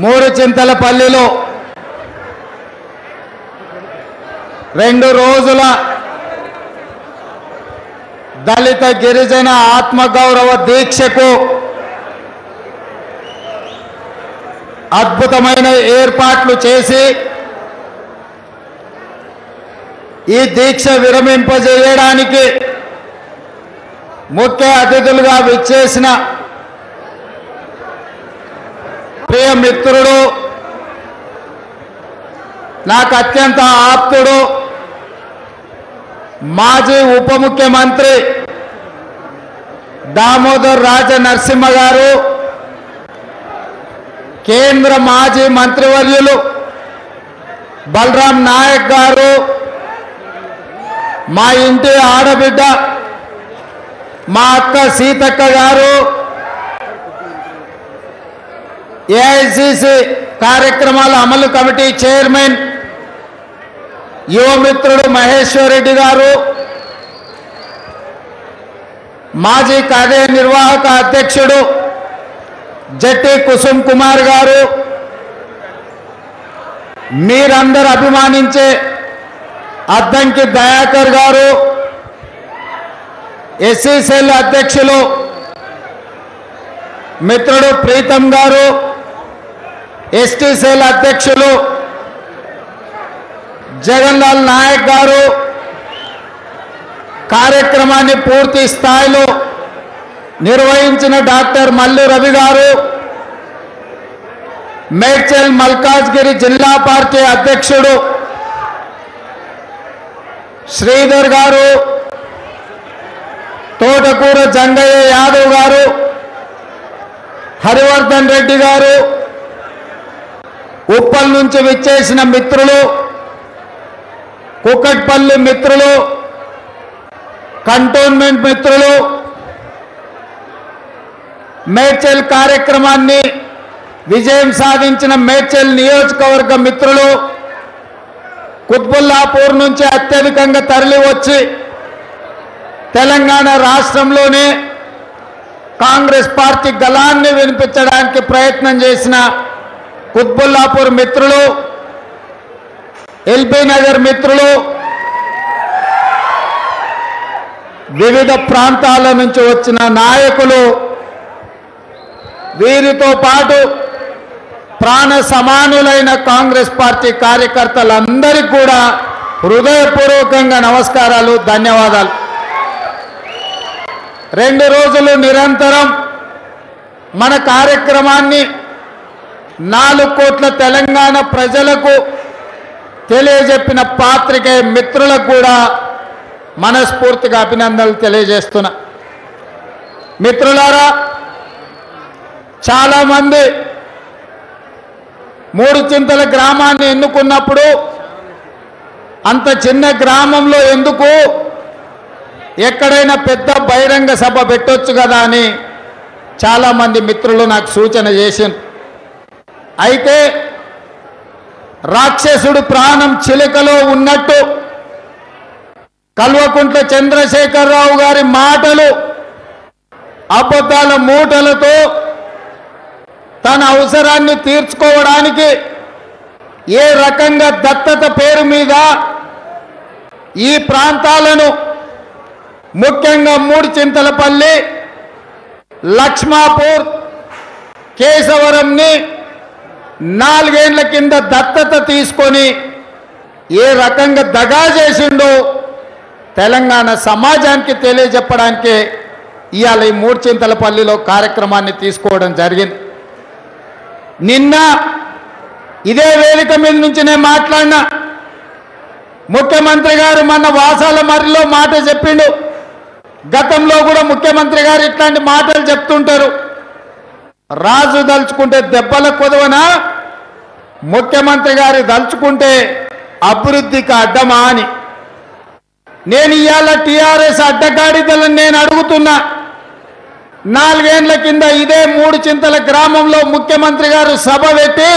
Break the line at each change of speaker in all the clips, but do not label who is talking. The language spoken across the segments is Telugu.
మూడు చింతలపల్లిలో రెండు రోజుల దళిత గిరిజన ఆత్మగౌరవ దీక్షకు అద్భుతమైన ఏర్పాట్లు చేసి ఈ దీక్ష విరమింపజేయడానికి ముఖ్య అతిథులుగా విచ్చేసిన ప్రియ మిత్రుడు నాకు అత్యంత ఆప్తుడు మాజీ ఉప ముఖ్యమంత్రి దామోదర్ రాజ నరసింహ గారు కేంద్ర మాజీ మంత్రివర్యులు బలరాం నాయక్ గారు మా ఇంటి ఆడబిడ్డ మా అక్క సీతక్క గారు ఏఐసిసి కార్యక్రమాల అమలు కమిటీ చైర్మన్ యువమిత్రుడు మహేశ్వర్ రెడ్డి గారు మాజీ కార్యనిర్వాహక అధ్యక్షుడు జట్టి కుసుమ్ కుమార్ గారు మీరందరూ అభిమానించే అద్దంకి దయాకర్ గారు ఎస్సీ సెల్ అధ్యక్షులు మిత్రుడు ప్రీతం గారు ఎస్టీ సెల్ అధ్యక్షులు జగన్ లాల్ నాయక్ గారు కార్యక్రమాన్ని పూర్తి స్థాయిలో నిర్వహించిన డాక్టర్ మల్లు రవి గారు మేడ్చల్ మల్కాజ్గిరి జిల్లా పార్టీ అధ్యక్షుడు శ్రీధర్ గారు తోటకూర జంగయ్య యాదవ్ గారు హరివర్ధన్ రెడ్డి గారు ఉప్పల్ నుంచి విచ్చేసిన మిత్రులు కుక్కట్పల్లి మిత్రులు కంటోన్మెంట్ మిత్రులు మేడ్చల్ కార్యక్రమాన్ని విజయం సాధించిన మేడ్చల్ నియోజకవర్గ మిత్రులు కుత్బుల్లాపూర్ నుంచి అత్యధికంగా తరలి వచ్చి తెలంగాణ రాష్ట్రంలోనే కాంగ్రెస్ పార్టీ గలాన్ని వినిపించడానికి ప్రయత్నం చేసిన కుత్బుల్లాపూర్ మిత్రులు ఎల్బీ నగర్ మిత్రులు వివిధ ప్రాంతాల నుంచి వచ్చిన నాయకులు వీరితో పాటు ప్రాణ సమానులైన కాంగ్రెస్ పార్టీ కార్యకర్తలందరికీ కూడా హృదయపూర్వకంగా నమస్కారాలు ధన్యవాదాలు. రెండు రోజులు నిరంతరం మన కార్యక్రమాన్ని నాలుగు కోట్ల తెలంగాణ ప్రజలకు తెలియజెప్పిన పాత్రికే మిత్రులకు కూడా మనస్ఫూర్తిగా అభినందనలు తెలియజేస్తున్నా. మిత్రులారా చాలామంది మూడు చింతల గ్రామాన్ని ఎన్నుకున్నప్పుడు అంత చిన్న గ్రామంలో ఎందుకు ఎక్కడైనా పెద్ద బహిరంగ సభ పెట్టొచ్చు కదా అని చాలామంది మిత్రులు నాకు సూచన చేసింది అయితే రాక్షసుడు ప్రాణం చిలుకలో ఉన్నట్టు కల్వకుంట్ల చంద్రశేఖరరావు గారి మాటలు అబద్ధాల మూటలతో తన అవసరాన్ని తీర్చుకోవడానికి ఏ రకంగా దత్తత పేరు మీద ఈ ప్రాంతాలను ముఖ్యంగా మూడు చింతలపల్లి లక్ష్మాపూర్ కేశవరంని నాలుగేళ్ళ కింద దత్తత తీసుకొని ఏ రకంగా దగా చేసిండో తెలంగాణ సమాజానికి తెలియజెప్పడానికే ఇవాళ ఈ మూడ్చింతలపల్లిలో కార్యక్రమాన్ని తీసుకోవడం జరిగింది. నిన్న ఇదే వేదిక మీద నుంచి నేను మాట్లాడినా ముఖ్యమంత్రి గారు మన వాసాల మర్రిలో మాట చెప్పిండు. గతంలో కూడా ముఖ్యమంత్రి గారు ఇట్లాంటి మాటలు చెప్తుంటారు. రాజు దలుచుకుంటే దెబ్బల కొదవనా? ముఖ్యమంత్రి గారు దలుచుకుంటే అభివృద్ధికి అడ్డమా అని. నేను ఇవాళ టీఆర్ఎస్ అడ్డగాడిదలని నేను అడుగుతున్నా. నాలుగేండ్ల కింద ఇదే మూడు చింతల గ్రామంలో ముఖ్యమంత్రి గారు సభ పెట్టి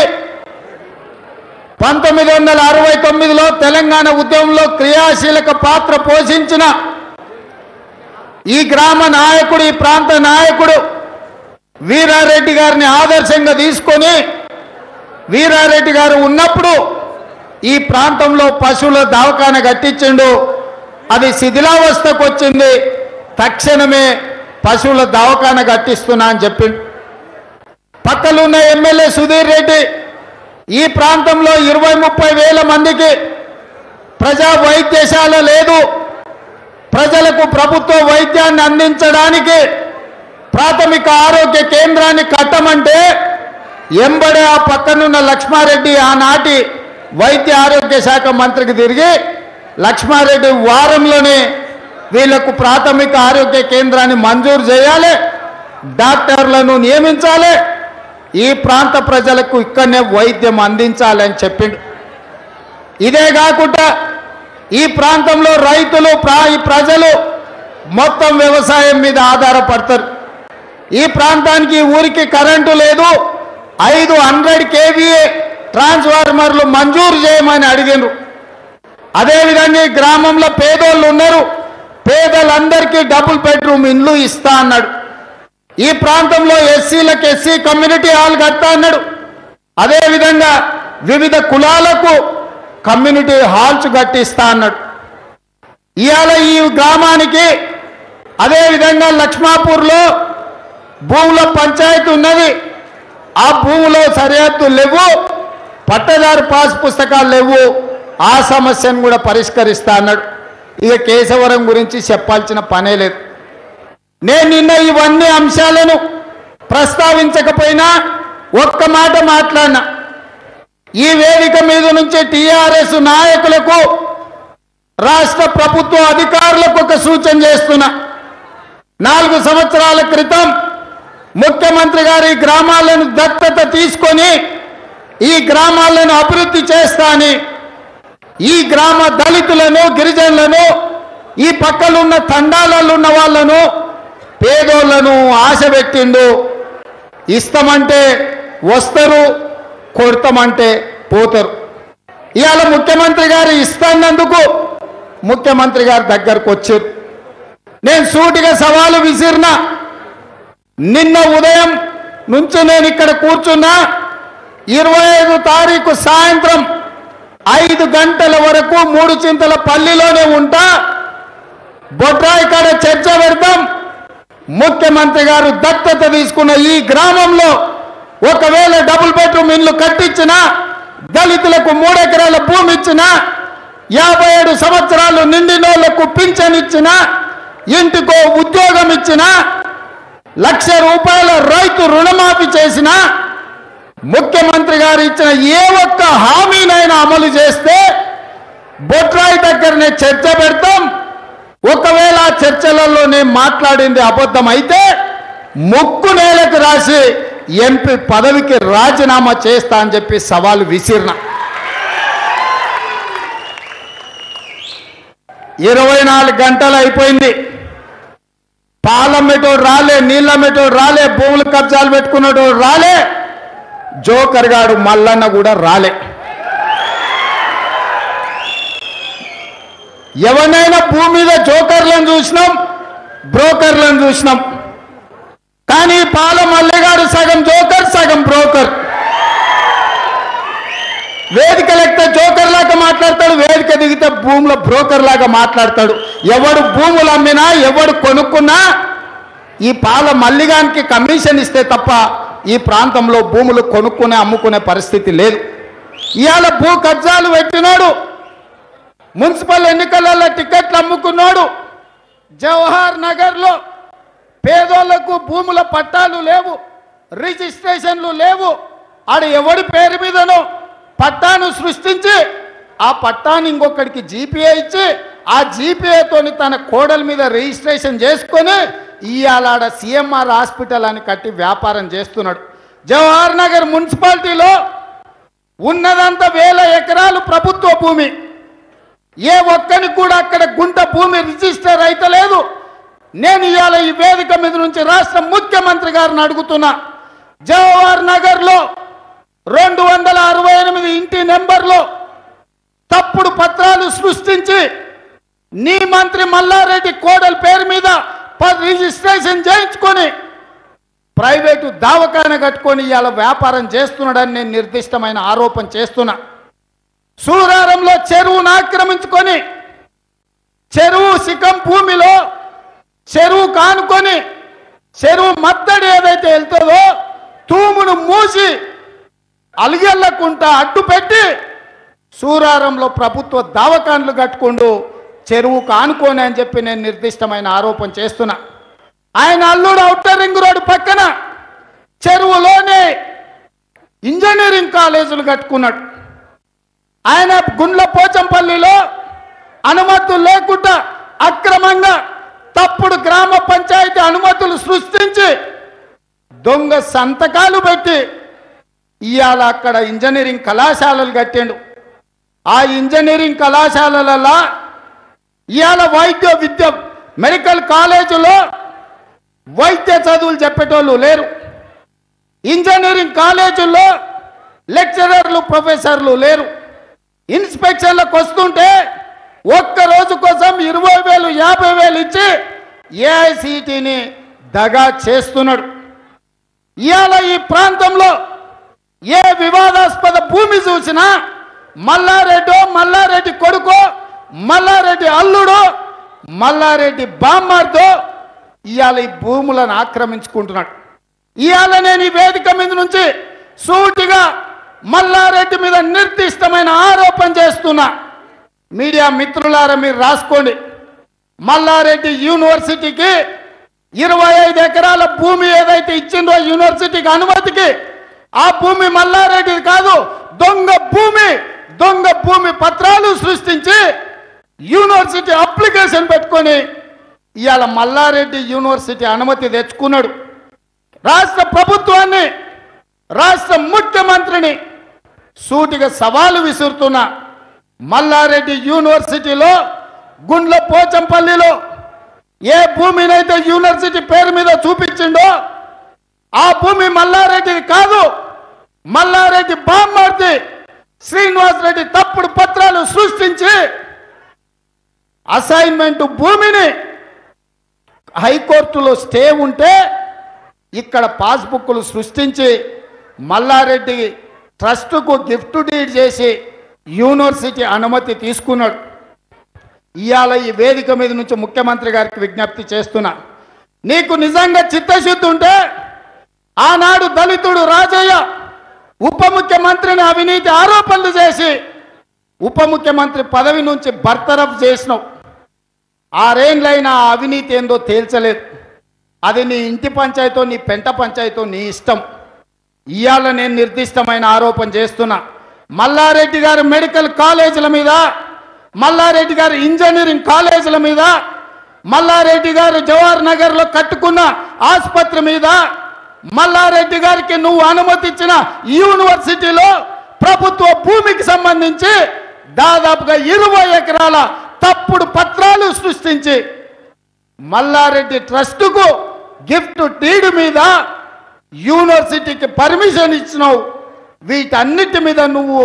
పంతొమ్మిది వందల అరవై తొమ్మిదిలో తెలంగాణ ఉద్యమంలో క్రియాశీలక పాత్ర పోషించిన ఈ గ్రామ నాయకుడు ఈ ప్రాంత నాయకుడు వీరారెడ్డి గారిని ఆదర్శంగా తీసుకొని వీరారెడ్డి గారు ఉన్నప్పుడు ఈ ప్రాంతంలో పశువుల దవాఖాన కట్టించిండు. అది శిథిలావస్థకు వచ్చింది. తక్షణమే పశువుల దవాఖాన కట్టిస్తున్నా అని చెప్పిండు పక్కలున్న ఎమ్మెల్యే సుధీర్ రెడ్డి ఈ ప్రాంతంలో ఇరవై ముప్పై వేల మందికి ప్రజా వైద్యశాల లేదు. ప్రజలకు ప్రభుత్వ వైద్యాన్ని అందించడానికి ప్రాథమిక ఆరోగ్య కేంద్రాన్ని కట్టమంటే ఎంబడే ఆ పక్కనున్న లక్ష్మారెడ్డి ఆనాటి వైద్య ఆరోగ్య శాఖ మంత్రికి తిరిగి లక్ష్మారెడ్డి వారంలోనే వీళ్ళకు ప్రాథమిక ఆరోగ్య కేంద్రాన్ని మంజూరు చేయాలి డాక్టర్లను నియమించాలి ఈ ప్రాంత ప్రజలకు ఇక్కడనే వైద్యం అందించాలని చెప్పిండు. ఇదే కాకుండా ఈ ప్రాంతంలో రైతులు ప్రా- ఈ ప్రజలు మొత్తం వ్యవసాయం మీద ఆధారపడతారు. ఈ ప్రాంతానికి ఊరికి కరెంటు లేదు ఐదు హండ్రెడ్ కేవీఏ ట్రాన్స్ఫార్మర్లు మంజూరు చేయమని అడిగినారు అదేవిధంగా ఈ గ్రామంలో పేదోళ్ళు ఉన్నారు. పేదలందరికీ డబుల్ బెడ్రూమ్ ఇండ్లు ఇస్తా అన్నాడు. ఈ ప్రాంతంలో ఎస్సీలకు ఎస్సీ కమ్యూనిటీ హాల్ కడతా అన్నాడు. అదేవిధంగా వివిధ కులాలకు కమ్యూనిటీ హాల్స్ కట్టిస్తా అన్నాడు. ఇవాళ ఈ గ్రామానికి అదేవిధంగా లక్ష్మాపూర్లో భూముల పంచాయతీ ఉన్నది. ఆ భూములో సరిహద్దు లేవు పట్టదారు పాస్ పుస్తకాలు లేవు. ఆ సమస్యను కూడా పరిష్కరిస్తా అన్నాడు. ఇక కేశవరం గురించి చెప్పాల్సిన పనే లేదు. నేను నిన్న ఇవన్నీ అంశాలను ప్రస్తావించకపోయినా ఒక్క మాట మాట్లాడినా. ఈ వేదిక మీద నుంచి టిఆర్ఎస్ నాయకులకు రాష్ట్ర ప్రభుత్వ అధికారులకు ఒక సూచన చేస్తున్నా. నాలుగు సంవత్సరాల క్రితం ముఖ్యమంత్రి గారు ఈ గ్రామాలను దత్తత తీసుకొని ఈ గ్రామాలను అభివృద్ధి చేస్తాని ఈ గ్రామ దళితులను గిరిజనులను ఈ పక్కలున్న తండాలలో ఉన్న వాళ్ళను పేదోళ్ళను ఆశ పెట్టిండు. ఇస్తామంటే వస్తారు కొడతామంటే పోతారు. ఇవాళ ముఖ్యమంత్రి గారు ఇస్తానందుకు ముఖ్యమంత్రి గారి దగ్గరకు వచ్చారు. నేను సూటిగా సవాలు విసిరినా నిన్న ఉదయం నుంచి నేను ఇక్కడ కూర్చున్నా ఇరవై ఐదు తారీఖు సాయంత్రం ఐదు గంటల వరకు మూడు చింతల పల్లిలోనే ఉంటా. బొడ్రాయి కాడ చర్చ పెడతాం ముఖ్యమంత్రి గారు దత్తత తీసుకున్న ఈ గ్రామంలో ఒకవేళ డబుల్ బెడ్రూమ్ ఇల్లు కట్టించినా దళితులకు మూడెకరాల భూమి ఇచ్చినా యాభై ఏడు సంవత్సరాలు నిండినోళ్ళకు పింఛన్ ఇచ్చినా ఇంటికో ఉద్యోగం ఇచ్చినా లక్ష రూపాయల రైతు రుణమాఫీ చేసిన ముఖ్యమంత్రి గారు ఇచ్చిన ఏ ఒక్క హామీనైనా అమలు చేస్తే బొట్రాయి దగ్గరనే చర్చ పెడతాం. ఒకవేళ ఆ చర్చలలో నేను మాట్లాడింది అబద్ధం అయితే ముక్కు నేలకు రాసి ఎంపీ పదవికి రాజీనామా చేస్తా అని చెప్పి సవాలు విసిరిన. ఇరవై నాలుగు గంటలు అయిపోయింది. పాలమ్మేటోడు రాలే నీళ్ళమ్మేటోడు రాలే భూములు కబ్జాలు పెట్టుకున్నటోడు రాలే జోకర్ గాడు మల్లన్న కూడా రాలే. ఎవరినైనా భూమి మీద జోకర్లను చూసినాం బ్రోకర్లను చూసినాం. కానీ పాల మల్లెగాడు సగం జోకర్ సగం బ్రోకర్. వేదిక లెక్క జోకర్ లాగా మాట్లాడతాడు వేదిక దిగితే భూముల బ్రోకర్ లాగా మాట్లాడతాడు. ఎవడు భూములు అమ్మినా ఎవడు కొనుక్కున్నా ఈ పాల మల్లిగానికి కమిషన్ ఇస్తే తప్ప ఈ ప్రాంతంలో భూములు కొనుక్కునే అమ్ముకునే పరిస్థితి లేదు. ఇవాళ భూ కబ్జాలు పెట్టినాడు. మున్సిపల్ ఎన్నికలలో టికెట్లు అమ్ముకున్నాడు. జవహర్ నగర్లో పేదోళ్ళకు భూముల పట్టాలు లేవు రిజిస్ట్రేషన్లు లేవు. ఆడ ఎవడి పేరు మీదనో పట్టాను సృష్టించి ఆ పట్టాన్ని ఇంకొకడికి జీపీఏ ఇచ్చి ఆ జీపీఏతోని తన కోడల మీద రిజిస్ట్రేషన్ చేసుకొని ఇవాళ ఆడ సిఎంఆర్ హాస్పిటల్ అని కట్టి వ్యాపారం చేస్తున్నాడు. జవహర్ నగర్ మున్సిపాలిటీలో ఉన్నదంతా వేల ఎకరాలు ప్రభుత్వ భూమి. ఏ ఒక్కరికి కూడా అక్కడ గుంట భూమి రిజిస్టర్ అయితే లేదు. నేను ఇవాళ ఈ వేదిక మీద నుంచి రాష్ట్ర ముఖ్యమంత్రి గారిని అడుగుతున్నా. జవహర్ నగర్లో రెండు వందల అరవై ఎనిమిది ఇంటి నెంబర్లో తప్పుడు పత్రాలు సృష్టించి నీ మంత్రి మల్లారెడ్డి కోడల పేరు మీద రిజిస్ట్రేషన్ చేయించుకొని ప్రైవేటు దావకాన కట్టుకొని ఇవాళ వ్యాపారం చేస్తున్నాడని నేను నిర్దిష్టమైన ఆరోపణ చేస్తున్నా. సూరారంలో చెరువును ఆక్రమించుకొని చెరువు శిఖం భూమిలో చెరువు కానుకొని చెరువు మత్తడి ఏదైతే వెళ్తుందో తూమును మూసి అలిగెళ్ళకుండా అడ్డు పెట్టి సూరారంలో ప్రభుత్వ దావకాన్లు కట్టుకుంటూ చెరువు కానుకోని అని చెప్పి నేను నిర్దిష్టమైన ఆరోపణ చేస్తున్నా. ఆయన అల్లుడు అవుటర్ రింగ్ రోడ్డు పక్కన చెరువులోనే ఇంజనీరింగ్ కాలేజీలు కట్టుకున్నాడు. ఆయన గుండ్ల పోచంపల్లిలో అనుమతులు లేకుండా అక్రమంగా తప్పుడు గ్రామ పంచాయతీ అనుమతులు సృష్టించి దొంగ సంతకాలు పెట్టి ఇవాళ అక్కడ ఇంజనీరింగ్ కళాశాలలు కట్టిండు. ఆ ఇంజనీరింగ్ కళాశాలలలో ఇవాళ వైద్య విద్య మెడికల్ కాలేజీలో వైద్య చదువులు చెప్పేటోళ్ళు లేరు. ఇంజనీరింగ్ కాలేజీల్లో లెక్చరర్లు ప్రొఫెసర్లు లేరు. ఇన్స్పెక్షన్లకు వస్తుంటే ఒక్క రోజు కోసం ఇరవై వేలు యాభై వేలు ఇచ్చి ఏఐసిటిని దగా చేస్తున్నాడు. ఇవాళ ఈ ప్రాంతంలో ఏ వివాదాస్పద భూమి చూసినా మల్లారెడ్డో మల్లారెడ్డి కొడుకో మల్లారెడ్డి అల్లుడో మల్లారెడ్డి బామ్మార్తో ఇవాళ ఈ భూములను ఆక్రమించుకుంటున్నాడు. ఇవాళ నేను ఈ వేదిక మీద నుంచి సూటిగా మల్లారెడ్డి మీద నిర్దిష్టమైన ఆరోపణ చేస్తున్నా. మీడియా మిత్రులారా మీరు రాసుకోండి. మల్లారెడ్డి యూనివర్సిటీకి ఇరవై ఐదు ఎకరాల భూమి ఏదైతే ఇచ్చిందో యూనివర్సిటీకి అనుమతికి ఆ భూమి మల్లారెడ్డిది కాదు దొంగ భూమి దొంగ భూమి పత్రాలు సృష్టించి యూనివర్సిటీ అప్లికేషన్ పెట్టుకొని ఇవాళ మల్లారెడ్డి యూనివర్సిటీ అనుమతి తెచ్చుకున్నాడు. రాష్ట్ర ప్రభుత్వాన్ని రాష్ట్ర ముఖ్యమంత్రిని సూటిగా సవాలు విసురుతున్న మల్లారెడ్డి యూనివర్సిటీలో గుండ్ల పోచంపల్లిలో ఏ భూమినైతే యూనివర్సిటీ పేరు మీద చూపించిండో ఆ భూమి మల్లారెడ్డిది కాదు మల్లారెడ్డి బామ్మర్ది శ్రీనివాస్ రెడ్డి తప్పుడు పత్రాలు సృష్టించి అసైన్మెంట్ భూమిని హైకోర్టులో స్టే ఉంటే ఇక్కడ పాస్బుక్లు సృష్టించి మల్లారెడ్డి ట్రస్టుకు గిఫ్ట్ డీడ్ చేసి యూనివర్సిటీ అనుమతి తీసుకున్నాడు. ఇవాళ ఈ వేదిక మీద నుంచి ముఖ్యమంత్రి గారికి విజ్ఞప్తి చేస్తున్నా. నీకు నిజంగా చిత్తశుద్ధి ఉంటే ఆనాడు దళితుడు రాజయ్య ఉప ముఖ్యమంత్రిని అవినీతి ఆరోపణలు చేసి ఉప ముఖ్యమంత్రి పదవి నుంచి బర్తరఫ్ చేసినావు. ఆరేండ్లైనా ఆ అవినీతి ఏందో తేల్చలేదు. అది నీ ఇంటి పంచాయతో నీ పెంట పంచాయతో నీ ఇష్టం. ఇవాళ నేను నిర్దిష్టమైన ఆరోపణ చేస్తున్నా. మల్లారెడ్డి గారు మెడికల్ కాలేజీల మీద మల్లారెడ్డి గారు ఇంజనీరింగ్ కాలేజీల మీద మల్లారెడ్డి గారు జవహర్ నగర్లో కట్టుకున్న ఆసుపత్రి మీద మల్లారెడ్డి గారికి నువ్వు అనుమతించిన యూనివర్సిటీలో ప్రభుత్వ భూమికి సంబంధించి దాదాపుగా ఇరవై ఎకరాల తప్పుడు పత్రాలు సృష్టించి మల్లారెడ్డి ట్రస్టుకు గిఫ్ట్ డీడ్ మీద యూనివర్సిటీకి పర్మిషన్ ఇచ్చినావు. వీటన్నిటి మీద నువ్వు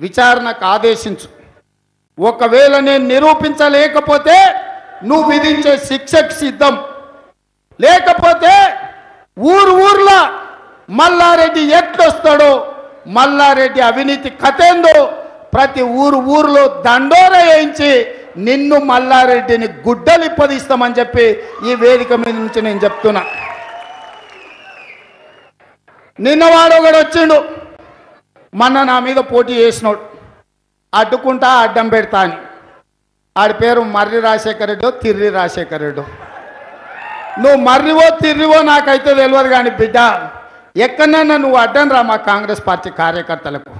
విచారణకు ఆదేశించు. ఒకవేళ నేను నిరూపించలేకపోతే నువ్వు విధించే శిక్షకు సిద్ధం. లేకపోతే ఊరు ఊర్లో మల్లారెడ్డి ఎట్లొస్తాడో మల్లారెడ్డి అవినీతి కథేందో ప్రతి ఊరు ఊర్లో దండోర వేయించి నిన్ను మల్లారెడ్డిని గుడ్డలిప్పదీస్తామని చెప్పి ఈ వేదిక మీద నుంచి నేను చెప్తున్నా. నిన్న వాడు ఒకడు వచ్చిండు. మొన్న నా మీద పోటీ చేసినాడు. అడ్డుకుంటా అడ్డం పెడతా అని. ఆడి పేరు మర్రి రాజశేఖర రెడ్డి తిర్రి రాజశేఖర రెడ్డి. నువ్వు మర్రివో తిర్రివో నాకైతే తెలియదు కానీ బిడ్డ ఎక్కడన్నా నువ్వు అడ్డం రా మా కాంగ్రెస్ పార్టీ కార్యకర్తలకు.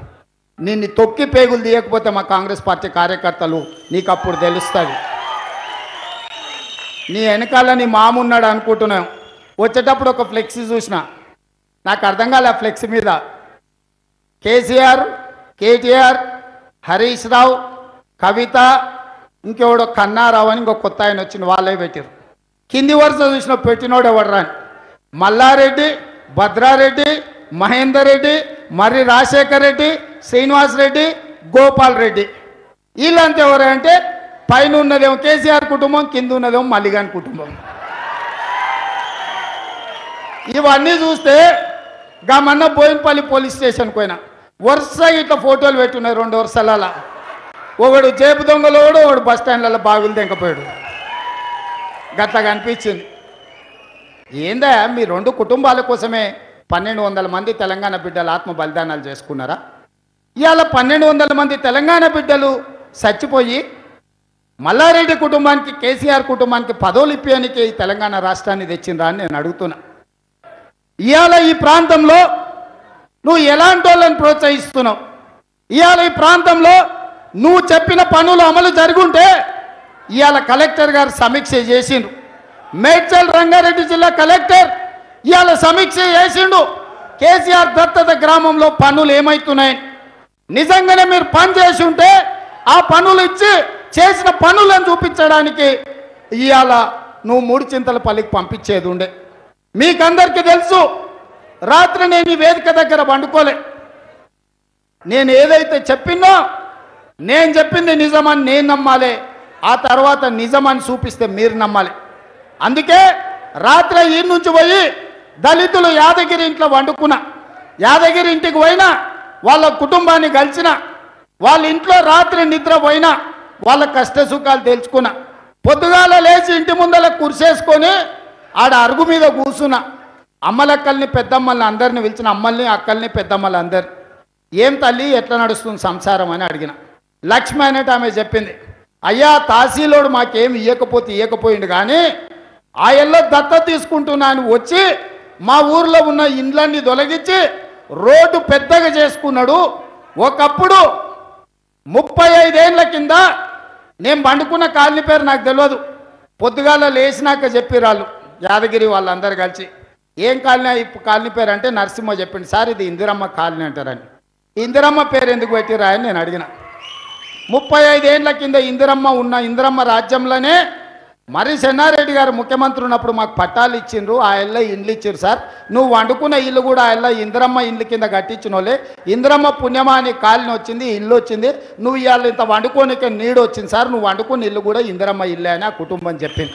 నిన్ను తొక్కి పేగులు తీయకపోతే మా కాంగ్రెస్ పార్టీ కార్యకర్తలు నీకు అప్పుడు తెలుస్తుంది నీ వెనకాల నీ మామున్నాడు అనుకుంటున్నాం వచ్చేటప్పుడు ఒక ఫ్లెక్సీ చూసిన. నాకు అర్థం కాలే ఆ ఫ్లెక్సీ మీద. కేసీఆర్ కేటీఆర్ హరీష్ రావు కవిత ఇంకెవడో కన్నారావు అని ఇంకో కొత్త ఆయన వచ్చిన వాళ్ళే పెట్టారు కింది వరుస చూసిన పెట్టినోడు ఎవడరా మల్లారెడ్డి భద్రారెడ్డి మహేందర్ రెడ్డి మర్రి రాజశేఖర్ రెడ్డి శ్రీనివాస్ రెడ్డి గోపాల్ రెడ్డి. వీళ్ళంతా ఎవరంటే పైన ఉన్నదేమో కేసీఆర్ కుటుంబం కింద ఉన్నదేమో మల్లిగాని కుటుంబం. ఇవన్నీ చూస్తే గమన్న బోయినపల్లి పోలీస్ స్టేషన్కి పోయినా. వరుస ఇట్లా ఫోటోలు పెట్టున్నాయి రెండు వరుసల ఒకడు జేబు దొంగలోడు ఒకడు బస్ స్టాండ్లలో బాగులు తెంకపోయాడు. గట్లా కనిపించింది ఏందా మీ రెండు కుటుంబాల కోసమే పన్నెండు వందల మంది తెలంగాణ బిడ్డలు ఆత్మ బలిదానాలు చేసుకున్నారా? ఇవాళ పన్నెండు వందల మంది తెలంగాణ బిడ్డలు చచ్చిపోయి మల్లారెడ్డి కుటుంబానికి కేసీఆర్ కుటుంబానికి పదవులు ఇప్పానికి ఈ తెలంగాణ రాష్ట్రాన్ని తెచ్చిండ్రా అని నేను అడుగుతున్నా. ఇవాళ ఈ ప్రాంతంలో నువ్వు ఎలాంటి వాళ్ళని ప్రోత్సహిస్తున్నావు? ఇవాళ ఈ ప్రాంతంలో నువ్వు చెప్పిన పనులు అమలు జరుగుంటే ఇవాళ కలెక్టర్ గారు సమీక్ష చేసిండ్రు. మేడ్చల్ రంగారెడ్డి జిల్లా కలెక్టర్ ఇవాళ సమీక్ష చేసిండు. కేసీఆర్ దత్తత గ్రామంలో పనులు ఏమవుతున్నాయి నిజంగానే మీరు పని చేసి ఉంటే ఆ పనులు ఇచ్చి చేసిన పనులను చూపించడానికి ఇవాళ నువ్వు మూడు చింతల పల్లికి పంపించేది ఉండే. మీకందరికీ తెలుసు రాత్రి నేను ఈ వేదిక దగ్గర వండుకోలే నేను ఏదైతే చెప్పినో నేను చెప్పింది నిజమని నేను నమ్మాలే. ఆ తర్వాత నిజమని చూపిస్తే మీరు నమ్మాలి. అందుకే రాత్రి ఈ నుంచి పోయి దళితులు యాదగిరి ఇంట్లో వండుకున్నా యాదగిరి ఇంటికి పోయినా వాళ్ళ కుటుంబాన్ని కలిసిన వాళ్ళ ఇంట్లో రాత్రి నిద్ర పోయినా వాళ్ళ కష్ట సుఖాలు తెలుసుకున్నా పొద్దుగాల లేచి ఇంటి ముందర కురిసేసుకొని ఆడ అరుగు మీద కూర్చున్నా అమ్మలక్కల్ని పెద్దమ్మల్ని అందరిని పిలిచిన అమ్మల్ని అక్కల్ని పెద్దమ్మల్ని అందరిని. ఏం తల్లి ఎట్లా నడుస్తుంది సంసారం అని అడిగిన. లక్ష్మి అనేటి ఆమె చెప్పింది అయ్యా తహసీలోడు మాకేమి ఇయ్యకపోతే ఇయ్యకపోయిండు కానీ ఆయల్లో దత్త తీసుకుంటున్నాను వచ్చి మా ఊర్లో ఉన్న ఇండ్లన్నీ తొలగించి రోడ్డు పెద్దగా చేసుకున్నాడు. ఒకప్పుడు ముప్పై ఐదేళ్ళ కింద నేను పండుకున్న కాలనీ పేరు నాకు తెలియదు పొద్దుగాల లేచినాక చెప్పిరాళ్ళు యాదగిరి వాళ్ళందరూ కలిసి. ఏం కాలనీ ఇప్పుడు కాలనీ పేరు అంటే నరసింహ చెప్పింది సార్ ఇది ఇందిరమ్మ కాలనీ అంటారని. ఇందిరమ్మ పేరు ఎందుకు పెట్టిరా అని నేను అడిగిన. ముప్పై ఐదేళ్ళ కింద ఇందిరమ్మ ఉన్న ఇందిరమ్మ రాజ్యంలోనే మరి సెన్నారెడ్డి గారు ముఖ్యమంత్రి ఉన్నప్పుడు మాకు పట్టాలు ఇచ్చిండ్రు ఆ ఇళ్ళ ఇండ్లు ఇచ్చారు సార్. నువ్వు వండుకున్న ఇల్లు కూడా ఆ ఇళ్ళ ఇందిరమ్మ ఇండ్ల కింద కట్టించిన వాళ్ళే ఇందిరమ్మ పుణ్యమా అని కాలిని వచ్చింది ఇల్లు వచ్చింది. నువ్వు ఇవాళ ఇంత వండుకోనిక నీడు వచ్చింది సార్. నువ్వు వండుకున్న ఇల్లు కూడా ఇందిరమ్మ ఇల్లే అని ఆ కుటుంబం చెప్పింది.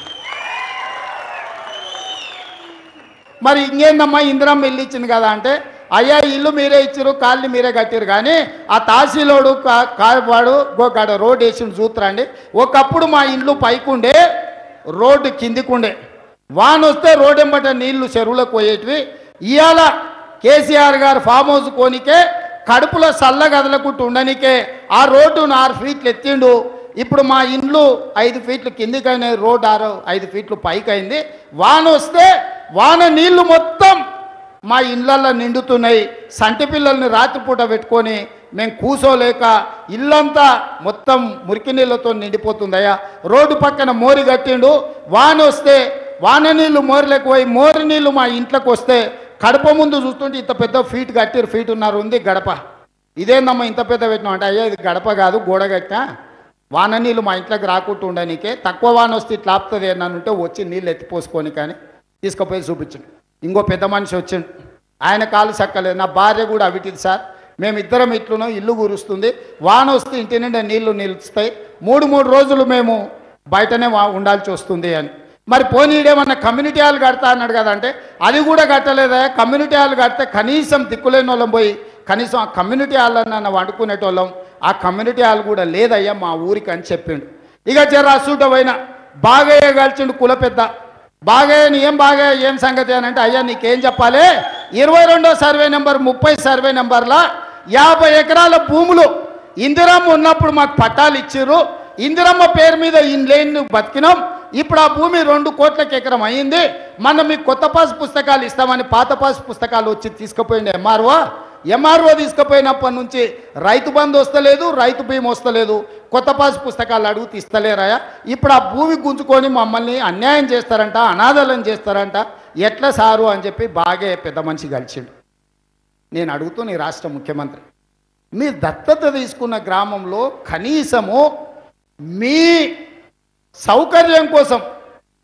మరి ఇంకేందమ్మా ఇందిరమ్మ ఇల్లు ఇచ్చింది కదా అంటే అయ్యా ఇల్లు మీరే ఇచ్చారు కాళ్ళు మీరే కట్టారు కానీ ఆ తాసీలోడు కా- కావాడు గోగాడ రోడ్ వేసి చూతురండి ఒకప్పుడు మా ఇండ్లు పైకుండే రోడ్డు కిందికుండే. వాన వస్తే రోడ్ ఎంబట నీళ్ళు చెరువులకు పోయేటివి. ఇవాళ కేసీఆర్ గారు ఫామ్ హౌస్ కోనికే కడుపులో సల్ల కదలకుంటూ ఉండనికే ఆ రోడ్డును ఆరు ఫీట్లు ఎత్తిండు. ఇప్పుడు మా ఇండ్లు ఐదు ఫీట్లు కిందికైనా రోడ్డు ఆరు ఐదు ఫీట్లు పైకి అయింది వాన వస్తే వాన నీళ్ళు మొత్తం మా ఇళ్ళల్లో నిండుతున్నాయి. సంటి పిల్లల్ని రాత్రిపూట పెట్టుకొని మేము కూసోలేక ఇల్లంతా మొత్తం మురికి నీళ్ళతో నిండిపోతుందయ్యా. రోడ్డు పక్కన మోరి కట్టిండు. వాన వస్తే వాన నీళ్ళు మోరిలోకి పోయి మోరి నీళ్ళు మా ఇంట్లోకి వస్తే కడప ముందు చూస్తుంటే ఇంత పెద్ద ఫీట్ కట్టిరు. ఫీట్ ఉన్నారు ఉంది గడప. ఇదేందమ్మా ఇంత పెద్ద పెట్టినాం అంటే అయ్యా ఇది గడప కాదు గోడ కట్టినా వాన నీళ్ళు మా ఇంట్లోకి రాకుండా ఉండనీకే తక్కువ వాన వస్తే ఇట్లా ఆపుతుంది ఉంటే వచ్చి నీళ్ళు ఎత్తిపోసుకొని కానీ తీసుకుపోయి చూపించండి. ఇంకో పెద్ద మనిషి వచ్చిండు. ఆయన కాలు చక్కలేదు నా భార్య కూడా అవిటిది సార్. మేమిద్దరం ఇట్లున్నాం ఇల్లు కురుస్తుంది. వాన వస్తే ఇంటి నిండా నీళ్ళు నిలుస్తాయి. మూడు మూడు రోజులు మేము బయటనే వా- ఉండాల్సి వస్తుంది అని. మరి పోనీడేమన్నా కమ్యూనిటీ హాల్ కడతా అన్నాడు కదా అంటే అది కూడా కట్టలేదా కమ్యూనిటీ హాల్ కడితే కనీసం దిక్కులేని వాళ్ళం పోయి కనీసం ఆ కమ్యూనిటీ హాల్ అన్న వండుకునేటోళ్ళం ఆ కమ్యూనిటీ హాల్ కూడా లేదయ్యా మా ఊరికి అని చెప్పిండు. ఇక జర అసూటమైన బాగయ్య కలిసిండు కుల పెద్ద. బాగా ఏం బాగా ఏం సంగతి అని అంటే అయ్యా నీకేం చెప్పాలి? ఇరవై రెండో సర్వే నెంబర్ ముప్పై సర్వే నెంబర్ల యాభై ఎకరాల భూములు ఇందిరమ్మ ఉన్నప్పుడు మాకు పట్టాలు ఇచ్చిర్రు. ఇందిరమ్మ పేరు మీద ఇన్లేని బతికినాం. ఇప్పుడు ఆ భూమి రెండు కోట్లకి ఎకరం అయింది. మనం మీకు కొత్త పాస్ పుస్తకాలు ఇస్తామని పాత పాస్ పుస్తకాలు వచ్చి తీసుకుపోయింది ఎంఆర్ఓ ఎంఆర్ఓ తీసుకుపోయినప్పటి నుంచి రైతు బంధు వస్తలేదు రైతు బీమా వస్తలేదు. కొత్త పాస్ పుస్తకాలు అడుగు తీస్తలేరాయా? ఇప్పుడు ఆ భూమి గుంజుకొని మమ్మల్ని అన్యాయం చేస్తారంట అనాథాలను చేస్తారంట. ఎట్లా సారు అని చెప్పి బాగా పెద్ద మనిషి గడిచిండు నేను అడుగుతూ నీ రాష్ట్ర ముఖ్యమంత్రి మీరు దత్తత తీసుకున్న గ్రామంలో కనీసము మీ సౌకర్యం కోసం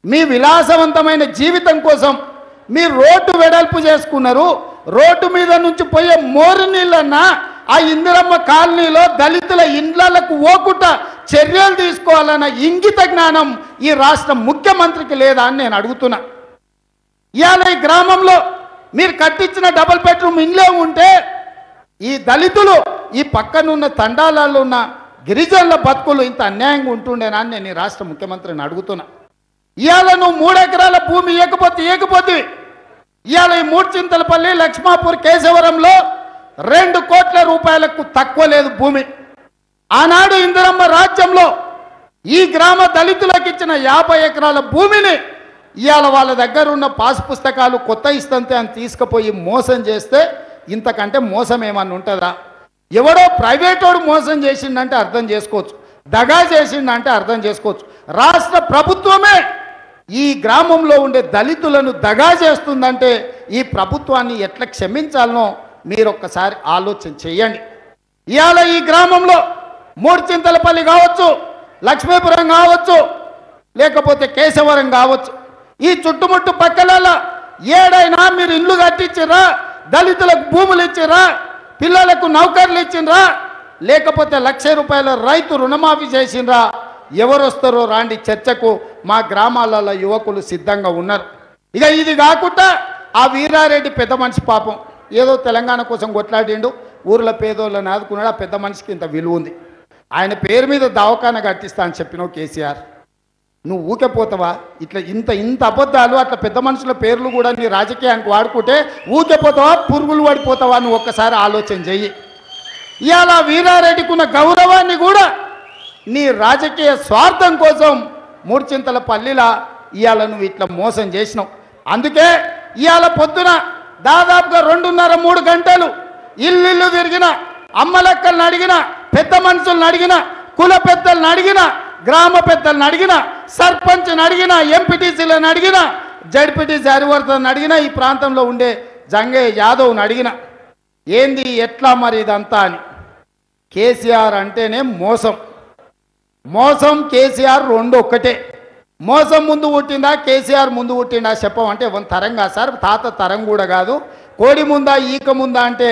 మీ విలాసవంతమైన జీవితం కోసం మీరు రోడ్డు వెడల్పు చేసుకున్నారు. రోడ్డు మీద నుంచి పోయే మోరు నీళ్ళన్నా ఆ ఇందిరమ్మ కాలనీలో దళితుల ఇండ్లకు ఓకుట చర్యలు తీసుకోవాలన్న ఇంగిత జ్ఞానం ఈ రాష్ట్ర ముఖ్యమంత్రికి లేదా అని నేను అడుగుతున్నా. ఇవాళ ఈ గ్రామంలో మీరు కట్టించిన డబుల్ బెడ్రూమ్ ఇండ్లే ఉంటే ఈ దళితులు ఈ పక్కనున్న తండాలలో ఉన్న గిరిజనుల బతుకులు ఇంత అన్యాయంగా ఉంటుండేనా అని నేను ఈ రాష్ట్ర ముఖ్యమంత్రిని అడుగుతున్నా. ఇవాళ నువ్వు మూడెకరాల భూమి ఇవ్వకపోతే ఇవ్వకపోతే ఇవాళ ఈ మూడుచింతలపల్లి లక్ష్మాపూర్ కేశవరంలో రెండు కోట్ల రూపాయలకు తక్కువ లేదు భూమి. ఆనాడు ఇందిరమ్మ రాజ్యంలో ఈ గ్రామ దళితులకు ఇచ్చిన యాభై ఎకరాల భూమిని ఇవాళ వాళ్ళ దగ్గర ఉన్న పాస్ పుస్తకాలు కొత్త ఇస్తంతే అని తీసుకుపోయి మోసం చేస్తే ఇంతకంటే మోసం ఏమన్నా ఉంటుందా? ఎవడో ప్రైవేటోడు మోసం చేసిండంటే అర్థం చేసుకోవచ్చు. దగా చేసిండంటే అర్థం చేసుకోవచ్చు. రాష్ట్ర ప్రభుత్వమే ఈ గ్రామంలో ఉండే దళితులను దగా చేస్తుందంటే ఈ ప్రభుత్వాన్ని ఎట్లా క్షమించాలనో మీరు ఒక్కసారి ఆలోచన చేయండి. ఇవాళ ఈ గ్రామంలో మూడు చింతలపల్లి కావచ్చు లక్ష్మీపురం కావచ్చు లేకపోతే కేశవరం కావచ్చు. ఈ చుట్టుముట్టు పక్కలలో ఏడైనా మీరు ఇల్లు కట్టించరా దళితులకు భూములు ఇచ్చిరా పిల్లలకు నౌకర్లు ఇచ్చిండ్రా లేకపోతే లక్ష రూపాయల రైతు రుణమాఫీ చేసిండ్రా ఎవరు వస్తారో రాండి చర్చకు మా గ్రామాలలో యువకులు సిద్ధంగా ఉన్నారు. ఇక ఇది కాకుండా ఆ వీరారెడ్డి పెద్ద మనిషి పాపం. ఏదో తెలంగాణ కోసం కొట్లాడిండు ఊర్లో పేదోళ్ళని ఆదుకున్నాడు ఆ పెద్ద మనిషికి ఇంత విలువ ఉంది. ఆయన పేరు మీద దవాఖాన కట్టిస్తా అని చెప్పినావు కేసీఆర్. నువ్వు ఊకెపోతావా ఇట్లా ఇంత ఇంత అబద్ధాలు అట్లా పెద్ద మనుషుల పేర్లు కూడా నీ రాజకీయానికి వాడుకుంటే ఊకెపోతావా పురుగులు పడిపోతావా? నువ్వు ఒక్కసారి ఆలోచన చెయ్యి. ఇవాళ వీరారెడ్డికి ఉన్న గౌరవాన్ని కూడా నీ రాజకీయ స్వార్థం కోసం మూర్చింతల పల్లిలా ఇవాళ నువ్వు ఇట్లా మోసం చేసినావు. అందుకే ఇవాళ పొద్దున దాదాపుగా రెండున్నర మూడు గంటలు ఇల్లు తిరిగిన అమ్మలక్కలను అడిగిన పెద్ద మనుషులను అడిగిన కుల పెద్దలను అడిగిన గ్రామ పెద్దలను అడిగిన సర్పంచ్ని అడిగిన ఎంపీటీసీలను అడిగిన జడ్పీటీసీ హరివర్ధన్ అడిగిన ఈ ప్రాంతంలో ఉండే జంగే యాదవ్ని అడిగిన. ఏంది ఎట్లా మరి ఇదంతా అని. కేసీఆర్ అంటేనే మోసం. మోసం కేసీఆర్ రెండు ఒక్కటే. మోసం ముందు పుట్టిందా కేసీఆర్ ముందు పుట్టిందా చెప్పమంటే వన్ తరం సార్ తాత తరం కూడా కాదు. కోడి ముందా ఈక ముందా అంటే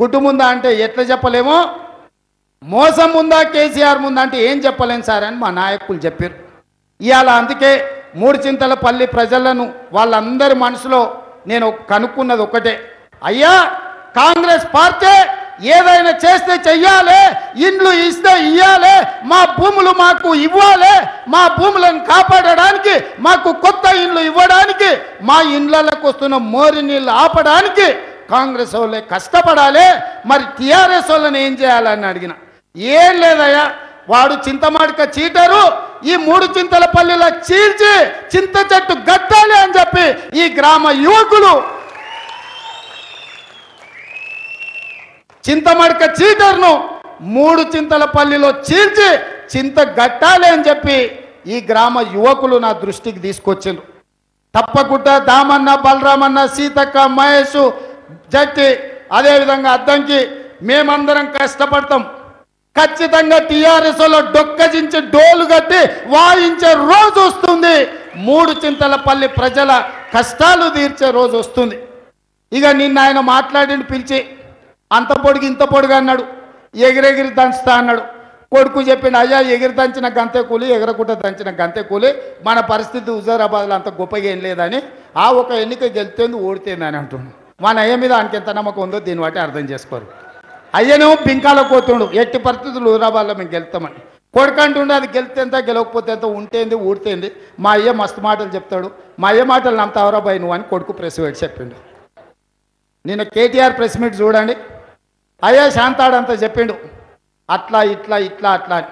గుడ్డు ముందా అంటే ఎట్లా చెప్పలేమో? మోసం ముందా కేసీఆర్ ముందా అంటే ఏం చెప్పలేను సార్ అని మా నాయకులు చెప్పారు ఇవాళ అందుకే మూడు చింతల పల్లి ప్రజలను వాళ్ళందరి మనసులో నేను కనుక్కున్నది ఒకటే. అయ్యా కాంగ్రెస్ పార్టీ ఏదైనా చేస్తే చెయ్యాలి ఇండ్లు ఇస్తే ఇయ్యాలి మా భూములు మాకు ఇవ్వాలి మా భూములను కాపాడడానికి మాకు కొత్త ఇండ్లు ఇవ్వడానికి మా ఇండ్లకు వస్తున్న మోరి నీళ్ళు ఆపడానికి కాంగ్రెస్ వాళ్ళే కష్టపడాలి మరి టీఆర్ఎస్ వాళ్ళని ఏం చేయాలని అడిగిన. ఏం లేదయ్యా వాడు చింతమాడిక చీటరు ఈ మూడు చింతల పల్లెల చీల్చి చింత చెట్టు గట్టాలి అని చెప్పి ఈ గ్రామ యువకులు చింతమడక చీటర్ను మూడు చింతల పల్లిలో చీల్చి చింత గట్టాలి అని చెప్పి ఈ గ్రామ యువకులు నా దృష్టికి తీసుకొచ్చిండ్రు. తప్పకుండా దామన్న బలరామన్న సీతక్క మహేష్ జట్టి అదేవిధంగా అద్దంకి మేమందరం కష్టపడతాం. ఖచ్చితంగా టీఆర్ఎస్లో డొక్కజించి డోలు కట్టి వాయించే రోజు వస్తుంది. మూడు చింతల పల్లి ప్రజల కష్టాలు తీర్చే రోజు వస్తుంది. ఇక నిన్న ఆయన మాట్లాడిని పిలిచి అంత పొడిగి ఇంత పొడుగు అన్నాడు. ఎగిరెగిరి దంచుతా అన్నాడు. కొడుకు చెప్పిండు అయ్యా ఎగిరి దంచిన గంతే కూలి ఎగరకుంట దంచిన గంతే కూలి. మన పరిస్థితి హుజారాబాద్లో అంత గొప్పగా ఏం లేదని ఆ ఒక ఎన్నిక గెలితేంది ఓడితేంది అని అంటున్నాడు మన అయ్య మీద ఆయనకి ఎంత నమ్మకం ఉందో దీన్ని బట్టి అర్థం చేసుకోరు. అయ్యనేమో పింకాల పోతుండు ఎట్టి పరిస్థితులు హుజారాబాద్లో మేము గెలుస్తామని కొడుకంటుండే అది గెలితే ఎంత గెలవకపోతే ఎంత ఉంటేంది ఊడితేంది. మా అయ్య మస్తు మాటలు చెప్తాడు. మా అయ్య మాటలు నమ్ముతావరా బాయ్ నువ్వు అని కొడుకు ప్రెస్ పెట్టి చెప్పిండు. నేను కేటీఆర్ ప్రెస్ మీట్ చూడండి. అయ్యా శాంతాడంతా చెప్పిండు. అట్లా ఇట్లా ఇట్లా అట్లా అని.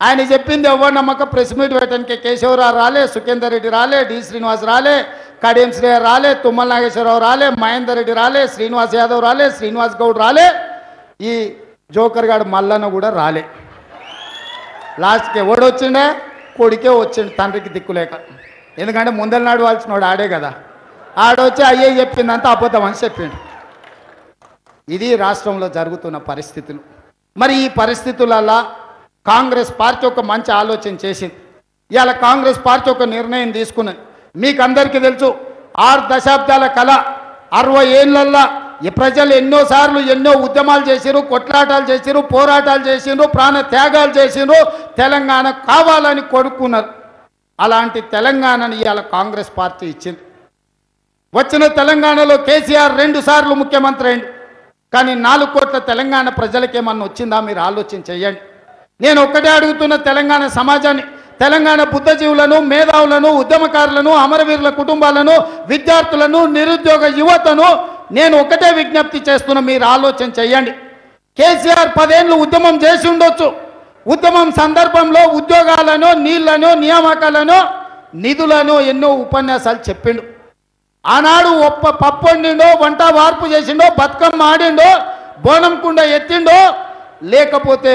ఆయన చెప్పింది ఎవరు నమ్మక ప్రెస్ మీట్ పెట్టడానికి? కేశవరావు రాలే సుఖేందర్ రెడ్డి రాలే డి శ్రీనివాస్ రాలే కడియం శ్రేయ రాలే తుమ్మల నాగేశ్వరరావు రాలే మహేందర్ రెడ్డి రాలే శ్రీనివాస్ యాదవ్ రాలే శ్రీనివాస్ గౌడ్ రాలే. ఈ జోకర్ గాడు మల్లన్న కూడా రాలే. లాస్ట్కి ఎవడు వచ్చిండే? కొడుకే వచ్చిండు తండ్రికి దిక్కులేక ఎందుకంటే ముందర నాడు వాల్సిన వాడు ఆడే కదా. ఆడొచ్చి అయ్యే చెప్పిందంతా అబద్ధం అని చెప్పిండు. ఇది రాష్ట్రంలో జరుగుతున్న పరిస్థితులు. మరి ఈ పరిస్థితులలో కాంగ్రెస్ పార్టీ ఒక మంచి ఆలోచన చేసింది. ఇవాళ కాంగ్రెస్ పార్టీ ఒక నిర్ణయం తీసుకున్నది. మీకు అందరికీ తెలుసు ఆరు దశాబ్దాల కళ అరవై ఏళ్ళల్లో ఈ ప్రజలు ఎన్నోసార్లు ఎన్నో ఉద్యమాలు చేసిరు కొట్లాటాలు చేసిరు పోరాటాలు చేసిరు ప్రాణ త్యాగాలు చేసిరు తెలంగాణ కావాలని కొడుకున్నారు అలాంటి తెలంగాణని ఇవాళ కాంగ్రెస్ పార్టీ ఇచ్చింది. వచ్చిన తెలంగాణలో కేసీఆర్ రెండు సార్లు ముఖ్యమంత్రి అయింది కానీ నాలుగు కోట్ల తెలంగాణ ప్రజలకేమన్నా వచ్చిందా? మీరు ఆలోచన చేయండి. నేను ఒక్కటే అడుగుతున్న తెలంగాణ సమాజాన్ని తెలంగాణ బుద్ధజీవులను మేధావులను ఉద్యమకారులను అమరవీరుల కుటుంబాలను విద్యార్థులను నిరుద్యోగ యువతను నేను ఒకటే విజ్ఞప్తి చేస్తున్న మీరు ఆలోచన చేయండి. కేసీఆర్ పదేళ్ళు ఉద్యమం చేసి ఉండొచ్చు. ఉద్యమం సందర్భంలో ఉద్యోగాలను నీళ్ళను నియామకాలను నిధులను ఎన్నో ఉపన్యాసాలు చెప్పిండు. ఆనాడు ఒప్ప పప్పు వండిండో వంట వార్పు చేసిండో బతుకమ్మ ఆడిండో బోనం కుండ ఎత్తిండో లేకపోతే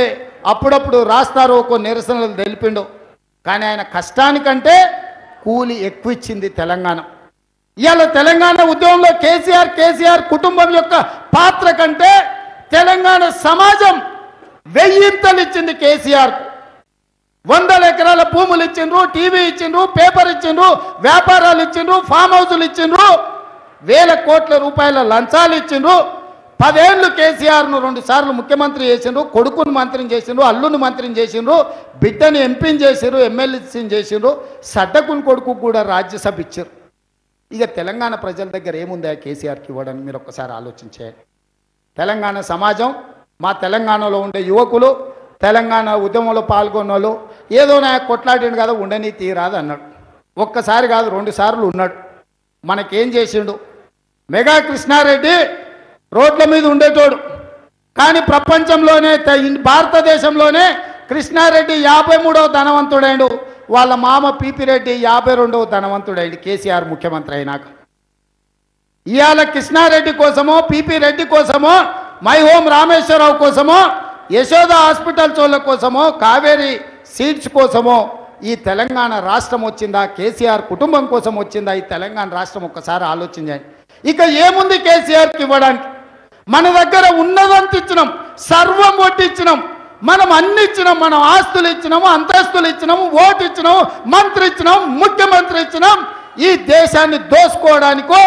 అప్పుడప్పుడు రాస్తారో ఒక నిరసనలు తెలిపిండో. కానీ ఆయన కష్టానికంటే కూలి ఎక్కువ ఇచ్చింది తెలంగాణ. ఇవాళ తెలంగాణ ఉద్యమంలో కేసీఆర్ కేసీఆర్ కుటుంబం యొక్క పాత్ర కంటే తెలంగాణ సమాజం వెయ్యింతలు ఇచ్చింది కేసీఆర్. వందల ఎకరాల భూములు ఇచ్చిండ్రు టీవీ ఇచ్చిండ్రు పేపర్ ఇచ్చిండ్రు వ్యాపారాలు ఇచ్చిండ్రు ఫామ్ హౌసులు ఇచ్చిండ్రు వేల కోట్ల రూపాయల లంచాలు ఇచ్చిండ్రు. పదేళ్ళు కేసీఆర్ను రెండు సార్లు ముఖ్యమంత్రి చేసిండ్రు కొడుకును మంత్రిని చేసిండ్రు అల్లుని మంత్రిని చేసిండ్రు బిడ్డని ఎంపీని చేసిండ్రు ఎమ్మెల్యేని చేసిండ్రు సడ్డకుని కొడుకు కూడా రాజ్యసభ ఇచ్చారు. ఇక తెలంగాణ ప్రజల దగ్గర ఏముందా కేసీఆర్కి ఇవ్వడానికి మీరు ఒక్కసారి ఆలోచించేయండి తెలంగాణ సమాజం మా తెలంగాణలో ఉండే యువకులు తెలంగాణ ఉద్యమంలో పాల్గొన్న వాళ్ళు ఏదో నా కొట్లాడిండు కదా ఉండని తీరాదు అన్నాడు. ఒక్కసారి కాదు రెండు సార్లు ఉన్నాడు. మనకేం చేసిండు? మెగా కృష్ణారెడ్డి రోడ్ల మీద ఉండేటోడు. కానీ ప్రపంచంలోనే భారతదేశంలోనే కృష్ణారెడ్డి యాభై మూడవ ధనవంతుడైండు. వాళ్ళ మామ పీపిరెడ్డి యాభై రెండవ ధనవంతుడైండు కేసీఆర్ ముఖ్యమంత్రి అయినాక. ఇవాళ కృష్ణారెడ్డి కోసమో పీపిరెడ్డి కోసమో మై హోమ్ రామేశ్వరరావు కోసమో యశోద హాస్పిటల్ చోళ్ళ కోసమో కావేరీ సీట్స్ కోసమో ఈ తెలంగాణ రాష్ట్రం వచ్చిందా? కేసీఆర్ కుటుంబం కోసం వచ్చిందా? ఈ తెలంగాణ రాష్ట్రం ఒక్కసారి ఆలోచించండి. ఇక ఏముంది కేసీఆర్కి ఇవ్వడానికి? మన దగ్గర ఉన్నదంత ఇచ్చినాం. సర్వం కొట్టిచ్చినాం మనం అన్ని ఇచ్చినాం. మనం ఆస్తులు ఇచ్చినాము అంతస్తులు ఇచ్చినాము ఓటు ఇచ్చినాము మంత్రి ఇచ్చినాం ముఖ్యమంత్రి ఇచ్చినాం. ఈ దేశాన్ని దోసుకోవడానికో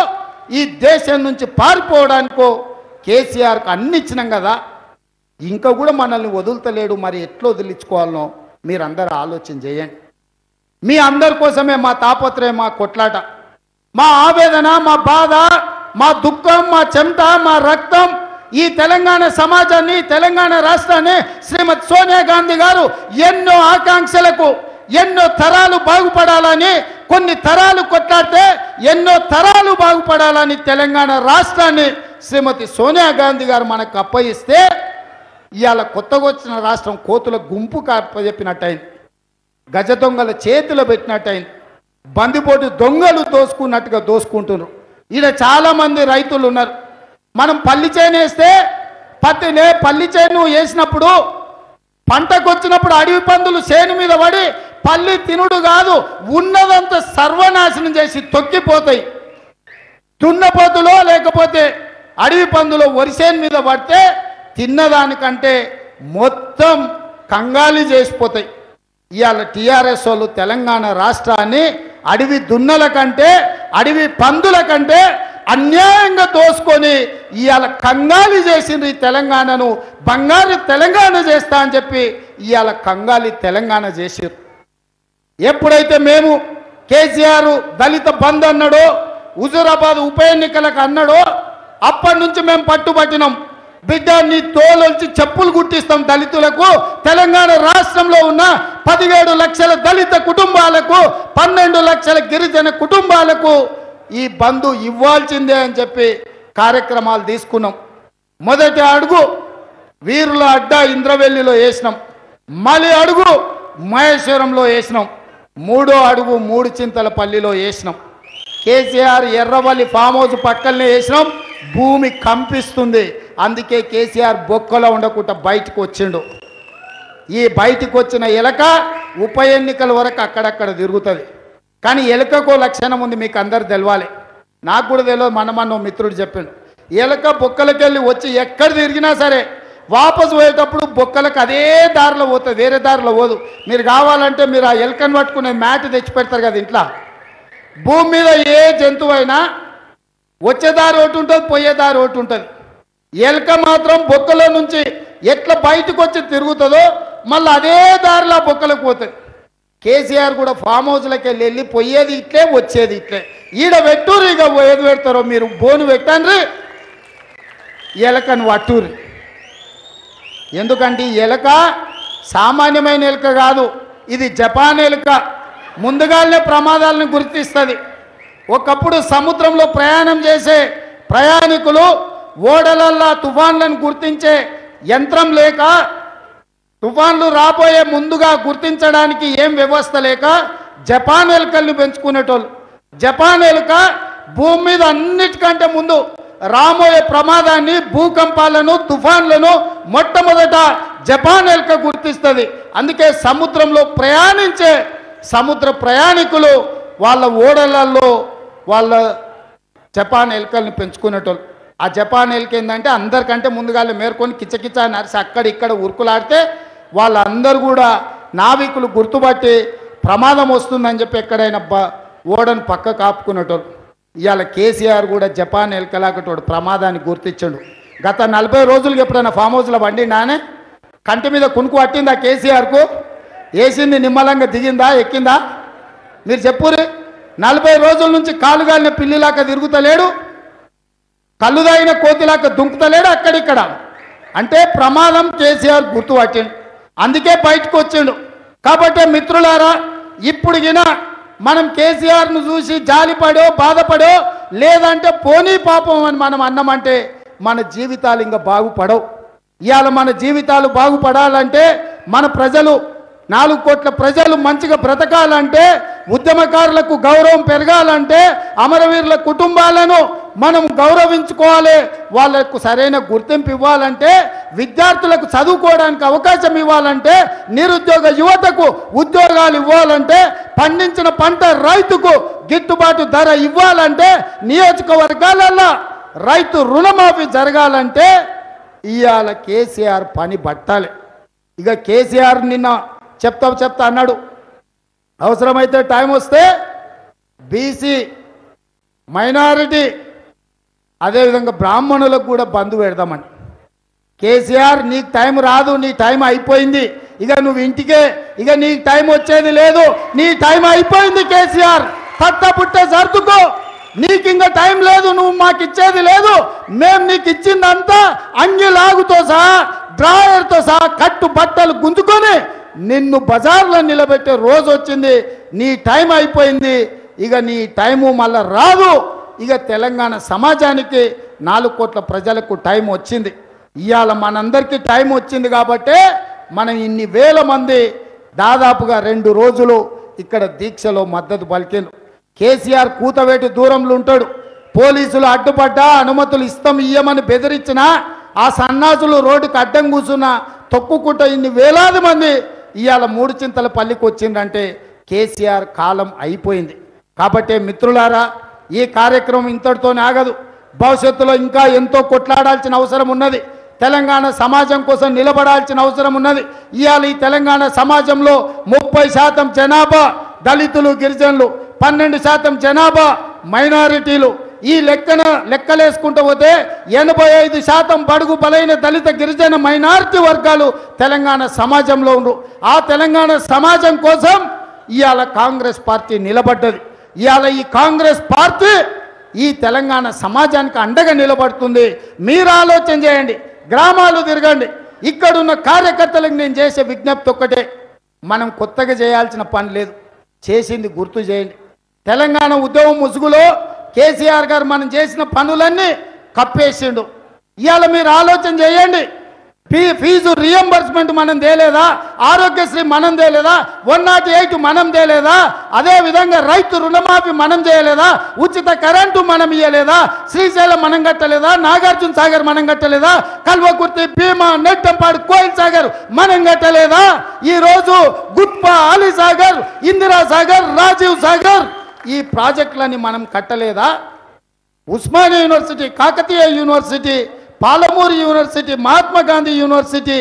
ఈ దేశం నుంచి పారిపోవడానికో కేసీఆర్కు అన్ని ఇచ్చినాం కదా. ఇంకా కూడా మనల్ని వదులుతలేడు. మరి ఎట్లా వదిలించుకోవాలనో? మీరందరూ ఆలోచన చేయండి. మీ అందరి కోసమే మా తాపత్రయం మా కొట్లాట. మా ఆవేదన మా బాధ మా దుఃఖం మా చెమట మా రక్తం ఈ తెలంగాణ సమాజాన్ని తెలంగాణ రాష్ట్రాన్ని శ్రీమతి సోనియా గాంధీ గారు ఎన్నో ఆకాంక్షలకు ఎన్నో తరాలు బాగుపడాలని కొన్ని తరాలు కొట్లాడితే ఎన్నో తరాలు బాగుపడాలని తెలంగాణ రాష్ట్రాన్ని శ్రీమతి సోనియా గాంధీ గారు మనకు అప్పయిస్తే ఇవాళ కొత్తగా వచ్చిన రాష్ట్రం కోతుల గుంపు చెప్పినట్టయింది. గజ దొంగల చేతిలో పెట్టినట్టయింది. బందిపోటు దొంగలు దోసుకున్నట్టుగా దోసుకుంటున్నారు. ఈడ చాలామంది రైతులు ఉన్నారు. మనం పల్లి చేను వేస్తే పత్తినే పల్లి చేను వేసినప్పుడు పంటకు వచ్చినప్పుడు అడవి పందులు చేను మీద పడి పల్లి తినుడు కాదు ఉన్నదంతా సర్వనాశనం చేసి తొక్కిపోతాయి. దున్నపోతులో లేకపోతే అడవి పందులో వరిసేను మీద పడితే తిన్నదానికంటే మొత్తం కంగాలి చేసిపోతాయి. ఇవాళ టీఆర్ఎస్ వాళ్ళు తెలంగాణ రాష్ట్రాన్ని అడవి దున్నల కంటే అడవి పందుల కంటే అన్యాయంగా దోసుకొని ఇవాళ కంగాలి చేసింది ఈ తెలంగాణను. బంగారు తెలంగాణ చేస్తా అని చెప్పి ఇవాళ కంగాలి తెలంగాణ చేసిర్రు. ఎప్పుడైతే మేము కేసీఆర్ దళిత బంద్ అన్నాడో హుజూరాబాద్ ఉప ఎన్నికలకు అన్నాడో అప్పటి నుంచి మేము పట్టుబట్టినాం. బిడ్డ నీ తోలొచ్చి చెప్పులు గుట్టిస్తాం దళితులకు. తెలంగాణ రాష్ట్రంలో ఉన్న పదిహేడు లక్షల దళిత కుటుంబాలకు పన్నెండు లక్షల గిరిజన కుటుంబాలకు ఈ బంధు ఇవ్వాల్సిందే అని చెప్పి కార్యక్రమాలు తీసుకున్నాం. మొదటి అడుగు వీరుల అడ్డ ఇంద్రవెల్లిలో వేసినాం. మళ్ళీ అడుగు మహేశ్వరంలో వేసినాం. మూడో అడుగు మూడు చింతల పల్లిలో వేసినాం. కేసీఆర్ ఎర్రవల్లి ఫామ్ హౌస్ పక్కనే వేసినాం. భూమి కంపిస్తుంది. అందుకే కేసీఆర్ బొక్కలో ఉండకుండా బయటకు వచ్చిండు. ఈ బయటికి వచ్చిన ఎలక ఉప ఎన్నికల వరకు అక్కడక్కడ తిరుగుతుంది. కానీ ఎలకకు లక్షణం ఉంది మీకు అందరు తెలవాలి. నాకు కూడా తెలియదు మన మన మిత్రుడు చెప్పాడు. ఎలక బొక్కలకెళ్ళి వచ్చి ఎక్కడ తిరిగినా సరే వాపసు పోయేటప్పుడు బొక్కలకు అదే దారిలో పోతుంది వేరే దారిలో పోదు. మీరు కావాలంటే మీరు ఆ ఎలకను పట్టుకునే మ్యాట్ తెచ్చి పెడతారు కదా ఇంట్లో. భూమి మీద ఏ జంతువు అయినా వచ్చే దారి ఒకటి ఉంటుంది పోయే దారి ఒకటి ఉంటుంది. ఎలక మాత్రం బొక్కలో నుంచి ఎట్లా బయటకు వచ్చి తిరుగుతుందో మళ్ళీ అదే దారిలో బొక్కలకు పోతుంది కేసీఆర్ కూడా ఫామ్ హౌస్లకి వెళ్ళి వెళ్ళి పోయేది ఇట్లే వచ్చేది ఇట్లే. ఈడ పెట్టుర్రు ఇక ఏది పెడతారో మీరు బోను పెట్టండి ఎలకను వట్టూరి. ఎందుకంటే ఈ ఎలక సామాన్యమైన ఎలుక కాదు ఇది జపాన్ ఎలుక. ముందుగానే ప్రమాదాలను గుర్తిస్తుంది. ఒకప్పుడు సముద్రంలో ప్రయాణం చేసే ప్రయాణికులు ఓడలల్లా తుఫాన్లను గుర్తించే యంత్రం లేక తుఫాన్లు రాబోయే ముందుగా గుర్తించడానికి ఏం వ్యవస్థ లేక జపాన్ ఎలుకల్ని పెంచుకునేటోళ్ళు. జపాన్ ఎలుక భూమి మీద అన్నిటికంటే ముందు రాబోయే ప్రమాదాన్ని భూకంపాలను తుఫాన్లను మొట్టమొదట జపాన్ ఎలుక గుర్తిస్తుంది. అందుకే సముద్రంలో ప్రయాణించే సముద్ర ప్రయాణికులు వాళ్ళ ఓడలలో వాళ్ళ జపాన్ ఎలుకల్ని పెంచుకునేటోళ్ళు. ఆ జపాన్ ఏంటంటే అందరికంటే ముందుగానే మేర్కొని కిచకిచ నరిసి అక్కడ ఇక్కడ ఉరుకులాడితే వాళ్ళందరూ కూడా నావికులు గుర్తుపట్టి ప్రమాదం వస్తుందని చెప్పి ఎక్కడైనా బ ఓడను పక్క కాపుకునేటోళ్ళు. ఇవాళ కేసీఆర్ కూడా జపాన్ ఎలకలాకటోడు ప్రమాదాన్ని గుర్తించాడు. గత నలభై రోజులకి ఎప్పుడైనా ఫామ్ హౌస్లో వండినానే కంటి మీద కునుకు పట్టిందా కేసీఆర్కు? వేసింది నిమ్మలంగా దిగిందా ఎక్కిందా? మీరు చెప్పురి నలభై రోజుల నుంచి కాలుగాలిన పిల్లిలాగా తిరుగుతలేడు. కళ్ళు తాగిన కోతిలాగా దుంకుతలేడు అక్కడిక్కడ. అంటే ప్రమాదం కేసీఆర్ గుర్తు వచ్చిండు అందుకే బయటకు వచ్చిండు. కాబట్టి మిత్రులారా ఇప్పుడుగిన మనం కేసీఆర్ను చూసి జాలిపడో బాధపడో లేదంటే పోనీ పాపం అని మనం అన్నామంటే మన జీవితాలు ఇంకా బాగుపడవు. ఇవాళ మన జీవితాలు బాగుపడాలంటే మన ప్రజలు నాలుగు కోట్ల ప్రజలు మంచిగా బ్రతకాలంటే ఉద్యమకారులకు గౌరవం పెరగాలంటే అమరవీరుల కుటుంబాలను మనం గౌరవించుకోవాలి. వాళ్ళకు సరైన గుర్తింపు ఇవ్వాలంటే విద్యార్థులకు చదువుకోవడానికి అవకాశం ఇవ్వాలంటే నిరుద్యోగ యువతకు ఉద్యోగాలు ఇవ్వాలంటే పండించిన పంట రైతుకు గిట్టుబాటు ధర ఇవ్వాలంటే నియోజకవర్గాలలో రైతు రుణమాఫీ జరగాలంటే ఇవాళ కేసీఆర్ పని పట్టాలి. ఇక కేసీఆర్ నిన్న చెప్తా చెప్తా అన్నాడు. అవసరమైతే టైం వస్తే బీసీ మైనారిటీ అదేవిధంగా బ్రాహ్మణులకు కూడా బంధు పెడదామని. కేసీఆర్ నీకు టైం రాదు నీ టైం అయిపోయింది. ఇక నువ్వు ఇంటికే ఇక నీకు టైం వచ్చేది లేదు. నీ టైం అయిపోయింది కేసీఆర్. పట్ట పుట్టే సర్దుకో. నీకు ఇంకా టైం లేదు నువ్వు మాకు ఇచ్చేది లేదు. మేము నీకు ఇచ్చిందంతా అంగి లాగుతో సహా డ్రాయర్తో సహా కట్టు బట్టలు గుంజుకొని నిన్ను బజార్లో నిలబెట్టే రోజు వచ్చింది నీ టైం అయిపోయింది ఇక నీ టైము మళ్ళా రాదు. ఇక తెలంగాణ సమాజానికి నాలుగు కోట్ల ప్రజలకు టైం వచ్చింది. ఇవాళ మనందరికీ టైం వచ్చింది కాబట్టే మనం ఇన్ని వేల మంది దాదాపుగా రెండు రోజులు ఇక్కడ దీక్షలో మద్దతు పలికిండు కేసీఆర్ కూతవేటి దూరంలో ఉంటాడు. పోలీసులు అడ్డుపడ్డా అనుమతులు ఇస్తాం ఇయ్యమని బెదిరించినా ఆ సన్నాసులు రోడ్డుకి అడ్డం కూర్చున్న తొక్కుకుంటా ఇన్ని వేలాది మంది ఇవాళ మూడు చింతల పల్లికి వచ్చిందంటే కేసీఆర్ కాలం అయిపోయింది. కాబట్టి మిత్రులారా ఈ కార్యక్రమం ఇంతటితోనే ఆగదు. భవిష్యత్తులో ఇంకా ఎంతో కొట్లాడాల్సిన అవసరం ఉన్నది. తెలంగాణ సమాజం కోసం నిలబడాల్సిన అవసరం ఉన్నది. ఇవాళ ఈ తెలంగాణ సమాజంలో ముప్పై శాతం జనాభా దళితులు గిరిజనులు పన్నెండు శాతం జనాభా మైనారిటీలు ఈ లెక్కన లెక్కలేసుకుంటూ పోతే ఎనభై ఐదు శాతం బడుగు బలైన దళిత గిరిజన మైనారిటీ వర్గాలు తెలంగాణ సమాజంలో ఉండు ఆ తెలంగాణ సమాజం కోసం ఇవాళ కాంగ్రెస్ పార్టీ నిలబడ్డది. ఇవాళ ఈ కాంగ్రెస్ పార్టీ ఈ తెలంగాణ సమాజానికి అండగా నిలబడుతుంది. మీరు ఆలోచన చేయండి. గ్రామాలు తిరగండి. ఇక్కడున్న కార్యకర్తలకు నేను చేసే విజ్ఞప్తి ఒక్కటే. మనం కొత్తగా చేయాల్సిన పని లేదు. చేసింది గుర్తు చేయండి. తెలంగాణ ఉద్యమం ముసుగులో కేసీఆర్ గారు మనం చేసిన పనులన్నీ కప్పేసిండు. ఇవాళ మీరు ఆలోచన చేయండి. ఫీ ఫీజు రియంబర్స్మెంట్ మనం తేలేదా? ఆరోగ్యశ్రీ మనం తేలేదా? వన్ నాట్ ఎయిట్ మనం తేలేదా? అదే విధంగా రైతు రుణమాఫీ మనం చేయలేదా? ఉచిత కరెంటు మనం ఇయ్యలేదా? శ్రీశైలం మనం కట్టలేదా? నాగార్జున సాగర్ మనం కట్టలేదా? కల్వకుర్తి భీమా నెట్టంపాడు కోయిల్ సాగర్ మనం కట్టలేదా? ఈరోజు గుప్ప అలీ సాగర్ ఇందిరా సాగర్ రాజీవ్ సాగర్ ఈ ప్రాజెక్టులని మనం కట్టలేదా? Osmania university Kakatiya university Palamuru university Mahatma Gandhi university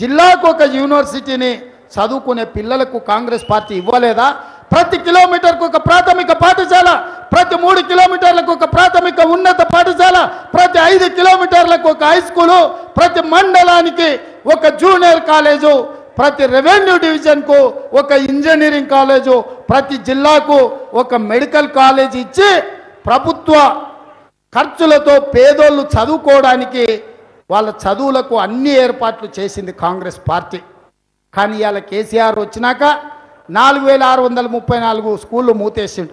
జిల్లాకు ఒక యూనివర్సిటీని చదువుకునే పిల్లలకు కాంగ్రెస్ పార్టీ ఇవ్వలేదా? ప్రతి కిలోమీటర్కు ఒక ప్రాథమిక పాఠశాల ప్రతి మూడు కిలోమీటర్లకు ఒక ప్రాథమిక ఉన్నత పాఠశాల ప్రతి ఐదు కిలోమీటర్లకు ఒక హై స్కూలు ప్రతి మండలానికి ఒక జూనియర్ కాలేజు ప్రతి రెవెన్యూ డివిజన్కు ఒక ఇంజనీరింగ్ కాలేజు ప్రతి జిల్లాకు ఒక మెడికల్ కాలేజ్ ఇచ్చి ప్రభుత్వ ఖర్చులతో పేదోళ్ళు చదువుకోవడానికి వాళ్ళ చదువులకు అన్ని ఏర్పాట్లు చేసింది కాంగ్రెస్ పార్టీ. కానీ ఇవాళ కేసీఆర్ వచ్చినాక నాలుగు వేల ఆరు వందల ముప్పై నాలుగు స్కూళ్ళు మూతేసిండు.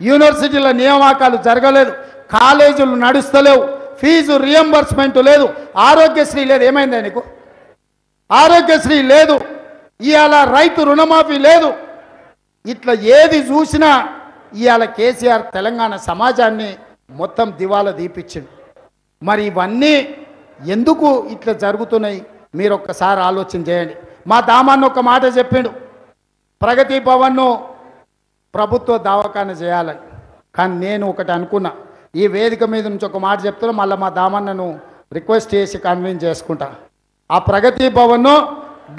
యూనివర్సిటీల నియామకాలు జరగలేదు కాలేజీలు నడుస్తలేవు ఫీజు రియంబర్స్మెంట్ లేదు ఆరోగ్యశ్రీ లేదు. ఏమైందా నీకు ఆరోగ్యశ్రీ లేదు. ఇవాళ రైతు రుణమాఫీ లేదు. ఇట్లా ఏది చూసినా ఇవాళ కేసీఆర్ తెలంగాణ సమాజాన్ని మొత్తం దివాలా దీపించింది మరి ఇవన్నీ ఎందుకు ఇట్లా జరుగుతున్నాయి? మీరు ఒక్కసారి ఆలోచన చేయండి. మా దామాన్ని ఒక మాట చెప్పిండు. ప్రగతి భవన్ను ప్రభుత్వ దవాఖాన చేయాలని. కానీ నేను ఒకటి అనుకున్నా. ఈ వేదిక మీద నుంచి ఒక మాట చెప్తున్నా. మళ్ళీ మా దామన్నను రిక్వెస్ట్ చేసి కన్విన్స్ చేసుకుంటా. ఆ ప్రగతి భవన్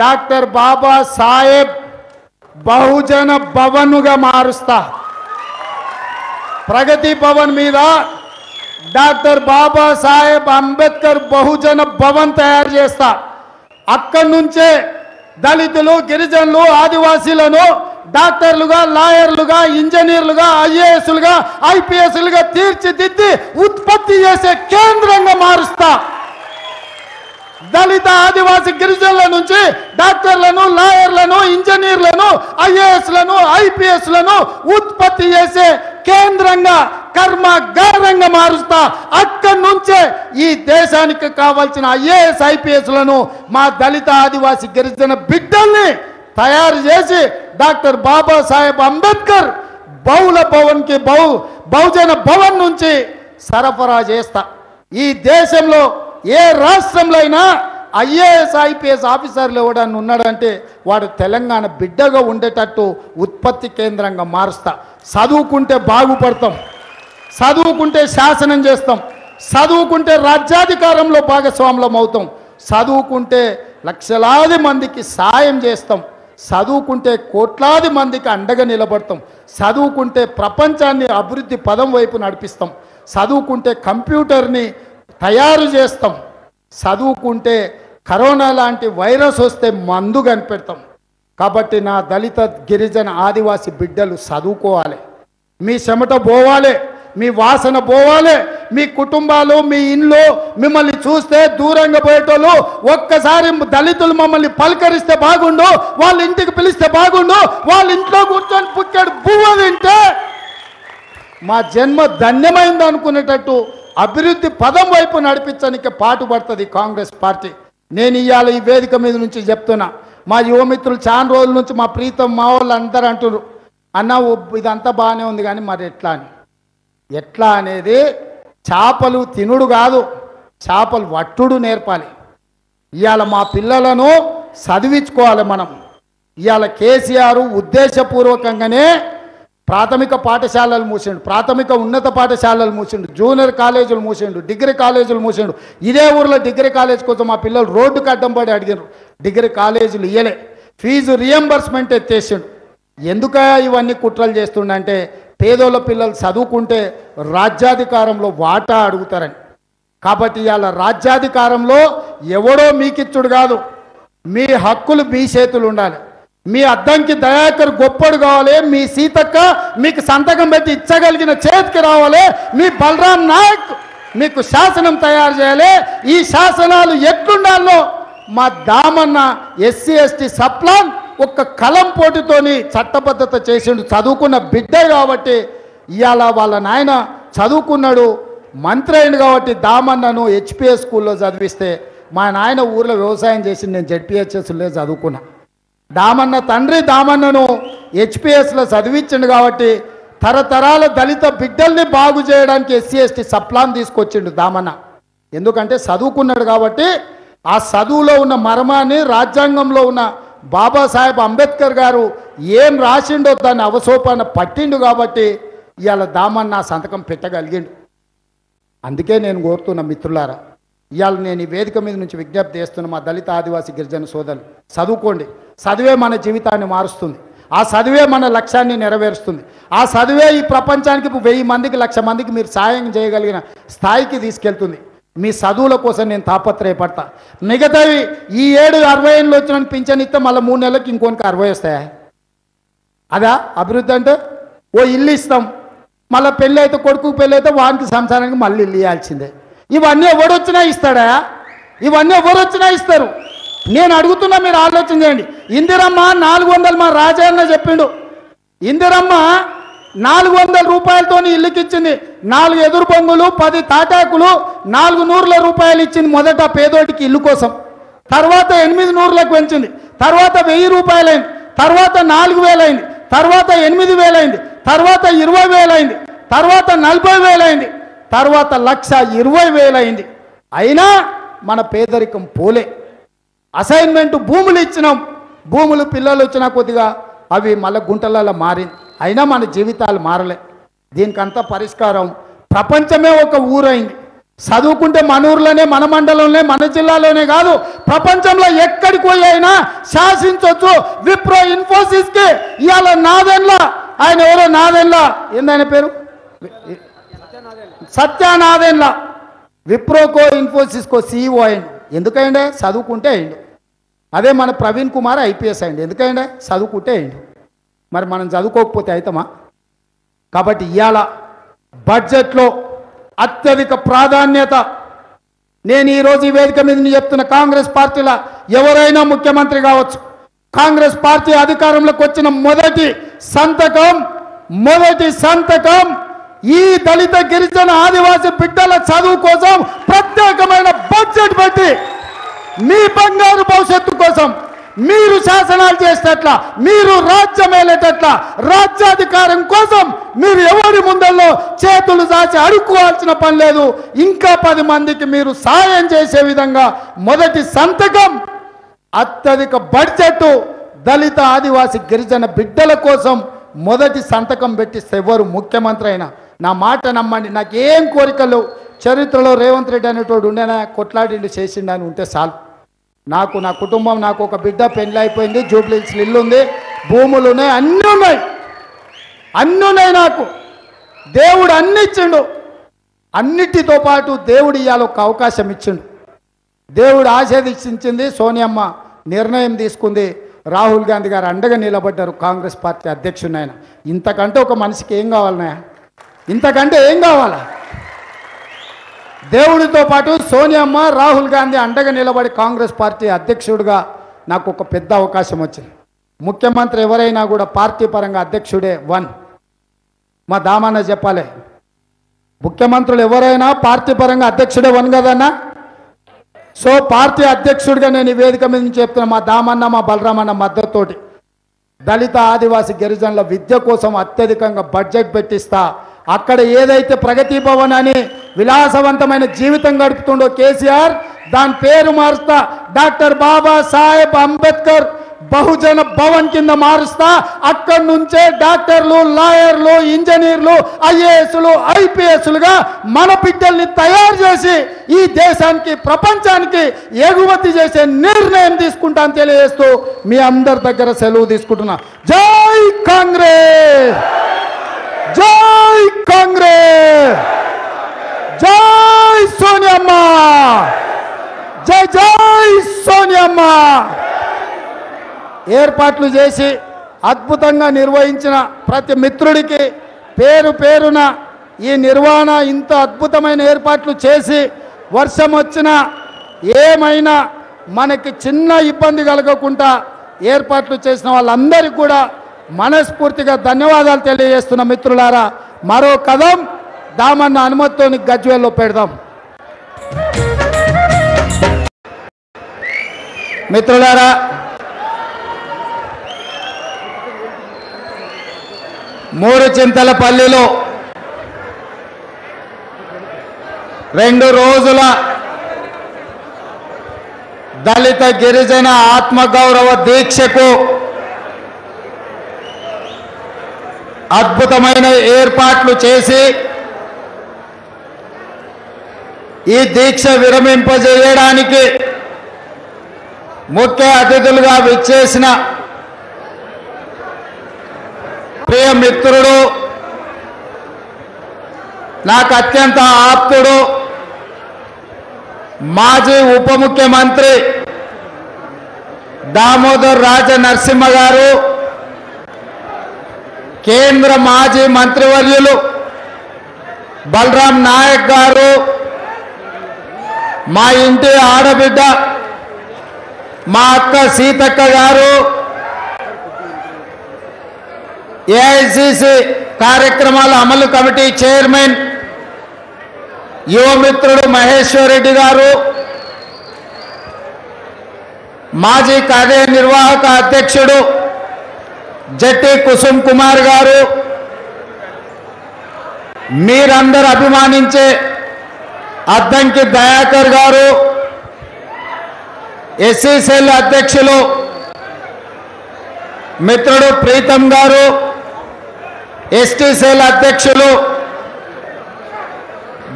డాక్టర్ బాబా సాహెబ్ బహుజన భవన్గా మారుస్తా. ప్రగతి భవన్ మీద డాక్టర్ బాబా సాహెబ్ అంబేద్కర్ బహుజన భవన్ తయారు చేస్తా. అక్కడి నుంచే దళితులు గిరిజనులు ఆదివాసీలను డాక్టర్లుగా లాయర్లుగా ఇంజనీర్లుగా ఐఏఎస్లుగా ఐపీఎస్లుగా తీర్చిదిద్ది ఉత్పత్తి చేసే కేంద్రంగా మారుస్తా. దళిత ఆదివాసి గిరిజనుల నుంచి డాక్టర్లను లాయర్లను ఇంజనీర్లను ఐఏఎస్లను ఐపీఎస్లను ఉత్పత్తి చేసే కేంద్రంగా కర్మాగారంగా మారుస్తా. అక్కడి నుంచే ఈ దేశానికి కావాల్సిన ఐఏఎస్ ఐపీఎస్లను మా దళిత ఆదివాసి గిరిజన బిడ్డల్ని తయారు చేసి డాక్టర్ బాబాసాహెబ్ అంబేద్కర్ బహుళ భవన్కి బహు బహుజన భవన్ నుంచి సరఫరా చేస్తా. ఈ దేశంలో ఏ రాష్ట్రంలో అయినా ఐఏఎస్ ఐపీఎస్ ఆఫీసర్లు ఎవడన్నా ఉన్నాడంటే వాడు తెలంగాణ బిడ్డగా ఉండేటట్టు ఉత్పత్తి కేంద్రంగా మారుస్తా. చదువుకుంటే బాగుపడతాం. చదువుకుంటే శాసనం చేస్తాం. చదువుకుంటే రాజ్యాధికారంలో భాగస్వాములం అవుతాం. చదువుకుంటే లక్షలాది మందికి సాయం చేస్తాం. చదువుకుంటే కోట్లాది మందికి అండగా నిలబడతాం. చదువుకుంటే ప్రపంచాన్ని అభివృద్ధి పదం వైపు నడిపిస్తాం. చదువుకుంటే కంప్యూటర్ని తయారు చేస్తాం. చదువుకుంటే కరోనా లాంటి వైరస్ వస్తే మందు కనిపెడతాం. కాబట్టి నా దళిత గిరిజన ఆదివాసి బిడ్డలు చదువుకోవాలి. మీ చెమట పోవాలి మీ వాసన పోవాలి మీ కుటుంబాలు మీ ఇండ్లు మిమ్మల్ని చూస్తే దూరంగా పోయేటోళ్ళు ఒక్కసారి దళితులు మమ్మల్ని పలకరిస్తే బాగుండు వాళ్ళ ఇంటికి పిలిస్తే బాగుండు వాళ్ళ ఇంట్లో కూర్చొని పుట్టాడు బువ్వ తింటే మా జన్మ ధన్యమైంది అనుకునేటట్టు అభివృద్ధి పదం వైపు నడిపించడానికి పాటుపడుతుంది కాంగ్రెస్ పార్టీ. నేను ఇవాళ ఈ వేదిక మీద నుంచి చెప్తున్నా. మా యువమిత్రులు చాలా రోజుల నుంచి మా ప్రీతం మా వాళ్ళు అందరూ అంటున్నారు అన్న ఇదంతా బాగానే ఉంది కానీ మరి ఎట్లా అని? ఎట్లా అనేది చేపలు తినుడు కాదు చేపలు వట్టుడు నేర్పాలి. ఇవాళ మా పిల్లలను చదివించుకోవాలి మనం. ఇవాళ కేసీఆర్ ఉద్దేశపూర్వకంగానే ప్రాథమిక పాఠశాలలు మూసిండు ప్రాథమిక ఉన్నత పాఠశాలలు మూసిండు జూనియర్ కాలేజీలు మూసిండు డిగ్రీ కాలేజీలు మూసిండు. ఇదే ఊర్లో డిగ్రీ కాలేజ్ కోసం మా పిల్లలు రోడ్డుకు అడ్డం పడి అడిగారు డిగ్రీ కాలేజీలు ఇయ్యలే. ఫీజు రియంబర్స్మెంట్ ఎత్తేసిండు. ఎందుక ఇవన్నీ కుట్రలు చేస్తుండంటే పేదోళ్ళ పిల్లలు చదువుకుంటే రాజ్యాధికారంలో వాటా అడుగుతారని. కాబట్టి ఇవాళ రాజ్యాధికారంలో ఎవడో మీకిచ్చుడు కాదు. మీ హక్కులు మీ చేతులు ఉండాలి. మీ అద్దంకి దయాకర్ గొప్పడు కావాలి మీ సీతక్క మీకు సంతకం పెట్టి ఇచ్చగలిగిన చేతికి రావాలి మీ బలరాం నాయక్ మీకు శాసనం తయారు చేయాలి ఈ శాసనాలు ఎట్లుండాలో మా దామన్న ఎస్సీ ఎస్టీ సప్లాన్ ఒక్క కలం పోటీతోని చట్టబద్ధత చేసిండు చదువుకున్న బిడ్డే కాబట్టి ఇవాళ వాళ్ళ నాయన చదువుకున్నాడు మంత్రి అయింది కాబట్టి దామన్నను హెచ్పిఎస్ స్కూల్లో చదివిస్తే మా నాయన ఊర్లో వ్యవసాయం చేసి నేను జడ్పిహెచ్ఎస్లో చదువుకున్నా. దామన్న తండ్రి దామన్నను హెచ్పిఎస్లో చదివించిండు కాబట్టి తరతరాల దళిత బిడ్డల్ని బాగు చేయడానికి ఎస్సీ ఎస్టీ సప్లాన్ తీసుకొచ్చిండు దామన్న. ఎందుకంటే చదువుకున్నాడు కాబట్టి ఆ చదువులో ఉన్న మర్మాన్ని రాజ్యాంగంలో ఉన్న బాబాసాహెబ్ అంబేద్కర్ గారు ఏం రాసిండో దాన్ని అవసోపాన పట్టిండు కాబట్టి ఇవాళ దామన్న ఆ సంతకం పెట్టగలిగిండు. అందుకే నేను కోరుతున్న మిత్రులారా ఇవాళ నేను ఈ వేదిక మీద నుంచి విజ్ఞప్తి చేస్తున్న మా దళిత ఆదివాసీ గిరిజన సోదరులు చదువుకోండి. చదివే మన జీవితాన్ని మారుస్తుంది. ఆ చదివే మన లక్ష్యాన్ని నెరవేరుస్తుంది. ఆ చదివే ఈ ప్రపంచానికి వెయ్యి మందికి లక్ష మందికి మీరు సాయం చేయగలిగిన స్థాయికి తీసుకెళ్తుంది. మీ చదువుల కోసం నేను తాపత్రయపడతా. మిగతావి ఈ ఏడు అరవై ఏళ్ళు వచ్చిన పింఛన్ ఇస్తే మళ్ళీ మూడు నెలలకు ఇంకొనికి అరవై వస్తాయా? అదా అభివృద్ధి అంటే? ఓ ఇల్లు ఇస్తాం. మళ్ళీ పెళ్ళి అయితే కొడుకు పెళ్ళి అయితే వానికి సంసారానికి మళ్ళీ ఇల్లు ఇవ్వాల్సిందే. ఇవన్నీ ఎవడొచ్చినా ఇస్తాడా? ఇవన్నీ ఎవరొచ్చినా ఇస్తారు. నేను అడుగుతున్నా మీరు ఆలోచన చేయండి. ఇందిరమ్మ నాలుగు వందలు మా రాజన్న చెప్పిండు. ఇందిరమ్మ నాలుగు వందల రూపాయలతో ఇల్లుకి ఇచ్చింది. నాలుగు ఎదురు బొంగులు పది తాటాకులు నాలుగు నూరుల రూపాయలు ఇచ్చింది మొదట పేదోటికి ఇల్లు కోసం. తర్వాత ఎనిమిది నూరులకు పెంచింది. తర్వాత వెయ్యి రూపాయలైంది. తర్వాత నాలుగు వేలైంది. తర్వాత ఎనిమిది వేలైంది. తర్వాత ఇరవై వేలైంది. తర్వాత నలభై వేలైంది. తర్వాత లక్ష ఇరవై వేలైంది. అయినా మన పేదరికం పోలే. అసైన్మెంట్ భూములు ఇచ్చినాం. భూములు పిల్లలు వచ్చినా కొద్దిగా అవి మళ్ళీ గుంటలలో మారింది. అయినా మన జీవితాలు మారలే. దీనికంతా పరిష్కారం ప్రపంచమే ఒక ఊరైంది. చదువుకుంటే మన ఊర్లోనే మన మండలంలోనే మన జిల్లాలోనే కాదు ప్రపంచంలో ఎక్కడికి పోయి అయినా శాసించవచ్చు విప్రో ఇన్ఫోసిస్కి ఇవాళ నాదెన్లా. ఆయన ఎవరో నాదెన్లా? ఏందాయన పేరు? సత్యానాదెన్లా విప్రోకో ఇన్ఫోసిస్కో సీఈఓ అయిండు ఎందుకైండే చదువుకుంటే అయిండు అదే మన ప్రవీణ్ కుమార్ ఐపీఎస్ అయిండు ఎందుకైండే చదువుకుంటే అయిండు మరి మనం చదువుకోకపోతే అవుతామా కాబట్టి ఇవాళ బడ్జెట్లో అత్యధిక ప్రాధాన్యత నేను ఈరోజు ఈ వేదిక మీద చెప్తున్న కాంగ్రెస్ పార్టీల ఎవరైనా ముఖ్యమంత్రి కావచ్చు. కాంగ్రెస్ పార్టీ అధికారంలోకి వచ్చిన మొదటి సంతకం మొదటి సంతకం ఈ దళిత గిరిజన ఆదివాసి బిడ్డల చదువు కోసం ప్రత్యేకమైన బడ్జెట్ పెట్టి మీ బంగారు భవిష్యత్తు కోసం మీరు శాసనాలు చేసేటట్ల మీరు రాజ్యం ఏలేటట్ల రాజ్యాధికారం కోసం మీరు ఎవరి ముందల్లో చేతులు దాచి అడుక్కోవాల్సిన పని లేదు. ఇంకా పది మందికి మీరు సాయం చేసే విధంగా మొదటి సంతకం అత్యధిక బడ్జెట్ దళిత ఆదివాసి గిరిజన బిడ్డల కోసం మొదటి సంతకం పెట్టిస్తే ఎవరు ముఖ్యమంత్రి అయినా నా మాట నమ్మండి. నాకు ఏం కోరికలు చరిత్రలో రేవంత్ రెడ్డి అనేటోడు ఉండేనా? కొట్లాడిండు చేసిండు అని ఉంటే చాలు. నాకు నా కుటుంబం నాకు ఒక బిడ్డ పెళ్ళి అయిపోయింది. జూబ్లీస్ ఇల్లు ఉంది. భూములు ఉన్నాయి. అన్నీ ఉన్నాయి. అన్నీ ఉన్నాయి నాకు. దేవుడు అన్ని ఇచ్చిండు. అన్నిటితో పాటు దేవుడు ఇవాళ ఒక అవకాశం ఇచ్చిండు. దేవుడు ఆశీర్వదించింది సోనియమ్మ నిర్ణయం తీసుకుంది. రాహుల్ గాంధీ గారు అండగా నిలబడ్డారు కాంగ్రెస్ పార్టీ అధ్యక్షుడు ఆయన. ఇంతకంటే ఒక మనిషికి ఏం కావాలన్నాయా ఇంతకంటే ఏం కావాలా? దేవుడితో పాటు సోనియమ్మ రాహుల్ గాంధీ అండగా నిలబడి కాంగ్రెస్ పార్టీ అధ్యక్షుడిగా నాకు ఒక పెద్ద అవకాశం వచ్చింది. ముఖ్యమంత్రి ఎవరైనా కూడా పార్టీ పరంగా అధ్యక్షుడే వన్. మా దామాన్న చెప్పాలి. ముఖ్యమంత్రులు ఎవరైనా పార్టీ పరంగా అధ్యక్షుడే వన్ కదన్నా? సో పార్టీ అధ్యక్షుడిగా నేను ఈ వేదిక మీద నుంచి చెప్తున్నా మా దామన్న మా బలరామన్న మద్దతుతోటి. దళిత ఆదివాసి గిరిజనుల విద్య కోసం అత్యధికంగా బడ్జెట్ పెట్టిస్తా. అక్కడ ఏదైతే ప్రగతి భవన్ అని విలాసవంతమైన జీవితం గడుపుతుండో కేసీఆర్ దాని పేరు మారుస్తా. డాక్టర్ బాబా సాహెబ్ అంబేద్కర్ బహుజన భవన్ కింద మారుస్తా. అక్కడి నుంచే డాక్టర్లు లాయర్లు ఇంజనీర్లు ఐఏఎస్లు ఐపీఎస్లుగా మన బిడ్డల్ని తయారు చేసి ఈ దేశానికి ప్రపంచానికి ఎగుమతి చేసే నిర్ణయం తీసుకుంటాను తెలియజేస్తూ మీ అందరి దగ్గర సెలవు తీసుకుంటున్నా. జై కాంగ్రెస్! జై కాంగ్రెస్! జై సోనియమ్మ! జై జై సోనియమ్మ! ఏర్పాట్లు చేసి అద్భుతంగా నిర్వహించిన ప్రతి మిత్రుడికి పేరు పేరున ఈ నిర్వహణ ఇంత అద్భుతమైన ఏర్పాట్లు చేసి వర్షం వచ్చినా ఏమైనా మనకి చిన్న ఇబ్బంది కలగకుండా ఏర్పాట్లు చేసిన వాళ్ళందరికీ కూడా మనస్ఫూర్తిగా ధన్యవాదాలు తెలియజేస్తున్న మిత్రులారా మరో కథం దామన్న అనుమతితో గజ్వేల్లో పెడదాం. మిత్రులారా మూడు చింతల పల్లిలో రెండు రోజుల దళిత గిరిజన ఆత్మగౌరవ దీక్షకు అద్భుతమైన ఏర్పాట్లు చేసి ఈ దీక్ష విరమింపజేయడానికి ముఖ్య అతిథులుగా విచ్చేసిన ప్రియ మిత్రుడు నాకు అత్యంత ఆప్తుడు మాజీ ఉప ముఖ్యమంత్రి దామోదర్ రాజ నరసింహ గారు. కేంద్ర మాజీ మంత్రివర్యులు బలరాం నాయక్ గారు మా ఇంటి ఆడబిడ్డ మా అక్క సీతక్క గారు ఏఐసిసి కార్యక్రమాల అమలు కమిటీ చైర్మన్ యువమిత్రుడు మహేశ్వర్ రెడ్డి గారు మాజీ కార్యనిర్వాహక అధ్యక్షుడు జట్టి కుసుమ్ కుమార్ గారు మీరందరూ అభిమానించే అద్దంకి దయాకర్ గారు ఎస్సీ సెల్ అధ్యక్షులు మిత్రుడు ప్రీతం గారు ఎస్టీ సెల్ అధ్యక్షులు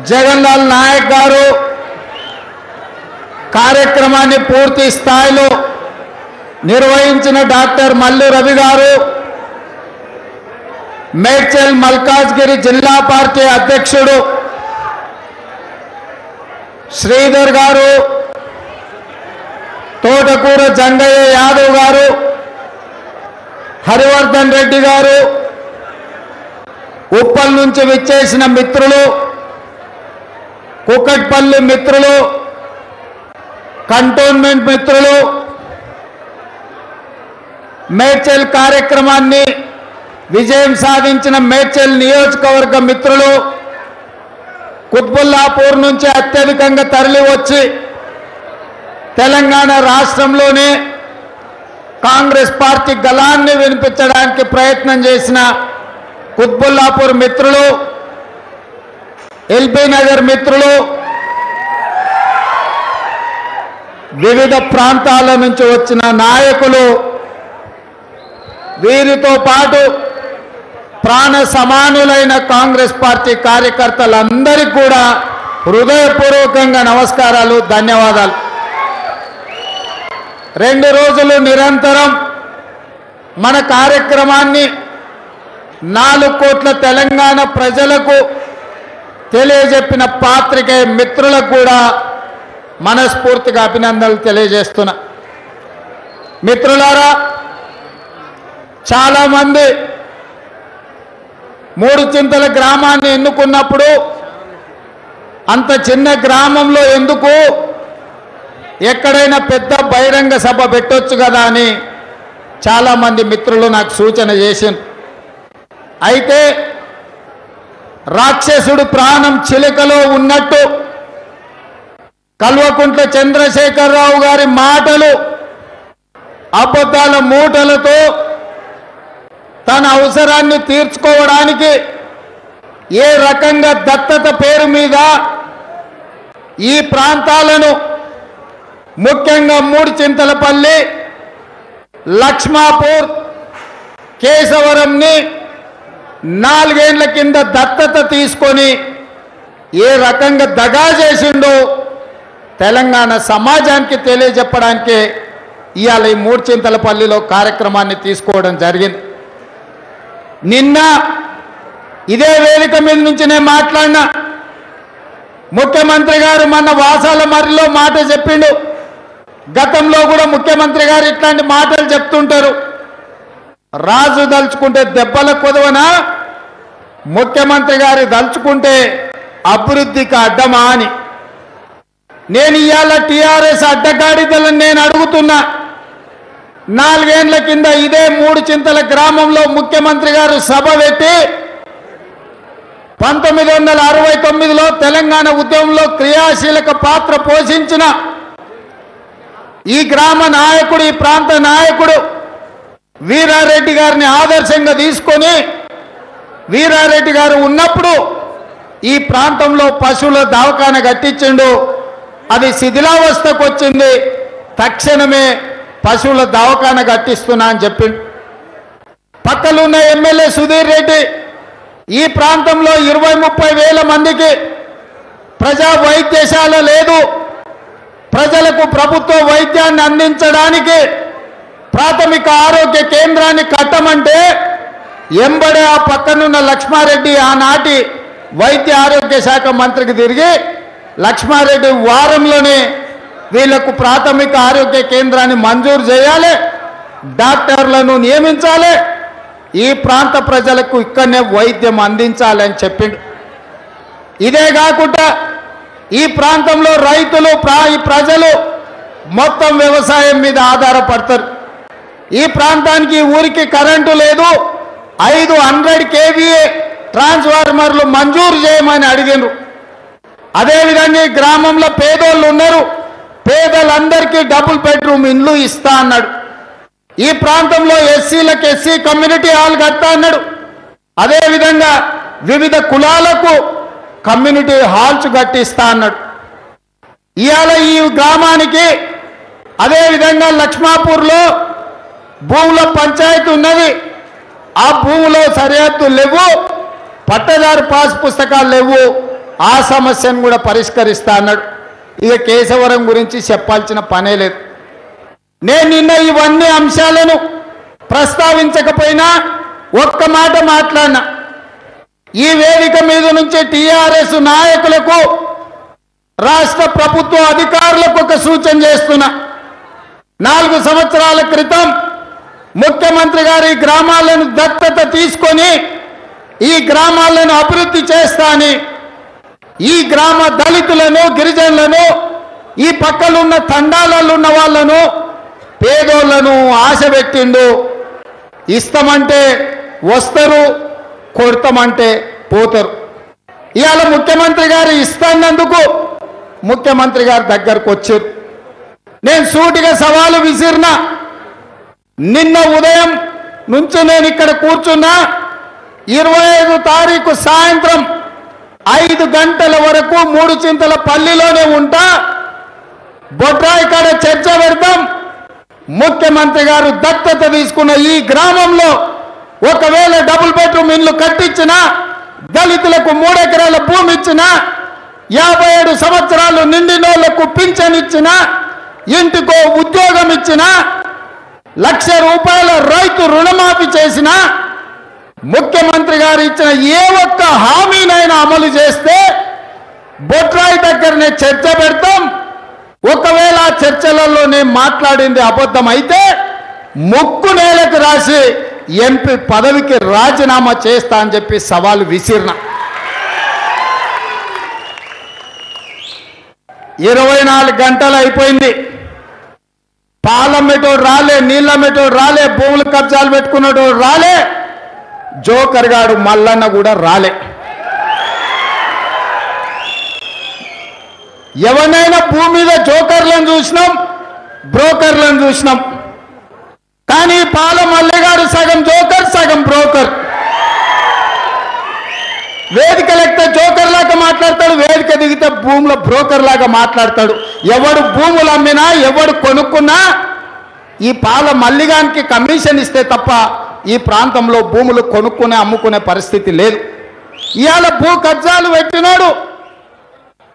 జగన్లాల్ నాయక్ గారు కార్యక్రమాన్ని పూర్తి స్థాయిలో నిర్వహించిన డాక్టర్ మల్లు రవి గారు మేడ్చల్ మల్కాజ్గిరి జిల్లా పార్టీ అధ్యక్షుడు శ్రీధర్ గారు తోటకూర జంగయ్య యాదవ్ గారు హరివర్ధన్ రెడ్డి గారు ఉప్పల్ నుంచి విచ్చేసిన మిత్రులు కుక్కట్పల్లి మిత్రులు కంటోన్మెంట్ మిత్రులు మేడ్చల్ కార్యక్రమాన్ని విజయం సాధించిన మేడ్చల్ నియోజకవర్గ మిత్రులు కుత్బుల్లాపూర్ నుంచి అత్యధికంగా తరలి వచ్చి తెలంగాణ రాష్ట్రంలోనే కాంగ్రెస్ పార్టీ గలాన్ని వినిపించడానికి ప్రయత్నం చేసిన కుత్బుల్లాపూర్ మిత్రులు ఎల్బీ నగర్ మిత్రులు వివిధ ప్రాంతాల నుంచి వచ్చిన నాయకులు వీరితో పాటు ప్రాణ సమానులైన కాంగ్రెస్ పార్టీ కార్యకర్తలందరికీ కూడా హృదయపూర్వకంగా నమస్కారాలు ధన్యవాదాలు. రెండు రోజులు నిరంతరం మన కార్యక్రమాన్ని నాలుగు కోట్ల తెలంగాణ ప్రజలకు తెలియజెప్పిన పాత్రికే మిత్రులకు కూడా మనస్ఫూర్తిగా అభినందనలు తెలియజేస్తున్నా. మిత్రులారా చాలామంది మూడు చింతల గ్రామాన్ని ఎన్నుకున్నప్పుడు అంత చిన్న గ్రామంలో ఎందుకు ఎక్కడైనా పెద్ద బహిరంగ సభ పెట్టొచ్చు కదా అని చాలామంది మిత్రులు నాకు సూచన చేసింది అయితే రాక్షసుడు ప్రాణం చిలుకలో ఉన్నట్టు కల్వకుంట్ల చంద్రశేఖరరావు గారి మాటలు అబద్ధాల మూటలతో తన అవసరాన్ని తీర్చుకోవడానికి ఏ రకంగా దత్తత పేరు మీద ఈ ప్రాంతాలను ముఖ్యంగా మూడు చింతలపల్లి లక్ష్మాపూర్ కేశవరంని నాలుగేండ్ల కింద దత్తత తీసుకొని ఏ రకంగా దగా చేసిండో తెలంగాణ సమాజానికి తెలియజెప్పడానికి ఇవాళ ఈ మూడు చింతలపల్లిలో కార్యక్రమాన్ని తీసుకోవడం జరిగింది. నిన్న ఇదే వేదిక మీద నుంచి నేను మాట్లాడినా ముఖ్యమంత్రి గారు మన వాసాల మరిలో మాట చెప్పిండు. గతంలో కూడా ముఖ్యమంత్రి గారు ఇట్లాంటి మాటలు చెప్తుంటారు. రాజు దలుచుకుంటే దెబ్బల కొదవన? ముఖ్యమంత్రి గారు దలుచుకుంటే అభివృద్ధికి అడ్డమా అని. నేను ఇవాళ టీఆర్ఎస్ అడ్డగాడిదలను నేను అడుగుతున్నా. నాలుగేండ్ల కింద ఇదే మూడు చింతల గ్రామంలో ముఖ్యమంత్రి గారు సభ పెట్టి పంతొమ్మిది వందల అరవై తొమ్మిదిలో తెలంగాణ ఉద్యమంలో క్రియాశీలక పాత్ర పోషించిన ఈ గ్రామ నాయకుడు ఈ ప్రాంత నాయకుడు వీరారెడ్డి గారిని ఆదర్శంగా తీసుకొని వీరారెడ్డి గారు ఉన్నప్పుడు ఈ ప్రాంతంలో పశువుల దవాఖాన కట్టించిండు. అది శిథిలావస్థకు వచ్చింది. తక్షణమే పశువుల దవాఖాన కట్టిస్తున్నా అని చెప్పిండు పక్కలున్న ఎమ్మెల్యే సుధీర్ రెడ్డి ఈ ప్రాంతంలో ఇరవై ముప్పై వేల మందికి ప్రజా వైద్యశాల లేదు. ప్రజలకు ప్రభుత్వ వైద్యాన్ని అందించడానికి ప్రాథమిక ఆరోగ్య కేంద్రాన్ని కట్టమంటే ఎంబడే ఆ పక్కనున్న లక్ష్మారెడ్డి ఆనాటి వైద్య ఆరోగ్య శాఖ మంత్రికి తిరిగి లక్ష్మారెడ్డి వారంలోనే వీళ్ళకు ప్రాథమిక ఆరోగ్య కేంద్రాన్ని మంజూరు చేయాలి. డాక్టర్లను నియమించాలి. ఈ ప్రాంత ప్రజలకు ఇక్కడనే వైద్యం అందించాలి అని చెప్పిండు. ఇదే కాకుండా ఈ ప్రాంతంలో రైతులు ఈ ప్రజలు మొత్తం వ్యవసాయం మీద ఆధారపడతారు. ఈ ప్రాంతానికి ఊరికి కరెంటు లేదు. ఐదు హండ్రెడ్ కేవీఏ ట్రాన్స్ఫార్మర్లు మంజూరు చేయమని అడిగినారు అదేవిధంగా ఈ గ్రామంలో పేదోళ్ళు ఉన్నారు. పేదలందరికీ డబుల్ బెడ్రూమ్ ఇండ్లు ఇస్తా అన్నాడు. ఈ ప్రాంతంలో ఎస్సీలకు ఎస్సీ కమ్యూనిటీ హాల్ కడతా అన్నాడు. అదేవిధంగా వివిధ కులాలకు కమ్యూనిటీ హాల్స్ కట్టిస్తా అన్నాడు. ఇవాళ ఈ గ్రామానికి అదేవిధంగా లక్ష్మాపూర్లో భూముల పంచాయతీ ఉన్నది. ఆ భూములో సరిహద్దు లేవు పట్టదారు పాస్ పుస్తకాలు లేవు. ఆ సమస్యను కూడా పరిష్కరిస్తా అన్నాడు. ఇక కేశవరం గురించి చెప్పాల్సిన పనే లేదు. నేను నిన్న ఇవన్నీ అంశాలను ప్రస్తావించకపోయినా ఒక్క మాట మాట్లాడినా. ఈ వేదిక మీద నుంచి టీఆర్ఎస్ నాయకులకు రాష్ట్ర ప్రభుత్వ అధికారులకు ఒక సూచన చేస్తున్నా. నాలుగు సంవత్సరాల క్రితం ముఖ్యమంత్రి గారి గ్రామాలను దత్తత తీసుకొని ఈ గ్రామాలను అభివృద్ధి చేస్తా అని ఈ గ్రామ దళితులను గిరిజనులను ఈ పక్కలున్న తండాలలో ఉన్న వాళ్ళను పేదోళ్ళను ఆశ పెట్టిండు. ఇస్తామంటే వస్తారు కొడతామంటే పోతారు. ఇవాళ ముఖ్యమంత్రి గారు ఇస్తానందుకు ముఖ్యమంత్రి గారి దగ్గరకు వచ్చారు నేను సూటిగా సవాలు విసిరినా నిన్న ఉదయం నుంచి నేను ఇక్కడ కూర్చున్నా ఇరవై ఐదు తారీఖు సాయంత్రం ఐదు గంటల వరకు మూడు చింతల పల్లిలోనే ఉంటా. బొడ్రాయి కాడ చర్చ పెడతాం ముఖ్యమంత్రి గారు దత్తత తీసుకున్న ఈ గ్రామంలో ఒకవేళ డబుల్ బెడ్రూమ్ ఇల్లు కట్టించినా దళితులకు మూడెకరాల భూమి ఇచ్చినా యాభై ఏడు సంవత్సరాలు నిండినోళ్ళకు పింఛన్ ఇచ్చిన ఇంటికో ఉద్యోగం ఇచ్చిన లక్ష రూపాయల రైతు రుణమాఫీ చేసినా ముఖ్యమంత్రి గారు ఇచ్చిన ఏ ఒక్క హామీనైనా అమలు చేస్తే బొట్రాయి దగ్గరనే చర్చ పెడతాం. ఒకవేళ చర్చలలో నేను మాట్లాడింది అబద్ధం అయితే ముక్కు నేలకు రాసి ఎంపీ పదవికి రాజీనామా చేస్తా అని చెప్పి సవాలు విసిరిన. ఇరవై నాలుగు గంటలు అయిపోయింది. పాలమ్మేటోడు రాలే నీళ్ళమ్మేటోడు రాలే భూములు కబ్జాలు పెట్టుకున్నటోడు రాలే. జోకర్ గారు మల్లన్న కూడా రాలే. ఎవరైనా భూమి మీద జోకర్లను చూసినాం బ్రోకర్లను చూసినాం. కానీ పాల మల్లెగాడు సగం జోకర్ సగం బ్రోకర్. వేదిక లెక్క జోకర్ లాగా మాట్లాడతాడు వేదిక దిగితే భూముల బ్రోకర్ లాగా మాట్లాడతాడు. ఎవడు భూములు అమ్మినా ఎవడు కొనుక్కున్నా ఈ పాల మల్లిగానికి కమిషన్ ఇస్తే తప్ప ఈ ప్రాంతంలో భూములు కొనుక్కునే అమ్ముకునే పరిస్థితి లేదు. ఇవాళ భూ కబ్జాలు పెట్టినాడు.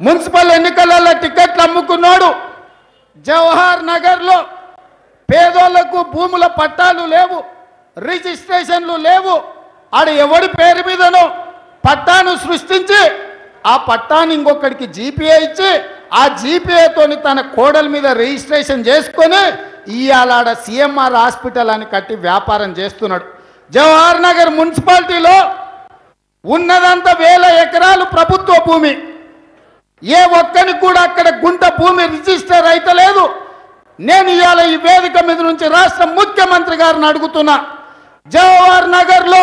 మున్సిపల్ ఎన్నికలలో టికెట్లు అమ్ముకున్నాడు. జవహర్ నగర్లో పేదోళ్ళకు భూముల పట్టాలు లేవు రిజిస్ట్రేషన్లు లేవు. ఆడ ఎవడి పేరు మీదనో పట్టాను సృష్టించి ఆ పట్టాన్ని ఇంకొకడికి జీపీఏ ఇచ్చి ఆ జీపీఏతోని తన కోడల మీద రిజిస్ట్రేషన్ చేసుకొని ఇవాళ ఆడ సిఎంఆర్ హాస్పిటల్ అని కట్టి వ్యాపారం చేస్తున్నాడు. జవహర్ నగర్ మున్సిపాలిటీలో ఉన్నదంతా వేల ఎకరాలు ప్రభుత్వ భూమి. ఏ ఒక్కని కూడా అక్కడ గుంట భూమి రిజిస్టర్ అయితే లేదు. నేను ఇవాళ ఈ వేదిక మీద నుంచి రాష్ట్ర ముఖ్యమంత్రి గారిని అడుగుతున్నా. జవహర్ నగర్లో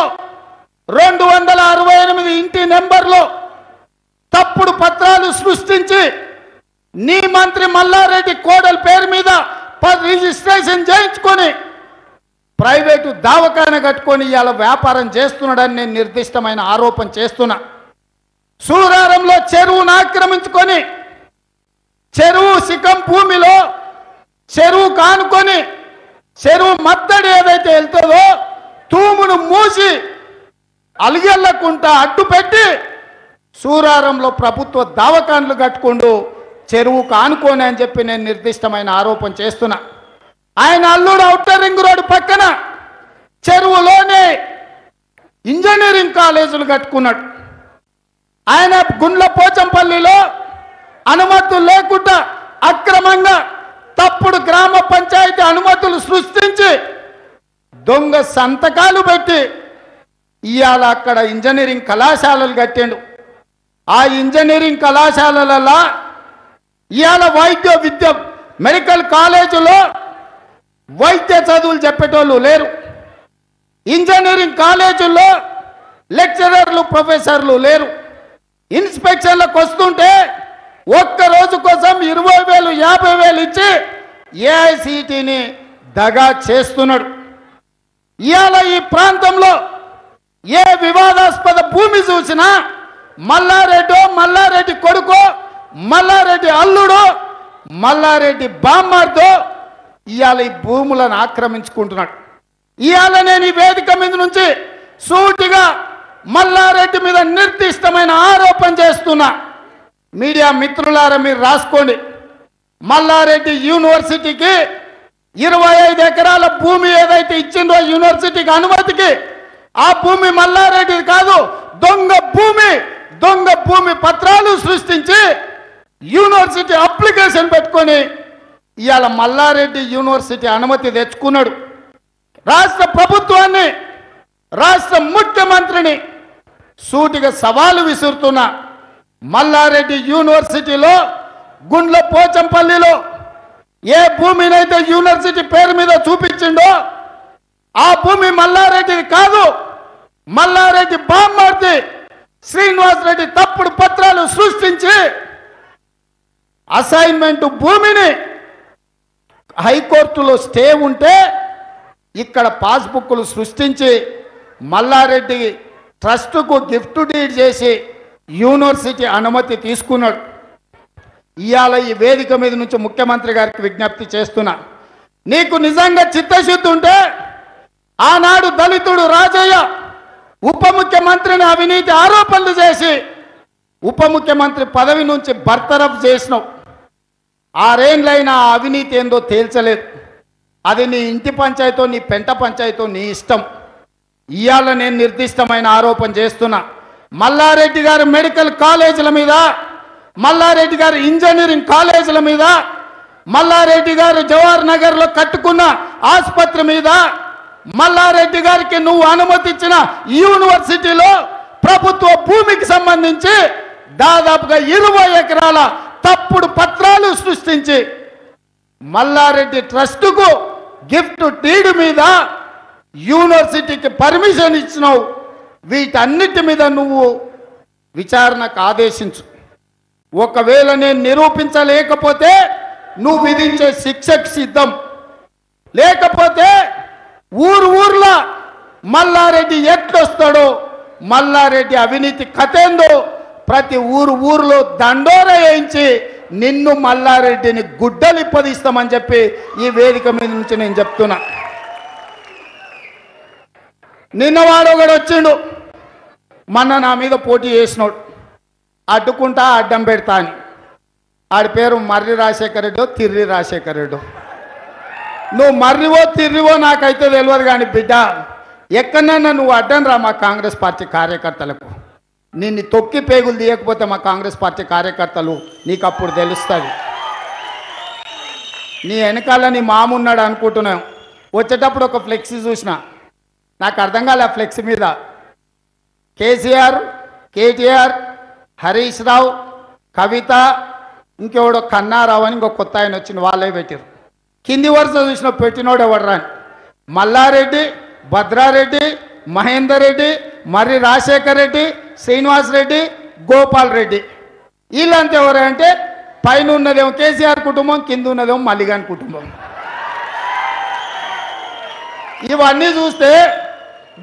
రెండు వందల అరవై ఎనిమిది ఇంటి నెంబర్లో తప్పుడు పత్రాలు సృష్టించి నీ మంత్రి మల్లారెడ్డి కోడల పేరు మీద రిజిస్ట్రేషన్ చేయించుకొని ప్రైవేటు దావకాన కట్టుకొని ఇవాళ వ్యాపారం చేస్తున్నాడని నేను నిర్దిష్టమైన ఆరోపణ చేస్తున్నా. సూరారంలో చెరువును ఆక్రమించుకొని చెరువు శిఖం భూమిలో చెరువు కానుకొని చెరువు మత్తడి ఏదైతే వెళ్తుందో తూమును మూసి అలిగెళ్ళకుండా అడ్డు పెట్టి సూరారంలో ప్రభుత్వ దావకాన్లు కట్టుకుంటూ చెరువు కానుకోని అని చెప్పి నేను నిర్దిష్టమైన ఆరోపణ చేస్తున్నా. ఆయన అల్లుడు అవుటర్ రింగ్ రోడ్డు పక్కన చెరువులోనే ఇంజనీరింగ్ కాలేజీలు కట్టుకున్నాడు. ఆయన గుండ్ల పోచంపల్లిలో అనుమతులు లేకుండా అక్రమంగా తప్పుడు గ్రామ పంచాయతీ అనుమతులు సృష్టించి దొంగ సంతకాలు పెట్టి ఇవాళ అక్కడ ఇంజనీరింగ్ కళాశాలలు కట్టిండు. ఆ ఇంజనీరింగ్ కళాశాలలలో ఇవాళ వైద్య విద్య మెడికల్ కాలేజీలో వైద్య చదువులు చెప్పేటోళ్ళు లేరు. ఇంజనీరింగ్ కాలేజీల్లో లెక్చరర్లు ప్రొఫెసర్లు లేరు. ఇన్స్పెక్షన్లకు వస్తుంటే ఒక్క రోజు కోసం ఇరవై వేలు యాభై వేలు ఇచ్చి ఏఐసిటిని దగా చేస్తున్నాడు. ఇవాళ ఈ ప్రాంతంలో ఏ వివాదాస్పద భూమి చూసినా మల్లారెడ్డో మల్లారెడ్డి కొడుకో మల్లారెడ్డి అల్లుడు మల్లారెడ్డి బామ్మార్దో ఇవాళ ఈ భూములను ఆక్రమించుకుంటున్నాడు. ఇవాళ నేను ఈ వేదిక మీద నుంచి సూటిగా మల్లారెడ్డి మీద నిర్దిష్టమైన ఆరోపణ చేస్తున్నా. మీడియా మిత్రులారా మీరు రాసుకోండి. మల్లారెడ్డి యూనివర్సిటీకి ఇరవై ఐదు ఎకరాల భూమి ఏదైతే ఇచ్చిందో యూనివర్సిటీకి అనుమతికి ఆ భూమి మల్లారెడ్డిది కాదు దొంగ భూమి దొంగ భూమి పత్రాలు సృష్టించి యూనివర్సిటీ అప్లికేషన్ పెట్టుకొని ఇవాళ మల్లారెడ్డి యూనివర్సిటీ అనుమతి తెచ్చుకున్నాడు. రాష్ట్ర ప్రభుత్వాన్ని రాష్ట్ర ముఖ్యమంత్రిని సూటిగా సవాలు విసురుతున్న మల్లారెడ్డి యూనివర్సిటీలో గుండ్ల పోచంపల్లిలో ఏ భూమినైతే యూనివర్సిటీ పేరు మీద చూపించిండో ఆ భూమి మల్లారెడ్డిది కాదు. మల్లారెడ్డి బామ్మర్ది శ్రీనివాస్ రెడ్డి తప్పుడు పత్రాలు సృష్టించి అసైన్మెంట్ భూమిని హైకోర్టులో స్టే ఉంటే ఇక్కడ పాస్బుక్లు సృష్టించి మల్లారెడ్డి ట్రస్టుకు గిఫ్ట్ డీడ్ చేసి యూనివర్సిటీ అనుమతి తీసుకున్నాడు. ఇవాళ ఈ వేదిక మీద నుంచి ముఖ్యమంత్రి గారికి విజ్ఞప్తి చేస్తున్నా. నీకు నిజంగా చిత్తశుద్ధి ఉంటే ఆనాడు దళితుడు రాజయ్య ఉప ముఖ్యమంత్రిని అవినీతి ఆరోపణలు చేసి ఉప ముఖ్యమంత్రి పదవి నుంచి బర్తరఫ్ చేసినావు. ఆరేండ్లైనా అవినీతి ఏందో తేల్చలేదు. అది నీ ఇంటి పంచాయతో నీ పెంట పంచాయతో నీ ఇష్టం. ఇవాళ నేను నిర్దిష్టమైన ఆరోపణ చేస్తున్నా. మల్లారెడ్డి గారి మెడికల్ కాలేజీల మీద మల్లారెడ్డి గారి ఇంజనీరింగ్ కాలేజీల మీద మల్లారెడ్డి గారు జవహర్ నగర్లో కట్టుకున్న ఆసుపత్రి మీద మల్లారెడ్డి గారికి నువ్వు అనుమతించిన యూనివర్సిటీలో ప్రభుత్వ భూమికి సంబంధించి దాదాపుగా ఇరవై ఎకరాల తప్పుడు పత్రాలు సృష్టించి మల్లారెడ్డి ట్రస్టుకు గిఫ్ట్ డీడ్ మీద యూనివర్సిటీకి పర్మిషన్ ఇచ్చినావు. వీటన్నిటి మీద నువ్వు విచారణకు ఆదేశించు. ఒకవేళ నేను నిరూపించలేకపోతే నువ్వు విధించే శిక్షకు సిద్ధం. లేకపోతే ఊరు ఊర్లో మల్లారెడ్డి ఎట్లొస్తాడో మల్లారెడ్డి అవినీతి కథేందో ప్రతి ఊరు ఊర్లో దండోర వేయించి నిన్ను మల్లారెడ్డిని గుడ్డలిప్పదీస్తామని చెప్పి ఈ వేదిక మీద నుంచి నేను చెప్తున్నా. నిన్న వాడు ఒకడు వచ్చిండు. మొన్న నా మీద పోటీ చేసినాడు. అడ్డుకుంటా అడ్డం పెడతా అని. ఆడి పేరు మర్రి రాజశేఖర రెడ్డో తిర్రి రాజశేఖర రెడ్డో. నువ్వు మర్రివో తిర్రివో నాకైతే తెలియదు కానీ బిడ్డ ఎక్కడైనా నువ్వు అడ్డం రా మా కాంగ్రెస్ పార్టీ కార్యకర్తలకు. నిన్ను తొక్కి పేగులు తీయకపోతే మా కాంగ్రెస్ పార్టీ కార్యకర్తలు నీకు అప్పుడు తెలుస్తుంది నీ వెనకాల నీ మామున్నాడు అనుకుంటున్నాం వచ్చేటప్పుడు ఒక ఫ్లెక్సీ చూసిన. నాకు అర్థం కాలే ఆ ఫ్లెక్సీ మీద. కేసీఆర్ కేటీఆర్ హరీష్ రావు కవిత ఇంకెవడో కన్నారావు అని ఇంకో కొత్త ఆయన వచ్చిన వాళ్ళే పెట్టారు కింది వరుస చూసిన పెట్టినోడు ఎవడరా మల్లారెడ్డి భద్రారెడ్డి మహేందర్ రెడ్డి మర్రి రాజశేఖర్ రెడ్డి శ్రీనివాస్ రెడ్డి గోపాల్ రెడ్డి. వీళ్ళంతా ఎవరంటే పైన ఉన్నదేమో కేసీఆర్ కుటుంబం కింద ఉన్నదేమో మల్లిగాన్ కుటుంబం. ఇవన్నీ చూస్తే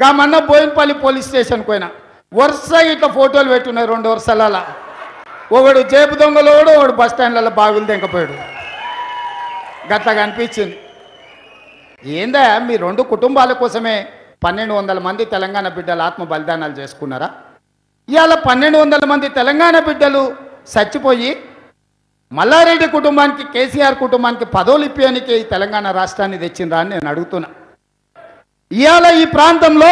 గమన్న బోయినపల్లి పోలీస్ స్టేషన్కి పోయినా. వరుస ఇట్లా ఫోటోలు పెట్టున్నాయి రెండు వరుసలలో. ఒకడు జేబు దొంగలోడు ఒకడు బస్ స్టాండ్లలో బాగులు తెంకపోయాడు. గట్లా కనిపించింది ఏందా మీ రెండు కుటుంబాల కోసమే పన్నెండు వందల మంది తెలంగాణ బిడ్డలు ఆత్మ బలిదానాలు చేసుకున్నారా? ఇవాళ పన్నెండు వందల మంది తెలంగాణ బిడ్డలు చచ్చిపోయి మల్లారెడ్డి కుటుంబానికి కేసీఆర్ కుటుంబానికి పదవులు ఇప్పడానికి ఈ తెలంగాణ రాష్ట్రాన్ని తెచ్చిండ్రా అని నేను అడుగుతున్నా. ఇవాళ ఈ ప్రాంతంలో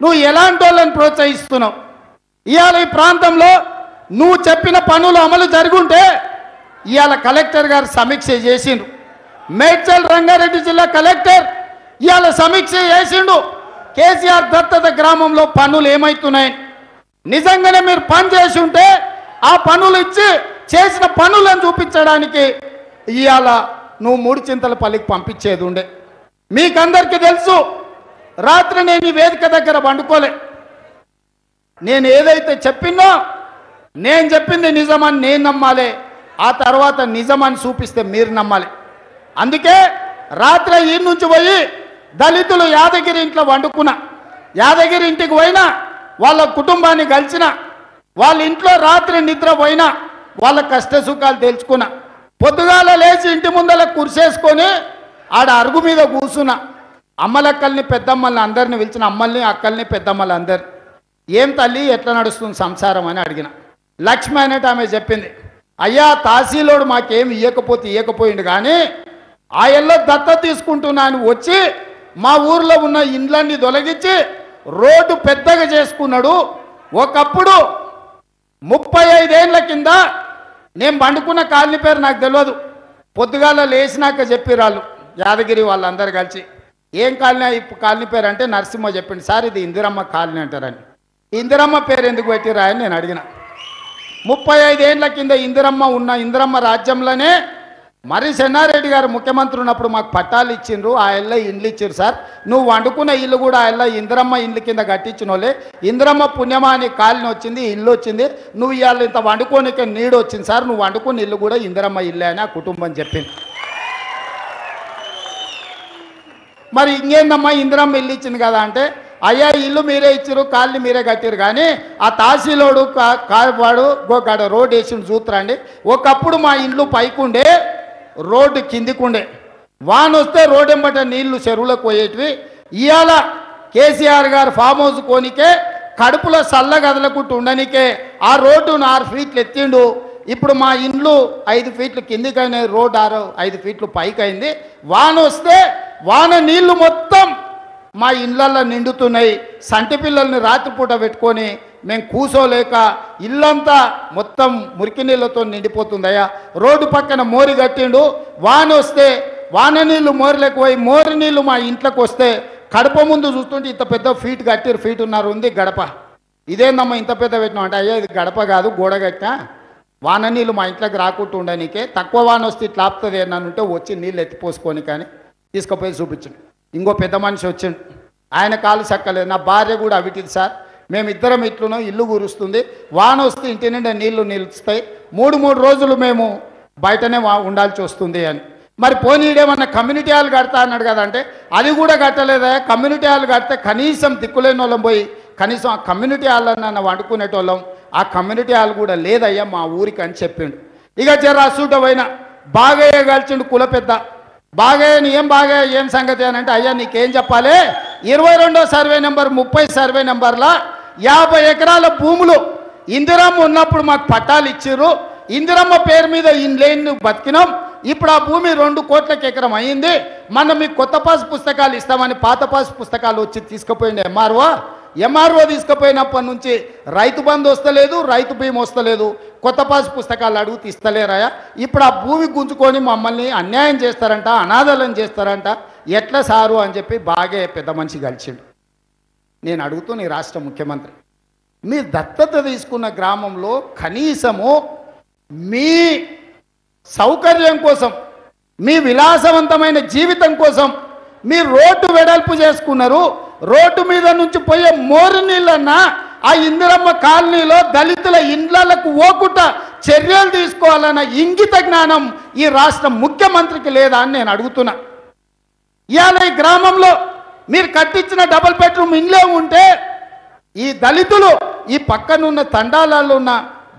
నువ్వు ఎలాంటి వాళ్ళని ప్రోత్సహిస్తున్నావు? ఇవాళ ఈ ప్రాంతంలో నువ్వు చెప్పిన పనులు అమలు జరుగుంటే ఇవాళ కలెక్టర్ గారు సమీక్ష చేసిండ్రు. మేడ్చల్ రంగారెడ్డి జిల్లా కలెక్టర్ ఇవాళ సమీక్ష చేసిండు కేసీఆర్ దత్తత గ్రామంలో పనులు ఏమవుతున్నాయి నిజంగానే మీరు పని చేసి ఉంటే ఆ పనులు ఇచ్చి చేసిన పనులను చూపించడానికి ఇవాళ నువ్వు మూడు చింతల పల్లికి పంపించేది ఉండే. మీకందరికీ తెలుసు రాత్రి నేను ఈ వేదిక దగ్గర వండుకోలే నేను ఏదైతే చెప్పినో నేను చెప్పింది నిజమని నేను నమ్మాలి. ఆ తర్వాత నిజమని చూపిస్తే మీరు నమ్మాలి. అందుకే రాత్రి ఈ నుంచి పోయి దళితులు యాదగిరి ఇంట్లో వండుకున్నా యాదగిరి ఇంటికి పోయినా వాళ్ళ కుటుంబాన్ని కలిసిన వాళ్ళ ఇంట్లో రాత్రి నిద్ర పోయినా వాళ్ళ కష్ట సుఖాలు తెలుసుకున్నా పొద్దుగాల లేచి ఇంటి ముందర కురిసేసుకొని ఆడ అరుగు మీద కూర్చున్నా అమ్మలక్కల్ని పెద్దమ్మల్ని అందరిని పిలిచిన అమ్మల్ని అక్కల్ని పెద్దమ్మల్ని అందరు ఏం తల్లి ఎట్లా నడుస్తుంది సంసారం? అని అడిగిన. లక్ష్మి అనేటి ఆమె చెప్పింది. అయ్యా తహసీలోడు మాకేం ఇయ్యకపోతే ఇయ్యకపోయిండు కానీ ఆయల్లో దత్త తీసుకుంటున్నా అని వచ్చి మా ఊర్లో ఉన్న ఇండ్లన్నీ తొలగించి రోడ్డు పెద్దగా చేసుకున్నాడు. ఒకప్పుడు ముప్పై ఐదేళ్ళ కింద నేను పండుకున్న కాలనీ పేరు నాకు తెలియదు పొద్దుగాల లేచినాక చెప్పిరాళ్ళు యాదగిరి వాళ్ళందరూ కలిసి. ఏం కాలనీ ఇప్పుడు కాలనీ పేరు అంటే నరసింహ చెప్పింది సార్ ఇది ఇందిరమ్మ కాలనీ అంటారని. ఇందిరమ్మ పేరు ఎందుకు పెట్టిరా అని నేను అడిగిన. ముప్పై ఐదేళ్ళ కింద ఇందిరమ్మ ఉన్న ఇందిరమ్మ రాజ్యంలోనే మరి చెన్నారెడ్డి గారు ముఖ్యమంత్రి ఉన్నప్పుడు మాకు పట్టాలు ఇచ్చిండ్రు ఆ ఇళ్ళ ఇండ్లు ఇచ్చారు సార్. నువ్వు వండుకున్న ఇల్లు కూడా ఆ ఇళ్ళ ఇందిరమ్మ ఇండ్ల కింద కట్టించినోలే ఇందిరమ్మ పుణ్యమా అని కాలిని వచ్చింది ఇల్లు వచ్చింది. నువ్వు ఇవాళ ఇంత వండుకోనిక నీడు వచ్చింది సార్. నువ్వు వండుకున్న ఇల్లు కూడా ఇందిరమ్మ ఇల్లే అని ఆ కుటుంబం చెప్పింది. మరి ఇంకేందమ్మా ఇందిరమ్మ ఇల్లు ఇచ్చింది కదా అంటే అయ్యా ఇల్లు మీరే ఇచ్చారు కాలిని మీరే కట్టారు కానీ ఆ తాసీలోడు కా- కావాడు గోగాడ రోడ్ వేసిన చూతురండి ఒకప్పుడు మా ఇండ్లు పైకుండే రోడ్డు కిందికుండే. వాన వస్తే రోడ్డు ఎంబట నీళ్ళు చెరువులకు పోయేటివి. ఇవాళ కేసీఆర్ గారు ఫామ్ హౌస్ కోనికే కడుపులో సల్ల కదలకుంటూ ఉండనికే ఆ రోడ్డు ఆరు ఫీట్లు ఎత్తిండు. ఇప్పుడు మా ఇండ్లు ఐదు ఫీట్లు కిందికైనా రోడ్ ఆరు ఐదు ఫీట్లు పైకి అయింది వాన వస్తే వాన నీళ్ళు మొత్తం మా ఇళ్ళల్లో నిండుతున్నాయి. సంటి పిల్లల్ని రాత్రిపూట పెట్టుకొని మేము కూసోలేక ఇల్లంతా మొత్తం మురికి నీళ్ళతో నిండిపోతుందయ్యా. రోడ్డు పక్కన మోరి కట్టిండు. వాన వస్తే వాన నీళ్ళు మోరిలోకి పోయి మోరి నీళ్ళు మా ఇంట్లోకి వస్తే కడప ముందు చూస్తుంటే ఇంత పెద్ద ఫీట్ కట్టిరు ఫీట్ ఉన్నారు ఉంది గడప. ఇదేందమ్మా ఇంత పెద్ద పెట్టినాం అంటే అయ్యా ఇది గడప కాదు గోడ కట్టినా వాన నీళ్ళు మా ఇంట్లోకి రాకుండా ఉండనీకే తక్కువ వాన వస్తే ఇట్లా ఆపుతుంది ఉంటే వచ్చి నీళ్ళు ఎత్తిపోసుకొని కానీ తీసుకుపోయి చూపించండి. ఇంకో పెద్ద మనిషి వచ్చిండు. ఆయన కాలు చక్కలేదు నా భార్య కూడా అవిటిది సార్. మేమిద్దరం ఇట్లున్నాం ఇల్లు కురుస్తుంది. వాన వస్తే ఇంటి నిండా నీళ్ళు నిలుస్తాయి. మూడు మూడు రోజులు మేము బయటనే వా- ఉండాల్సి వస్తుంది అని. మరి పోనీడేమన్నా కమ్యూనిటీ హాల్ కడతా అన్నాడు కదా అంటే అది కూడా కట్టలేదా? కమ్యూనిటీ హాల్ కడితే కనీసం దిక్కులేని వాళ్ళం పోయి కనీసం ఆ కమ్యూనిటీ హాల్ అన్న వండుకునేటోళ్ళం ఆ కమ్యూనిటీ హాల్ కూడా లేదయ్యా మా ఊరికి అని చెప్పిండు. ఇక జర అసూటమైన బాగయ్య కలిసిండు కుల పెద్ద. బాగయ్య నీ ఏం బాగయ్య ఏం సంగతి అని అంటే అయ్యా నీకేం చెప్పాలి? ఇరవై రెండో సర్వే నెంబర్ ముప్పై సర్వే నెంబర్లా? యాభై ఎకరాల భూములు ఇందిరమ్మ ఉన్నప్పుడు మాకు పట్టాలు ఇచ్చారు ఇందిరమ్మ పేరు మీద ఇన్లేని బతికినాం. ఇప్పుడు ఆ భూమి రెండు కోట్లకి ఎకరం అయింది. మనం మీకు కొత్త పాస్ పుస్తకాలు ఇస్తామని పాత పాస్ పుస్తకాలు వచ్చి తీసుకుపోయింది ఎంఆర్ఓ ఎంఆర్ఓ తీసుకుపోయినప్పటి నుంచి రైతు బంధు వస్తలేదు రైతు బీమా వస్తలేదు. కొత్త పాస్ పుస్తకాలు అడుగు తీస్తలేరాయా ఇప్పుడు ఆ భూమి గుంజుకొని మమ్మల్ని అన్యాయం చేస్తారంట అనాథాలను చేస్తారంట. ఎట్లా సారు అని చెప్పి బాగా పెద్ద మనిషి గడిచిండు నేను అడుగుతూ నీ రాష్ట్ర ముఖ్యమంత్రి మీ దత్తత తీసుకున్న గ్రామంలో కనీసము మీ సౌకర్యం కోసం మీ విలాసవంతమైన జీవితం కోసం మీ రోడ్డు వెడల్పు చేసుకున్నారు. రోడ్డు మీద నుంచి పోయే మోరు నీళ్ళన్నా ఆ ఇందిరమ్మ కాలనీలో దళితుల ఇండ్లకు ఓకుట చర్యలు తీసుకోవాలన్న ఇంగిత జ్ఞానం ఈ రాష్ట్ర ముఖ్యమంత్రికి లేదా అని నేను అడుగుతున్నా. ఇవాళ ఈ గ్రామంలో మీరు కట్టించిన డబుల్ బెడ్రూమ్ ఇంట్లో ఉంటే ఈ దళితులు ఈ పక్కనున్న తండాలలో ఉన్న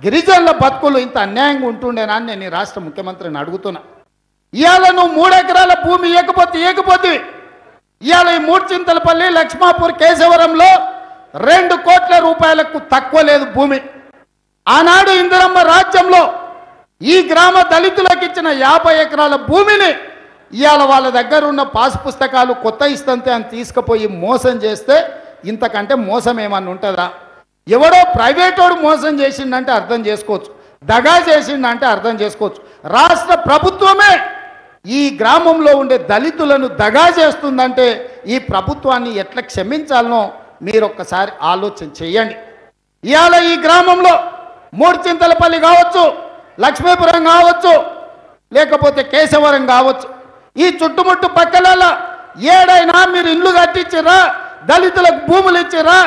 గిరిజనుల బతుకులు ఇంత అన్యాయంగా ఉంటుండేనా అని నేను రాష్ట్ర ముఖ్యమంత్రిని అడుగుతున్నా. ఇవాళ నువ్వు మూడెకరాల భూమి ఇవ్వకపోతే ఇవ్వకపోతే ఇవాళ ఈ మూడు చింతలపల్లి లక్ష్మాపూర్ కేశవరంలో రెండు కోట్ల రూపాయలకు తక్కువ లేదు భూమి. ఆనాడు ఇందిరమ్మ రాజ్యంలో ఈ గ్రామ దళితులకు ఇచ్చిన యాభై ఎకరాల భూమిని ఇవాళ వాళ్ళ దగ్గర ఉన్న పాస్ పుస్తకాలు కొత్త ఇస్తంతే అని తీసుకుపోయి మోసం చేస్తే ఇంతకంటే మోసం ఏమన్నా ఉంటుందా? ఎవడో ప్రైవేటోడు మోసం చేసిండంటే అర్థం చేసుకోవచ్చు. దగా చేసిండంటే అర్థం చేసుకోవచ్చు. రాష్ట్ర ప్రభుత్వమే ఈ గ్రామంలో ఉండే దళితులను దగా చేస్తుందంటే ఈ ప్రభుత్వాన్ని ఎట్లా క్షమించాలనో మీరు ఒక్కసారి ఆలోచన చేయండి. ఇవాళ ఈ గ్రామంలో మూడుచింతలపల్లి కావచ్చు లక్ష్మీపురం కావచ్చు లేకపోతే కేశవరం కావచ్చు ఈ చుట్టుముట్టు పక్కలలో ఏడైనా మీరు ఇల్లు కట్టించిరా దళితులకు భూములు ఇచ్చిరా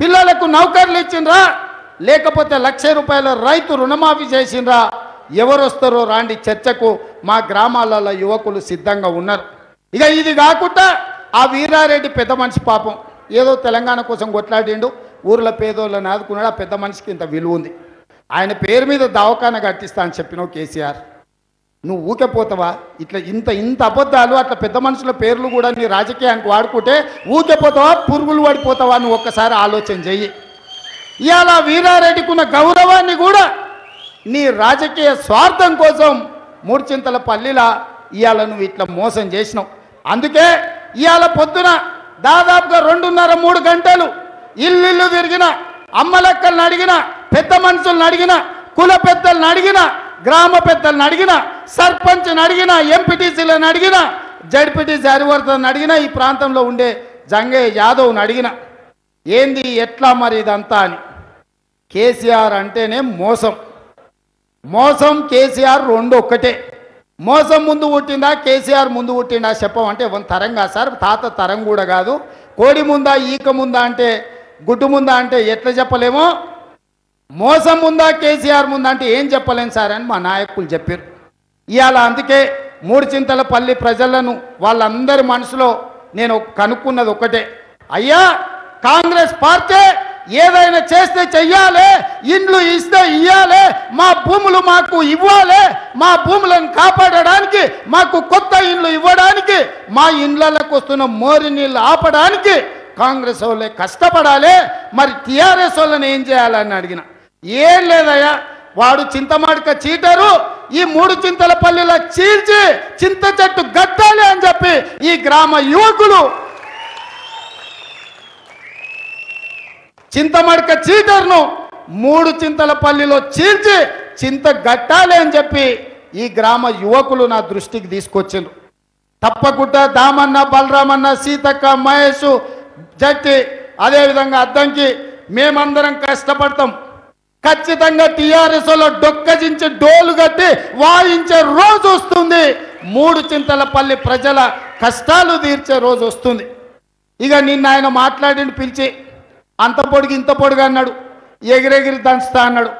పిల్లలకు నౌకర్లు ఇచ్చిండ్రా లేకపోతే లక్ష రూపాయల రైతు రుణమాఫీ చేసిండ్రా? ఎవరు వస్తారో రాండి చర్చకు మా గ్రామాలలో యువకులు సిద్ధంగా ఉన్నారు. ఇక ఇది కాకుండా ఆ వీరారెడ్డి పెద్ద మనిషి పాపం. ఏదో తెలంగాణ కోసం కొట్లాడిండు ఊర్లో పేదోళ్ళని ఆదుకున్నాడు ఆ పెద్ద మనిషికి ఇంత విలువ ఉంది. ఆయన పేరు మీద దవాఖాన కట్టిస్తా అని చెప్పినావు కేసీఆర్. నువ్వు ఊకెపోతావా ఇట్లా ఇంత ఇంత అబద్ధాలు అట్లా పెద్ద మనుషుల పేర్లు కూడా నీ రాజకీయానికి వాడుకుంటే ఊకెపోతావా పురుగులు పడిపోతావా? నువ్వు ఒక్కసారి ఆలోచన చెయ్యి. ఇవాళ వీరారెడ్డికి ఉన్న గౌరవాన్ని కూడా నీ రాజకీయ స్వార్థం కోసం మూర్చింతల పల్లిలా ఇవాళ నువ్వు ఇట్లా మోసం చేసినావు. అందుకే ఇవాళ పొద్దున దాదాపుగా రెండున్నర మూడు గంటలు ఇల్లు తిరిగిన అమ్మలక్కలను అడిగిన పెద్ద మనుషులను అడిగిన కుల పెద్దలను అడిగిన గ్రామ పెద్దలను అడిగిన సర్పంచ్ని అడిగిన ఎంపీటీసీలను అడిగిన జడ్పీటీసీ హరివర్ధన్ అడిగిన ఈ ప్రాంతంలో ఉండే జంగే యాదవ్ని అడిగిన ఏంది ఎట్లా మరి ఇదంతా అని. కేసీఆర్ అంటేనే మోసం. మోసం కేసీఆర్ రెండు ఒక్కటే మోసం ముందు పుట్టిందా కేసీఆర్ ముందు పుట్టిందా చెప్పమంటే వన్ తరంగా సార్ తాత తరం కూడా కాదు. కోడి ముందా ఈక ముందా అంటే గుడ్డు ముందా అంటే ఎట్లా చెప్పలేమో? మోసం ఉందా కేసీఆర్ ముందా అంటే ఏం చెప్పలేను సార్ అని మా నాయకులు చెప్పారు. ఇవాళ అందుకే మూడు చింతల పల్లి ప్రజలను వాళ్ళందరి మనసులో నేను కనుక్కున్నది ఒకటే. అయ్యా కాంగ్రెస్ పార్టీ ఏదైనా చేస్తే చెయ్యాలి ఇండ్లు ఇస్తే ఇవ్వాలి మా భూములు మాకు ఇవ్వాలి మా భూములను కాపాడడానికి మాకు కొత్త ఇండ్లు ఇవ్వడానికి మా ఇండ్లకు వస్తున్న మోరి నీళ్ళు ఆపడానికి కాంగ్రెస్ వాళ్ళే కష్టపడాలి. మరి టీఆర్ఎస్ వాళ్ళని ఏం చేయాలని అడిగిన? ఏం లేదయ్యా వాడు చింతమాడిక చీటరు ఈ మూడు చింతల పల్లెల చీల్చి చింత చెట్టు గట్టాలి అని చెప్పి ఈ గ్రామ యువకులు చింతమడక చీటర్ను మూడు చింతల పల్లిలో చీల్చి చింత గట్టాలి అని చెప్పి ఈ గ్రామ యువకులు నా దృష్టికి తీసుకొచ్చిండ్రు. తప్పకుండా దామన్న బలరామన్న సీతక్క మహేష్ జట్టి అదేవిధంగా అద్దంకి మేమందరం కష్టపడతాం. ఖచ్చితంగా టీఆర్ఎస్లో డొక్కజించి డోలు కట్టి వాయించే రోజు వస్తుంది. మూడు చింతలపల్లి ప్రజల కష్టాలు తీర్చే రోజు వస్తుంది. ఇక నిన్న ఆయన మాట్లాడిని పిలిచి అంత పొడిగి ఇంత పొడుగు అన్నాడు. ఎగిరెగిరి దంచుతా అన్నాడు.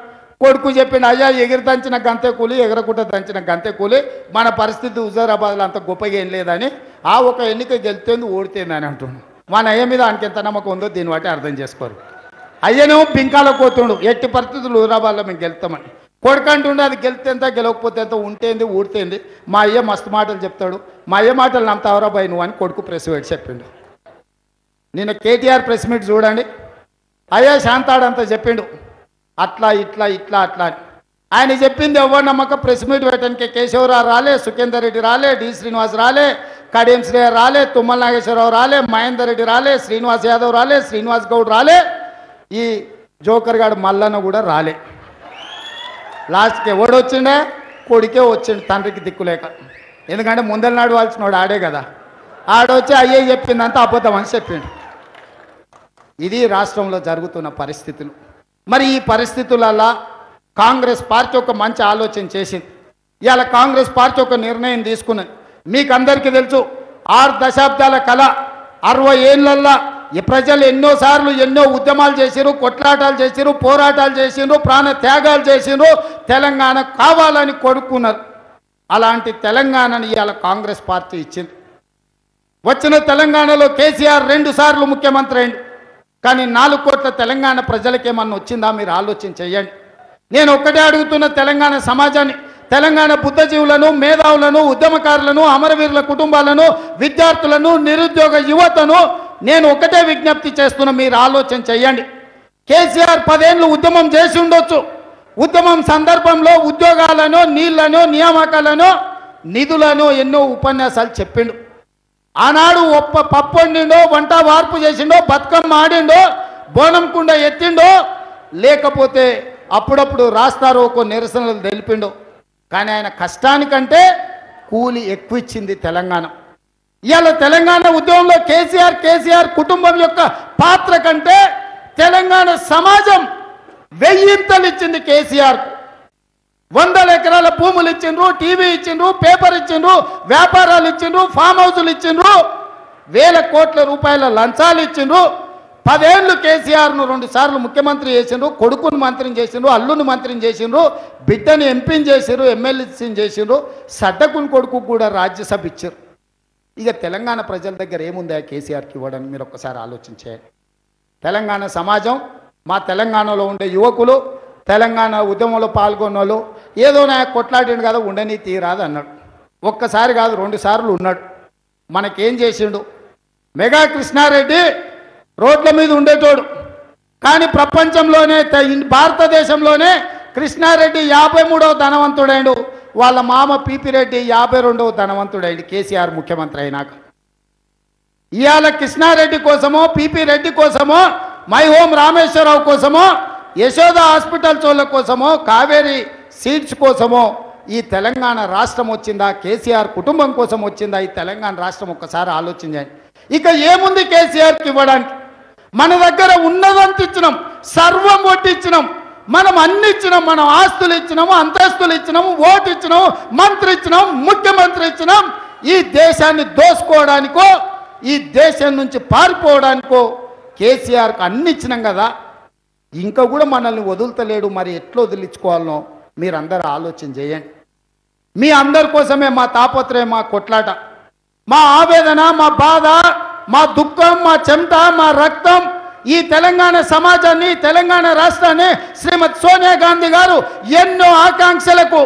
కొడుకు చెప్పిండు అయ్యా ఎగిరి దంచిన గంతే కూలి ఎగరకుంట దంచిన గంతే కూలి మన పరిస్థితి హుజారాబాద్లో అంత గొప్పగా ఏం లేదని ఆ ఒక ఎన్నిక గెలితేంది ఓడితేంది అని అంటున్నాడు మన అయ్య మీద ఆయనకి ఎంత నమ్మకం ఉందో దీన్ని బట్టి అర్థం చేసుకోరు. అయ్యను పింకాల పోతుండు ఎట్టి పరిస్థితులు హుజారాబాద్లో మేము గెలుస్తామని కొడుకంటుండే అది గెలితే ఎంత గెలవకపోతే ఎంత ఉంటేంది ఊడితేంది. మా అయ్య మస్తు మాటలు చెప్తాడు. మా అయ్య మాటలు నమ్ముతావరా బాయ్ నువ్వు అని కొడుకు ప్రెస్ మీట్ చెప్పిండు. నేను కేటీఆర్ ప్రెస్ మీట్ చూడండి. అయ్యా శాంతాడంతా చెప్పిండు. అట్లా ఇట్లా ఇట్లా అట్లా అని. ఆయన చెప్పింది ఎవరు నమ్మక ప్రెస్ మీట్ పెట్టడానికి కేశవరావు రాలే సుఖేందర్ రెడ్డి రాలే డి శ్రీనివాస్ రాలే కడియం శ్రేయ రాలే తుమ్మల నాగేశ్వరరావు రాలే మహేందర్ రెడ్డి రాలే శ్రీనివాస్ యాదవ్ రాలే శ్రీనివాస్ గౌడ్ రాలే. ఈ జోకర్ గాడు మల్లన్న కూడా రాలే. లాస్ట్కి ఎవడొచ్చిండే కొడుకే వచ్చిండు తండ్రికి దిక్కులేక ఎందుకంటే ముందర నడవాల్సిన వాడు ఆడే కదా. ఆడొచ్చి అయ్యే చెప్పిందంతా అబద్ధం అని చెప్పిండు. ఇది రాష్ట్రంలో జరుగుతున్న పరిస్థితులు. మరి ఈ పరిస్థితులల్లా కాంగ్రెస్ పార్టీ ఒక మంచి ఆలోచన చేసింది. ఇవాళ కాంగ్రెస్ పార్టీ ఒక నిర్ణయం తీసుకున్నది. మీకు అందరికీ తెలుసు ఆరు దశాబ్దాల కళ అరవై ఏళ్ళల్లో ఈ ప్రజలు ఎన్నోసార్లు ఎన్నో ఉద్యమాలు చేసిరు కొట్లాటాలు చేసిరు పోరాటాలు చేసారు ప్రాణ త్యాగాలు చేసారు తెలంగాణ కావాలని కొడుకున్నారు అలాంటి తెలంగాణని ఇవాళ కాంగ్రెస్ పార్టీ ఇచ్చింది. వచ్చిన తెలంగాణలో కేసీఆర్ రెండు సార్లు ముఖ్యమంత్రి అయింది కానీ నాలుగు కోట్ల తెలంగాణ ప్రజలకేమన్నా వచ్చిందా మీరు ఆలోచన చేయండి. నేను ఒక్కటే అడుగుతున్న తెలంగాణ సమాజాన్ని తెలంగాణ బుద్ధజీవులను మేధావులను ఉద్యమకారులను అమరవీరుల కుటుంబాలను విద్యార్థులను నిరుద్యోగ యువతను నేను ఒకటే విజ్ఞప్తి చేస్తున్న మీరు ఆలోచన చేయండి. కేసీఆర్ పదేళ్ళు ఉద్యమం చేసి ఉండొచ్చు. ఉద్యమం సందర్భంలో ఉద్యోగాలను నీళ్ళను నియామకాలను నిధులను ఎన్నో ఉపన్యాసాలు చెప్పిండు. ఆనాడు ఒప్ప పప్పు వండిండో వంట వార్పు చేసిండో బతుకమ్మ ఆడిండో బోనం కుండ ఎత్తిండో లేకపోతే అప్పుడప్పుడు రాస్తారు కొన్ని నిరసనలు తెలిపిండు. కానీ ఆయన కష్టానికంటే కూలి ఎక్కువ ఇచ్చింది తెలంగాణ. ఇవాళ తెలంగాణ ఉద్యమంలో కేసీఆర్ కేసీఆర్ కుటుంబం యొక్క పాత్ర కంటే తెలంగాణ సమాజం వెయ్యింతలు ఇచ్చింది కేసీఆర్. వందల ఎకరాల భూములు ఇచ్చిండ్రు టీవీ ఇచ్చిండ్రు పేపర్ ఇచ్చిండ్రు వ్యాపారాలు ఇచ్చిండ్రు ఫామ్ హౌసులు ఇచ్చిండ్రు వేల కోట్ల రూపాయల లంచాలు ఇచ్చిండ్రు. పదేళ్ళు కేసీఆర్ను రెండు సార్లు ముఖ్యమంత్రి చేసిండ్రు కొడుకును మంత్రిని చేసిండ్రు అల్లుని మంత్రిని చేసిండ్రు బిడ్డని ఎంపీని చేసిండ్రు ఎమ్మెల్యేని చేసిండ్రు సడ్డకుని కొడుకు కూడా రాజ్యసభ ఇచ్చారు. ఇక తెలంగాణ ప్రజల దగ్గర ఏముందా కేసీఆర్కి ఇవ్వడానికి మీరు ఒక్కసారి ఆలోచించే. తెలంగాణ సమాజం మా తెలంగాణలో ఉండే యువకులు తెలంగాణ ఉద్యమంలో పాల్గొన్న వాళ్ళు ఏదో నా కొట్లాడిండు కదా ఉండని తీరాదు అన్నాడు. ఒక్కసారి కాదు రెండు సార్లు ఉన్నాడు. మనకేం చేసిండు? మెగా కృష్ణారెడ్డి రోడ్ల మీద ఉండేటోడు. కానీ ప్రపంచంలోనే భారతదేశంలోనే కృష్ణారెడ్డి యాభై మూడవ ధనవంతుడైండు. వాళ్ళ మామ పీపిరెడ్డి యాభై రెండవ ధనవంతుడైండు కేసీఆర్ ముఖ్యమంత్రి అయినాక. ఇవాళ కృష్ణారెడ్డి కోసమో పీపీ రెడ్డి కోసమో మై హోమ్ రామేశ్వరరావు కోసమో యశోద హాస్పిటల్ చోళ్ళ కోసమో కావేరీ సీట్స్ కోసమో ఈ తెలంగాణ రాష్ట్రం వచ్చిందా? కేసీఆర్ కుటుంబం కోసం వచ్చిందా? ఈ తెలంగాణ రాష్ట్రం ఒక్కసారి ఆలోచించండి. ఇక ఏముంది కేసీఆర్కి ఇవ్వడానికి? మన దగ్గర ఉన్నదంత ఇచ్చినాం. సర్వం వడ్డించినాం మనం అన్ని ఇచ్చినాం మనం ఆస్తులు ఇచ్చినాము అంతస్తులు ఇచ్చినాము ఓటు ఇచ్చినాము మంత్రి ఇచ్చినాం ముఖ్యమంత్రి ఇచ్చినాం. ఈ దేశాన్ని దోసుకోవడానికో ఈ దేశం నుంచి పారిపోవడానికో కేసీఆర్కు అన్ని ఇచ్చినాం కదా. ఇంకా కూడా మనల్ని వదులుతలేడు మరి ఎట్లా వదిలించుకోవాలనో మీరందరూ ఆలోచన చేయండి. మీ అందరి కోసమే మా తాపత్రయం మా కొట్లాట. మా ఆవేదన మా బాధ మా దుఃఖం మా చెమట మా రక్తం ఈ తెలంగాణ సమాజాన్ని తెలంగాణ రాష్ట్రాన్ని శ్రీమతి సోనియా గాంధీ గారు ఎన్నో ఆకాంక్షలకు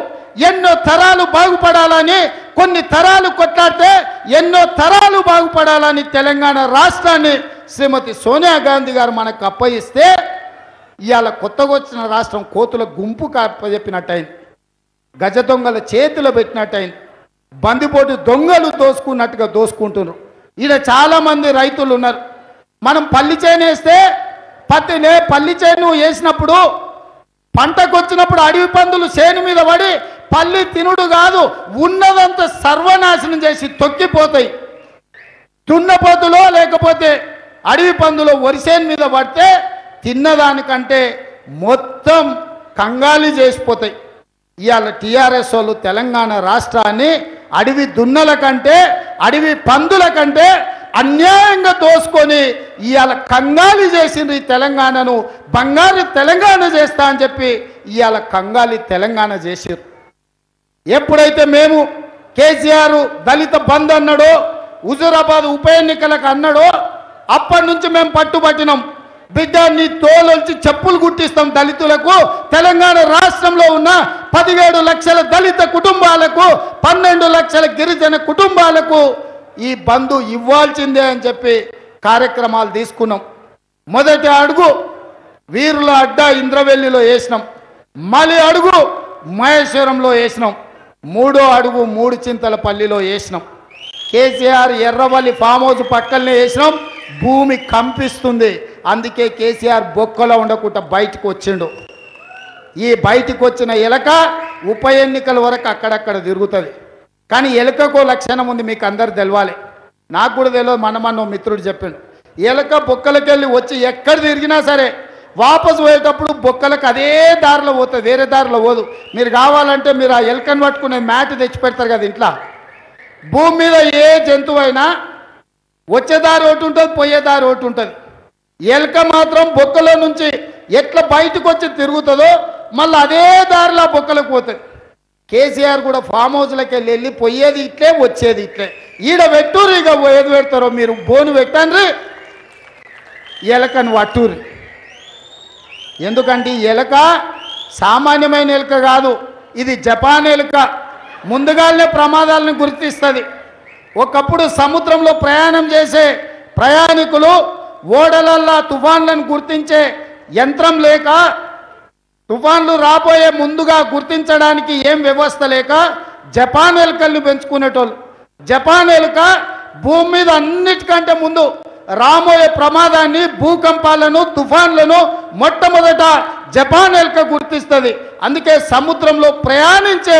ఎన్నో తరాలు బాగుపడాలని కొన్ని తరాలు కొట్లాడితే ఎన్నో తరాలు బాగుపడాలని తెలంగాణ రాష్ట్రాన్ని శ్రీమతి సోనియా గాంధీ గారు మనకు అప్పగిస్తే ఇవాళ కొత్తగా వచ్చిన రాష్ట్రం కోతుల గుంపు చెప్పినట్టయింది గజ దొంగల చేతిలో పెట్టినట్టయింది. బందిపోటు దొంగలు దోసుకున్నట్టుగా దోసుకుంటున్నారు. ఈడ చాలామంది రైతులు ఉన్నారు. మనం పల్లి చేను వేస్తే పత్తినే పల్లి చేను వేసినప్పుడు పంటకు వచ్చినప్పుడు అడవి పందులు చేను మీద పడి పల్లి తినుడు కాదు ఉన్నదంతా సర్వనాశనం చేసి తొక్కిపోతాయి. దున్నపోతులో లేకపోతే అడవి పందులో వరిసేను మీద పడితే తిన్నదానికంటే మొత్తం కంగాలి చేసిపోతాయి. ఇవాళ టీఆర్ఎస్ వాళ్ళు తెలంగాణ రాష్ట్రాన్ని అడవి దున్నల కంటే అడవి పందుల కంటే అన్యాయంగా దోసుకొని ఇవాళ కంగాలి చేసింది ఈ తెలంగాణను బంగారు తెలంగాణ చేస్తా అని చెప్పి ఇవాళ కంగాలి తెలంగాణ చేసిర్రు. ఎప్పుడైతే మేము కేసీఆర్ దళిత బంద్ అన్నాడో హుజూరాబాద్ ఉప ఎన్నికలకు అన్నాడో అప్పటి నుంచి మేము పట్టుబట్టినాం. బిడ్డ నీ తోలొంచి చెప్పులు గుట్టిస్తాం దళితులకు. తెలంగాణ రాష్ట్రంలో ఉన్న పదిహేడు లక్షల దళిత కుటుంబాలకు పన్నెండు లక్షల గిరిజన కుటుంబాలకు ఈ బంధు ఇవ్వాల్సిందే అని చెప్పి కార్యక్రమాలు తీసుకున్నాం. మొదటి అడుగు వీరుల అడ్డా ఇంద్రవెల్లిలో వేసినాం. మళ్ళీ అడుగు మహేశ్వరంలో వేసినాం. మూడో అడుగు మూడు చింతల పల్లిలో వేసినాం. కేసీఆర్ ఎర్రవల్లి ఫామ్ హౌస్ పక్కనే వేసినాం. భూమి కంపిస్తుంది. అందుకే కేసీఆర్ బొక్కలో ఉండకుండా బయటకు వచ్చిండు. ఈ బయటికి వచ్చిన ఎలక ఉప ఎన్నికల వరకు అక్కడక్కడ తిరుగుతుంది. కానీ ఎలుకకు లక్షణం ఉంది మీకు అందరు తెలవాలి. నాకు కూడా తెలియదు మన మన మిత్రుడు చెప్పాడు. ఎలుక బొక్కలకెళ్ళి వచ్చి ఎక్కడ తిరిగినా సరే వాపసు పోయేటప్పుడు బొక్కలకు అదే దారిలో పోతుంది వేరే దారిలో పోదు. మీరు కావాలంటే మీరు ఆ ఎలుకను పట్టుకునే మ్యాట్ తెచ్చి పెడతారు కదా ఇంట్లో. భూమి మీద ఏ జంతువు అయినా వచ్చే దారి ఒకటి ఉంటుంది పోయే దారి ఒకటి ఉంటుంది. ఎలుక మాత్రం బొక్కలో నుంచి ఎట్లా బయటకు వచ్చి తిరుగుతుందో మళ్ళీ అదే దారిలో బొక్కలకు పోతుంది. కేసీఆర్ కూడా ఫామ్ హౌస్లోకి వెళ్ళి వెళ్ళి పోయేది ఇట్లే వచ్చేది ఇట్లే. ఈడ పెట్టుర్రు ఇక ఏది పెడతారో మీరు బోను పెట్టండి ఎలకను వట్టూరు ఎందుకంటే ఈ ఎలక సామాన్యమైన ఎలుక కాదు ఇది జపాన్ ఎలుక. ముందుగానే ప్రమాదాలను గుర్తిస్తుంది. ఒకప్పుడు సముద్రంలో ప్రయాణం చేసే ప్రయాణికులు ఓడలల్లా తుఫాన్లను గుర్తించే యంత్రం లేక తుఫాన్లు రాబోయే ముందుగా గుర్తించడానికి ఏం వ్యవస్థ లేక జపాన్ ఎలుకల్ని పెంచుకునేటోళ్ళు. జపాన్ ఎలుక భూమి మీద అన్నిటికంటే ముందు రాబోయే ప్రమాదాన్ని భూకంపాలను తుఫాన్లను మొట్టమొదట జపాన్ ఎలుక గుర్తిస్తుంది. అందుకే సముద్రంలో ప్రయాణించే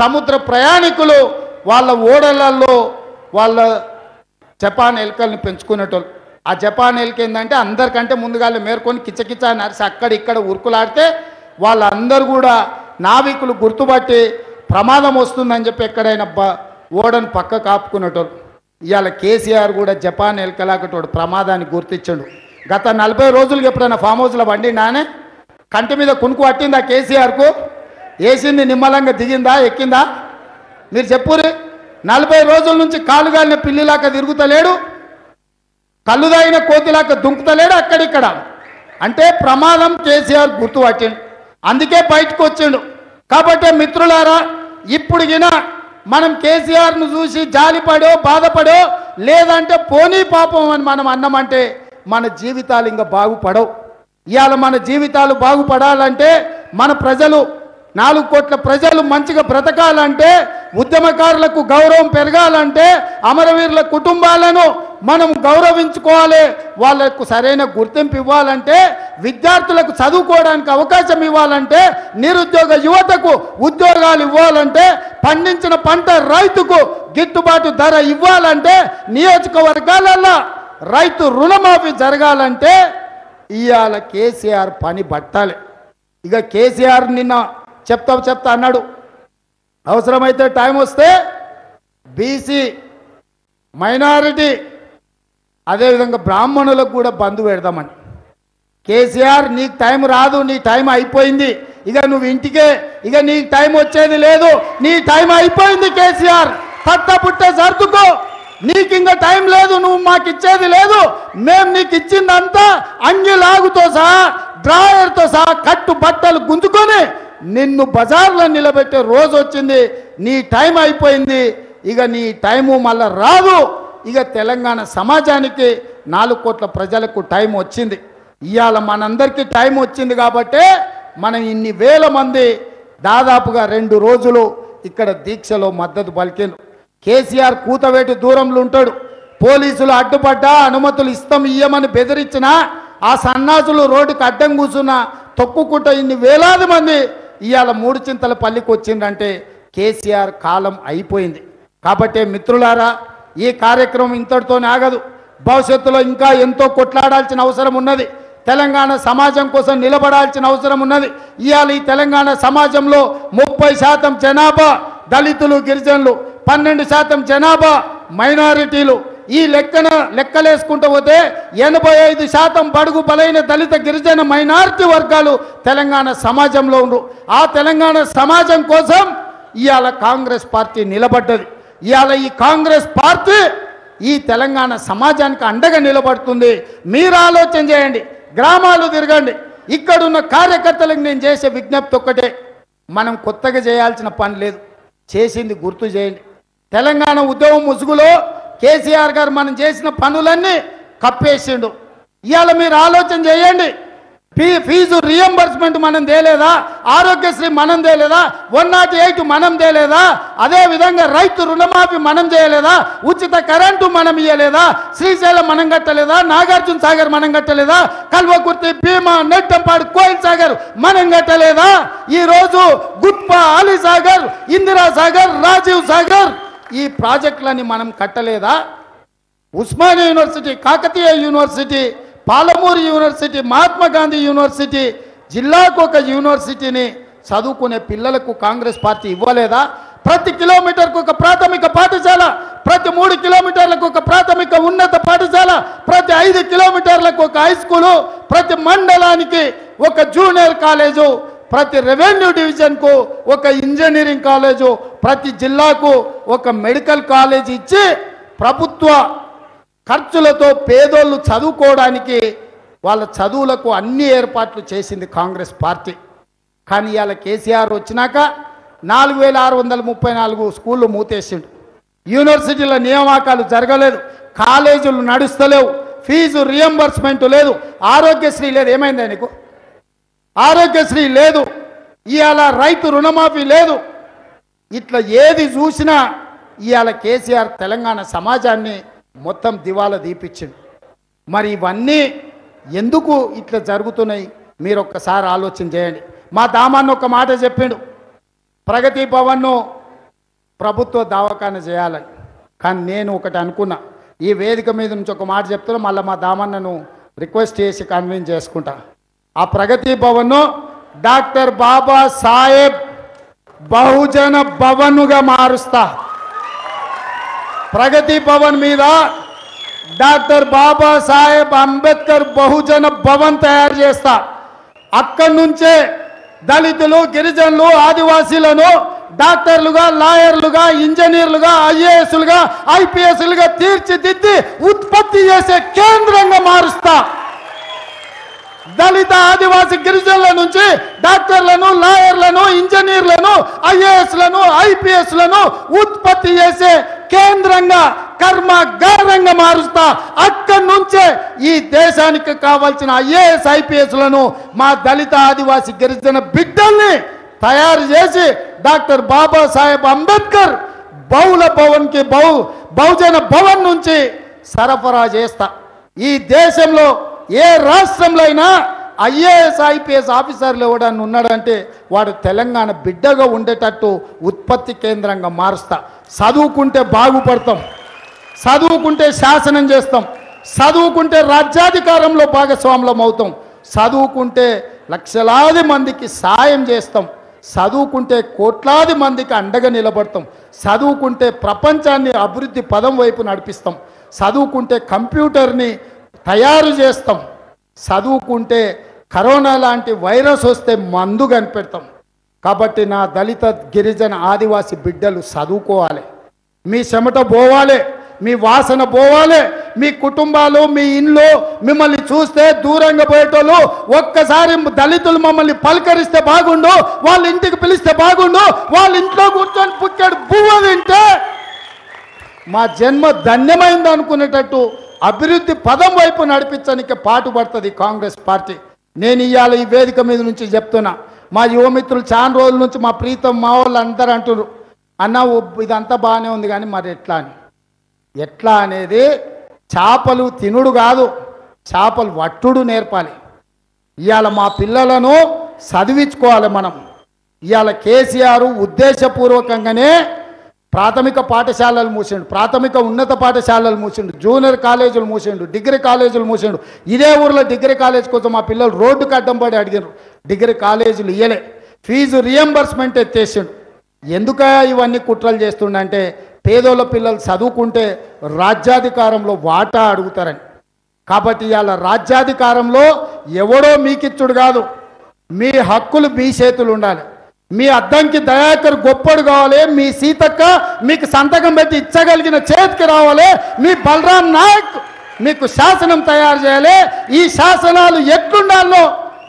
సముద్ర ప్రయాణికులు వాళ్ళ ఓడలలో వాళ్ళ జపాన్ ఎలుకల్ని పెంచుకునేటోళ్ళు. ఆ జపాన్ ఎలుక ఏంటంటే అందరికంటే ముందుగా మేర్కొని కిచ్చకిచ్చ నరిసి అక్కడ ఇక్కడ ఉరుకులాడితే వాళ్ళందరూ కూడా నావికులు గుర్తుపట్టి ప్రమాదం వస్తుందని చెప్పి ఎక్కడైనా బ ఓడను పక్క కాపుకునేటోళ్ళు. ఇవాళ కేసీఆర్ కూడా జపాన్ ఎలకలాకటోడు ప్రమాదాన్ని గుర్తించాడు. గత నలభై రోజులకి ఎప్పుడైనా ఫామ్ హౌస్లో వండినానే కంటి మీద కునుకు పట్టిందా కేసీఆర్కు? వేసింది నిమ్మలంగా దిగిందా ఎక్కిందా? మీరు చెప్పురి నలభై రోజుల నుంచి కాలుగాలిన పిల్లిలాగా తిరుగుతలేడు కళ్ళు తాగిన కోతిలాగా దుంకుతలేడు అక్కడిక్కడ. అంటే ప్రమాదం కేసీఆర్ గుర్తుపట్టిండు. అందుకే బయటకు వచ్చిండు. కాబట్టి మిత్రులారా ఇప్పుడు మనం కేసీఆర్ను చూసి జాలిపడో బాధపడో లేదంటే పోనీ పాపం అని మనం అన్నామంటే మన జీవితాలు ఇంకా బాగుపడవు. ఇవాళ మన జీవితాలు బాగుపడాలంటే మన ప్రజలు నాలుగు కోట్ల ప్రజలు మంచిగా బ్రతకాలంటే ఉద్యమకారులకు గౌరవం పెరగాలంటే అమరవీరుల కుటుంబాలను మనం గౌరవించుకోవాలి. వాళ్ళకు సరైన గుర్తింపు ఇవ్వాలంటే విద్యార్థులకు చదువుకోవడానికి అవకాశం ఇవ్వాలంటే నిరుద్యోగ యువతకు ఉద్యోగాలు ఇవ్వాలంటే పండించిన పంట రైతుకు గిట్టుబాటు ధర ఇవ్వాలంటే నియోజకవర్గాలలో రైతు రుణమాఫీ జరగాలంటే ఇవాళ కేసీఆర్ పని పట్టాలి. ఇక కేసీఆర్ నిన్న చెప్తా చెప్తా అన్నాడు. అవసరమైతే టైం వస్తే బీసీ మైనారిటీ అదేవిధంగా బ్రాహ్మణులకు కూడా బంధు పెడదామని. కేసీఆర్ నీకు టైం రాదు నీ టైం అయిపోయింది. ఇక నువ్వు ఇంటికే ఇక నీకు టైం వచ్చేది లేదు. నీ టైం అయిపోయింది కేసీఆర్. పట్ట పుట్టే సర్దుకో. నీకు ఇంకా టైం లేదు నువ్వు మాకు ఇచ్చేది లేదు. మేము నీకు ఇచ్చిందంతా అంగి లాగుతో సహా డ్రాయర్తో సహా కట్టు బట్టలు గుంజుకొని నిన్ను బజార్లో నిలబెట్టే రోజు వచ్చింది నీ టైం అయిపోయింది ఇక నీ టైము మళ్ళా రాదు. ఇక తెలంగాణ సమాజానికి నాలుగు కోట్ల ప్రజలకు టైం వచ్చింది. ఇవాళ మనందరికీ టైం వచ్చింది కాబట్టే మనం ఇన్ని వేల మంది దాదాపుగా రెండు రోజులు ఇక్కడ దీక్షలో మద్దతు పలికిండ్రు. కేసీఆర్ కూతవేటి దూరంలో ఉంటాడు. పోలీసులు అడ్డుపడ్డా అనుమతులు ఇస్తాం ఇయ్యమని బెదిరించినా ఆ సన్నాసులు రోడ్డుకు అడ్డం కూర్చున్న తొక్కుకుంటా ఇన్ని వేలాది మంది ఇవాళ మూడు చింతల పల్లికి వచ్చిందంటే కేసీఆర్ కాలం అయిపోయింది. కాబట్టి మిత్రులారా ఈ కార్యక్రమం ఇంతటితోనే ఆగదు. భవిష్యత్తులో ఇంకా ఎంతో కొట్లాడాల్సిన అవసరం ఉన్నది. తెలంగాణ సమాజం కోసం నిలబడాల్సిన అవసరం ఉన్నది. ఇవాళ ఈ తెలంగాణ సమాజంలో ముప్పై శాతం జనాభా దళితులు గిరిజనులు పన్నెండు శాతం జనాభా మైనారిటీలు ఈ లెక్కన లెక్కలేసుకుంటూ పోతే ఎనభై ఐదు శాతం బడుగు బలైన దళిత గిరిజన మైనారిటీ వర్గాలు తెలంగాణ సమాజంలో ఉండు ఆ తెలంగాణ సమాజం కోసం ఇవాళ కాంగ్రెస్ పార్టీ నిలబడ్డది. ఇవాళ ఈ కాంగ్రెస్ పార్టీ ఈ తెలంగాణ సమాజానికి అండగా నిలబడుతుంది. మీరు ఆలోచన చేయండి. గ్రామాలు తిరగండి. ఇక్కడున్న కార్యకర్తలకు నేను చేసే విజ్ఞప్తి ఒక్కటే. మనం కొత్తగా చేయాల్సిన పని లేదు. చేసింది గుర్తు చేయండి. తెలంగాణ ఉద్యమం ముసుగులో కేసీఆర్ గారు మనం చేసిన పనులన్నీ కప్పేసిండు. ఇవాళ మీరు ఆలోచన చేయండి. ఫీ ఫీజు రియంబర్స్మెంట్ మనం తేలేదా? ఆరోగ్యశ్రీ మనం తేలేదా? వన్ నాట్ ఎయిట్ మనం తేలేదా? అదే విధంగా రైతు రుణమాఫీ మనం చేయలేదా? ఉచిత కరెంటు మనం ఇయ్యలేదా? శ్రీశైలం మనం కట్టలేదా? నాగార్జున సాగర్ మనం కట్టలేదా? కల్వకుర్తి భీమా నెట్టంపాడు కోయిల్ సాగర్ మనం కట్టలేదా? ఈరోజు గుప్ప అలీ సాగర్ ఇందిరా సాగర్ రాజీవ్ సాగర్ ఈ ప్రాజెక్టులని మనం కట్టలేదా? Osmania university Kakatiya university Palamuru university Mahatma Gandhi university జిల్లాకు ఒక యూనివర్సిటీని చదువుకునే పిల్లలకు కాంగ్రెస్ పార్టీ ఇవ్వలేదా? ప్రతి కిలోమీటర్కు ఒక ప్రాథమిక పాఠశాల ప్రతి మూడు కిలోమీటర్లకు ఒక ప్రాథమిక ఉన్నత పాఠశాల ప్రతి ఐదు కిలోమీటర్లకు ఒక హై స్కూలు ప్రతి మండలానికి ఒక జూనియర్ కాలేజు ప్రతి రెవెన్యూ డివిజన్కు ఒక ఇంజనీరింగ్ కాలేజు ప్రతి జిల్లాకు ఒక మెడికల్ కాలేజ్ ఇచ్చి ప్రభుత్వ ఖర్చులతో పేదోళ్ళు చదువుకోవడానికి వాళ్ళ చదువులకు అన్ని ఏర్పాట్లు చేసింది కాంగ్రెస్ పార్టీ. కానీ ఇవాళ కేసీఆర్ వచ్చినాక నాలుగు వేల ఆరు వందల ముప్పై నాలుగు స్కూళ్ళు మూతేసిండు. యూనివర్సిటీల నియామకాలు జరగలేదు కాలేజీలు నడుస్తలేవు ఫీజు రియంబర్స్మెంట్ లేదు ఆరోగ్యశ్రీ లేదు. ఏమైందా నీకు ఆరోగ్యశ్రీ లేదు. ఇవాళ రైతు రుణమాఫీ లేదు. ఇట్లా ఏది చూసినా ఇవాళ కేసీఆర్ తెలంగాణ సమాజాన్ని మొత్తం దివాలా దీపించింది మరి ఇవన్నీ ఎందుకు ఇట్లా జరుగుతున్నాయి? మీరు ఒక్కసారి ఆలోచన చేయండి. మా దామాన్ని ఒక మాట చెప్పిండు. ప్రగతి భవన్ను ప్రభుత్వ దవాఖాన చేయాలని. కానీ నేను ఒకటి అనుకున్నా. ఈ వేదిక మీద నుంచి ఒక మాట చెప్తున్నా. మళ్ళీ మా దామన్నను రిక్వెస్ట్ చేసి కన్విన్స్ చేసుకుంటా. ఆ ప్రగతి భవన్ డాక్టర్ బాబా సాహెబ్ బహుజన భవన్గా మారుస్తా. ప్రగతి భవన్ మీద డాక్టర్ బాబా సాహెబ్ అంబేద్కర్ బహుజన భవన్ తయారు చేస్తా. అక్కడి నుంచే దళితులు గిరిజనులు ఆదివాసీలను డాక్టర్లుగా లాయర్లుగా ఇంజనీర్లుగా ఐఏఎస్లుగా ఐపీఎస్లుగా తీర్చిదిద్ది ఉత్పత్తి చేసే కేంద్రంగా మారుస్తా. దళిత ఆదివాసి గిరిజనుల నుంచి డాక్టర్లను లాయర్లను ఇంజనీర్లను ఐఏఎస్లను ఐపీఎస్లను ఉత్పత్తి చేసే కేంద్రంగా కర్మాగారంగా మారుస్తా. అక్కడి నుంచే ఈ దేశానికి కావాల్సిన ఐఏఎస్ ఐపీఎస్లను మా దళిత ఆదివాసి గిరిజన బిడ్డల్ని తయారు చేసి డాక్టర్ బాబాసాహెబ్ అంబేద్కర్ బహుళ భవన్కి బహు బహుజన భవన్ నుంచి సరఫరా చేస్తా. ఈ దేశంలో ఏ రాష్ట్రంలో అయినా ఐఏఎస్ ఐపీఎస్ ఆఫీసర్లు ఎవడన్నా ఉన్నాడంటే వాడు తెలంగాణ బిడ్డగా ఉండేటట్టు ఉత్పత్తి కేంద్రంగా మారుస్తా. చదువుకుంటే బాగుపడతాం. చదువుకుంటే శాసనం చేస్తాం. చదువుకుంటే రాజ్యాధికారంలో భాగస్వాములం అవుతాం. చదువుకుంటే లక్షలాది మందికి సాయం చేస్తాం. చదువుకుంటే కోట్లాది మందికి అండగా నిలబడతాం. చదువుకుంటే ప్రపంచాన్ని అభివృద్ధి పదం వైపు నడిపిస్తాం. చదువుకుంటే కంప్యూటర్ని తయారు చేస్తాం. చదువుకుంటే కరోనా లాంటి వైరస్ వస్తే మందు కనిపెడతాం. కాబట్టి నా దళిత గిరిజన ఆదివాసి బిడ్డలు చదువుకోవాలి. మీ చెమట పోవాలి మీ వాసన పోవాలి మీ కుటుంబాలు మీ ఇండ్లు మిమ్మల్ని చూస్తే దూరంగా పోయేటోళ్ళు ఒక్కసారి దళితులు మమ్మల్ని పలకరిస్తే బాగుండు వాళ్ళ ఇంటికి పిలిస్తే బాగుండు వాళ్ళ ఇంట్లో కూర్చొని పుట్టాడు బువ్వ తింటే మా జన్మ ధన్యమైంది అనుకునేటట్టు అభివృద్ధి పదం వైపు నడిపించడానికి పాటుపడుతుంది కాంగ్రెస్ పార్టీ. నేను ఇవాళ ఈ వేదిక మీద నుంచి చెప్తున్నా. మా యువమిత్రులు చాలా రోజుల నుంచి మా ప్రీతం మా వాళ్ళు అందరూ అంటున్నారు అన్న ఇదంతా బాగానే ఉంది కానీ మరి ఎట్లా అని? ఎట్లా అనేది చేపలు తినుడు కాదు చేపలు వట్టుడు నేర్పాలి. ఇవాళ మా పిల్లలను చదివించుకోవాలి మనం. ఇవాళ కేసీఆర్ ఉద్దేశపూర్వకంగానే ప్రాథమిక పాఠశాలలు మూసిండు ప్రాథమిక ఉన్నత పాఠశాలలు మూసిండు జూనియర్ కాలేజీలు మూసిండు డిగ్రీ కాలేజీలు మూసిండు. ఇదే ఊర్లో డిగ్రీ కాలేజ్ కోసం మా పిల్లలు రోడ్డుకు అడ్డం పడి అడిగారు డిగ్రీ కాలేజీలు ఇయ్యలే. ఫీజు రియంబర్స్మెంట్ ఎత్తేసిండు. ఎందుక ఇవన్నీ కుట్రలు చేస్తుండంటే పేదోళ్ళ పిల్లలు చదువుకుంటే రాజ్యాధికారంలో వాటా అడుగుతారని. కాబట్టి ఇవాళ రాజ్యాధికారంలో ఎవడో మీకిచ్చుడు కాదు. మీ హక్కులు మీ చేతులు ఉండాలి. మీ అద్దంకి దయాకర్ గొప్పడు కావాలి మీ సీతక్క మీకు సంతకం పెట్టి ఇచ్చగలిగిన చేతికి రావాలి మీ బలరాం నాయక్ మీకు శాసనం తయారు చేయాలి ఈ శాసనాలు ఎట్లుండాలో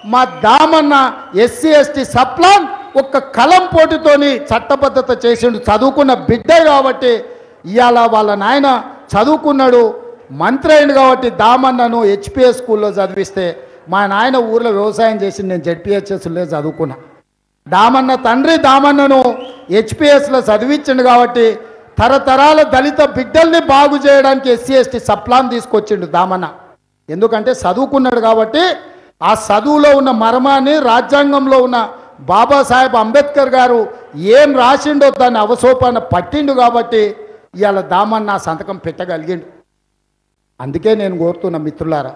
మా దామన్న ఎస్సీ ఎస్టీ సప్లాన్ ఒక్క కలం పోటీతోని చట్టబద్ధత చేసిండు చదువుకున్న బిడ్డే కాబట్టి ఇవాళ వాళ్ళ నాయన చదువుకున్నాడు మంత్రి అయింది కాబట్టి దామన్నను హెచ్పిఎస్ స్కూల్లో చదివిస్తే మా నాయన ఊర్లో వ్యవసాయం చేసి నేను జడ్పిహెచ్ఎస్లో చదువుకున్నా. దామన్న తండ్రి దామన్నను హెచ్పిఎస్లో చదివించిండు కాబట్టి తరతరాల దళిత బిడ్డల్ని బాగు చేయడానికి ఎస్సీ ఎస్టీ సప్లాన్ తీసుకొచ్చిండు దామన్న. ఎందుకంటే చదువుకున్నాడు కాబట్టి ఆ చదువులో ఉన్న మర్మాన్ని రాజ్యాంగంలో ఉన్న బాబాసాహెబ్ అంబేద్కర్ గారు ఏం రాసిండో దాన్ని అవసోపాన పట్టిండు కాబట్టి ఇవాళ దామన్న ఆ సంతకం పెట్టగలిగిండు. అందుకే నేను కోరుతున్న మిత్రులారా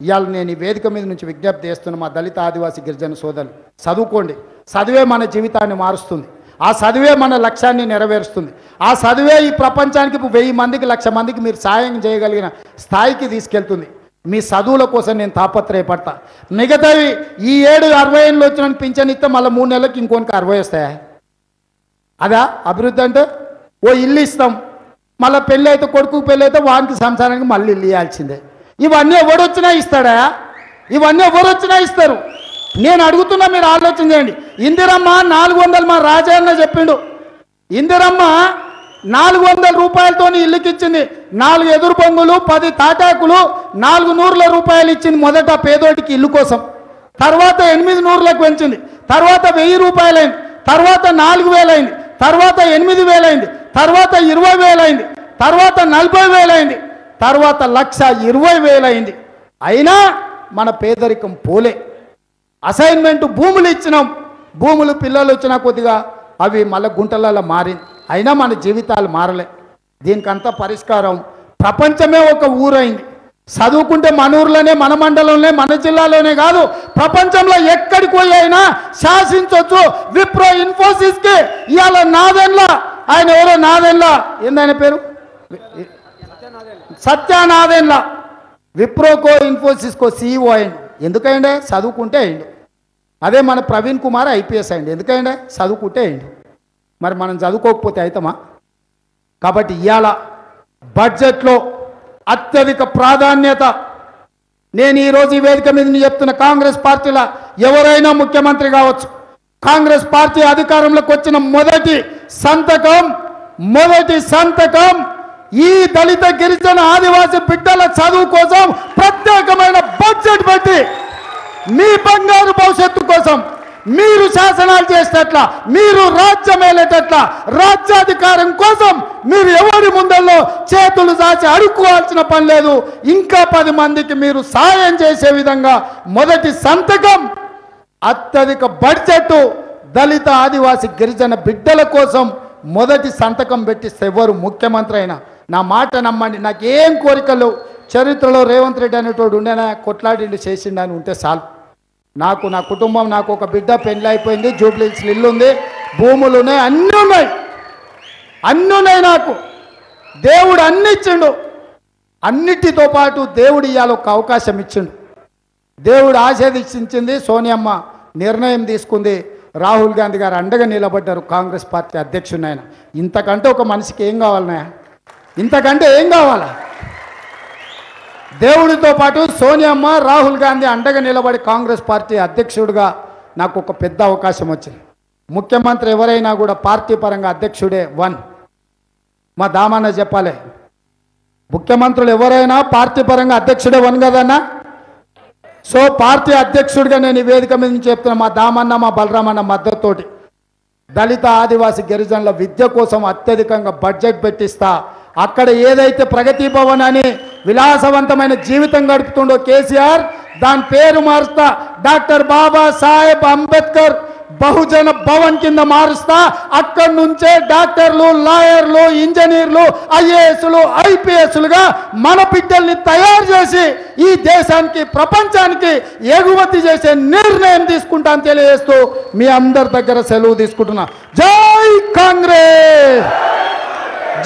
ఇవాళ నేను ఈ వేదిక మీద నుంచి విజ్ఞప్తి చేస్తున్న మా దళిత ఆదివాసీ గిరిజన సోదరులు చదువుకోండి. చదివే మన జీవితాన్ని మారుస్తుంది. ఆ చదివే మన లక్ష్యాన్ని నెరవేరుస్తుంది. ఆ చదివే ఈ ప్రపంచానికి వెయ్యి మందికి లక్ష మందికి మీరు సాయం చేయగలిగిన స్థాయికి తీసుకెళ్తుంది. మీ చదువుల కోసం నేను తాపత్రయపడతా. మిగతావి ఈ ఏడు అరవై ఏళ్ళు వచ్చిన పింఛన్ ఇస్తే మళ్ళీ మూడు నెలలకు ఇంకొనికి అరవై వస్తాయా? అదా అభివృద్ధి అంటే? ఓ ఇల్లు ఇస్తాం. మళ్ళీ పెళ్ళి అయితే కొడుకు పెళ్ళి అయితే వానికి సంసారానికి మళ్ళీ ఇల్లు ఇవ్వాల్సిందే. ఇవన్నీ ఎవడొచ్చినా ఇస్తాడా? ఇవన్నీ ఎవరొచ్చినా ఇస్తారు. నేను అడుగుతున్నా మీరు ఆలోచన చేయండి. ఇందిరమ్మ నాలుగు వందలు మా రాజన్న చెప్పిండు. ఇందిరమ్మ నాలుగు వందల రూపాయలతో ఇల్లుకి ఇచ్చింది. నాలుగు ఎదురు బొంగులు పది తాటాకులు నాలుగు నూరుల రూపాయలు ఇచ్చింది మొదట పేదోటికి ఇల్లు కోసం. తర్వాత ఎనిమిది నూరులకు పెంచింది. తర్వాత వెయ్యి రూపాయలైంది. తర్వాత నాలుగు వేలైంది. తర్వాత ఎనిమిది వేలైంది. తర్వాత ఇరవై వేలైంది. తర్వాత నలభై వేలైంది. తర్వాత లక్ష ఇరవై వేలైంది. అయినా మన పేదరికం పోలే. అసైన్మెంట్ భూములు ఇచ్చినాం. భూములు పిల్లలు వచ్చినా కొద్దిగా అవి మళ్ళీ గుంటలలో మారింది. అయినా మన జీవితాలు మారలే. దీనికంతా పరిష్కారం ప్రపంచమే ఒక ఊరైంది. చదువుకుంటే మన ఊర్లోనే మన మండలంలోనే మన జిల్లాలోనే కాదు ప్రపంచంలో ఎక్కడికి పోయి అయినా శాసించవచ్చు విప్రో ఇన్ఫోసిస్కి ఇవాళ నాదెన్లా. ఆయన ఎవరో నాదెన్లా? ఏందాయన పేరు? సత్యానాథేన్లా విప్రోకో ఇన్ఫోసిస్కో సీఈఓ అయిండు. ఎందుకైండే చదువుకుంటే అయిండు అదే మన ప్రవీణ్ కుమార్ ఐపీఎస్ అయిండు ఎందుకైండే చదువుకుంటే అయిండు మరి మనం చదువుకోకపోతే అవుతామా కాబట్టి ఇవాళ బడ్జెట్లో అత్యధిక ప్రాధాన్యత నేను ఈరోజు ఈ వేదిక మీద చెప్తున్న కాంగ్రెస్ పార్టీల ఎవరైనా ముఖ్యమంత్రి కావచ్చు. కాంగ్రెస్ పార్టీ అధికారంలోకి వచ్చిన మొదటి సంతకం మొదటి సంతకం ఈ దళిత గిరిజన ఆదివాసి బిడ్డల చదువు కోసం ప్రత్యేకమైన బడ్జెట్ పెట్టి మీ బంగారు భవిష్యత్తు కోసం మీరు శాసనాలు చేసేటట్ల మీరు రాజ్యం ఏలేటట్ల రాజ్యాధికారం కోసం మీరు ఎవరి ముందల్లో చేతులు దాచి అడుక్కోవాల్సిన పని లేదు. ఇంకా పది మందికి మీరు సాయం చేసే విధంగా మొదటి సంతకం అత్యధిక బడ్జెట్ దళిత ఆదివాసి గిరిజన బిడ్డల కోసం మొదటి సంతకం పెట్టిస్తే ఎవరు ముఖ్యమంత్రి అయినా నా మాట నమ్మండి. నాకు ఏం కోరికలు చరిత్రలో రేవంత్ రెడ్డి అనేటోడు ఉండేనా కొట్లాడిండు చేసిండు అని ఉంటే చాలు. నాకు నా కుటుంబం నాకు ఒక బిడ్డ పెళ్ళి అయిపోయింది జూబ్లీస్ ఇల్లు ఉంది భూములు ఉన్నాయి అన్నీ ఉన్నాయి. అన్నీ ఉన్నాయి నాకు. దేవుడు అన్ని ఇచ్చిండు. అన్నిటితో పాటు దేవుడు ఇవాళ ఒక అవకాశం ఇచ్చిండు. దేవుడు ఆశీర్వదించింది సోనియమ్మ నిర్ణయం తీసుకుంది. రాహుల్ గాంధీ గారు అండగా నిలబడ్డారు కాంగ్రెస్ పార్టీ అధ్యక్షుడు ఆయన. ఇంతకంటే ఒక మనిషికి ఏం కావాలన్నాయా ఇంతకంటే ఏం కావాలా? దేవుడితో పాటు సోనియమ్మ రాహుల్ గాంధీ అండగా నిలబడి కాంగ్రెస్ పార్టీ అధ్యక్షుడిగా నాకు ఒక పెద్ద అవకాశం వచ్చింది. ముఖ్యమంత్రి ఎవరైనా కూడా పార్టీ పరంగా అధ్యక్షుడే వన్. మా దామాన్న చెప్పాలి. ముఖ్యమంత్రులు ఎవరైనా పార్టీ పరంగా అధ్యక్షుడే వన్ కదన్నా? సో పార్టీ అధ్యక్షుడిగా నేను ఈ వేదిక మీద నుంచి చెప్తున్నా మా దామన్న మా బలరామన్న మద్దతుతోటి. దళిత ఆదివాసి గిరిజనుల విద్య కోసం అత్యధికంగా బడ్జెట్ పెట్టిస్తా అక్కడ ఏదైతే ప్రగతి భవన్ అని విలాసవంతమైన జీవితం గడుపుతుండో కేసీఆర్ దాని పేరు మారుస్తా. డాక్టర్ బాబా సాహెబ్ అంబేద్కర్ బహుజన భవన్ కింద మారుస్తా. అక్కడి నుంచే డాక్టర్లు లాయర్లు ఇంజనీర్లు ఐఏఎస్లు ఐపీఎస్లుగా మన బిడ్డల్ని తయారు చేసి ఈ దేశానికి ప్రపంచానికి ఎగుమతి చేసే నిర్ణయం తీసుకుంటాను తెలియజేస్తూ మీ అందరి దగ్గర సెలవు తీసుకుంటున్నా. జై కాంగ్రెస్!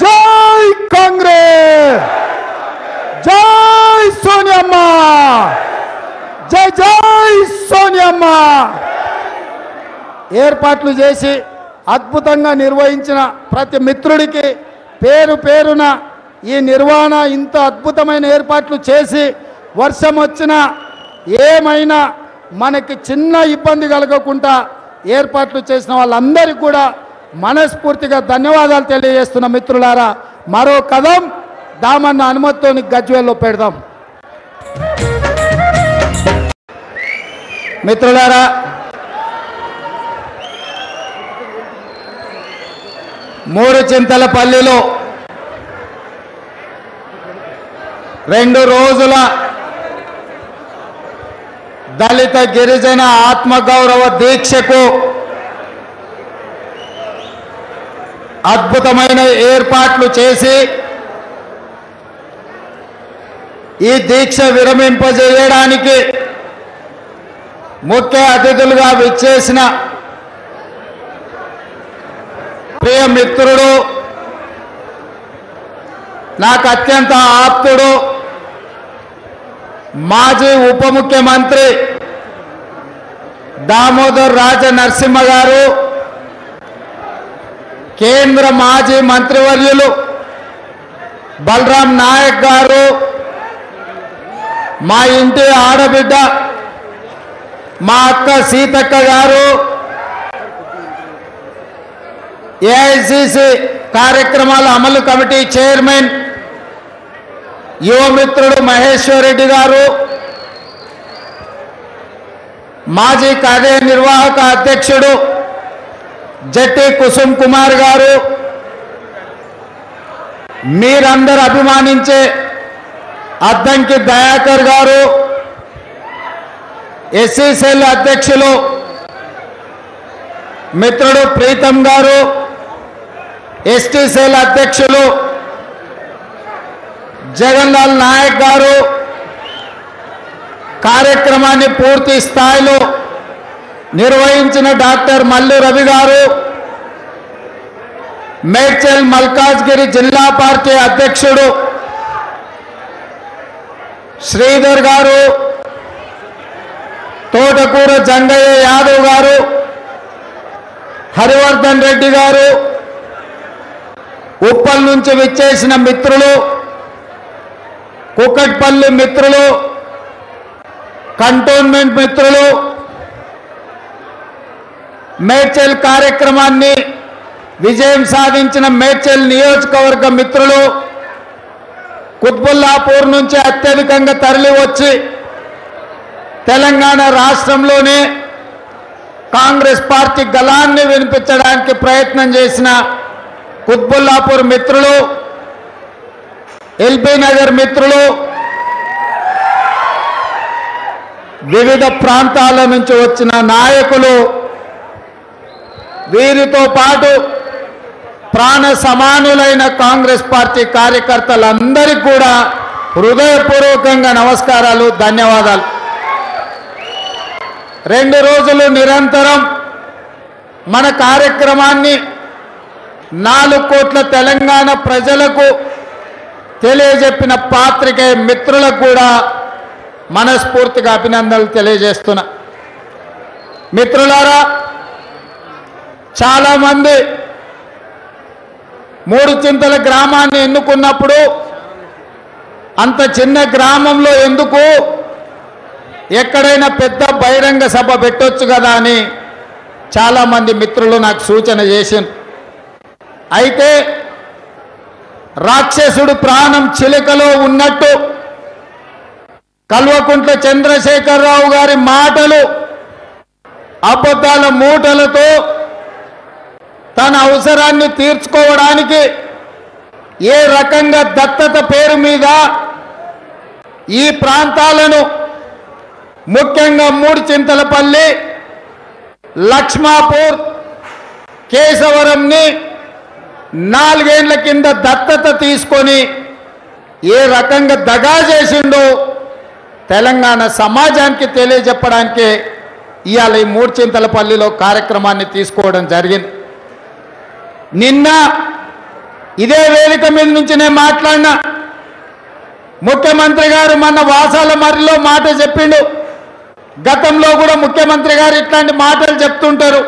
జై కాంగ్రెస్! జై సోనియమ్మ! జై జై సోనియమ్మ! ఏర్పాట్లు చేసి అద్భుతంగా నిర్వహించిన ప్రతి మిత్రుడికి పేరు పేరున ఈ నిర్వహణ ఇంత అద్భుతమైన ఏర్పాట్లు చేసి వర్షం వచ్చినా ఏమైనా మనకి చిన్న ఇబ్బంది కలగకుండా ఏర్పాట్లు చేసిన వాళ్ళందరికీ కూడా మనస్ఫూర్తిగా ధన్యవాదాలు తెలియజేస్తున్న మిత్రులారా మరో కథం దామన్న అనుమతితో గజ్వేల్లో పెడదాం. మిత్రులారా మూడు చింతల పల్లిలో రెండు రోజుల దళిత గిరిజన ఆత్మగౌరవ దీక్షకు అద్భుతమైన ఏర్పాట్లు చేసి ఈ దీక్ష విరమింపజేయడానికి ముఖ్య అతిథులుగా విచ్చేసిన ప్రియ మిత్రుడు నాకు అత్యంత ఆప్తుడు మాజీ ఉప ముఖ్యమంత్రి దామోదర్ రాజ నరసింహ గారు. కేంద్ర మాజీ మంత్రివర్యులు బలరాం నాయక్ గారు మా ఇంటి ఆడబిడ్డ మా అక్క సీతక్క గారు ఏఐసిసి కార్యక్రమాల అమలు కమిటీ చైర్మన్ యువమిత్రుడు మహేశ్వర్ రెడ్డి గారు మాజీ కార్యనిర్వాహక అధ్యక్షుడు జట్టి కుసుమ్ కుమార్ గారు మీరందరూ అభిమానించే అద్దంకి దయాకర్ గారు ఎస్సీ సెల్ అధ్యక్షులు మిత్రుడు ప్రీతం గారు ఎస్టీ సెల్ అధ్యక్షులు జగన్లాల్ నాయక్ గారు కార్యక్రమాన్ని పూర్తి స్థాయిలో నిర్వహించిన డాక్టర్ మల్లు రవి గారు మేడ్చల్ మల్కాజ్గిరి జిల్లా పార్టీ అధ్యక్షుడు శ్రీధర్ గారు తోటకూర జంగయ్య యాదవ్ గారు హరివర్ధన్ రెడ్డి గారు ఉప్పల్ నుంచి విచ్చేసిన మిత్రులు కుక్కట్పల్లి మిత్రులు కంటోన్మెంట్ మిత్రులు మేడ్చల్ కార్యక్రమాన్ని విజయం సాధించిన మేడ్చల్ నియోజకవర్గ మిత్రులు కుత్బుల్లాపూర్ నుంచి అత్యధికంగా తరలి వచ్చి తెలంగాణ రాష్ట్రంలోనే కాంగ్రెస్ పార్టీ గలాన్ని వినిపించడానికి ప్రయత్నం చేసిన కుత్బుల్లాపూర్ మిత్రులు ఎల్బీ నగర్ మిత్రులు వివిధ ప్రాంతాల నుంచి వచ్చిన నాయకులు వీరితో పాటు ప్రాణ సమానులైన కాంగ్రెస్ పార్టీ కార్యకర్తలందరికీ కూడా హృదయపూర్వకంగా నమస్కారాలు ధన్యవాదాలు. రెండు రోజులు నిరంతరం మన కార్యక్రమాన్ని నాలుగు కోట్ల తెలంగాణ ప్రజలకు తెలియజెప్పిన పాత్రికే మిత్రులకు కూడా మనస్ఫూర్తిగా అభినందనలు తెలియజేస్తున్నా. మిత్రులారా చాలామంది మూడు చింతల గ్రామాన్ని ఎన్నుకున్నప్పుడు అంత చిన్న గ్రామంలో ఎందుకు ఎక్కడైనా పెద్ద బహిరంగ సభ పెట్టొచ్చు కదా అని చాలామంది మిత్రులు నాకు సూచన చేసింది అయితే రాక్షసుడు ప్రాణం చిలుకలో ఉన్నట్టు కల్వకుంట్ల చంద్రశేఖరరావు గారి మాటలు అబద్ధాల మూటలతో తన అవసరాన్ని తీర్చుకోవడానికి ఏ రకంగా దత్తత పేరు మీద ఈ ప్రాంతాలను ముఖ్యంగా మూడు చింతలపల్లి లక్ష్మాపూర్ కేశవరంని నాలుగేండ్ల కింద దత్తత తీసుకొని ఏ రకంగా దగా చేసిండో తెలంగాణ సమాజానికి తెలియజెప్పడానికి ఇవాళ ఈ మూడు చింతలపల్లిలో కార్యక్రమాన్ని తీసుకోవడం జరిగింది. నిన్న ఇదే వేదిక మీద నుంచి నేను మాట్లాడినా ముఖ్యమంత్రి గారు మన వాసాల మర్రిలో మాట చెప్పిండు. గతంలో కూడా ముఖ్యమంత్రి గారు ఇట్లాంటి మాటలు చెప్తుంటారు.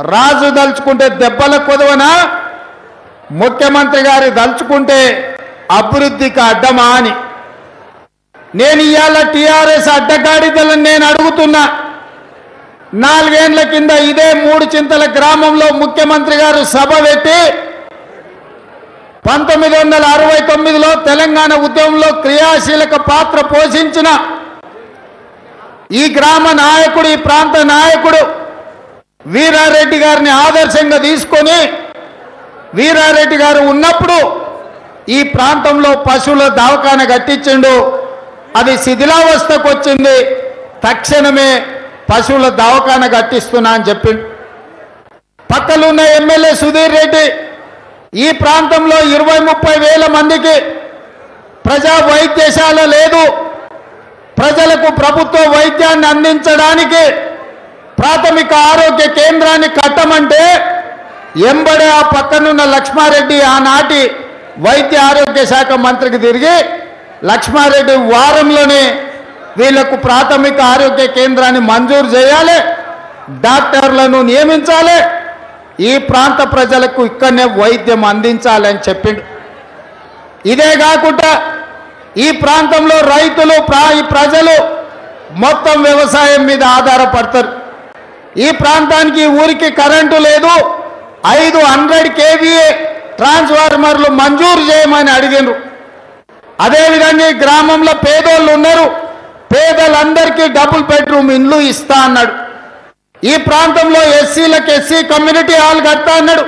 రాజు దలుచుకుంటే దెబ్బల కొదవనా? ముఖ్యమంత్రి గారు దలుచుకుంటే అభివృద్ధికి అడ్డమా అని. నేను ఇవాళ టీఆర్ఎస్ అడ్డగాడిదలను నేను అడుగుతున్నా. నాలుగేండ్ల కింద ఇదే మూడు చింతల గ్రామంలో ముఖ్యమంత్రి గారు సభ పెట్టి పంతొమ్మిది వందల అరవై తొమ్మిదిలో తెలంగాణ ఉద్యమంలో క్రియాశీలక పాత్ర పోషించిన ఈ గ్రామ నాయకుడు ఈ ప్రాంత నాయకుడు వీరారెడ్డి గారిని ఆదర్శంగా తీసుకొని వీరారెడ్డి గారు ఉన్నప్పుడు ఈ ప్రాంతంలో పశువుల దవాఖాన కట్టించిండు. అది శిథిలావస్థకు వచ్చింది. తక్షణమే పశువుల దవాఖాన కట్టిస్తున్నా అని చెప్పిండు పక్కలున్న ఎమ్మెల్యే సుధీర్ రెడ్డి ఈ ప్రాంతంలో ఇరవై ముప్పై వేల మందికి ప్రజా వైద్యశాల లేదు. ప్రజలకు ప్రభుత్వ వైద్యాన్ని అందించడానికి ప్రాథమిక ఆరోగ్య కేంద్రాన్ని కట్టమంటే ఎంబడే ఆ పక్కనున్న లక్ష్మారెడ్డి ఆనాటి వైద్య ఆరోగ్య శాఖ మంత్రికి తిరిగి లక్ష్మారెడ్డి వారంలోనే వీళ్ళకు ప్రాథమిక ఆరోగ్య కేంద్రాన్ని మంజూరు చేయాలి. డాక్టర్లను నియమించాలి. ఈ ప్రాంత ప్రజలకు ఇక్కడనే వైద్యం అందించాలని చెప్పిండు. ఇదే కాకుండా ఈ ప్రాంతంలో రైతులు ఈ ప్రజలు మొత్తం వ్యవసాయం మీద ఆధారపడతారు. ఈ ప్రాంతానికి ఊరికి కరెంటు లేదు. ఐదు హండ్రెడ్ కేవీఏ ట్రాన్స్ఫార్మర్లు మంజూరు చేయమని అడిగినారు అదేవిధంగా ఈ గ్రామంలో పేదోళ్ళు ఉన్నారు. పేదలందరికీ డబుల్ బెడ్రూమ్ ఇండ్లు ఇస్తా అన్నాడు. ఈ ప్రాంతంలో ఎస్సీలకు ఎస్సీ కమ్యూనిటీ హాల్ కడతా అన్నాడు.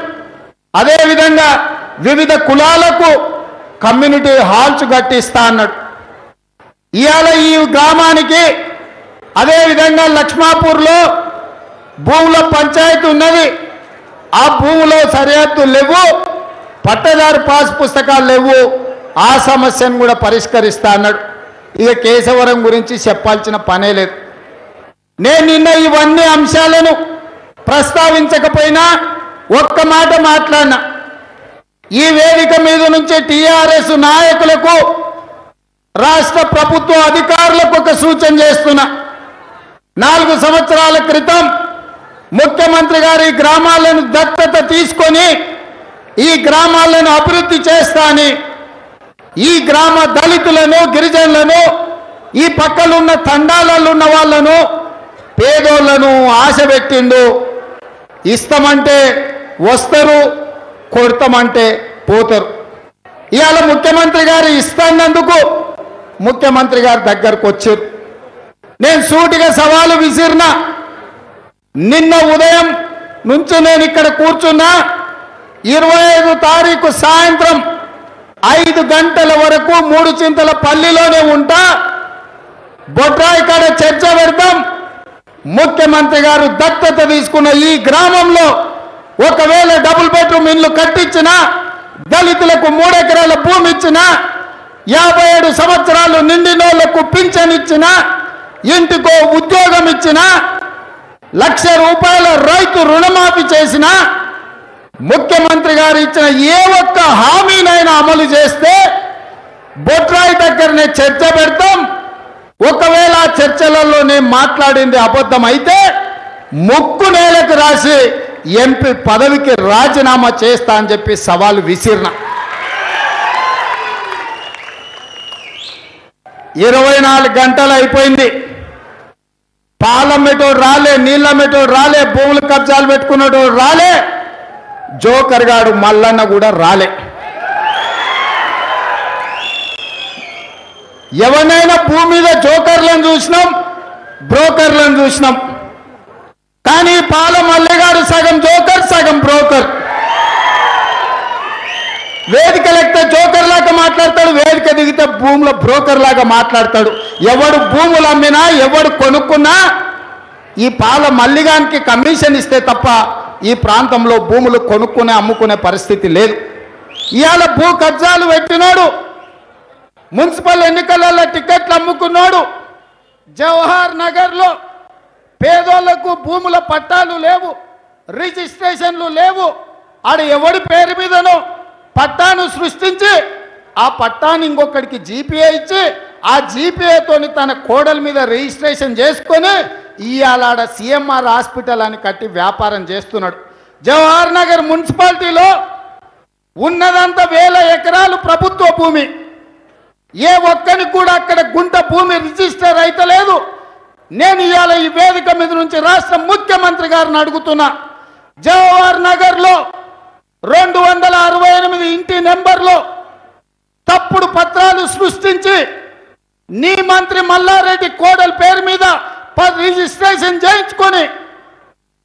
అదేవిధంగా వివిధ కులాలకు కమ్యూనిటీ హాల్స్ కట్టిస్తా అన్నాడు. ఇవాళ ఈ గ్రామానికి అదేవిధంగా లక్ష్మాపూర్లో భూముల పంచాయతీ ఉన్నది. ఆ భూములో సరిహద్దు లేవు పట్టదారు పాస్ పుస్తకాలు లేవు. ఆ సమస్యను కూడా పరిష్కరిస్తా అన్నాడు. ఇక కేశవరం గురించి చెప్పాల్సిన పనే లేదు. నేను నిన్న ఇవన్నీ అంశాలను ప్రస్తావించకపోయినా ఒక్క మాట మాట్లాడినా. ఈ వేదిక మీద నుంచి టీఆర్ఎస్ నాయకులకు రాష్ట్ర ప్రభుత్వ అధికారులకు ఒక సూచన చేస్తున్నా. నాలుగు సంవత్సరాల క్రితం ముఖ్యమంత్రి గారి గ్రామాలను దత్తత తీసుకొని ఈ గ్రామాలను అభివృద్ధి చేస్తా అని ఈ గ్రామ దళితులను గిరిజనులను ఈ పక్కలున్న తండాలలో ఉన్న వాళ్ళను పేదోళ్ళను ఆశ పెట్టిండు. ఇస్తామంటే వస్తారు కొడతామంటే పోతారు. ఇవాళ ముఖ్యమంత్రి గారు ఇస్తానందుకు ముఖ్యమంత్రి గారి దగ్గరకు వచ్చారు నేను సూటిగా సవాలు విసిరినా నిన్న ఉదయం నుంచి నేను ఇక్కడ కూర్చున్నా ఇరవై ఐదు తారీఖు సాయంత్రం ఐదు గంటల వరకు మూడు చింతల పల్లిలోనే ఉంటా. బొడ్రాయి కాడ చర్చ పెడతాం ముఖ్యమంత్రి గారు దత్తత తీసుకున్న ఈ గ్రామంలో ఒకవేళ డబుల్ బెడ్రూమ్ ఇల్లు కట్టించినా దళితులకు మూడెకరాల భూమి ఇచ్చినా యాభై ఏడు సంవత్సరాలు నిండినోళ్ళకు పింఛన్ ఇచ్చినా ఇంటికో ఉద్యోగం ఇచ్చినా లక్ష రూపాయల రైతు రుణమాఫీ చేసినా ముఖ్యమంత్రి గారు ఇచ్చిన ఏ ఒక్క హామీనైనా అమలు చేస్తే బొట్రాయి దగ్గరనే చర్చ పెడతాం. ఒకవేళ చర్చలలోనే చర్చలలో నేను మాట్లాడింది అబద్ధం అయితే ముక్కు నేలకు రాసి ఎంపీ పదవికి రాజీనామా చేస్తా అని చెప్పి సవాలు విసిరిన. ఇరవై నాలుగు గంటలు అయిపోయింది. పాలమ్మేటోడు రాలే నీళ్ళమ్మేటోడు రాలే భూములు కబ్జాలు పెట్టుకున్నటోడు రాలే. జోకర్ గాడు మల్లన్న కూడా రాలే. ఎవరినైనా భూమి మీద జోకర్లను చూసినాం బ్రోకర్లను చూసినాం. కానీ పాల మల్లెగాడు సగం జోకర్ సగం బ్రోకర్. వేదిక లెక్క జోకర్ లాగా మాట్లాడతాడు వేదిక దిగితే భూమిలో బ్రోకర్ లాగా మాట్లాడతాడు. ఎవడు భూములు అమ్మినా ఎవడు కొనుక్కున్నా ఈ పాల మల్లిగానికి కమిషన్ ఇస్తే తప్ప ఈ ప్రాంతంలో భూములు కొనుక్కునే అమ్ముకునే పరిస్థితి లేదు. ఇవాళ భూ కబ్జాలు పెట్టినాడు. మున్సిపల్ ఎన్నికలలో టికెట్లు అమ్ముకున్నాడు. జవహర్ నగర్లో పేదోళ్ళకు భూముల పట్టాలు లేవు రిజిస్ట్రేషన్లు లేవు. ఆడ ఎవడి పేరు మీదనో పట్టాను సృష్టించి ఆ పట్టాన్ని ఇంకొకడికి జీపీఏ ఇచ్చి ఆ జీపీఏతోని తన కోడల మీద రిజిస్ట్రేషన్ చేసుకొని ఇవాళ ఆడ సిఎంఆర్ హాస్పిటల్ అని కట్టి వ్యాపారం చేస్తున్నాడు. జవహర్ నగర్ మున్సిపాలిటీలో ఉన్నదంతా వేల ఎకరాలు ప్రభుత్వ భూమి. ఏ ఒక్కని కూడా అక్కడ గుంట భూమి రిజిస్టర్ అయితలేదు నేను ఇవాళ ఈ వేదిక మీద నుంచి రాష్ట్ర ముఖ్యమంత్రి గారిని అడుగుతున్నా. జవహర్ నగర్లో రెండు వందల అరవై ఎనిమిది ఇంటి నెంబర్లో తప్పుడు పత్రాలు సృష్టించి నీ మంత్రి మల్లారెడ్డి కోడల పేరు మీద రిజిస్ట్రేషన్ చేయించుకొని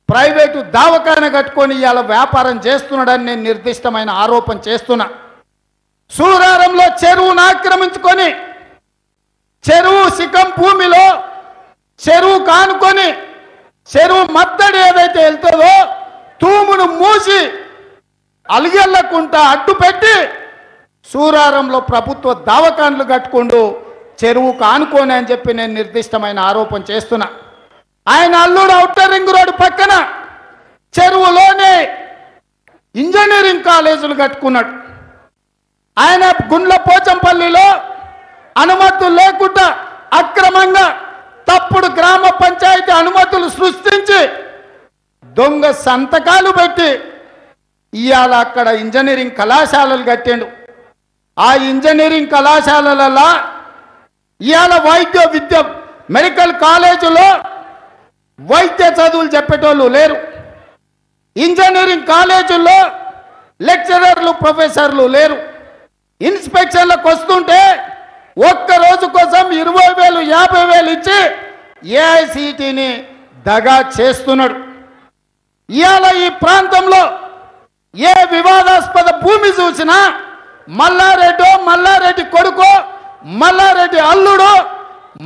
ప్రైవేటు దావకాన కట్టుకొని ఇవాళ వ్యాపారం చేస్తున్నాడని నేను నిర్దిష్టమైన ఆరోపణ చేస్తున్నా. సూరారంలో చెరువును ఆక్రమించుకొని చెరువు శిఖం భూమిలో చెరువు కానుకొని చెరువు మత్తడి ఏదైతే వెళ్తుందో తూమును మూసి అలిగెళ్ళకుండా అడ్డు పెట్టి సూరారంలో ప్రభుత్వ దావకాన్లు కట్టుకుంటూ చెరువు కానుకోని అని చెప్పి నేను నిర్దిష్టమైన ఆరోపణ చేస్తున్నా. ఆయన అల్లుడు అవుటర్ రింగ్ రోడ్డు పక్కన చెరువులోనే ఇంజనీరింగ్ కాలేజీలు కట్టుకున్నాడు. ఆయన గుండ్ల పోచంపల్లిలో అనుమతులు లేకుండా అక్రమంగా తప్పుడు గ్రామ పంచాయతీ అనుమతులు సృష్టించి దొంగ సంతకాలు పెట్టి ఇవాళ అక్కడ ఇంజనీరింగ్ కళాశాలలు కట్టిండు. ఆ ఇంజనీరింగ్ కళాశాలలలో ఇవాళ వైద్య విద్య మెడికల్ కాలేజీలో వైద్య చదువులు చెప్పేటోళ్ళు లేరు. ఇంజనీరింగ్ కాలేజీల్లో లెక్చరర్లు ప్రొఫెసర్లు లేరు. ఇన్స్పెక్షన్లకు వస్తుంటే ఒక్క రోజు కోసం ఇరవై వేలు యాభై వేలు ఇచ్చి ఏఐసిటిని దగా చేస్తున్నాడు. ఇవాళ ఈ ప్రాంతంలో ఏ వివాదాస్పద భూమి చూసినా మల్లారెడ్డో మల్లారెడ్డి కొడుకో మల్లారెడ్డి అల్లుడు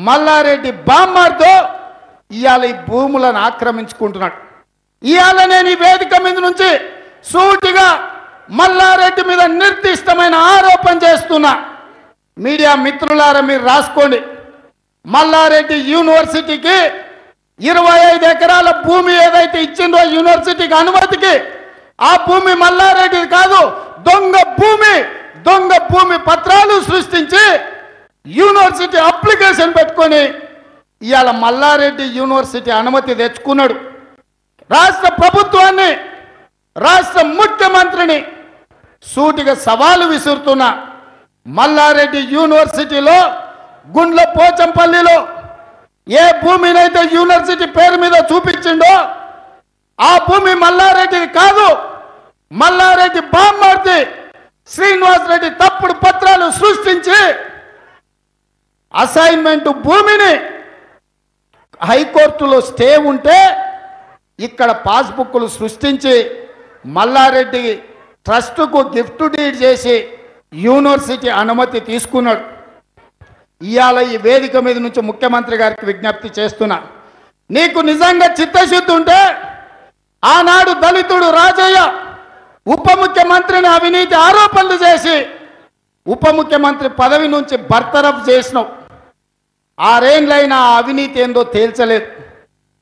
మల్లారెడ్డి బామ్మార్దో ఇవాళ ఈ భూములను ఆక్రమించుకుంటున్నాడు. ఇవాళ నేను ఈ వేదిక మీద నుంచి సూటిగా మల్లారెడ్డి మీద నిర్దిష్టమైన ఆరోపణ చేస్తున్నా. మీడియా మిత్రులారా మీరు రాసుకోండి. మల్లారెడ్డి యూనివర్సిటీకి ఇరవై ఐదు ఎకరాల భూమి ఏదైతే ఇచ్చిందో యూనివర్సిటీకి అనుమతికి ఆ భూమి మల్లారెడ్డి కాదు దొంగ భూమి దొంగ భూమి పత్రాలు సృష్టించి యూనివర్సిటీ అప్లికేషన్ పెట్టుకొని ఇవాళ మల్లారెడ్డి యూనివర్సిటీ అనుమతి తెచ్చుకున్నాడు. రాష్ట్ర ప్రభుత్వాన్ని రాష్ట్ర ముఖ్యమంత్రిని సూటిగా సవాలు విసురుతున్న మల్లారెడ్డి యూనివర్సిటీలో గుండ్ల పోచంపల్లిలో ఏ భూమినైతే యూనివర్సిటీ పేరు మీద చూపించిండో ఆ భూమి మల్లారెడ్డిది కాదు. మల్లారెడ్డి బామ్మర్ది శ్రీనివాస్ రెడ్డి తప్పుడు పత్రాలు సృష్టించి అసైన్మెంట్ భూమిని హైకోర్టులో స్టే ఉంటే ఇక్కడ పాస్బుక్లు సృష్టించి మల్లారెడ్డి ట్రస్టుకు గిఫ్ట్ డీడ్ చేసి యూనివర్సిటీ అనుమతి తీసుకున్నాడు. ఇవాళ ఈ వేదిక మీద నుంచి ముఖ్యమంత్రి గారికి విజ్ఞప్తి చేస్తున్నా. నీకు నిజంగా చిత్తశుద్ధి ఉంటే ఆనాడు దళితుడు రాజయ్య ఉప ముఖ్యమంత్రిని అవినీతి ఆరోపణలు చేసి ఉప ముఖ్యమంత్రి పదవి నుంచి బర్తరఫ్ చేసినావు. ఆరేండ్లైనా అవినీతి ఏందో తేల్చలేదు.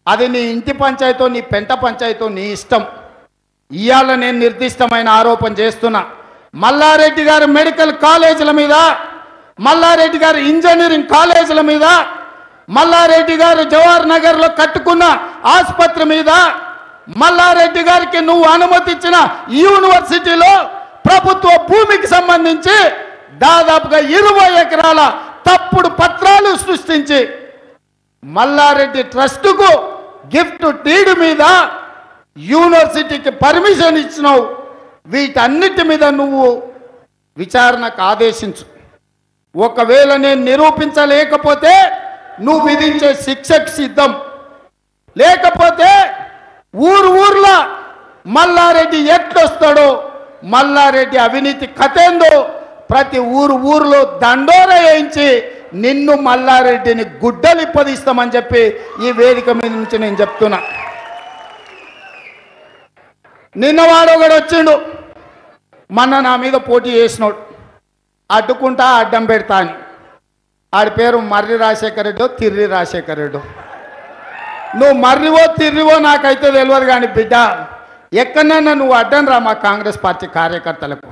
అది నీ ఇంటి పంచాయతో నీ పెంట పంచాయతో నీ ఇష్టం. ఇవాళ నేను నిర్దిష్టమైన ఆరోపణ చేస్తున్నా. మల్లారెడ్డి గారి మెడికల్ కాలేజీల మీద మల్లారెడ్డి గారి ఇంజనీరింగ్ కాలేజీల మీద మల్లారెడ్డి గారు జవహర్ నగర్లో కట్టుకున్న ఆసుపత్రి మీద మల్లారెడ్డి గారికి నువ్వు అనుమతిచ్చిన యూనివర్సిటీలో ప్రభుత్వ భూమికి సంబంధించి దాదాపుగా ఇరవై ఎకరాల తప్పుడు పత్రాలు సృష్టించి మల్లారెడ్డి ట్రస్టుకు గిఫ్ట్ డీడ్ మీద యూనివర్సిటీకి పర్మిషన్ ఇచ్చినావు. వీటన్నిటి మీద నువ్వు విచారణకు ఆదేశించు. ఒకవేళ నేను నిరూపించలేకపోతే నువ్వు విధించే శిక్షకు సిద్ధం. లేకపోతే ఊరు ఊర్లో మల్లారెడ్డి ఎట్లొస్తాడో మల్లారెడ్డి అవినీతి కథేందో ప్రతి ఊరు ఊరిలో దండోర వేయించి నిన్ను మల్లారెడ్డిని గుడ్డలు ఇప్పదిస్తామని చెప్పి ఈ వేదిక మీద నుంచి నేను చెప్తున్నా. నిన్న వాడు ఒకడు వచ్చిండు. మొన్న నా మీద పోటీ చేసినోడు. అడ్డుకుంటా అడ్డం పెడతా అని. ఆడి పేరు మర్రి రాజశేఖర రెడ్డో తిర్రి రాజశేఖర రెడ్డో. నువ్వు మర్రివో తిర్రివో నాకైతే తెలియదు కానీ బిడ్డ ఎక్కడైనా నువ్వు అడ్డం రా మా కాంగ్రెస్ పార్టీ కార్యకర్తలకు.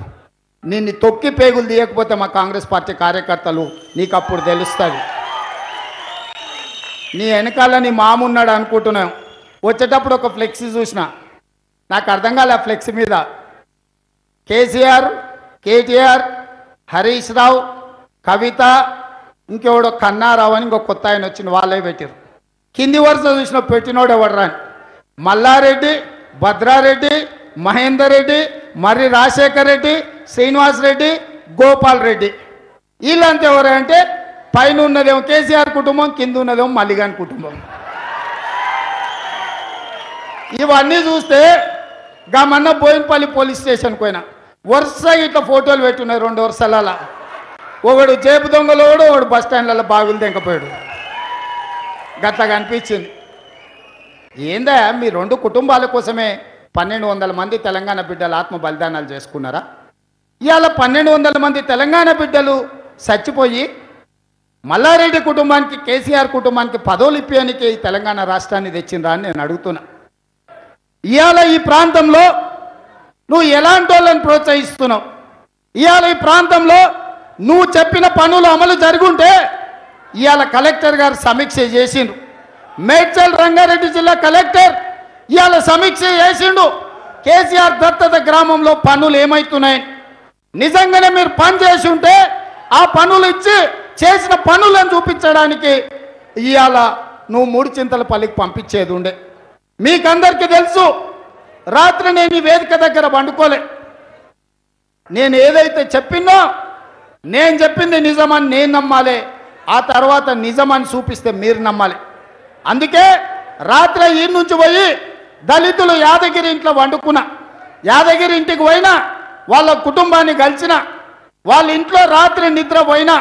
నిన్ను తొక్కి పేగులు తీయకపోతే మా కాంగ్రెస్ పార్టీ కార్యకర్తలు నీకు అప్పుడు తెలుస్తుంది నీ వెనకాల నీ మామున్నాడు అనుకుంటున్నాం వచ్చేటప్పుడు ఒక ఫ్లెక్సీ చూసిన. నాకు అర్థం కాలే ఆ ఫ్లెక్సీ మీద. కేసీఆర్ కేటీఆర్ హరీష్ రావు కవిత ఇంకెవడో కన్నారావు అని ఇంకో కొత్త ఆయన వచ్చిన వాళ్ళే పెట్టారు కింది వరుస చూసిన పెట్టినోడు ఎవడరా మల్లారెడ్డి భద్రారెడ్డి మహేందర్ రెడ్డి మర్రి రాజశేఖర్ రెడ్డి శ్రీనివాస్ రెడ్డి గోపాల్ రెడ్డి. వీళ్ళంతా ఎవరంటే పైన ఉన్నదేమో కేసీఆర్ కుటుంబం కింద ఉన్నదేమో మల్లిగాన్ కుటుంబం. ఇవన్నీ చూస్తే గమన్న బోయినపల్లి పోలీస్ స్టేషన్కి పోయినా. వరుస ఇట్లా ఫోటోలు పెట్టున్నాయి రెండు వరుసల ఒకడు జేబు దొంగలోడు ఒకడు బస్ స్టాండ్లలో బాగులు తెంకపోయాడు. గట్లా కనిపించింది ఏందా మీ రెండు కుటుంబాల కోసమే పన్నెండు వందల మంది తెలంగాణ బిడ్డలు ఆత్మ బలిదానాలు చేసుకున్నారా? ఇవాళ పన్నెండు వందల మంది తెలంగాణ బిడ్డలు చచ్చిపోయి మల్లారెడ్డి కుటుంబానికి కేసీఆర్ కుటుంబానికి పదవులు ఇప్పేయడానికి ఈ తెలంగాణ రాష్ట్రాన్ని తెచ్చిండ్రా అని నేను అడుగుతున్నా. ఇవాళ ఈ ప్రాంతంలో నువ్వు ఎలాంటి వాళ్ళని ప్రోత్సహిస్తున్నావు? ఇవాళ ఈ ప్రాంతంలో నువ్వు చెప్పిన పనులు అమలు జరుగుంటే ఇవాళ కలెక్టర్ గారు సమీక్ష చేసిండు మేడ్చల్ రంగారెడ్డి జిల్లా కలెక్టర్ ఇవాళ సమీక్ష చేసిండు కేసీఆర్ దత్తత గ్రామంలో పనులు ఏమవుతున్నాయి నిజంగానే మీరు పని చేసి ఉంటే ఆ పనులు ఇచ్చి చేసిన పనులను చూపించడానికి ఇవాళ నువ్వు మూడు చింతల పల్లికి పంపించేది ఉండే. మీకందరికీ తెలుసు రాత్రి నేను ఈ వేదిక దగ్గర పండుకోలే. నేను ఏదైతే చెప్పినో నేను చెప్పింది నిజమని నేను నమ్మాలి. ఆ తర్వాత నిజమని చూపిస్తే మీరు నమ్మాలి. అందుకే రాత్రి ఈ నుంచి పోయి దళితులు యాదగిరి ఇంట్లో వండుకున్నా యాదగిరి ఇంటికి పోయినా వాళ్ళ కుటుంబాన్ని కలిసిన వాళ్ళ ఇంట్లో రాత్రి నిద్ర పోయినా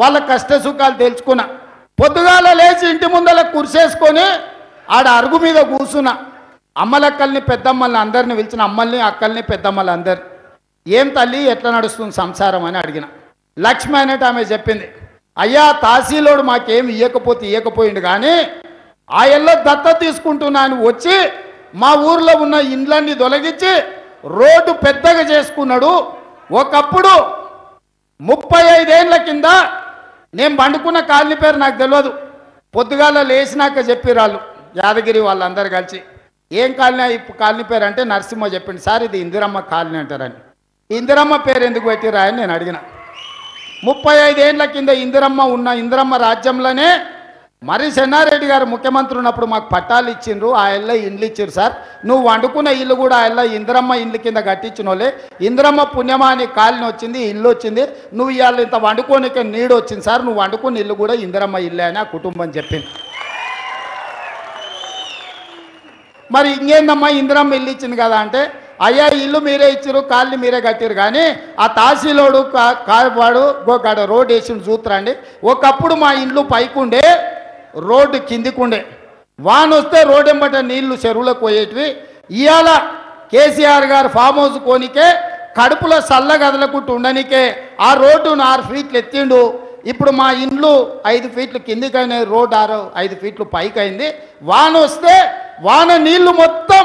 వాళ్ళ కష్ట సుఖాలు తెలుసుకున్నా పొద్దుగాల లేచి ఇంటి ముందర కురిసేసుకొని ఆడ అరుగు మీద కూర్చున్న అమ్మలక్కల్ని పెద్దమ్మల్ని అందరిని పిలిచిన అమ్మల్ని అక్కల్ని పెద్దమ్మల్ని అందరు ఏం తల్లి ఎట్లా నడుస్తుంది సంసారం? అని అడిగిన. లక్ష్మి అనేట ఆమె చెప్పింది. అయ్యా తహసీలోడు మాకేం ఇయ్యకపోతే ఇయ్యకపోయిండు కానీ ఆ ఎల్లో దత్త తీసుకుంటున్నా అని వచ్చి మా ఊర్లో ఉన్న ఇండ్లన్నీ తొలగించి రోడ్డు పెద్దగా చేసుకున్నాడు. ఒకప్పుడు ముప్పై ఐదేళ్ళ కింద నేను పండుకున్న కాలనీ పేరు నాకు తెలియదు పొద్దుగాల లేచినాక చెప్పిరాళ్ళు యాదగిరి వాళ్ళందరూ కలిసి. ఏం కాలనీ ఇప్పుడు కాలనీ పేరు అంటే నరసింహ చెప్పింది సార్ ఇది ఇందిరమ్మ కాలనీ అంటారని. ఇందిరమ్మ పేరు ఎందుకు పెట్టిరా అని నేను అడిగిన. ముప్పై ఐదేళ్ళ కింద ఇందిరమ్మ ఉన్న ఇందిరమ్మ రాజ్యంలోనే మరి చెన్నారెడ్డి గారు ముఖ్యమంత్రి ఉన్నప్పుడు మాకు పట్టాలు ఇచ్చిండ్రు ఆ ఇళ్ళ ఇండ్లు ఇచ్చారు సార్. నువ్వు వండుకున్న ఇల్లు కూడా ఆ ఇళ్ళ ఇందిరమ్మ ఇండ్ల కింద కట్టించిన వాళ్ళే ఇందిరమ్మ పుణ్యమా అని కాలిని వచ్చింది ఇల్లు వచ్చింది. నువ్వు ఇవాళ ఇంత వండుకోనిక నీడు వచ్చింది సార్. నువ్వు వండుకున్న ఇల్లు కూడా ఇందిరమ్మ ఇల్లే అని ఆ కుటుంబం చెప్పింది. మరి ఇంకేందమ్మా ఇందిరమ్మ ఇల్లు ఇచ్చింది కదా అంటే అయ్యా ఇల్లు మీరే ఇచ్చారు కాళ్ళు మీరే కట్టారు కానీ ఆ తాసీలోడు కా- కావాడు గోగాడ రోడ్ వేసిన చూతురండి ఒకప్పుడు మా ఇండ్లు పైకుండే రోడ్డు కిందికుండే. వాన వస్తే రోడ్డు ఎంబట నీళ్ళు చెరువులకు పోయేటివి. ఇవాళ కేసీఆర్ గారు ఫామ్ హౌస్ కోనికే కడుపులో సల్ల కదలకుంటూ ఉండనికే ఆ రోడ్డు ఆరు ఫీట్లు ఎత్తిండు. ఇప్పుడు మా ఇండ్లు ఐదు ఫీట్లు కిందికైనా రోడ్ ఆరు ఐదు ఫీట్లు పైకి అయింది వాన వస్తే వాన నీళ్ళు మొత్తం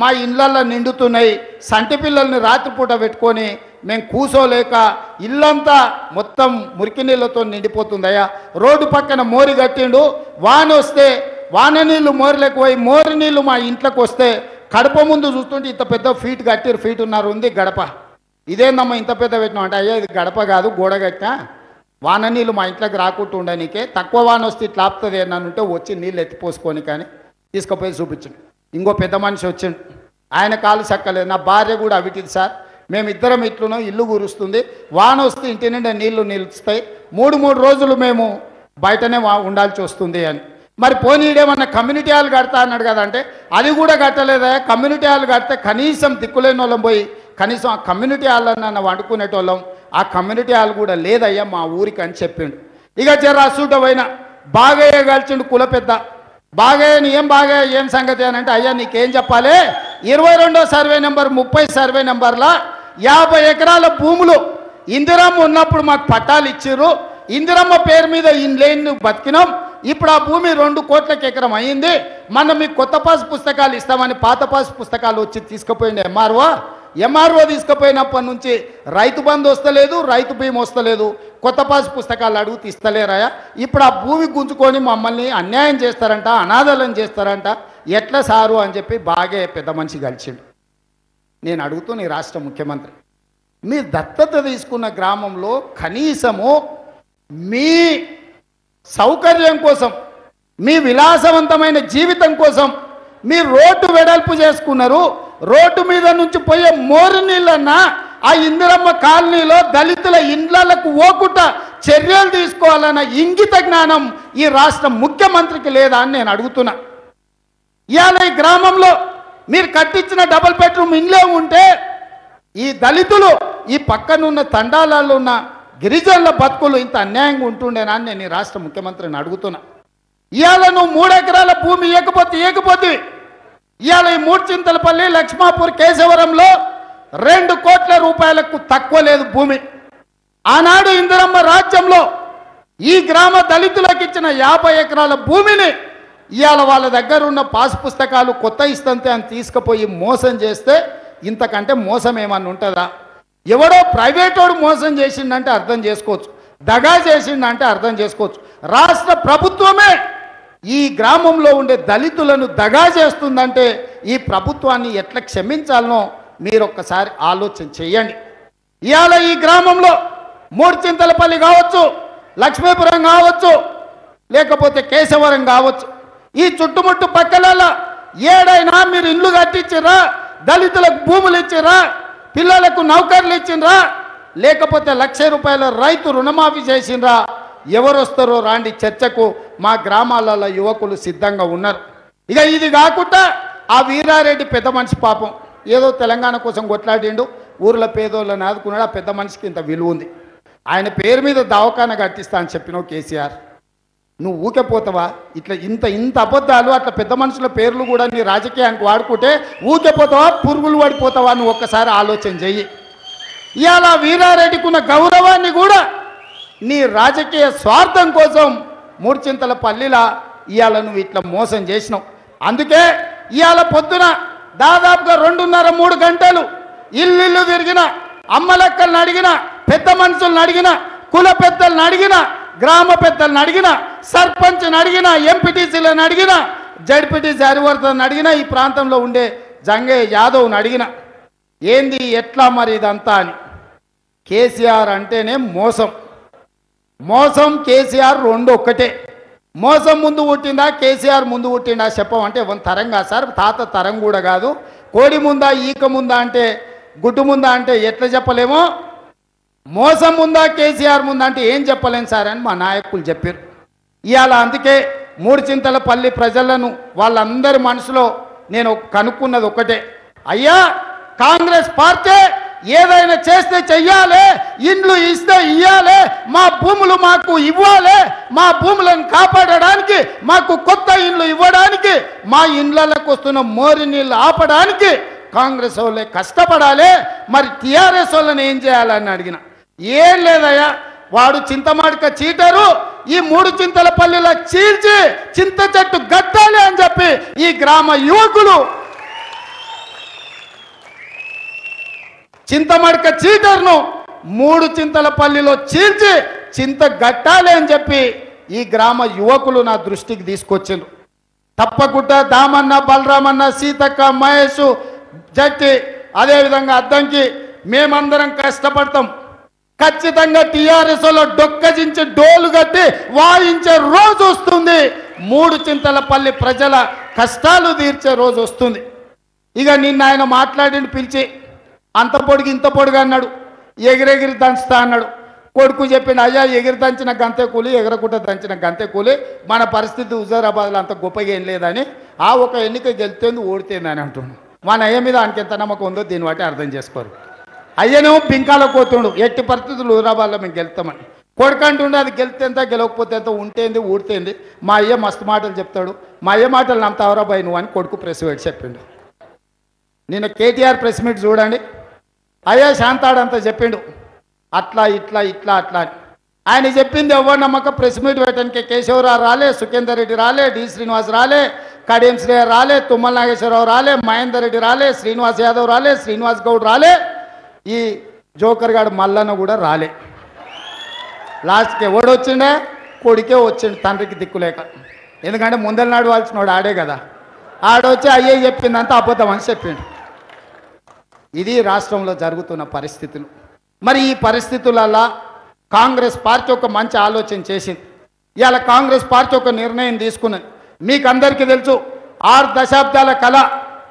మా ఇండ్లల్లో నిండుతున్నాయి. సంటి పిల్లల్ని రాత్రిపూట పెట్టుకొని మేము కూసోలేక ఇల్లంతా మొత్తం మురికి నీళ్ళతో నిండిపోతుందయ్యా. రోడ్డు పక్కన మోరి కట్టిండు. వాన వస్తే వాన నీళ్ళు మోరిలోకి పోయి మోరి నీళ్ళు మా ఇంట్లోకి వస్తే కడప ముందు చూస్తుంటే ఇంత పెద్ద ఫీట్ కట్టిరు. ఫీట్ ఉన్నారు ఉంది గడప. ఇదేందమ్మా ఇంత పెద్ద పెట్టినాం అంటే అయ్యా ఇది గడప కాదు గోడ కట్టినా వాన నీళ్ళు మా ఇంట్లోకి రాకుండా ఉండనీకే తక్కువ వాన వస్తే ఇట్లా ఆపుతుంది ఏమన్నంటే వచ్చి నీళ్ళు ఎత్తిపోసుకొని కానీ తీసుకుపోయి చూపించండి. ఇంకో పెద్ద మనిషి వచ్చిండు. ఆయన కాలు చక్కలేదు నా భార్య కూడా అవిటిది సార్. మేమిద్దరం ఇట్లున్నాం ఇల్లు కురుస్తుంది. వాన వస్తే ఇంటి నిండా నీళ్ళు నిలుస్తాయి. మూడు మూడు రోజులు మేము బయటనే వా- ఉండాల్సి వస్తుంది అని. మరి పోనీడేమన్నా కమ్యూనిటీ హాల్ కడతా అన్నాడు కదా అంటే అది కూడా కట్టలేదా? కమ్యూనిటీ హాల్ కడితే కనీసం దిక్కులేని వాళ్ళం పోయి కనీసం ఆ కమ్యూనిటీ హాల్ అన్న వండుకునేటోళ్ళం ఆ కమ్యూనిటీ హాల్ కూడా లేదయ్యా మా ఊరికి అని చెప్పిండు. ఇక జర అసూట పోయిన బాగయ్య కలిసిండు కుల పెద్ద. బాగయ్య నీ ఏం బాగయ్య ఏం సంగతి అని అంటే అయ్యా నీకేం చెప్పాలి? ఇరవై రెండో సర్వే నెంబర్ ముప్పై సర్వే నెంబర్లా? యాభై ఎకరాల భూములు ఇందిరమ్మ ఉన్నప్పుడు మాకు పట్టాలు ఇచ్చారు ఇందిరమ్మ పేరు మీద ఇన్లేని బతికినాం. ఇప్పుడు ఆ భూమి రెండు కోట్లకి ఎకరం అయింది. మనం మీకు కొత్త పాస్ పుస్తకాలు ఇస్తామని పాత పాస్ పుస్తకాలు వచ్చి తీసుకుపోయింది ఎంఆర్ఓ ఎంఆర్ఓ తీసుకుపోయినప్పటి నుంచి రైతు బంధు వస్తలేదు రైతు బీమా వస్తలేదు. కొత్త పాస్ పుస్తకాలు అడుగు తీస్తలేరాయా ఇప్పుడు ఆ భూమి గుంజుకొని మమ్మల్ని అన్యాయం చేస్తారంట అనాథాలను చేస్తారంట. ఎట్లా సారు అని చెప్పి బాగా పెద్ద మనిషి గడిచిండు నేను అడుగుతూ నీ రాష్ట్ర ముఖ్యమంత్రి మీ దత్తత తీసుకున్న గ్రామంలో కనీసము మీ సౌకర్యం కోసం మీ విలాసవంతమైన జీవితం కోసం మీ రోడ్డు వెడల్పు చేసుకున్నారు. రోడ్డు మీద నుంచి పోయే మోరు నీళ్ళన్నా ఆ ఇందిరమ్మ కాలనీలో దళితుల ఇండ్లకు ఓకుట చర్యలు తీసుకోవాలన్న ఇంగిత జ్ఞానం ఈ రాష్ట్ర ముఖ్యమంత్రికి లేదా అని నేను అడుగుతున్నా. ఇవాళ ఈ గ్రామంలో మీరు కట్టించిన డబుల్ బెడ్రూమ్ ఇంట్లో ఉంటే ఈ దళితులు ఈ పక్కనున్న తండాలలో ఉన్న గిరిజనుల బతుకులు ఇంత అన్యాయంగా ఉంటుండేనా అని నేను రాష్ట్ర ముఖ్యమంత్రిని అడుగుతున్నా. ఇవాళ నువ్వు మూడెకరాల భూమి ఇవ్వకపోతే ఇవ్వకపోతే ఇవాళ ఈ మూడు చింతలపల్లి లక్ష్మాపూర్ కేశవరంలో రెండు కోట్ల రూపాయలకు తక్కువ లేదు భూమి. ఆనాడు ఇందిరమ్మ రాజ్యంలో ఈ గ్రామ దళితులకు ఇచ్చిన యాభై ఎకరాల భూమిని ఇవాళ వాళ్ళ దగ్గర ఉన్న పాస్ పుస్తకాలు కొత్త ఇస్తంతే అని తీసుకుపోయి మోసం చేస్తే ఇంతకంటే మోసం ఏమన్నా ఉంటుందా? ఎవడో ప్రైవేటోడు మోసం చేసిండంటే అర్థం చేసుకోవచ్చు. దగా చేసిండంటే అర్థం చేసుకోవచ్చు. రాష్ట్ర ప్రభుత్వమే ఈ గ్రామంలో ఉండే దళితులను దగా చేస్తుందంటే ఈ ప్రభుత్వాన్ని ఎట్లా క్షమించాలనో మీరు ఒక్కసారి ఆలోచన చేయండి. ఇవాళ ఈ గ్రామంలో మూడుచింతలపల్లి కావచ్చు లక్ష్మీపురం కావచ్చు లేకపోతే కేశవరం కావచ్చు ఈ చుట్టుముట్టు పక్కలలో ఏడైనా మీరు ఇల్లు కట్టించరా దళితులకు భూములు ఇచ్చిరా పిల్లలకు నౌకర్లు ఇచ్చిండ్రా లేకపోతే లక్ష రూపాయల రైతు రుణమాఫీ చేసిండ్రా? ఎవరు వస్తారో రాండి చర్చకు మా గ్రామాలలో యువకులు సిద్ధంగా ఉన్నారు. ఇక ఇది కాకుండా ఆ వీరారెడ్డి పెద్ద మనిషి పాపం. ఏదో తెలంగాణ కోసం కొట్లాడిండు ఊర్లో పేదోళ్ళని ఆదుకున్నాడు ఆ పెద్ద మనిషికి ఇంత విలువ ఉంది. ఆయన పేరు మీద దవాఖాన కట్టిస్తా అని చెప్పినావు కేసీఆర్. నువ్వు ఊకే పోతావా? ఇట్లా ఇంత ఇంత అబద్ధాలు అట్లా పెద్ద మనుషుల పేర్లు కూడా నీ రాజకీయానికి వాడుకుంటే ఊకే పోతావా? పురుగులు పడిపోతావా నువ్వు ఒక్కసారి ఆలోచన చెయ్యి. ఇవాళ వీరారెడ్డికి ఉన్న గౌరవాన్ని కూడా నీ రాజకీయ స్వార్థం కోసం మూర్చింతల పల్లిలా ఇవాళ నువ్వు ఇట్లా మోసం చేసినావు. అందుకే ఇవాళ పొద్దున దాదాపుగా రెండున్నర మూడు గంటలు ఇల్లు తిరిగిన అమ్మలక్కలను అడిగిన పెద్ద మనుషులను అడిగిన కుల పెద్దలను అడిగిన గ్రామ పెద్దలను అడిగిన సర్పంచ్ని అడిగిన ఎంపీటీసీలను అడిగిన జడ్పీటీసీ హరివర్ధన్ అడిగిన ఈ ప్రాంతంలో ఉండే జంగే యాదవ్ని అడిగిన ఏంది ఎట్లా మరి ఇదంతా అని. కేసీఆర్ అంటేనే మోసం. మోసం కేసీఆర్ రెండు ఒక్కటే. మోసం ముందు పుట్టిందా కేసీఆర్ ముందు పుట్టిందా చెప్పమంటే వన్ తరంగా సార్ తాత తరం కూడా కాదు. కోడి ముందా ఈక ముందా అంటే గుడ్డు ముందా అంటే ఎట్లా చెప్పలేమో? మోసం ఉందా కేసీఆర్ ముందా అంటే ఏం చెప్పలేను సార్ అని మా నాయకులు చెప్పారు. ఇవాళ అందుకే మూడు చింతల పల్లి ప్రజలను వాళ్ళందరి మనసులో నేను కనుక్కున్నది ఒకటే. అయ్యా కాంగ్రెస్ పార్టీ ఏదైనా చేస్తే చెయ్యాలి ఇండ్లు ఇస్తే ఇవ్వాలి మా భూములు మాకు ఇవ్వాలి మా భూములను కాపాడడానికి మాకు కొత్త ఇండ్లు ఇవ్వడానికి మా ఇండ్లకు వస్తున్న మోరి నీళ్ళు ఆపడానికి కాంగ్రెస్ వాళ్ళే కష్టపడాలి. మరి టీఆర్ఎస్ వాళ్ళని ఏం చేయాలని అడిగిన? ఏం లేదయ్యా వాడు చింతమాడిక చీటరు ఈ మూడు చింతల పల్లెల చీల్చి చింత చెట్టు గట్టాలి అని చెప్పి ఈ గ్రామ యువకులు చింతమడక చీటర్ను మూడు చింతల పల్లిలో చీల్చి చింత గట్టాలి అని చెప్పి ఈ గ్రామ యువకులు నా దృష్టికి తీసుకొచ్చిండ్రు. తప్పకుండా దామన్న బలరామన్న సీతక్క మహేష్ జట్టి అదేవిధంగా అద్దంకి మేమందరం కష్టపడతాం. ఖచ్చితంగా టీఆర్ఎస్లో డొక్కజించి డోలు కట్టి వాయించే రోజు వస్తుంది. మూడు చింతలపల్లి ప్రజల కష్టాలు తీర్చే రోజు వస్తుంది. ఇక నిన్న ఆయన మాట్లాడిని పిలిచి అంత పొడిగి ఇంత పొడుగు అన్నాడు. ఎగిరెగిరి దంచుతా అన్నాడు. కొడుకు చెప్పిండు అయ్యా ఎగిరి దంచిన గంతే కూలి ఎగరకుంట దంచిన గంతే కూలి మన పరిస్థితి హుజారాబాద్లో అంత గొప్పగా ఏం లేదని ఆ ఒక ఎన్నిక గెలితేంది ఓడితేంది అని అంటున్నాడు మన ఏ మీద ఆయనకి ఎంత నమ్మకం ఉందో దీన్ని బట్టి అర్థం చేసుకోరు. అయ్యను పింకాల పోతుండు. ఎట్టి పరిస్థితులు హుజారాబాద్లో మేము గెలుతామని కొడుకు అంటుండే అది గెలితే ఎంత గెలవకపోతే ఎంత ఉంటేంది ఊడితేంది మా అయ్య మస్తు మాటలు చెప్తాడు. మా అయ్య మాటలు నమ్ముతావరా బాయ్ నువ్వు అని కొడుకు ప్రెస్ మీట్ చెప్పిండు. నేను కేటీఆర్ ప్రెస్ మీట్ చూడండి. అయ్యా శాంతాడంతా చెప్పిండు. అట్లా ఇట్లా ఇట్లా అట్లా అని. ఆయన చెప్పింది ఎవరు నమ్మక ప్రెస్ మీట్ పెట్టడానికి కేశవరావు రాలే సుఖేందర్ రెడ్డి రాలే డి శ్రీనివాస్ రాలే కడియం శ్రేయ రాలే తుమ్మల నాగేశ్వరరావు రాలే మహేందర్ రెడ్డి రాలే శ్రీనివాస్ యాదవ్ రాలే శ్రీనివాస్ గౌడ్ రాలే. ఈ జోకర్ గాడు మల్లన్న కూడా రాలే. లాస్ట్కి ఎవడొచ్చిండే కొడికే కొడుకే వచ్చిండు తండ్రికి దిక్కులేక ఎందుకంటే ముందర నాడు వాల్సిన వాడు ఆడే కదా. ఆడొచ్చి అయ్యే చెప్పిందంతా అబద్ధం అని చెప్పిండు. ఇది రాష్ట్రంలో జరుగుతున్న పరిస్థితులు. మరి ఈ పరిస్థితులల్లా కాంగ్రెస్ పార్టీ ఒక మంచి ఆలోచన చేసింది. ఇవాళ కాంగ్రెస్ పార్టీ ఒక నిర్ణయం తీసుకున్నది. మీకు అందరికీ తెలుసు ఆరు దశాబ్దాల కళ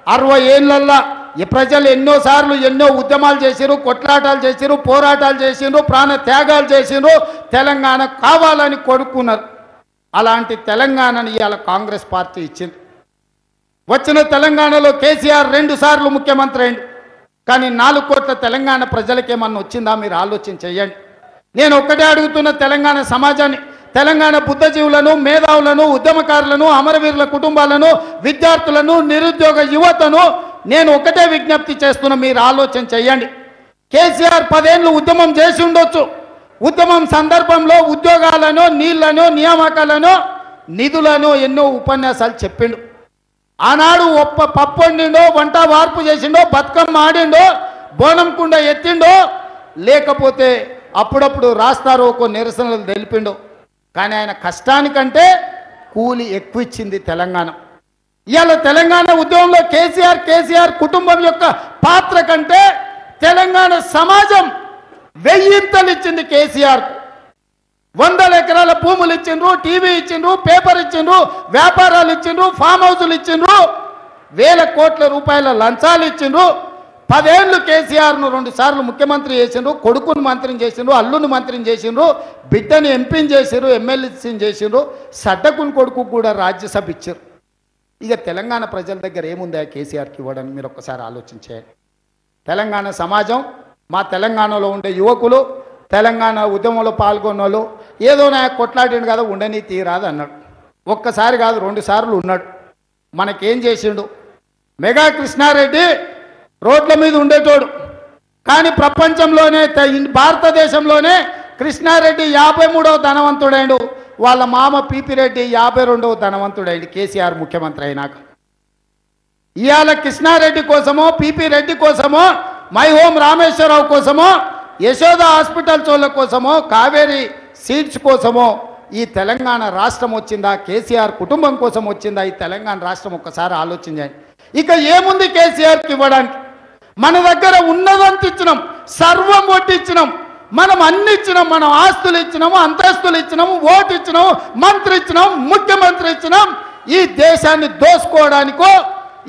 అరవై ఏళ్ళల్లా ఈ ప్రజలు ఎన్నోసార్లు ఎన్నో ఉద్యమాలు చేసిరు కొట్లాటాలు చేసిరు పోరాటాలు చేసిండ్రు ప్రాణ త్యాగాలు చేసిండ్రు తెలంగాణ కావాలని కొడుకున్నారు అలాంటి తెలంగాణని ఇవాళ కాంగ్రెస్ పార్టీ ఇచ్చింది. వచ్చిన తెలంగాణలో కేసీఆర్ రెండు సార్లు ముఖ్యమంత్రి అయింది కానీ నాలుగు కోట్ల తెలంగాణ ప్రజలకేమన్నా వచ్చిందా మీరు ఆలోచన చేయండి. నేను ఒక్కటే అడుగుతున్న తెలంగాణ సమాజాన్ని తెలంగాణ బుద్ధజీవులను మేధావులను ఉద్యమకారులను అమరవీరుల కుటుంబాలను విద్యార్థులను నిరుద్యోగ యువతను నేను ఒకటే విజ్ఞప్తి చేస్తున్న మీరు ఆలోచన చేయండి. కేసీఆర్ పదేళ్ళు ఉద్యమం చేసి ఉండొచ్చు. ఉద్యమం సందర్భంలో ఉద్యోగాలను నీళ్ళను నియామకాలను నిధులను ఎన్నో ఉపన్యాసాలు చెప్పిండు. ఆనాడు ఒప్ప పప్పు వండిండో వంట వార్పు చేసిండో బతుకమ్మ ఆడిండో బోనం కుండ ఎత్తిండో లేకపోతే అప్పుడప్పుడు రాస్తారో ఒక నిరసనలు తెలిపిండో. కానీ ఆయన కష్టానికంటే కూలి ఎక్కువ ఇచ్చింది తెలంగాణ. ఇవాళ తెలంగాణ ఉద్యమంలో కేసీఆర్ కేసీఆర్ కుటుంబం యొక్క పాత్ర కంటే తెలంగాణ సమాజం వెయ్యింతలు ఇచ్చింది కేసీఆర్. వందల ఎకరాల భూములు ఇచ్చిండ్రు టీవీ ఇచ్చిండ్రు పేపర్ ఇచ్చిండ్రు వ్యాపారాలు ఇచ్చిండ్రు ఫామ్ హౌసులు ఇచ్చిండ్రు వేల కోట్ల రూపాయల లంచాలు ఇచ్చిండ్రు. పదేళ్ళు కేసీఆర్ను రెండు సార్లు ముఖ్యమంత్రి చేసిండ్రు కొడుకును మంత్రిని చేసిండ్రు అల్లుని మంత్రిని చేసిండ్రు బిడ్డని ఎంపీని చేసిండ్రు ఎమ్మెల్యేని చేసిండ్రు సడ్డకుని కొడుకు కూడా రాజ్యసభ ఇచ్చారు. ఇక తెలంగాణ ప్రజల దగ్గర ఏముందా కేసీఆర్కి ఇవ్వడానికి మీరు ఒక్కసారి ఆలోచించేయండి తెలంగాణ సమాజం మా తెలంగాణలో ఉండే యువకులు తెలంగాణ ఉద్యమంలో పాల్గొన్న ఏదో నా కొట్లాడాడు కదా ఉండని తీరాదు అన్నాడు. ఒక్కసారి కాదు రెండు సార్లు ఉన్నాడు. మనకేం చేసిండు? మెగా కృష్ణారెడ్డి రోడ్ల మీద ఉండేటోడు. కానీ ప్రపంచంలోనే భారతదేశంలోనే కృష్ణారెడ్డి యాభై మూడవ ధనవంతుడైండు. వాళ్ళ మామ పీపిరెడ్డి యాభై రెండవ ధనవంతుడైండు కేసీఆర్ ముఖ్యమంత్రి అయినాక. ఇవాళ కృష్ణారెడ్డి కోసమో పీపిరెడ్డి కోసమో మై హోమ్ రామేశ్వరరావు కోసమో యశోద హాస్పిటల్ చోళ్ళ కోసమో కావేరీ సీట్స్ కోసమో ఈ తెలంగాణ రాష్ట్రం వచ్చిందా? కేసీఆర్ కుటుంబం కోసం వచ్చిందా? ఈ తెలంగాణ రాష్ట్రం ఒక్కసారి ఆలోచించండి. ఇక ఏముంది కేసీఆర్కి ఇవ్వడానికి? మన దగ్గర ఉన్నదంత ఇచ్చినాం. సర్వం కొట్టి మనం అన్ని ఇచ్చినాం. మనం ఆస్తులు ఇచ్చినాము అంతస్తులు ఇచ్చినాము ఓటు ఇచ్చినాము మంత్రి ఇచ్చినాం ముఖ్యమంత్రి ఇచ్చినాం. ఈ దేశాన్ని దోసుకోవడానికో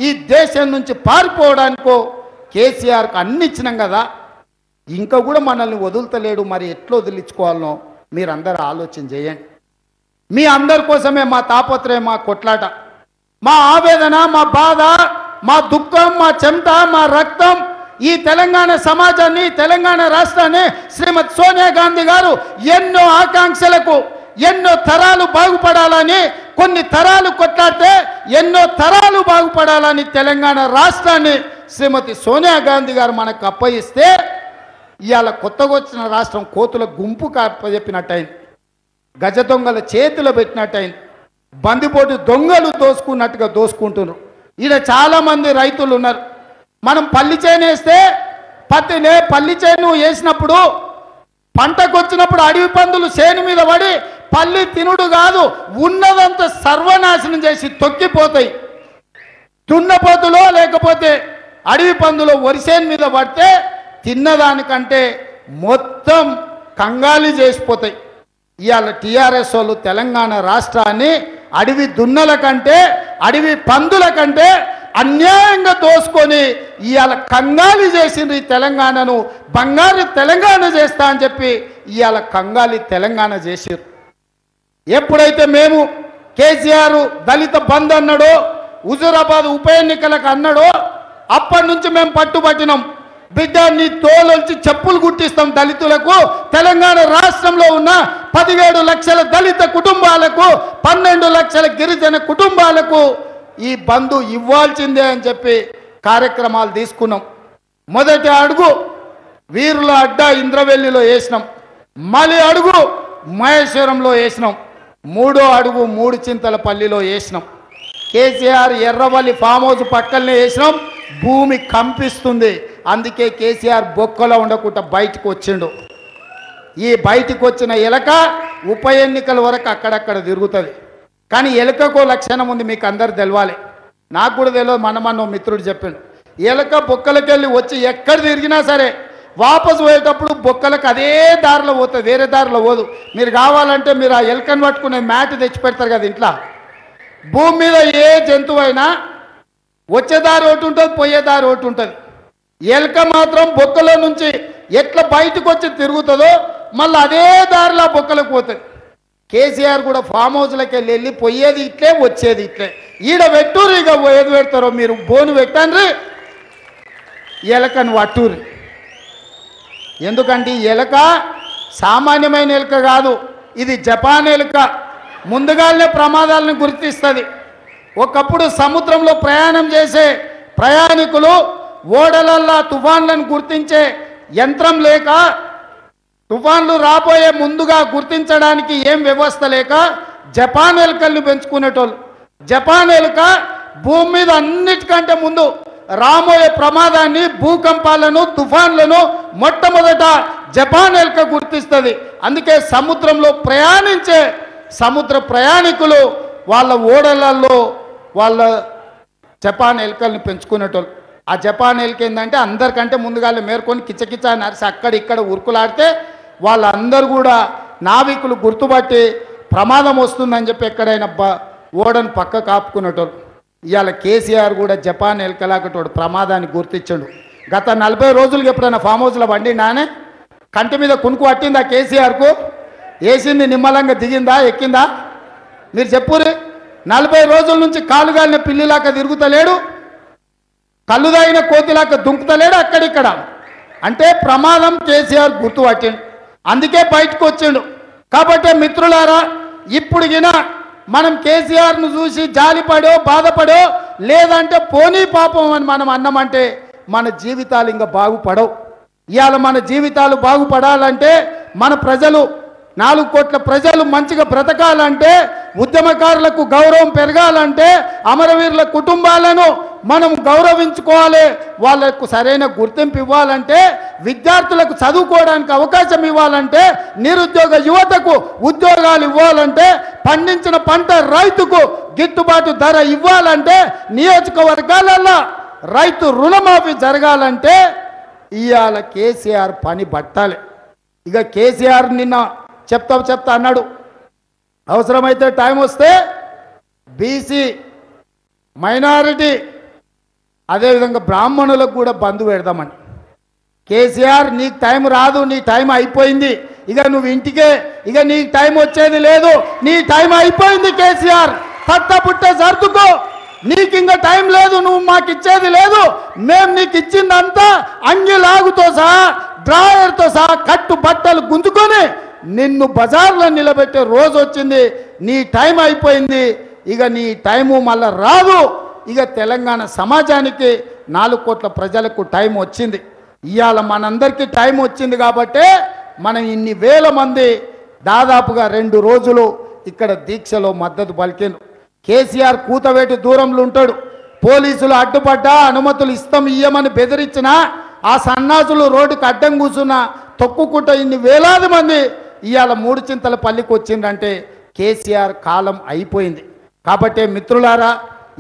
ఈ దేశం నుంచి పారిపోవడానికో కేసీఆర్కు అన్ని ఇచ్చినాం కదా. ఇంకా కూడా మనల్ని వదులుతలేడు. మరి ఎట్లా వదిలించుకోవాలనో మీరందరూ ఆలోచన చేయండి. మీ అందరి కోసమే మా తాపత్రయం మా కొట్లాట. మా ఆవేదన మా బాధ మా దుఃఖం మా చెమట మా రక్తం ఈ తెలంగాణ సమాజాన్ని తెలంగాణ రాష్ట్రాన్ని శ్రీమతి సోనియా గాంధీ గారు ఎన్నో ఆకాంక్షలకు ఎన్నో తరాలు బాగుపడాలని కొన్ని తరాలు కొట్లాడితే ఎన్నో తరాలు బాగుపడాలని తెలంగాణ రాష్ట్రాన్ని శ్రీమతి సోనియా గాంధీ గారు మనకు అప్పగిస్తే ఇవాళ కొత్తగా వచ్చిన రాష్ట్రం కోతుల గుంపు చెప్పినట్టయింది గజ దొంగల చేతిలో పెట్టినట్టయింది. బందిపోటు దొంగలు దోసుకున్నట్టుగా దోసుకుంటున్నారు. ఈడ చాలా మంది రైతులు ఉన్నారు. మనం పల్లి చేను వేస్తే పత్తినే పల్లి చేను వేసినప్పుడు పంటకు వచ్చినప్పుడు అడవి పందులు చేను మీద పడి పల్లి తినుడు కాదు ఉన్నదంతా సర్వనాశనం చేసి తొక్కిపోతాయి. దున్నపోతులో లేకపోతే అడవి పందులో వరిసేను మీద పడితే తిన్నదానికంటే మొత్తం కంగాలి చేసిపోతాయి. ఇవాళ టీఆర్ఎస్ వాళ్ళు తెలంగాణ రాష్ట్రాన్ని అడవి దున్నల కంటే అడవి పందుల కంటే అన్యాయంగా దోసుకొని ఇవాళ కంగాలి చేసింది ఈ తెలంగాణను. బంగారు తెలంగాణ చేస్తా అని చెప్పి ఇవాళ కంగాలి తెలంగాణ చేసిర్రు. ఎప్పుడైతే మేము కేసీఆర్ దళిత బంద్ అన్నాడో హుజూరాబాద్ ఉప ఎన్నికలకు అన్నాడో అప్పటి నుంచి మేము పట్టుబట్టినాం. బిడ్డ నీ తోలొంచి చెప్పులు గుట్టిస్తాం దళితులకు. తెలంగాణ రాష్ట్రంలో ఉన్న పదిహేడు లక్షల దళిత కుటుంబాలకు పన్నెండు లక్షల గిరిజన కుటుంబాలకు ఈ బంధు ఇవ్వాల్సిందే అని చెప్పి కార్యక్రమాలు తీసుకున్నాం. మొదటి అడుగు వీరుల అడ్డా ఇంద్రవెల్లిలో వేసినాం. మళ్ళీ అడుగు మహేశ్వరంలో వేసినాం. మూడో అడుగు మూడు చింతల పల్లిలో వేసినాం. కేసీఆర్ ఎర్రవల్లి ఫామ్ హౌస్ పక్కనే వేసినాం. భూమి కంపిస్తుంది. అందుకే కేసీఆర్ బొక్కలో ఉండకుండా బయటకు వచ్చిండు. ఈ బయటికి వచ్చిన ఎలక ఉప ఎన్నికల వరకు అక్కడక్కడ తిరుగుతుంది. కానీ ఎలకకు లక్షణం ఉంది మీకు అందరు తెలవాలి. నాకు కూడా తెలియదు మన మన మిత్రుడు చెప్పిండు. ఎలక బొక్కలకెళ్ళి వచ్చి ఎక్కడ తిరిగినా సరే వాపసు పోయేటప్పుడు బొక్కలకు అదే దారిలో పోతుంది వేరే దారిలో పోదు. మీరు కావాలంటే మీరు ఆ ఎలకను పట్టుకునే మ్యాట్ తెచ్చి పెడతారు కదా ఇంట్లో. భూమి మీద ఏ జంతువు అయినా వచ్చే దారి ఒకటి ఉంటుంది పోయే దారి ఒకటి ఉంటుంది. ఎలక మాత్రం బొక్కలో నుంచి ఎట్లా బయటకు వచ్చి తిరుగుతుందో మళ్ళీ అదే దారిలో బొక్కలకు పోతుంది. కేసీఆర్ కూడా ఫామ్ హౌస్లోకి వెళ్ళి వెళ్ళి పోయేది ఇట్లే వచ్చేది ఇట్లే. ఈడ పెట్టుర్రు ఇక ఏది పెడతారో మీరు బోను పెట్టండి ఎలకను వట్టూరి ఎందుకంటే ఈ ఎలక సామాన్యమైన ఎలుక కాదు ఇది జపాన్ ఎలుక. ముందుగానే ప్రమాదాలను గుర్తిస్తుంది. ఒకప్పుడు సముద్రంలో ప్రయాణం చేసే ప్రయాణికులు ఓడలల్లా తుఫాన్లను గుర్తించే యంత్రం లేక తుఫాన్లు రాబోయే ముందుగా గుర్తించడానికి ఏం వ్యవస్థ లేక జపాన్ ఎలుకల్ని పెంచుకునేటోళ్ళు. జపాన్ ఎలుక భూమి మీద అన్నిటికంటే ముందు రాబోయే ప్రమాదాన్ని భూకంపాలను తుఫాన్లను మొట్టమొదట జపాన్ ఎలుక గుర్తిస్తుంది. అందుకే సముద్రంలో ప్రయాణించే సముద్ర ప్రయాణికులు వాళ్ళ ఓడలలో వాళ్ళ జపాన్ ఎలుకల్ని పెంచుకునేటోళ్ళు. ఆ జపాన్ ఏంటంటే అందరికంటే ముందుగానే మేర్కొని కిచకిచ నరిసి అక్కడ ఇక్కడ ఉరుకులాడితే వాళ్ళందరూ కూడా నావికులు గుర్తుపట్టి ప్రమాదం వస్తుందని చెప్పి ఎక్కడైనా బ ఓడను పక్క కాపుకునేటోళ్ళు. ఇవాళ కేసీఆర్ కూడా జపాన్ ఎలకలాకటోడు ప్రమాదాన్ని గుర్తించాడు. గత నలభై రోజులకి ఎప్పుడైనా ఫామ్ హౌస్లో వండి నానే కంటి మీద కునుకు పట్టిందా కేసీఆర్కు? వేసింది నిమ్మలంగా దిగిందా ఎక్కిందా? మీరు చెప్పురి నలభై రోజుల నుంచి కాలుగాలిన పిల్లిలాగా తిరుగుతలేడు. కళ్ళు తాగిన కోతిలాగా దుంకుతలేడు అక్కడిక్కడ. అంటే ప్రమాదం కేసీఆర్ గుర్తుపట్టిండు. అందుకే బయటకు వచ్చిండు. కాబట్టి మిత్రులారా ఇప్పుడు మనం కేసీఆర్ను చూసి జాలిపడో బాధపడో లేదంటే పోనీ పాపం అని మనం అన్నామంటే మన జీవితాలు ఇంకా బాగుపడవు. ఇవాళ మన జీవితాలు బాగుపడాలంటే మన ప్రజలు నాలుగు కోట్ల ప్రజలు మంచిగా బ్రతకాలంటే ఉద్యమకారులకు గౌరవం పెరగాలంటే అమరవీరుల కుటుంబాలను మనం గౌరవించుకోవాలి. వాళ్ళకు సరైన గుర్తింపు ఇవ్వాలంటే విద్యార్థులకు చదువుకోవడానికి అవకాశం ఇవ్వాలంటే నిరుద్యోగ యువతకు ఉద్యోగాలు ఇవ్వాలంటే పండించిన పంట రైతుకు గిట్టుబాటు ధర ఇవ్వాలంటే నియోజకవర్గాలలో రైతు రుణమాఫీ జరగాలంటే ఇవాళ కేసీఆర్ పని పట్టాలి. ఇక కేసీఆర్ నిన్న చెప్తా చెప్తా అన్నాడు. అవసరమైతే టైం వస్తే బీసీ మైనారిటీ అదేవిధంగా బ్రాహ్మణులకు కూడా బంధు పెడదామని. కేసీఆర్ నీకు టైం రాదు నీ టైం అయిపోయింది. ఇక నువ్వు ఇంటికే ఇక నీ టైం వచ్చేది లేదు. నీ టైం అయిపోయింది కేసీఆర్. పట్ట పుట్టే సర్దుకో. నీకు ఇంకా టైం లేదు నువ్వు మాకు ఇచ్చేది లేదు. మేము నీకు ఇచ్చిందంతా అంగి లాగుతో సహా డ్రాయర్తో సహా కట్టు బట్టలు గుంజుకొని నిన్ను బజార్లో నిలబెట్టే రోజు వచ్చింది నీ టైం అయిపోయింది ఇక నీ టైము మళ్ళా రాదు. ఇక తెలంగాణ సమాజానికి నాలుగు కోట్ల ప్రజలకు టైం వచ్చింది. ఇవాళ మనందరికీ టైం వచ్చింది కాబట్టే మనం ఇన్ని వేల మంది దాదాపుగా రెండు రోజులు ఇక్కడ దీక్షలో మద్దతు పలికిండు కేసీఆర్ కూతవేటి దూరంలో ఉంటాడు. పోలీసులు అడ్డుపడ్డా అనుమతులు ఇస్తాం ఇయ్యమని బెదిరించినా ఆ సన్నాసులు రోడ్డుకు అడ్డం కూర్చున్న తొక్కుకుంటా ఇన్ని వేలాది మంది ఇవాళ మూడు చింతల పల్లికి వచ్చిందంటే కేసీఆర్ కాలం అయిపోయింది. కాబట్టి మిత్రులారా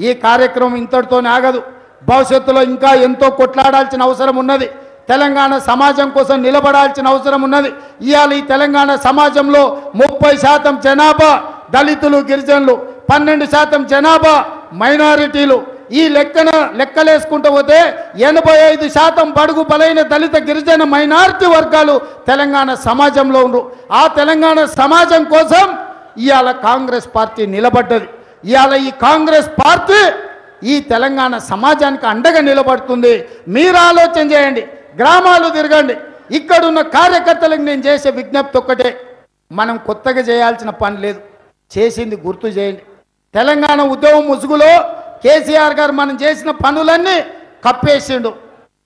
ఈ కార్యక్రమం ఇంతటితోనే ఆగదు. భవిష్యత్తులో ఇంకా ఎంతో కొట్లాడాల్సిన అవసరం ఉన్నది. తెలంగాణ సమాజం కోసం నిలబడాల్సిన అవసరం ఉన్నది. ఇవాళ ఈ తెలంగాణ సమాజంలో ముప్పై శాతం జనాభా దళితులు గిరిజనులు పన్నెండు శాతం జనాభా మైనారిటీలు. ఈ లెక్కన లెక్కలేసుకుంటూ పోతే ఎనభై ఐదు శాతం బడుగు బలైన దళిత గిరిజన మైనారిటీ వర్గాలు తెలంగాణ సమాజంలో ఉండు ఆ తెలంగాణ సమాజం కోసం ఇవాళ కాంగ్రెస్ పార్టీ నిలబడ్డది. ఇవాళ ఈ కాంగ్రెస్ పార్టీ ఈ తెలంగాణ సమాజానికి అండగా నిలబడుతుంది. మీరు ఆలోచన చేయండి. గ్రామాలు తిరగండి. ఇక్కడున్న కార్యకర్తలకు నేను చేసే విజ్ఞప్తి ఒక్కటే. మనం కొత్తగా చేయాల్సిన పని లేదు. చేసింది గుర్తు చేయండి. తెలంగాణ ఉద్యమం ముసుగులో కేసీఆర్ గారు మనం చేసిన పనులన్నీ కప్పేసిండు.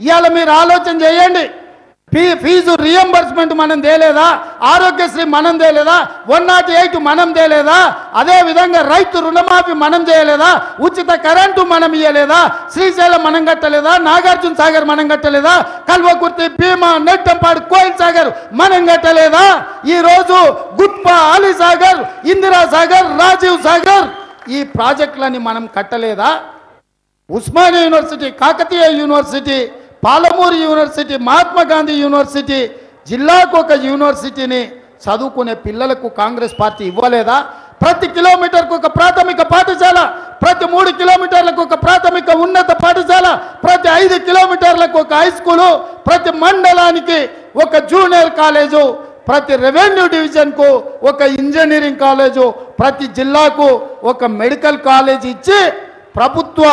ఇవాళ మీరు ఆలోచన చేయండి. ఫీ ఫీజు రియంబర్స్మెంట్ మనం తేలేదా? ఆరోగ్యశ్రీ మనం తేలేదా? వన్ నాట్ ఎయిట్ మనం తేలేదా? అదే విధంగా రైతు రుణమాఫీ మనం చేయలేదా? ఉచిత కరెంటు మనం ఇయ్యలేదా? శ్రీశైలం మనం కట్టలేదా? నాగార్జున సాగర్ మనం కట్టలేదా? కల్వకుర్తి భీమా నెట్టంపాడు కోయిల్ సాగర్ మనం కట్టలేదా? ఈరోజు గుప్ప గుట్ప అలీ సాగర్ ఇందిరా సాగర్ రాజీవ్ సాగర్ ఈ ప్రాజెక్టులని మనం కట్టలేదా? Osmania university Kakatiya university Palamuru university Mahatma Gandhi university జిల్లాకు ఒక యూనివర్సిటీని చదువుకునే పిల్లలకు కాంగ్రెస్ పార్టీ ఇవ్వలేదా? ప్రతి కిలోమీటర్కు ఒక ప్రాథమిక పాఠశాల ప్రతి మూడు కిలోమీటర్లకు ఒక ప్రాథమిక ఉన్నత పాఠశాల ప్రతి ఐదు కిలోమీటర్లకు ఒక హై స్కూలు ప్రతి మండలానికి ఒక జూనియర్ కాలేజు ప్రతి రెవెన్యూ డివిజన్కు ఒక ఇంజనీరింగ్ కాలేజు ప్రతి జిల్లాకు ఒక మెడికల్ కాలేజ్ ఇచ్చి ప్రభుత్వ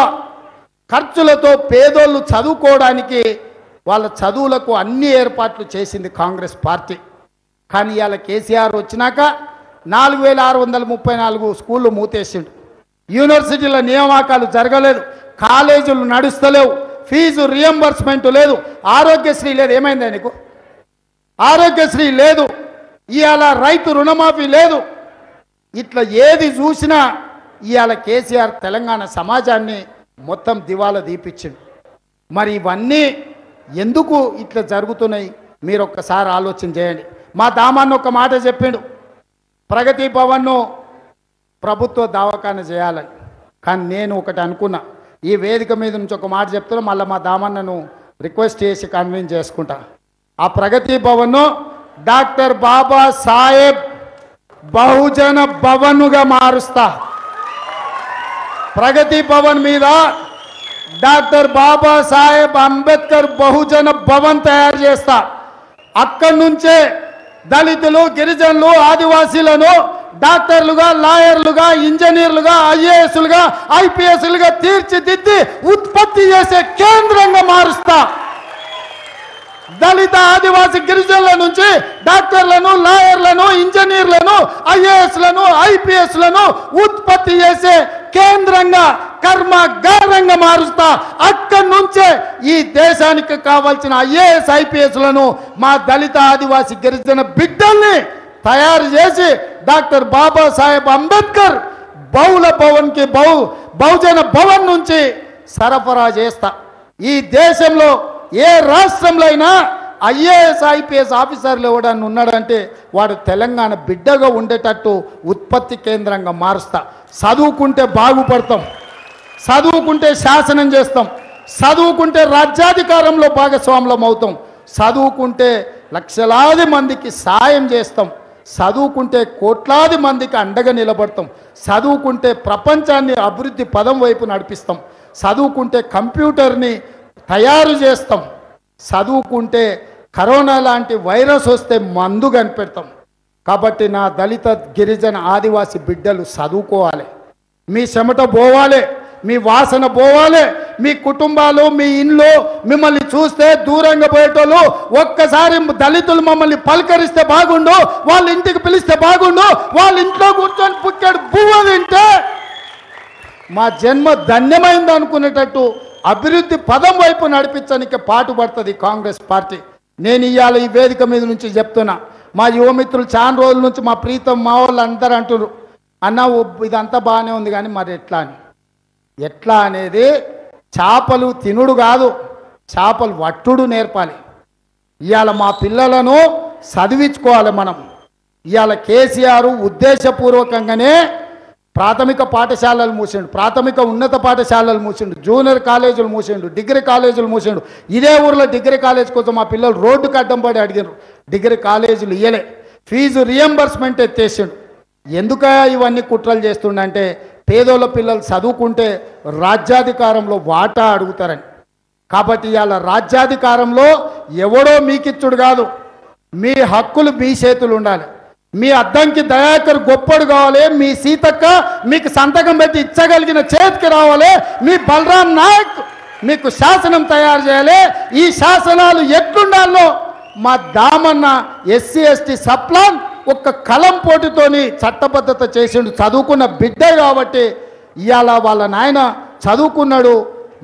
ఖర్చులతో పేదోళ్ళు చదువుకోవడానికి వాళ్ళ చదువులకు అన్ని ఏర్పాట్లు చేసింది కాంగ్రెస్ పార్టీ. కానీ ఇవాళ కేసీఆర్ వచ్చినాక నాలుగు వేల ఆరు వందల ముప్పై నాలుగు స్కూళ్ళు మూతేసిండు. యూనివర్సిటీల నియామకాలు జరగలేదు. కాలేజీలు నడుస్తలేవు. ఫీజు రియంబర్స్మెంట్ లేదు. ఆరోగ్యశ్రీ లేదు. ఏమైందా నీకు ఆరోగ్యశ్రీ లేదు. ఇవాళ రైతు రుణమాఫీ లేదు. ఇట్లా ఏది చూసినా ఇవాళ కేసీఆర్ తెలంగాణ సమాజాన్ని మొత్తం దివాలా దీపించింది మరి ఇవన్నీ ఎందుకు ఇట్లా జరుగుతున్నాయి? మీరు ఒక్కసారి ఆలోచన చేయండి. మా దామాన్ని ఒక మాట చెప్పిండు. ప్రగతి భవన్ను ప్రభుత్వ దవాఖాన చేయాలని. కానీ నేను ఒకటి అనుకున్నా. ఈ వేదిక మీద నుంచి ఒక మాట చెప్తున్నా. మళ్ళీ మా దామన్నను రిక్వెస్ట్ చేసి కన్విన్స్ చేసుకుంటా. ఆ ప్రగతి భవన్ను డాక్టర్ బాబా సాహెబ్ బహుజన భవన్గా మారుస్తా. ప్రగతి భవన్ మీద డాక్టర్ బాబా సాహెబ్ అంబేద్కర్ బహుజన భవన్ తయారు చేస్తా. అక్కడి నుంచే దళితులు గిరిజనులు ఆదివాసీలను డాక్టర్లుగా లాయర్లుగా ఇంజనీర్లుగా ఐఏఎస్లుగా ఐపీఎస్లుగా తీర్చిదిద్ది ఉత్పత్తి చేసే కేంద్రంగా మారుస్తా. దళిత ఆదివాసి గిరిజనుల నుంచి డాక్టర్లను లాయర్లను ఇంజనీర్లను ఐఏఎస్లను ఐపీఎస్లను ఉత్పత్తి చేసే కేంద్రంగా కర్మాగారంగా మారుస్తా. అక్కడి నుంచే ఈ దేశానికి కావాల్సిన ఐఏఎస్ ఐపీఎస్లను మా దళిత ఆదివాసి గిరిజన బిడ్డల్ని తయారు చేసి డాక్టర్ బాబాసాహెబ్ అంబేద్కర్ బహుళ భవన్కి బహు బహుజన భవన్ నుంచి సరఫరా చేస్తా. ఈ దేశంలో ఏ రాష్ట్రంలో అయినా ఐఏఎస్ ఐపీఎస్ ఆఫీసర్లు ఎవడన్నా ఉన్నాడంటే వాడు తెలంగాణ బిడ్డగా ఉండేటట్టు ఉత్పత్తి కేంద్రంగా మారుస్తా. చదువుకుంటే బాగుపడతాం. చదువుకుంటే శాసనం చేస్తాం. చదువుకుంటే రాజ్యాధికారంలో భాగస్వాములం అవుతాం. చదువుకుంటే లక్షలాది మందికి సాయం చేస్తాం. చదువుకుంటే కోట్లాది మందికి అండగా నిలబడతాం. చదువుకుంటే ప్రపంచాన్ని అభివృద్ధి పదం వైపు నడిపిస్తాం. చదువుకుంటే కంప్యూటర్ని తయారు చేస్తాం. చదువుకుంటే కరోనా లాంటి వైరస్ వస్తే మందు కనిపెడతాం. కాబట్టి నా దళిత గిరిజన ఆదివాసి బిడ్డలు చదువుకోవాలి. మీ చెమట పోవాలి మీ వాసన పోవాలి మీ కుటుంబాలు మీ ఇండ్లు మిమ్మల్ని చూస్తే దూరంగా పోయేటోళ్ళు ఒక్కసారి దళితులు మమ్మల్ని పలకరిస్తే బాగుండు వాళ్ళ ఇంటికి పిలిస్తే బాగుండు వాళ్ళ ఇంట్లో కూర్చొని పుట్టాడు బువ్వ తింటే మా జన్మ ధన్యమైంది అనుకునేటట్టు అభివృద్ధి పదం వైపు నడిపించడానికి పాటుపడుతుంది కాంగ్రెస్ పార్టీ. నేను ఇవాళ ఈ వేదిక మీద నుంచి చెప్తున్నా. మా యువమిత్రులు చాలా రోజుల నుంచి మా ప్రీతం మా వాళ్ళు అందరూ అంటున్నారు అన్న ఇదంతా బాగానే ఉంది కానీ మరి ఎట్లా అని? ఎట్లా అనేది చేపలు తినుడు కాదు చేపలు వట్టుడు నేర్పాలి. ఇవాళ మా పిల్లలను చదివించుకోవాలి మనం. ఇవాళ కేసీఆర్ ఉద్దేశపూర్వకంగానే ప్రాథమిక పాఠశాలలు మూసిండు ప్రాథమిక ఉన్నత పాఠశాలలు మూసిండు జూనియర్ కాలేజీలు మూసిండు డిగ్రీ కాలేజీలు మూసిండు. ఇదే ఊర్లో డిగ్రీ కాలేజ్ కోసం మా పిల్లలు రోడ్డుకు అడ్డం పడి అడిగినారు డిగ్రీ కాలేజీలు ఇయ్యలే. ఫీజు రియంబర్స్మెంట్ ఎత్తేసిండు. ఎందుక ఇవన్నీ కుట్రలు చేస్తుండంటే పేదోళ్ళ పిల్లలు చదువుకుంటే రాజ్యాధికారంలో వాటా అడుగుతారని. కాబట్టి ఇవాళ రాజ్యాధికారంలో ఎవడో మీకిచ్చుడు కాదు. మీ హక్కులు మీ చేతులు ఉండాలి. మీ అద్దంకి దయాకర్ గొప్పడు కావాలి మీ సీతక్క మీకు సంతకం పెట్టి ఇచ్చగలిగిన చేతికి రావాలి మీ బలరాం నాయక్ మీకు శాసనం తయారు చేయాలి ఈ శాసనాలు ఎట్లుండాలో మా దామన్న ఎస్సీ ఎస్టీ సప్లాన్ ఒక్క కలం పోటీతోని చట్టబద్ధత చేసిండు చదువుకున్న బిడ్డే కాబట్టి ఇవాళ వాళ్ళ నాయన చదువుకున్నాడు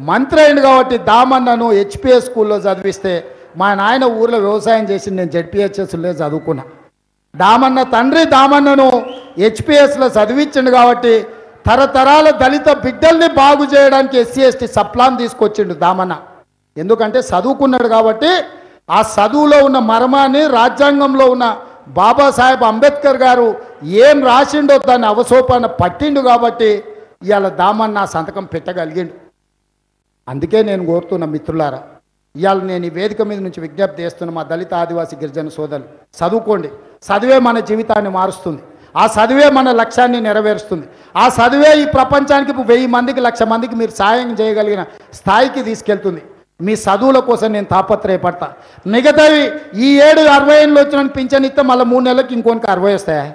మంత్రి అయింది కాబట్టి దామన్నను హెచ్పిఎస్ స్కూల్లో చదివిస్తే మా నాయన ఊర్లో వ్యవసాయం చేసి నేను జడ్పిహెచ్ఎస్లో చదువుకున్నా. దామన్న తండ్రి దామన్నను హెచ్పిఎస్లో చదివించిండు కాబట్టి తరతరాల దళిత బిడ్డల్ని బాగు చేయడానికి ఎస్సీ ఎస్టీ సప్లాన్ తీసుకొచ్చిండు దామన్న. ఎందుకంటే చదువుకున్నాడు కాబట్టి ఆ చదువులో ఉన్న మర్మాన్ని రాజ్యాంగంలో ఉన్న బాబాసాహెబ్ అంబేద్కర్ గారు ఏం రాసిండో దాన్ని అవసోపాన పట్టిండు కాబట్టి ఇవాళ దామన్న ఆ సంతకం పెట్టగలిగిండు. అందుకే నేను కోరుతున్న మిత్రులారా ఇవాళ నేను ఈ వేదిక మీద నుంచి విజ్ఞప్తి చేస్తున్న మా దళిత ఆదివాసీ గిరిజన సోదరులు చదువుకోండి. చదివే మన జీవితాన్ని మారుస్తుంది. ఆ చదివే మన లక్ష్యాన్ని నెరవేరుస్తుంది. ఆ చదివే ఈ ప్రపంచానికి వెయ్యి మందికి లక్ష మందికి మీరు సాయం చేయగలిగిన స్థాయికి తీసుకెళ్తుంది. మీ చదువుల కోసం నేను తాపత్రయపడతా. మిగతావి ఈ ఏడు అరవై ఏళ్ళు వచ్చిన పింఛన్ ఇస్తే మళ్ళీ మూడు నెలలకు ఇంకొనికి అరవై వస్తాయా?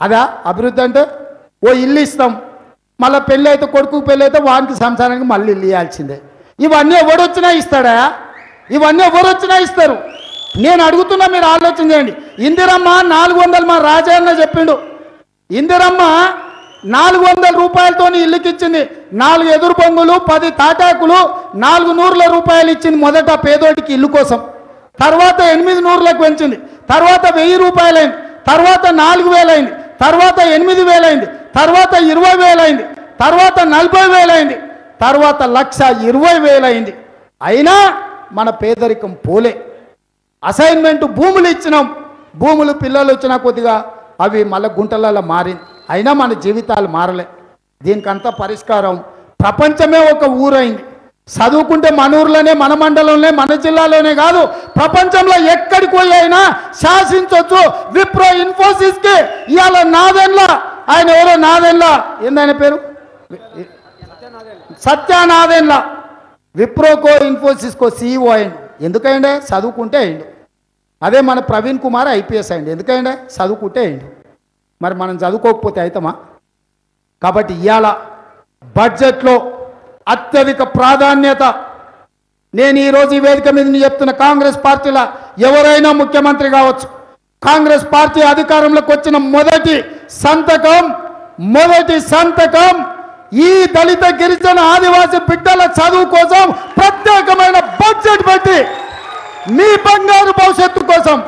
అదా అభివృద్ధి అంటే? ఓ ఇల్లు ఇస్తాం. మళ్ళీ పెళ్ళి అయితే కొడుకు పెళ్ళి అయితే వానికి సంసారానికి మళ్ళీ ఇల్లు ఇవ్వాల్సిందే. ఇవన్నీ ఎవడొచ్చినా ఇస్తాడా? ఇవన్నీ ఎవరొచ్చినా ఇస్తారు. నేను అడుగుతున్నా మీరు ఆలోచన చేయండి. ఇందిరమ్మ నాలుగు వందలు మా రాజన్న చెప్పిండు. ఇందిరమ్మ నాలుగు వందల రూపాయలతో ఇల్లుకి ఇచ్చింది. నాలుగు ఎదురు పొంగులు పది తాటాకులు నాలుగు నూరుల రూపాయలు ఇచ్చింది మొదట పేదోడికి ఇల్లు కోసం. తర్వాత ఎనిమిది నూరులకు పెంచింది. తర్వాత వెయ్యి రూపాయలైంది. తర్వాత నాలుగు వేలైంది. తర్వాత ఎనిమిది వేలైంది. తర్వాత ఇరవై వేలైంది. తర్వాత నలభై వేలైంది. తర్వాత లక్ష ఇరవై వేలైంది. అయినా మన పేదరికం పోలే. అసైన్మెంట్ భూములు ఇచ్చినాం. భూములు పిల్లలు వచ్చినా కొద్దిగా అవి మళ్ళీ గుంటలలో మారింది. అయినా మన జీవితాలు మారలే. దీనికంతా పరిష్కారం ప్రపంచమే ఒక ఊరైంది. చదువుకుంటే మన ఊర్లోనే మన మండలంలోనే మన జిల్లాలోనే కాదు ప్రపంచంలో ఎక్కడికి పోయి అయినా శాసించవచ్చు విప్రో ఇన్ఫోసిస్కి ఇవాళ నాదెన్లా ఆయన ఎవరో నాదెన్లా ఏందాయన పేరు? సత్యానాదెన్లా విప్రోకో ఇన్ఫోసిస్కో సీఈఓ అయిండు ఎందుకైండే చదువుకుంటే అయిండు అదే మన ప్రవీణ్ కుమార్ ఐపీఎస్ అయిండు ఎందుకయ్యండే? చదువుకుంటే అయిండు మరి మనం చదువుకోకపోతే అవుతామా కాబట్టి ఇవాళ బడ్జెట్లో అత్యధిక ప్రాధాన్యత నేను ఈరోజు ఈ వేదిక మీద చెప్తున్న కాంగ్రెస్ పార్టీల ఎవరైనా ముఖ్యమంత్రి కావచ్చు. కాంగ్రెస్ పార్టీ అధికారంలోకి వచ్చిన మొదటి సంతకం మొదటి సంతకం ఈ దళిత గిరిజన ఆదివాసి బిడ్డల చదువు కోసం ప్రత్యేకమైన బడ్జెట్ పెట్టి మీ బంగారు భవిష్యత్తు కోసం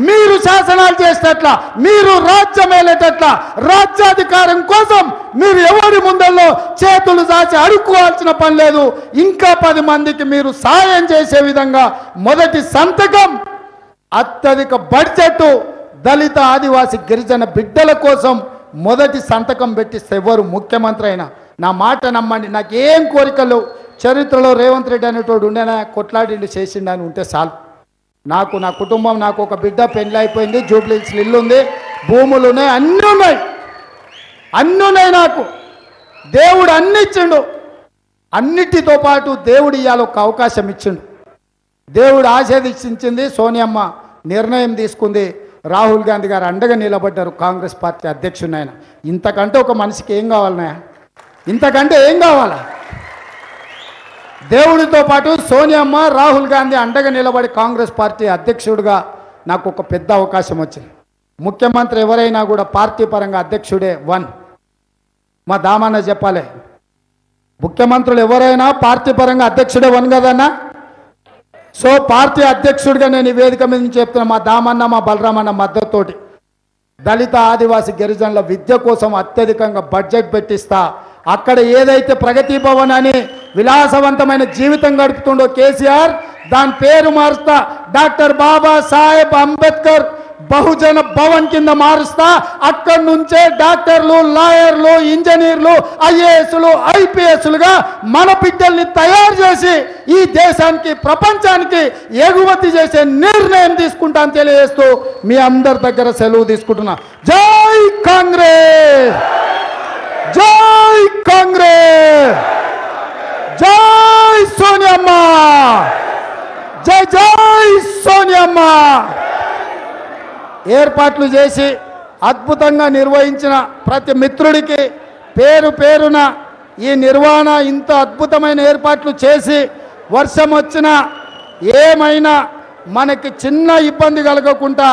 మీరు శాసనాలు చేసేటట్ల మీరు రాజ్యం ఏలేటట్ల రాజ్యాధికారం కోసం మీరు ఎవరి ముందల్లో చేతులు దాచి అడుక్కోవాల్సిన పని లేదు. ఇంకా పది మందికి మీరు సాయం చేసే విధంగా మొదటి సంతకం అత్యధిక బడ్జెట్ దళిత ఆదివాసి గిరిజన బిడ్డల కోసం మొదటి సంతకం పెట్టిస్తే ఎవరు ముఖ్యమంత్రి అయినా నా మాట నమ్మండి. నాకు ఏం కోరికలు చరిత్రలో రేవంత్ రెడ్డి అనేటోడు ఉండేనా కొట్లాడిండు చేసిండు అని ఉంటే చాలు. నాకు నా కుటుంబం నాకు ఒక బిడ్డ పెళ్ళి అయిపోయింది జూబ్లీస్ ఇల్లు ఉంది భూములు ఉన్నాయి అన్నీ ఉన్నాయి. అన్నీ ఉన్నాయి నాకు. దేవుడు అన్ని ఇచ్చిండు. అన్నిటితో పాటు దేవుడు ఇవాళ ఒక అవకాశం ఇచ్చిండు. దేవుడు ఆశీర్వదించింది సోనియమ్మ నిర్ణయం తీసుకుంది. రాహుల్ గాంధీ గారు అండగా నిలబడ్డారు కాంగ్రెస్ పార్టీ అధ్యక్షుడు ఆయన ఇంతకంటే ఒక మనిషికి ఏం కావాలన్నాయా ఇంతకంటే ఏం కావాలా? దేవుడితో పాటు సోనియమ్మ రాహుల్ గాంధీ అండగా నిలబడి కాంగ్రెస్ పార్టీ అధ్యక్షుడిగా నాకు ఒక పెద్ద అవకాశం వచ్చింది. ముఖ్యమంత్రి ఎవరైనా కూడా పార్టీ పరంగా అధ్యక్షుడే వన్. మా దామన్న చెప్పాలి. ముఖ్యమంత్రులు ఎవరైనా పార్టీ పరంగా అధ్యక్షుడే వన్ కదన్నా? సో పార్టీ అధ్యక్షుడిగా నేను ఈ వేదిక మీద నుంచి చెప్తున్నా మా దామన్న మా బలరామన్న మద్దతుతోటి. దళిత ఆదివాసి గిరిజనుల విద్య కోసం అత్యధికంగా బడ్జెట్ పెట్టిస్తా. అక్కడ ఏదైతే ప్రగతి భవన్ అని విలాసవంతమైన జీవితం గడుపుతుండో కేసీఆర్ దాని పేరు మారుస్తా. డాక్టర్ బాబా సాహెబ్ అంబేద్కర్ బహుజన భవన్ కింద మారుస్తా. అక్కడి నుంచే డాక్టర్లు లాయర్లు ఇంజనీర్లు ఐఏఎస్లు ఐపీఎస్లుగా మన బిడ్డల్ని తయారు చేసి ఈ దేశానికి ప్రపంచానికి ఎగుమతి చేసే నిర్ణయం తీసుకుంటాను తెలియజేస్తూ మీ అందరి దగ్గర సెలవు తీసుకుంటున్నా. జై కాంగ్రెస్! జై కాంగ్రెస్! జై సోనియమ్మ! జై జై సోనియమ్మ! ఏర్పాట్లు చేసి అద్భుతంగా నిర్వహించిన ప్రతి మిత్రుడికి పేరు పేరున ఈ నిర్వహణ ఇంత అద్భుతమైన ఏర్పాట్లు చేసి వర్షం వచ్చినా ఏమైనా మనకి చిన్న ఇబ్బంది కలగకుండా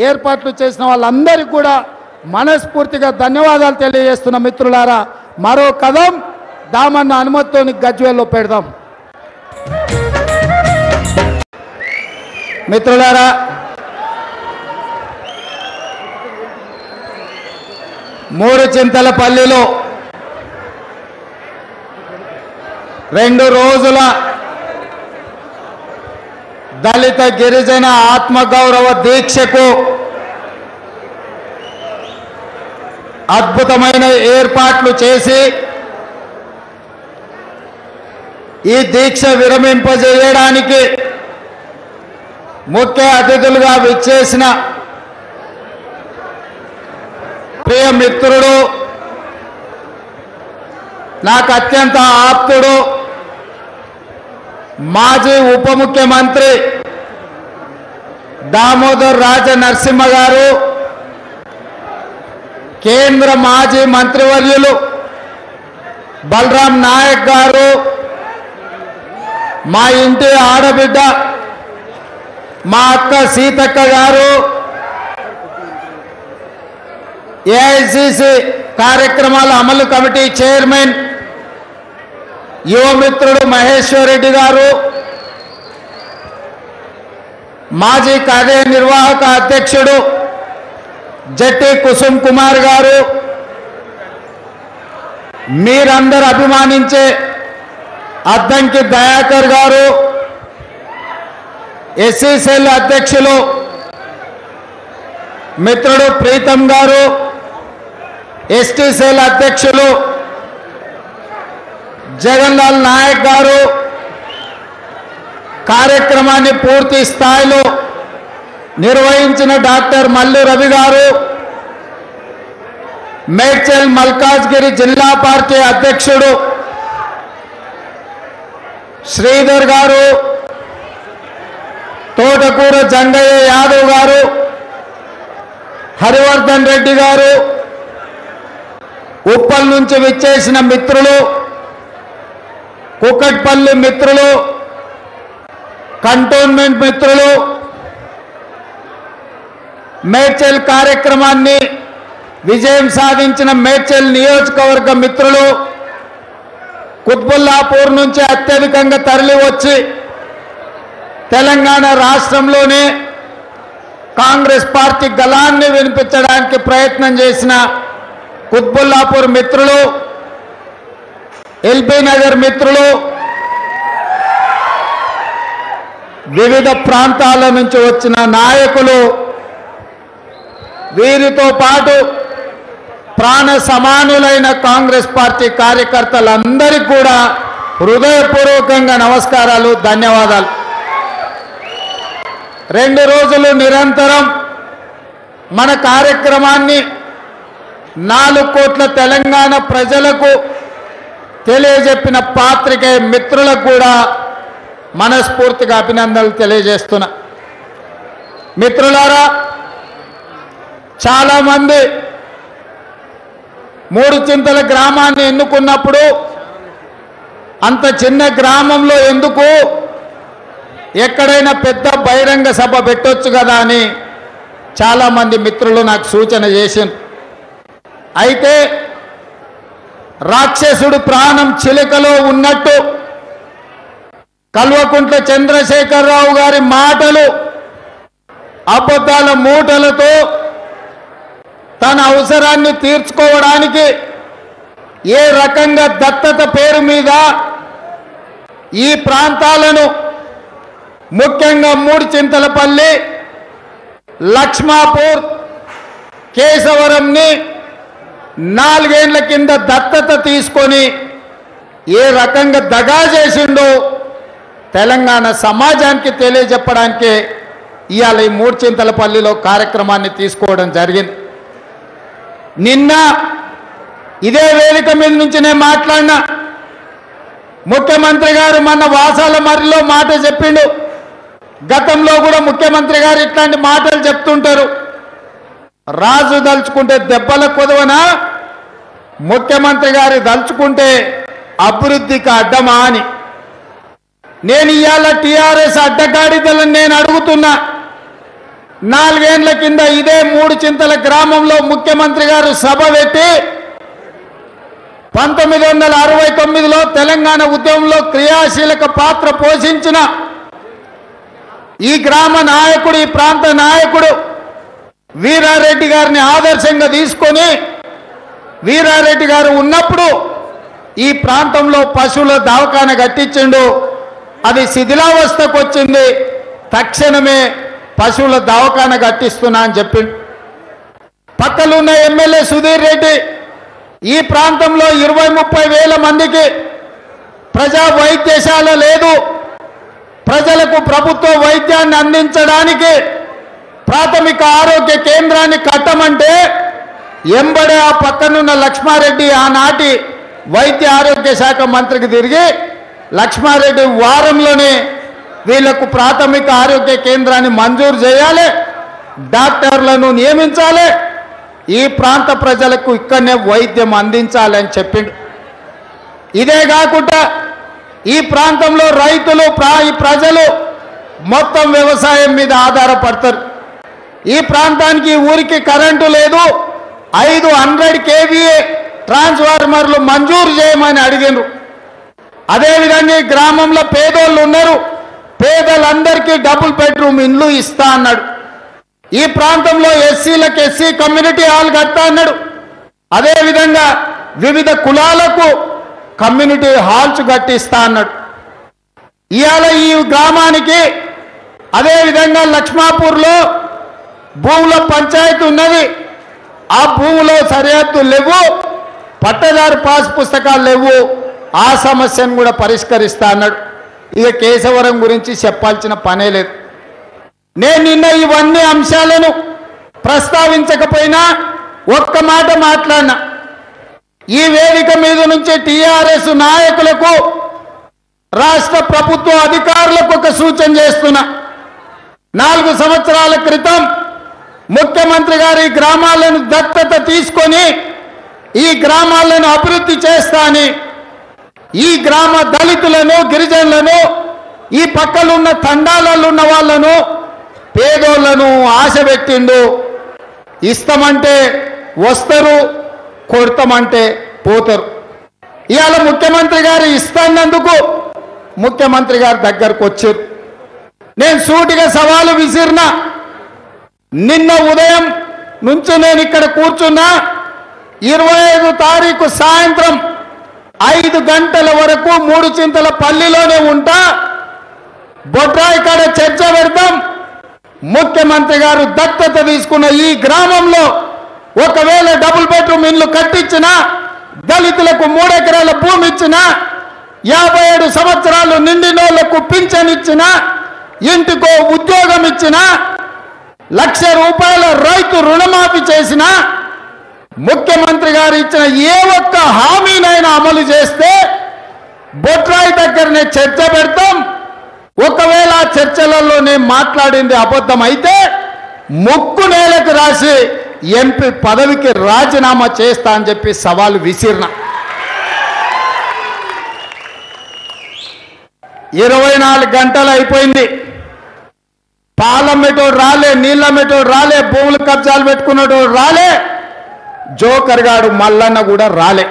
ఏర్పాట్లు చేసిన వాళ్ళందరికీ కూడా మనస్ఫూర్తిగా ధన్యవాదాలు తెలియజేస్తున్న మిత్రులారా మరో కథం దామన్న అనుమతితో గజ్వేల్లో పెడదాం. మిత్రులారా మూడు చింతల పల్లిలో రెండు రోజుల దళిత గిరిజన ఆత్మగౌరవ దీక్షకు అద్భుతమైన ఏర్పాట్లు చేసి ఈ దీక్ష విరమింపజేయడానికి ముఖ్య అతిథులుగా విచ్చేసిన ప్రియ మిత్రుడు నాకు అత్యంత ఆప్తుడు మాజీ ఉప ముఖ్యమంత్రి దామోదర్ రాజ నరసింహ గారు. కేంద్ర మాజీ మంత్రివర్యులు బలరాం నాయక్ గారు మా ఇంటి ఆడబిడ్డ మా అక్క సీతక్క గారు ఏఐసిసి కార్యక్రమాల అమలు కమిటీ చైర్మన్ యువమిత్రుడు మహేశ్వర్ రెడ్డి గారు మాజీ కార్యనిర్వాహక అధ్యక్షుడు జట్టి కుసుమ్ కుమార్ గారు మీరందరూ అభిమానించే అద్దంకి దయాకర్ గారు ఎస్సీ సెల్ అధ్యక్షులు మిత్రుడు ప్రీతం గారు ఎస్టీ సెల్ అధ్యక్షులు జగన్ లాల్ నాయక్ గారు కార్యక్రమాన్ని పూర్తి స్థాయిలో నిర్వహించిన డాక్టర్ మల్లు రవి గారు మేడ్చల్ మల్కాజ్గిరి జిల్లా పార్టీ అధ్యక్షుడు శ్రీధర్ గారు తోటకూర జంగయ్య యాదవ్ గారు హరివర్ధన్ రెడ్డి గారు ఉప్పల్ నుంచి విచ్చేసిన మిత్రులు కుక్కట్పల్లి మిత్రులు కంటోన్మెంట్ మిత్రులు మేడ్చల్ కార్యక్రమాన్ని విజయం సాధించిన మేడ్చల్ నియోజకవర్గ మిత్రులు కుత్బుల్లాపూర్ నుంచి అత్యధికంగా తరలి వచ్చి తెలంగాణ రాష్ట్రంలోనే కాంగ్రెస్ పార్టీ గలాన్ని వినిపించడానికి ప్రయత్నం చేసిన కుత్బుల్లాపూర్ మిత్రులు ఎల్బీ నగర్ మిత్రులు వివిధ ప్రాంతాల నుంచి వచ్చిన నాయకులు వీరితో పాటు ప్రాణ సమానులైన కాంగ్రెస్ పార్టీ కార్యకర్తలందరికీ కూడా హృదయపూర్వకంగా నమస్కారాలు ధన్యవాదాలు. రెండు రోజులు నిరంతరం మన కార్యక్రమాన్ని నాలుగు కోట్ల తెలంగాణ ప్రజలకు తెలియజెప్పిన పాత్రికేయ మిత్రులకు కూడా మనస్ఫూర్తిగా అభినందనలు తెలియజేస్తున్నా. మిత్రులారా చాలామంది మూడు చింతల గ్రామాన్ని ఎన్నుకున్నప్పుడు అంత చిన్న గ్రామంలో ఎందుకు ఎక్కడైనా పెద్ద బహిరంగ సభ పెట్టొచ్చు కదా అని చాలామంది మిత్రులు నాకు సూచన చేసింది అయితే రాక్షసుడు ప్రాణం చిలుకలో ఉన్నట్టు కల్వకుంట్ల చంద్రశేఖరరావు గారి మాటలు అబద్ధాల మూటలతో తన అవసరాన్ని తీర్చుకోవడానికి ఏ రకంగా దత్తత పేరు మీద ఈ ప్రాంతాలను ముఖ్యంగా మూడు చింతలపల్లి లక్ష్మాపూర్ కేశవరంని నాలుగేండ్ల కింద దత్తత తీసుకొని ఏ రకంగా దగా చేసిండో తెలంగాణ సమాజానికి తెలియజెప్పడానికి ఇవాళ ఈ మూడు చింతలపల్లిలో కార్యక్రమాన్ని తీసుకోవడం జరిగింది. నిన్న ఇదే వేదిక మీద నుంచి నేను మాట్లాడినా ముఖ్యమంత్రి గారు మన వాసాల మరిలో మాట చెప్పిండు. గతంలో కూడా ముఖ్యమంత్రి గారు ఇట్లాంటి మాటలు చెప్తుంటారు. రాజు దలుచుకుంటే దెబ్బల కొదవనా? ముఖ్యమంత్రి గారు దలుచుకుంటే అభివృద్ధికి అడ్డమా అని. నేను ఇవాళ టీఆర్ఎస్ అడ్డగాడిదలను నేను అడుగుతున్నా. నాలుగేండ్ల కింద ఇదే మూడు చింతల గ్రామంలో ముఖ్యమంత్రి గారు సభ పెట్టి పంతొమ్మిది వందల అరవై తొమ్మిదిలో తెలంగాణ ఉద్యమంలో క్రియాశీలక పాత్ర పోషించిన ఈ గ్రామ నాయకుడు ఈ ప్రాంత నాయకుడు వీరారెడ్డి గారిని ఆదర్శంగా తీసుకొని వీరారెడ్డి గారు ఉన్నప్పుడు ఈ ప్రాంతంలో పశువుల దవాఖాన కట్టించిండు. అది శిథిలావస్థకు వచ్చింది. తక్షణమే పశువుల దవాఖాన కట్టిస్తున్నా అని చెప్పిండు. పక్కలున్న ఎమ్మెల్యే సుధీర్ రెడ్డి ఈ ప్రాంతంలో ఇరవై ముప్పై వేల మందికి ప్రజా వైద్యశాల లేదు. ప్రజలకు ప్రభుత్వ వైద్యాన్ని అందించడానికి ప్రాథమిక ఆరోగ్య కేంద్రాన్ని కట్టమంటే ఎంబడే ఆ పక్కనున్న లక్ష్మారెడ్డి ఆనాటి వైద్య ఆరోగ్య శాఖ మంత్రికి తిరిగి లక్ష్మారెడ్డి వారంలోనే వీళ్ళకు ప్రాథమిక ఆరోగ్య కేంద్రాన్ని మంజూరు చేయాలి. డాక్టర్లను నియమించాలి. ఈ ప్రాంత ప్రజలకు ఇక్కడనే వైద్యం అందించాలని చెప్పిండు. ఇదే కాకుండా ఈ ప్రాంతంలో రైతులు ప్రా- ఈ ప్రజలు మొత్తం వ్యవసాయం మీద ఆధారపడతారు. ఈ ప్రాంతానికి ఊరికి కరెంటు లేదు. ఐదు హండ్రెడ్ కేవీఏ ట్రాన్స్ఫార్మర్లు మంజూరు చేయమని అడిగినారు అదేవిధంగా ఈ గ్రామంలో పేదోళ్ళు ఉన్నారు. పేదలందరికీ డబుల్ బెడ్రూమ్ ఇండ్లు ఇస్తా అన్నాడు. ఈ ప్రాంతంలో ఎస్సీలకు ఎస్సీ కమ్యూనిటీ హాల్ కడతా అన్నాడు. అదేవిధంగా వివిధ కులాలకు కమ్యూనిటీ హాల్స్ కట్టిస్తా అన్నాడు. ఇవాళ ఈ గ్రామానికి అదేవిధంగా లక్ష్మాపూర్లో భూముల పంచాయతీ ఉన్నది. ఆ భూములో సరిహద్దు లేవు పట్టదారు పాస్ పుస్తకాలు లేవు. ఆ సమస్యను కూడా పరిష్కరిస్తా అన్నాడు. ఇక కేశవరం గురించి చెప్పాల్సిన పనే లేదు. నేను నిన్న ఇవన్నీ అంశాలను ప్రస్తావించకపోయినా ఒక్క మాట మాట్లాడినా. ఈ వేదిక మీద నుంచి టీఆర్ఎస్ నాయకులకు రాష్ట్ర ప్రభుత్వ అధికారులకు ఒక సూచన చేస్తున్నా. నాలుగు సంవత్సరాల క్రితం ముఖ్యమంత్రి గారి గ్రామాలను దత్తత తీసుకొని ఈ గ్రామాలను అభివృద్ధి చేస్తా అని ఈ గ్రామ దళితులను గిరిజనులను ఈ పక్కలున్న తండాలలో ఉన్న వాళ్ళను పేదోళ్ళను ఆశ పెట్టిండు. ఇస్తామంటే వస్తారు కొడతామంటే పోతారు. ఇవాళ ముఖ్యమంత్రి గారు ఇస్తానందుకు ముఖ్యమంత్రి గారి దగ్గరకు వచ్చారు నేను సూటిగా సవాలు విసిరిన నిన్న ఉదయం నుంచి నేను ఇక్కడ కూర్చున్నా ఇరవై ఐదు తారీఖు సాయంత్రం ఐదు గంటల వరకు మూడు చింతల పల్లిలోనే ఉంటా. బొడ్రాయి కాడ చర్చ పెడతాం ముఖ్యమంత్రి గారు దత్తత తీసుకున్న ఈ గ్రామంలో ఒకవేళ డబుల్ బెడ్రూమ్ ఇల్లు కట్టించినా దళితులకు మూడెకరాల భూమి ఇచ్చినా యాభై ఏడు సంవత్సరాలు నిండినోళ్ళకు పింఛన్ ఇచ్చినా ఇంటికో ఉద్యోగం ఇచ్చినా లక్ష రూపాయల రైతు రుణమాఫీ చేసినా ముఖ్యమంత్రి గారు ఇచ్చిన ఏ ఒక్క హామీనైనా అమలు చేస్తే బొట్రాయి దగ్గరనే చర్చ పెడతాం. ఒకవేళ చర్చలలో నేను మాట్లాడింది అబద్ధం అయితే ముక్కు నేలకు రాసి ఎంపీ పదవికి రాజీనామా చేస్తా అని చెప్పి సవాలు విసిరిన. ఇరవై నాలుగు గంటలు అయిపోయింది. పాలమ్మేటోడు రాలే నీళ్ళమ్మేటోడు రాలే భూములు కబ్జాలు పెట్టుకున్నటోడు రాలే. జోకర్ గాడు మల్లన్న కూడా రాలే.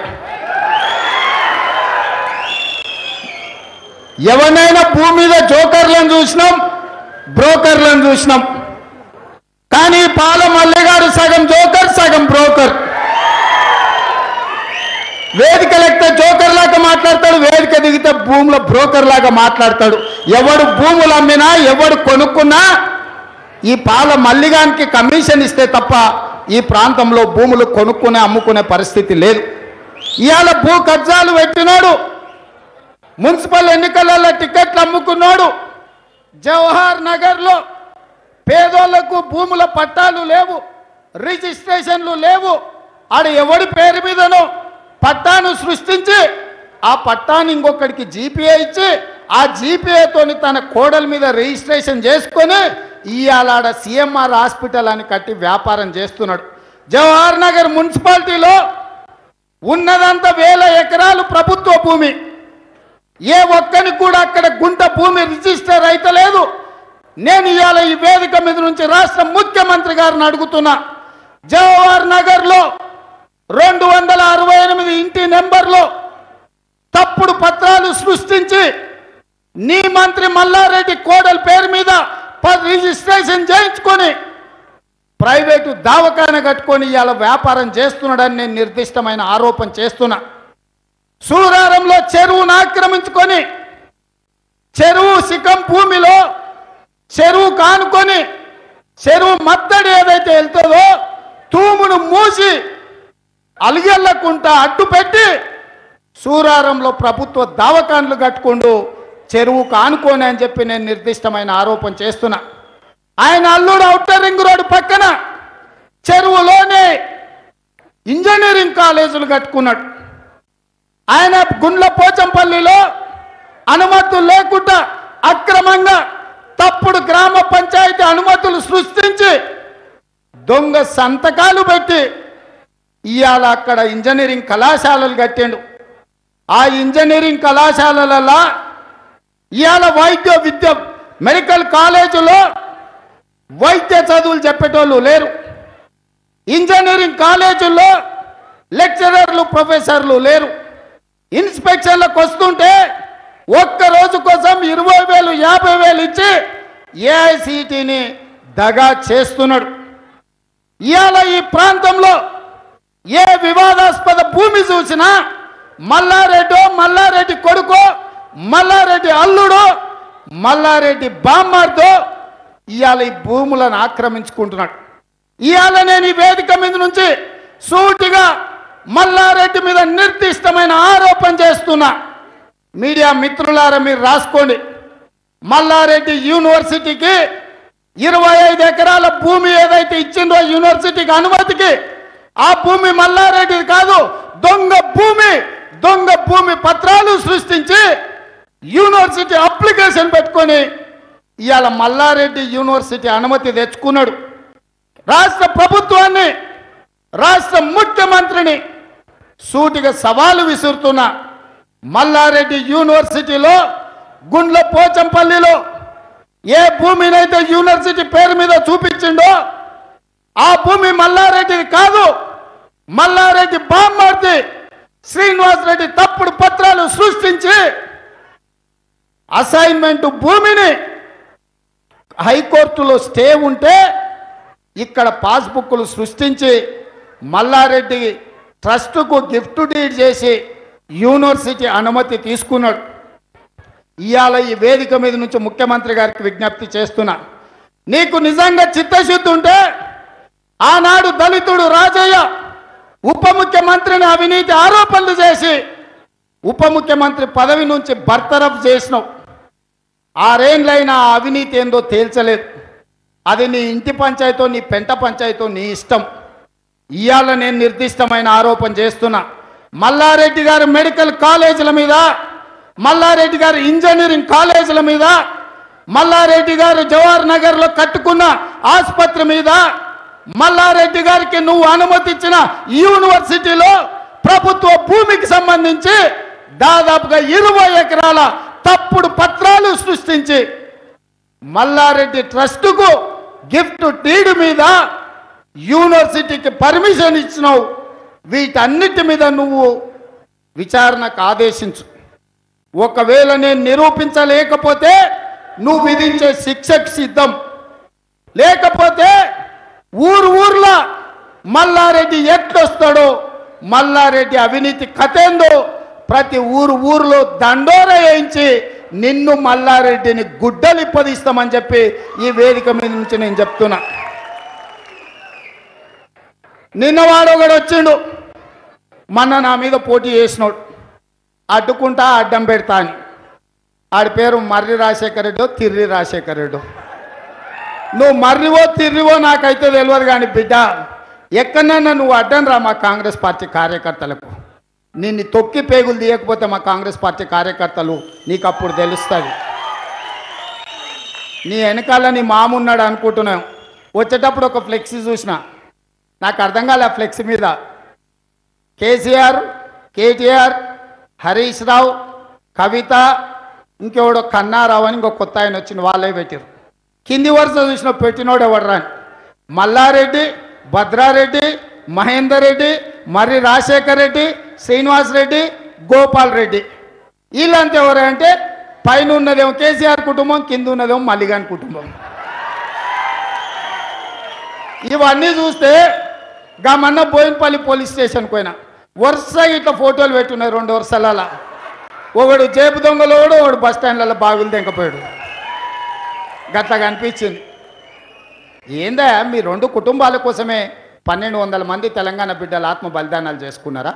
ఎవరినైనా భూమి మీద జోకర్లను చూసినాం బ్రోకర్లను చూసినాం. కానీ పాల మల్లె గారు సగం జోకర్ సగం బ్రోకర్. వేదిక లెక్కితే జోకర్ లాగా మాట్లాడతాడు వేదిక దిగితే భూముల బ్రోకర్ లాగా మాట్లాడతాడు. ఎవడు భూములు అమ్మినా ఎవడు కొనుక్కున్నా ఈ పాల మల్లిగానికి కమిషన్ ఇస్తే తప్ప ఈ ప్రాంతంలో భూములు కొనుక్కునే అమ్ముకునే పరిస్థితి లేదు. ఇవాళ భూ కబ్జాలు పెట్టినాడు. మున్సిపల్ ఎన్నికలలో టికెట్లు అమ్ముకున్నాడు. జవహర్ నగర్లో పేదోళ్ళకు భూముల పట్టాలు లేవు రిజిస్ట్రేషన్లు లేవు. ఆడ ఎవడి పేరు మీదనో పట్టాను సృష్టించి ఆ పట్టాన్ని ఇంకొకడికి జీపీఏ ఇచ్చి ఆ జీపీఏతోని తన కోడల మీద రిజిస్ట్రేషన్ చేసుకొని ఇవాళ ఆడ సిఎంఆర్ హాస్పిటల్ అని కట్టి వ్యాపారం చేస్తున్నాడు. జవహర్ నగర్ మున్సిపాలిటీలో ఉన్నదంతా వేల ఎకరాలు ప్రభుత్వ భూమి. ఏ ఒక్కరికి కూడా అక్కడ గుంట భూమి రిజిస్టర్ అయితలేదు నేను ఇవాళ ఈ వేదిక మీద నుంచి రాష్ట్ర ముఖ్యమంత్రి గారిని అడుగుతున్నా. జవహర్ నగర్లో రెండు వందల అరవై ఎనిమిది ఇంటి నెంబర్లో తప్పుడు పత్రాలు సృష్టించి నీ మంత్రి మల్లారెడ్డి కోడల పేరు మీద రిజిస్ట్రేషన్ చేయించుకొని ప్రైవేటు దావకాన కట్టుకొని ఇవాళ వ్యాపారం చేస్తున్నాడని నేను నిర్దిష్టమైన ఆరోపణ చేస్తున్నా. సూరారంలో చెరువును ఆక్రమించుకొని చెరువు శిఖం భూమిలో చెరువు కానుకొని చెరువు మత్తడి ఏదైతే వెళ్తుందో తూమును మూసి అలిగెళ్ళకుండా అడ్డు పెట్టి సూరారంలో ప్రభుత్వ దావకాన్లు కట్టుకుంటూ చెరువు కానుకోని అని చెప్పి నేను నిర్దిష్టమైన ఆరోపణ చేస్తున్నా. ఆయన అల్లుడు అవుటర్ రింగ్ రోడ్డు పక్కన చెరువులోనే ఇంజనీరింగ్ కాలేజీలు కట్టుకున్నాడు. ఆయన గుండ్ల పోచంపల్లిలో అనుమతులు లేకుండా అక్రమంగా తప్పుడు గ్రామ పంచాయతీ అనుమతులు సృష్టించి దొంగ సంతకాలు పెట్టి ఇవాళ అక్కడ ఇంజనీరింగ్ కళాశాలలు కట్టిండు. ఆ ఇంజనీరింగ్ కళాశాలలలో ఇవాళ వైద్య విద్య. మెడికల్ కాలేజీలో వైద్య చదువులు చెప్పేటోళ్ళు లేరు. ఇంజనీరింగ్ కాలేజీల్లో లెక్చరర్లు ప్రొఫెసర్లు లేరు. ఇన్స్పెక్షన్లకు వస్తుంటే ఒక్క రోజు కోసం ఇరవై వేలు యాభై వేలు ఇచ్చి ఏఐసిటిని దగా చేస్తున్నాడు. ఇవాళ ఈ ప్రాంతంలో ఏ వివాదాస్పద భూమి చూసినా మల్లారెడ్డో మల్లారెడ్డి కొడుకో మల్లారెడ్డి అల్లుడు మల్లారెడ్డి బామ్మార్తో ఇవాళ ఈ భూములను ఆక్రమించుకుంటున్నాడు. ఇవాళ నేను ఈ వేదిక మీద నుంచి సూటిగా మల్లారెడ్డి మీద నిర్దిష్టమైన ఆరోపణ చేస్తున్నా. మీడియా మిత్రులారా మీరు రాసుకోండి. మల్లారెడ్డి యూనివర్సిటీకి ఇరవై ఐదు ఎకరాల భూమి ఏదైతే ఇచ్చిందో యూనివర్సిటీకి అనుమతికి ఆ భూమి మల్లారెడ్డిది కాదు దొంగ భూమి దొంగ భూమి పత్రాలు సృష్టించి యూనివర్సిటీ అప్లికేషన్ పెట్టుకొని ఇవాళ మల్లారెడ్డి యూనివర్సిటీ అనుమతి తెచ్చుకున్నాడు. రాష్ట్ర ప్రభుత్వాన్ని రాష్ట్ర ముఖ్యమంత్రిని సూటిగా సవాలు విసురుతున్న మల్లారెడ్డి యూనివర్సిటీలో గుండ్ల పోచంపల్లిలో ఏ భూమినైతే యూనివర్సిటీ పేరు మీద చూపించిండో ఆ భూమి మల్లారెడ్డిది కాదు. మల్లారెడ్డి బామ్మర్ది శ్రీనివాస్ రెడ్డి తప్పుడు పత్రాలు సృష్టించి అసైన్మెంట్ భూమిని హైకోర్టులో స్టే ఉంటే ఇక్కడ పాస్బుక్లు సృష్టించి మల్లారెడ్డి ట్రస్టుకు గిఫ్ట్ డీడ్ చేసి యూనివర్సిటీ అనుమతి తీసుకున్నాడు. ఇవాళ ఈ వేదిక మీద నుంచి ముఖ్యమంత్రి గారికి విజ్ఞప్తి చేస్తున్నా. నీకు నిజంగా చిత్తశుద్ధి ఉంటే ఆనాడు దళితుడు రాజయ్య ఉప ముఖ్యమంత్రిని అవినీతి ఆరోపణలు చేసి ఉప ముఖ్యమంత్రి పదవి నుంచి బర్తరఫ్ చేసినావు. ఆరేండ్లైనా అవినీతి ఏందో తేల్చలేదు. అది నీ ఇంటి పంచాయతో నీ పెంట పంచాయతో నీ ఇష్టం. ఇవాళ నేను నిర్దిష్టమైన ఆరోపణ చేస్తున్నా. మల్లారెడ్డి గారు మెడికల్ కాలేజీల మీద మల్లారెడ్డి గారు ఇంజనీరింగ్ కాలేజీల మీద మల్లారెడ్డి గారు జవహర్ నగర్లో కట్టుకున్న ఆసుపత్రి మీద మల్లారెడ్డి గారికి నువ్వు అనుమతిచ్చిన యూనివర్సిటీలో ప్రభుత్వ భూమికి సంబంధించి దాదాపుగా ఇరవై ఎకరాల తప్పుడు పత్రాలు సృష్టించి మల్లారెడ్డి ట్రస్టుకు గిఫ్ట్ టీడు మీద యూనివర్సిటీకి పర్మిషన్ ఇచ్చినావు. వీటన్నిటి మీద నువ్వు విచారణకు ఆదేశించు. ఒకవేళ నేను నిరూపించలేకపోతే నువ్వు విధించే శిక్షకు సిద్ధం. లేకపోతే ఊరు ఊర్లో మల్లారెడ్డి ఎట్లొస్తాడో మల్లారెడ్డి అవినీతి కథేందో ప్రతి ఊరు ఊర్లో దండోర వేయించి నిన్ను మల్లారెడ్డిని గుడ్డలిప్పదిస్తామని చెప్పి ఈ వేదిక మీద నుంచి నేను చెప్తున్నా. నిన్న వాడు ఒకడు వచ్చిండు. మొన్న నా మీద పోటీ చేసినాడు. అడ్డుకుంటా అడ్డం పెడతా అని. ఆడి పేరు మర్రి రాజశేఖర రెడ్డో తిర్రి రాజశేఖర రెడ్డో. నువ్వు మర్రివో తిర్రివో నాకైతే తెలియదు కానీ బిడ్డ ఎక్కడన్నా నువ్వు అడ్డం రా మా కాంగ్రెస్ పార్టీ కార్యకర్తలకు. నిన్ను తొక్కి పేగులు తీయకపోతే మా కాంగ్రెస్ పార్టీ కార్యకర్తలు నీకు అప్పుడు తెలుస్తుంది నీ వెనకాల నీ మామున్నాడు అనుకుంటున్నాం. వచ్చేటప్పుడు ఒక ఫ్లెక్సీ చూసిన. నాకు అర్థం కాలే ఆ ఫ్లెక్సీ మీద. కేసీఆర్ కేటీఆర్ హరీష్ రావు కవిత ఇంకెవడో కన్నారావు అని ఇంకో కొత్త ఆయన వచ్చిన వాళ్ళే పెట్టారు కింది వరుస చూసిన పెట్టినోడు ఎవడు రాని మల్లారెడ్డి భద్రారెడ్డి మహేందర్ రెడ్డి మర్రి రాజశేఖర్ రెడ్డి శ్రీనివాస్ రెడ్డి గోపాల్ రెడ్డి. వీళ్ళంతా ఎవరంటే పైన ఉన్నదేమో కేసీఆర్ కుటుంబం కింద ఉన్నదేమో మల్లిగాన్ కుటుంబం. ఇవన్నీ చూస్తే గమన్న బోయినపల్లి పోలీస్ స్టేషన్కి పోయినా. వరుసగా ఇట్లా ఫోటోలు పెట్టున్నాయి రెండు వరుసలలో. ఒకడు జేబు దొంగలు కూడా ఒకడు బస్ స్టాండ్లలో బాగులు తెంకపోయాడు. గట్లా కనిపించింది. ఏందా మీ రెండు కుటుంబాల కోసమే పన్నెండు వందల మంది తెలంగాణ బిడ్డలు ఆత్మ బలిదానాలు చేసుకున్నారా?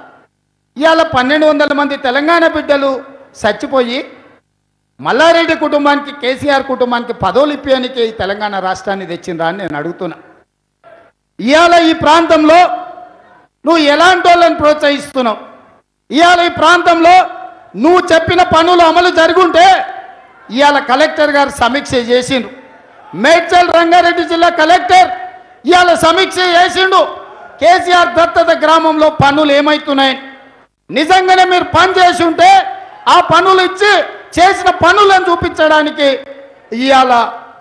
ఇవాళ పన్నెండు వందల మంది తెలంగాణ బిడ్డలు చచ్చిపోయి మల్లారెడ్డి కుటుంబానికి కేసీఆర్ కుటుంబానికి పదవులు ఇప్పేయడానికి ఈ తెలంగాణ రాష్ట్రాన్ని తెచ్చిందా అని నేను అడుగుతున్నా. ఇవాళ ఈ ప్రాంతంలో నువ్వు ఎలాంటి వాళ్ళని ప్రోత్సహిస్తున్నావు? ఇవాళ ఈ ప్రాంతంలో నువ్వు చెప్పిన పనులు అమలు జరుగుంటే ఇవాళ కలెక్టర్ గారు సమీక్ష చేసిండు మేడ్చల్ రంగారెడ్డి జిల్లా కలెక్టర్ ఇవాళ సమీక్ష చేసిండు. కేసీఆర్ దత్తత గ్రామంలో పనులు ఏమవుతున్నాయి నిజంగానే మీరు పని చేసి ఉంటే ఆ పనులు ఇచ్చి చేసిన పనులను చూపించడానికి ఇవాళ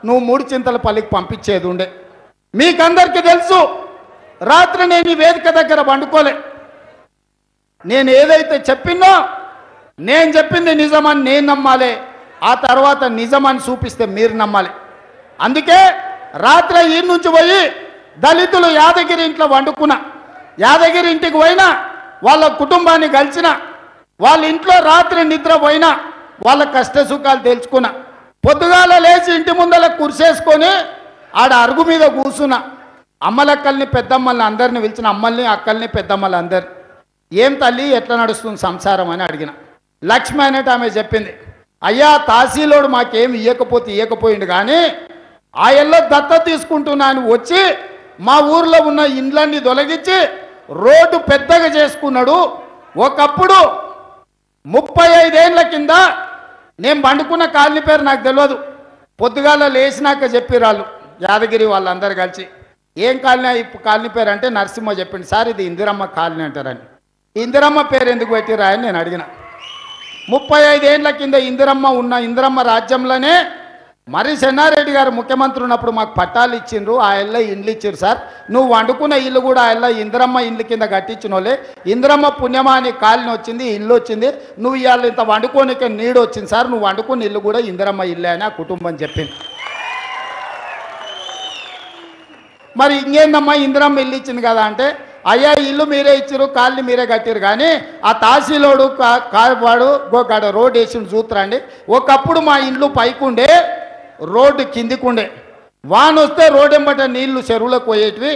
నువ్వు మూడు చింతల పల్లికి పంపించేది ఉండే. మీకందరికీ తెలుసు రాత్రి నేను ఈ వేదిక దగ్గర పండుకోలే. నేను ఏదైతే చెప్పినో నేను చెప్పింది నిజమని నేను నమ్మాలి. ఆ తర్వాత నిజమని చూపిస్తే మీరు నమ్మాలి. అందుకే రాత్రి ఈ నుంచి పోయి దళితులు యాదగిరి ఇంట్లో వండుకున్నా యాదగిరి ఇంటికి పోయినా వాళ్ళ కుటుంబాన్ని కలిసిన వాళ్ళ ఇంట్లో రాత్రి నిద్రపోయినా వాళ్ళ కష్ట సుఖాలు తెలుసుకున్నా. పొద్దుగాల లేచి ఇంటి ముందర కుర్చేసుకొని ఆడ అరుగు మీద కూర్చున్నా అమ్మలక్కల్ని పెద్దమ్మల్ని అందరిని పిలిచిన అమ్మల్ని అక్కల్ని పెద్దమ్మల్ని అందరు ఏం తల్లి ఎట్లా నడుస్తుంది సంసారం? అని అడిగిన. లక్ష్మి అనేట ఆమె చెప్పింది. అయ్యా తహసీలోడు మాకేం ఇయ్యకపోతే ఇయ్యకపోయిండు కానీ ఆ ఎల్లో దత్త తీసుకుంటున్నాను వచ్చి మా ఊర్లో ఉన్న ఇండ్లన్నీ తొలగించి రోడ్డు పెద్దగా చేసుకున్నాడు. ఒకప్పుడు ముప్పై ఐదేళ్ళ కింద నేను పండుకున్న కాలనీ పేరు నాకు తెలియదు. పొద్దుగాల లేచినాక చెప్పిరాళ్ళు యాదగిరి వాళ్ళందరూ కలిసి. ఏం కాలనీ ఇప్పుడు కాలనీ పేరు అంటే నరసింహ చెప్పింది సార్ ఇది ఇందిరమ్మ కాలనీ అంటారని. ఇందిరమ్మ పేరు ఎందుకు పెట్టిరా అని నేను అడిగిన. ముప్పై ఐదేళ్ళ కింద ఇందిరమ్మ ఉన్న ఇందిరమ్మ రాజ్యంలోనే మరి చెన్నారెడ్డి గారు ముఖ్యమంత్రి ఉన్నప్పుడు మాకు పట్టాలు ఇచ్చిండ్రు ఆ ఇళ్ళ ఇండ్లు ఇచ్చారు సార్. నువ్వు వండుకున్న ఇల్లు కూడా ఆ ఇళ్ళ ఇందిరమ్మ ఇండ్ల కింద కట్టించినోలే. ఇంద్రమ్మ ఇందిరమ్మ పుణ్యమా అని కాలిని వచ్చింది ఇల్లు వచ్చింది. నువ్వు ఇవాళ ఇంత వండుకోనికే నీడు వచ్చింది సార్. నువ్వు వండుకున్న ఇల్లు కూడా ఇందిరమ్మ ఇల్లే అని ఆ కుటుంబం చెప్పింది. మరి ఇంకేందమ్మా ఇందిరమ్మ ఇల్లు ఇచ్చింది కదా అంటే అయ్యా ఇల్లు మీరే ఇచ్చారు కాళ్ళని మీరే కట్టారు కానీ ఆ తాసీలోడు కా- కా- రోడ్ వేసి చూత్రండి ఒకప్పుడు మా ఇండ్లు పైకుండే రోడ్డు కిందికుండే. వాన వస్తే రోడ్ ఎంబట నీళ్ళు చెరువులకు పోయేటివి.